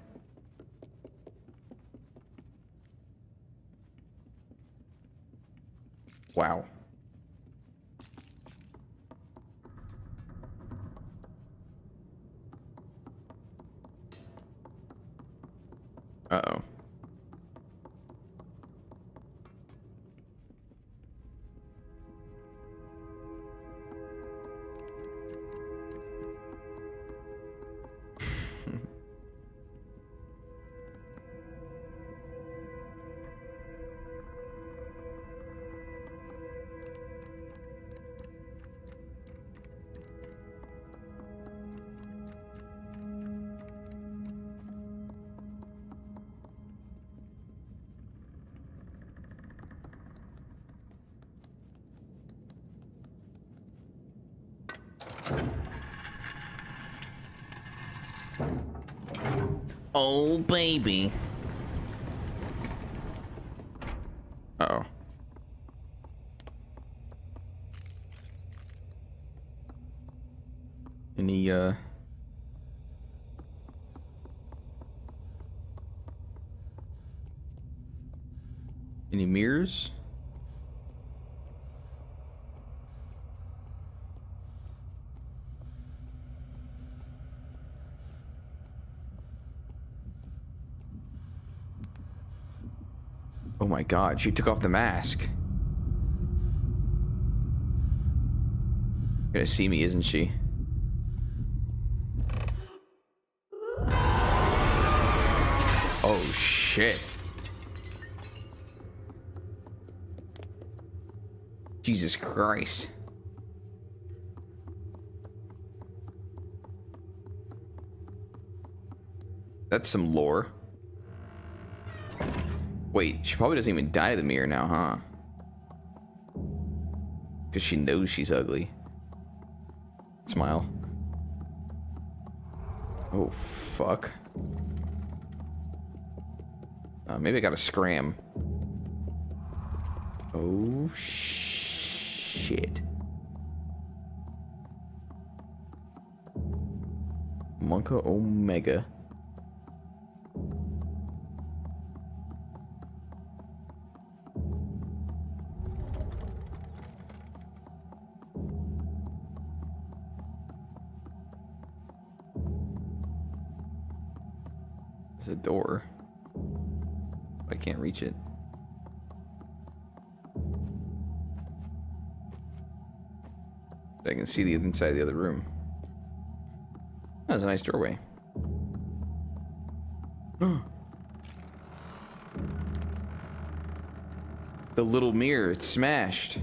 God, she took off the mask. Gonna see me, isn't she? Oh shit. Jesus Christ. That's some lore. Wait, she probably doesn't even die to the mirror now, huh? Because she knows she's ugly. Smile. Oh, fuck. Uh, maybe I gotta scram. Oh, shit. monkaOMEGA. Can see the inside of the other room. That's a nice doorway. the little mirror, it's smashed.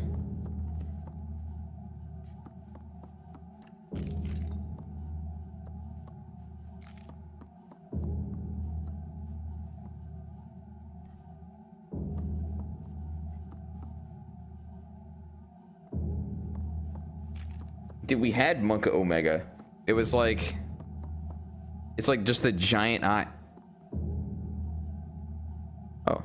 We had monkaOMEGA. It was like... It's like just the giant eye. Oh.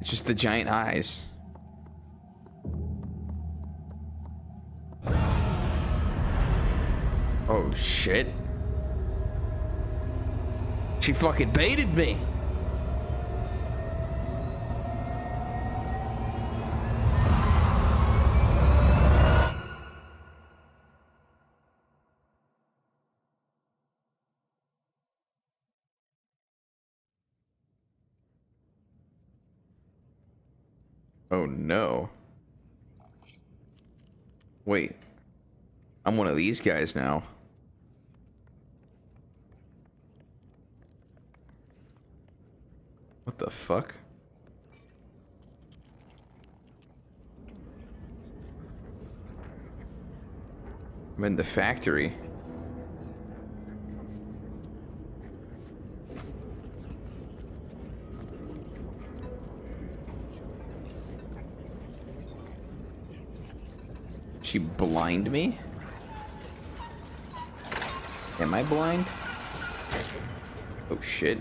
It's just the giant eyes. Oh, shit. She fucking baited me. Oh no. Wait. I'm one of these guys now. What the fuck? I'm in the factory. She blind me? Am I blind? Oh shit.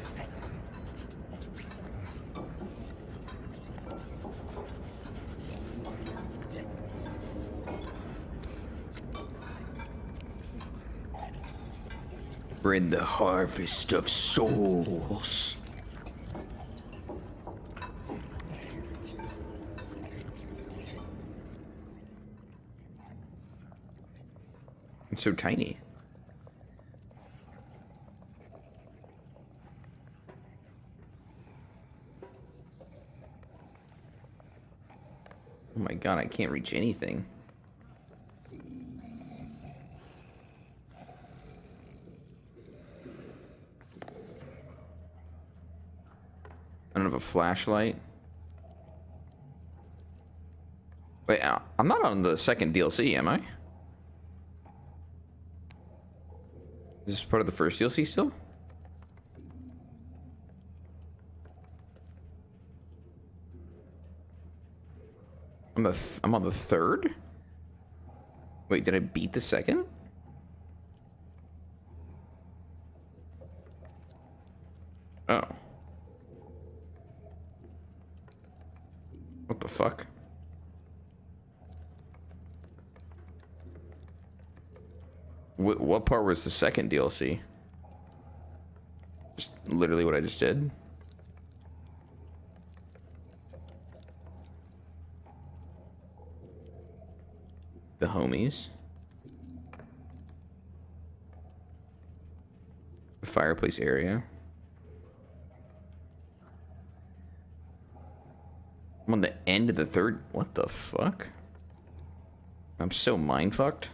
We're the harvest of souls. It's so tiny. God, I can't reach anything. I don't have a flashlight. Wait, I'm not on the second DLC, am I? Is this part of the first DLC still? I'm, a th I'm on the third? Wait, did I beat the second? Oh. What the fuck? What, what part was the second DLC? Just literally what I just did. Homies. Fireplace area. I'm on the end of the third. What the fuck? I'm so mind fucked.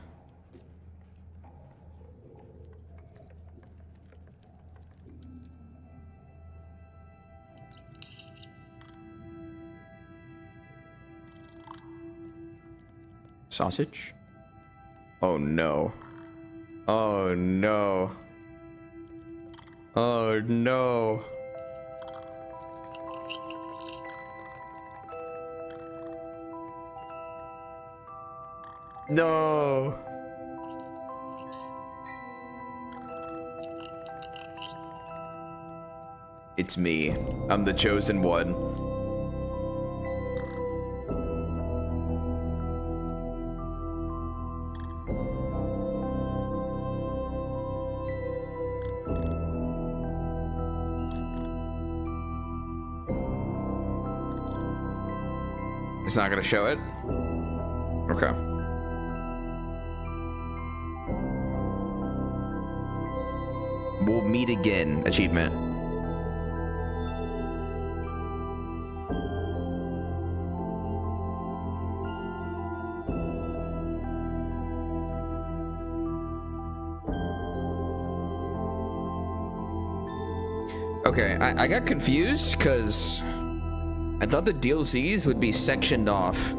Sausage? Oh no. Oh no. Oh no. No. It's me. I'm the chosen one. It's not gonna show it? Okay. We'll meet again, achievement. Okay, I, I got confused because thought the DLCs would be sectioned off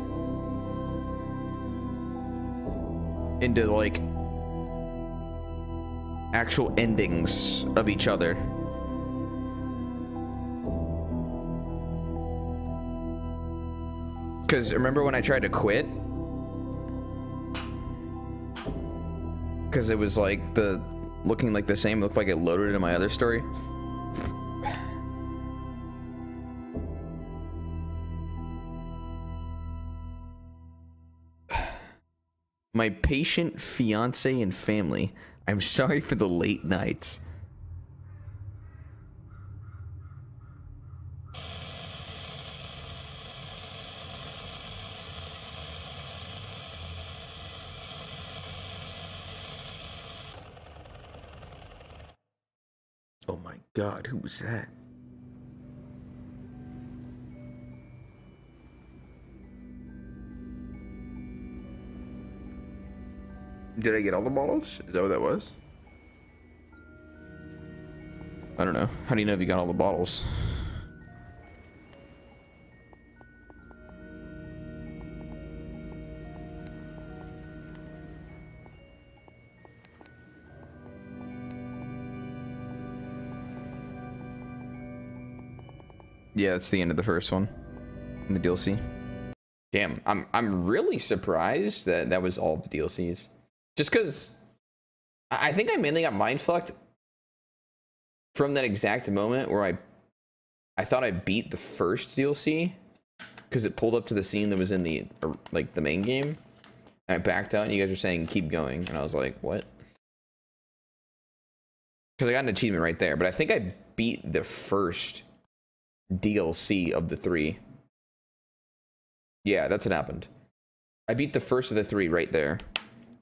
into like actual endings of each other. Because remember when I tried to quit? Because it was like the looking like the same, looked like it loaded in my other story. Patient fiance and family. I'm sorry for the late nights. Oh my god, who was that? Did I get all the bottles? Is that what that was? I don't know. How do you know if you got all the bottles? Yeah, that's the end of the first one in the DLC. Damn, I'm I'm really surprised that that was all the DLCs. Just because I think I mainly got mind fucked from that exact moment where I I thought I beat the first DLC because it pulled up to the scene that was in the like the main game. I backed out and you guys were saying keep going and I was like, what? Because I got an achievement right there, but I think I beat the first DLC of the three. Yeah, that's what happened. I beat the first of the three right there.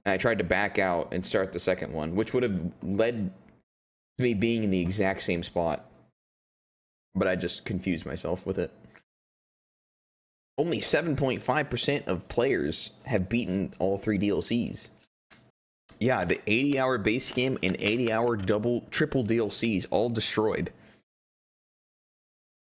I tried to back out and start the second one, which would have led to me being in the exact same spot. But I just confused myself with it. Only 7.5% of players have beaten all three DLCs. Yeah, the 80 hour base game and 80 hour double triple DLCs all destroyed.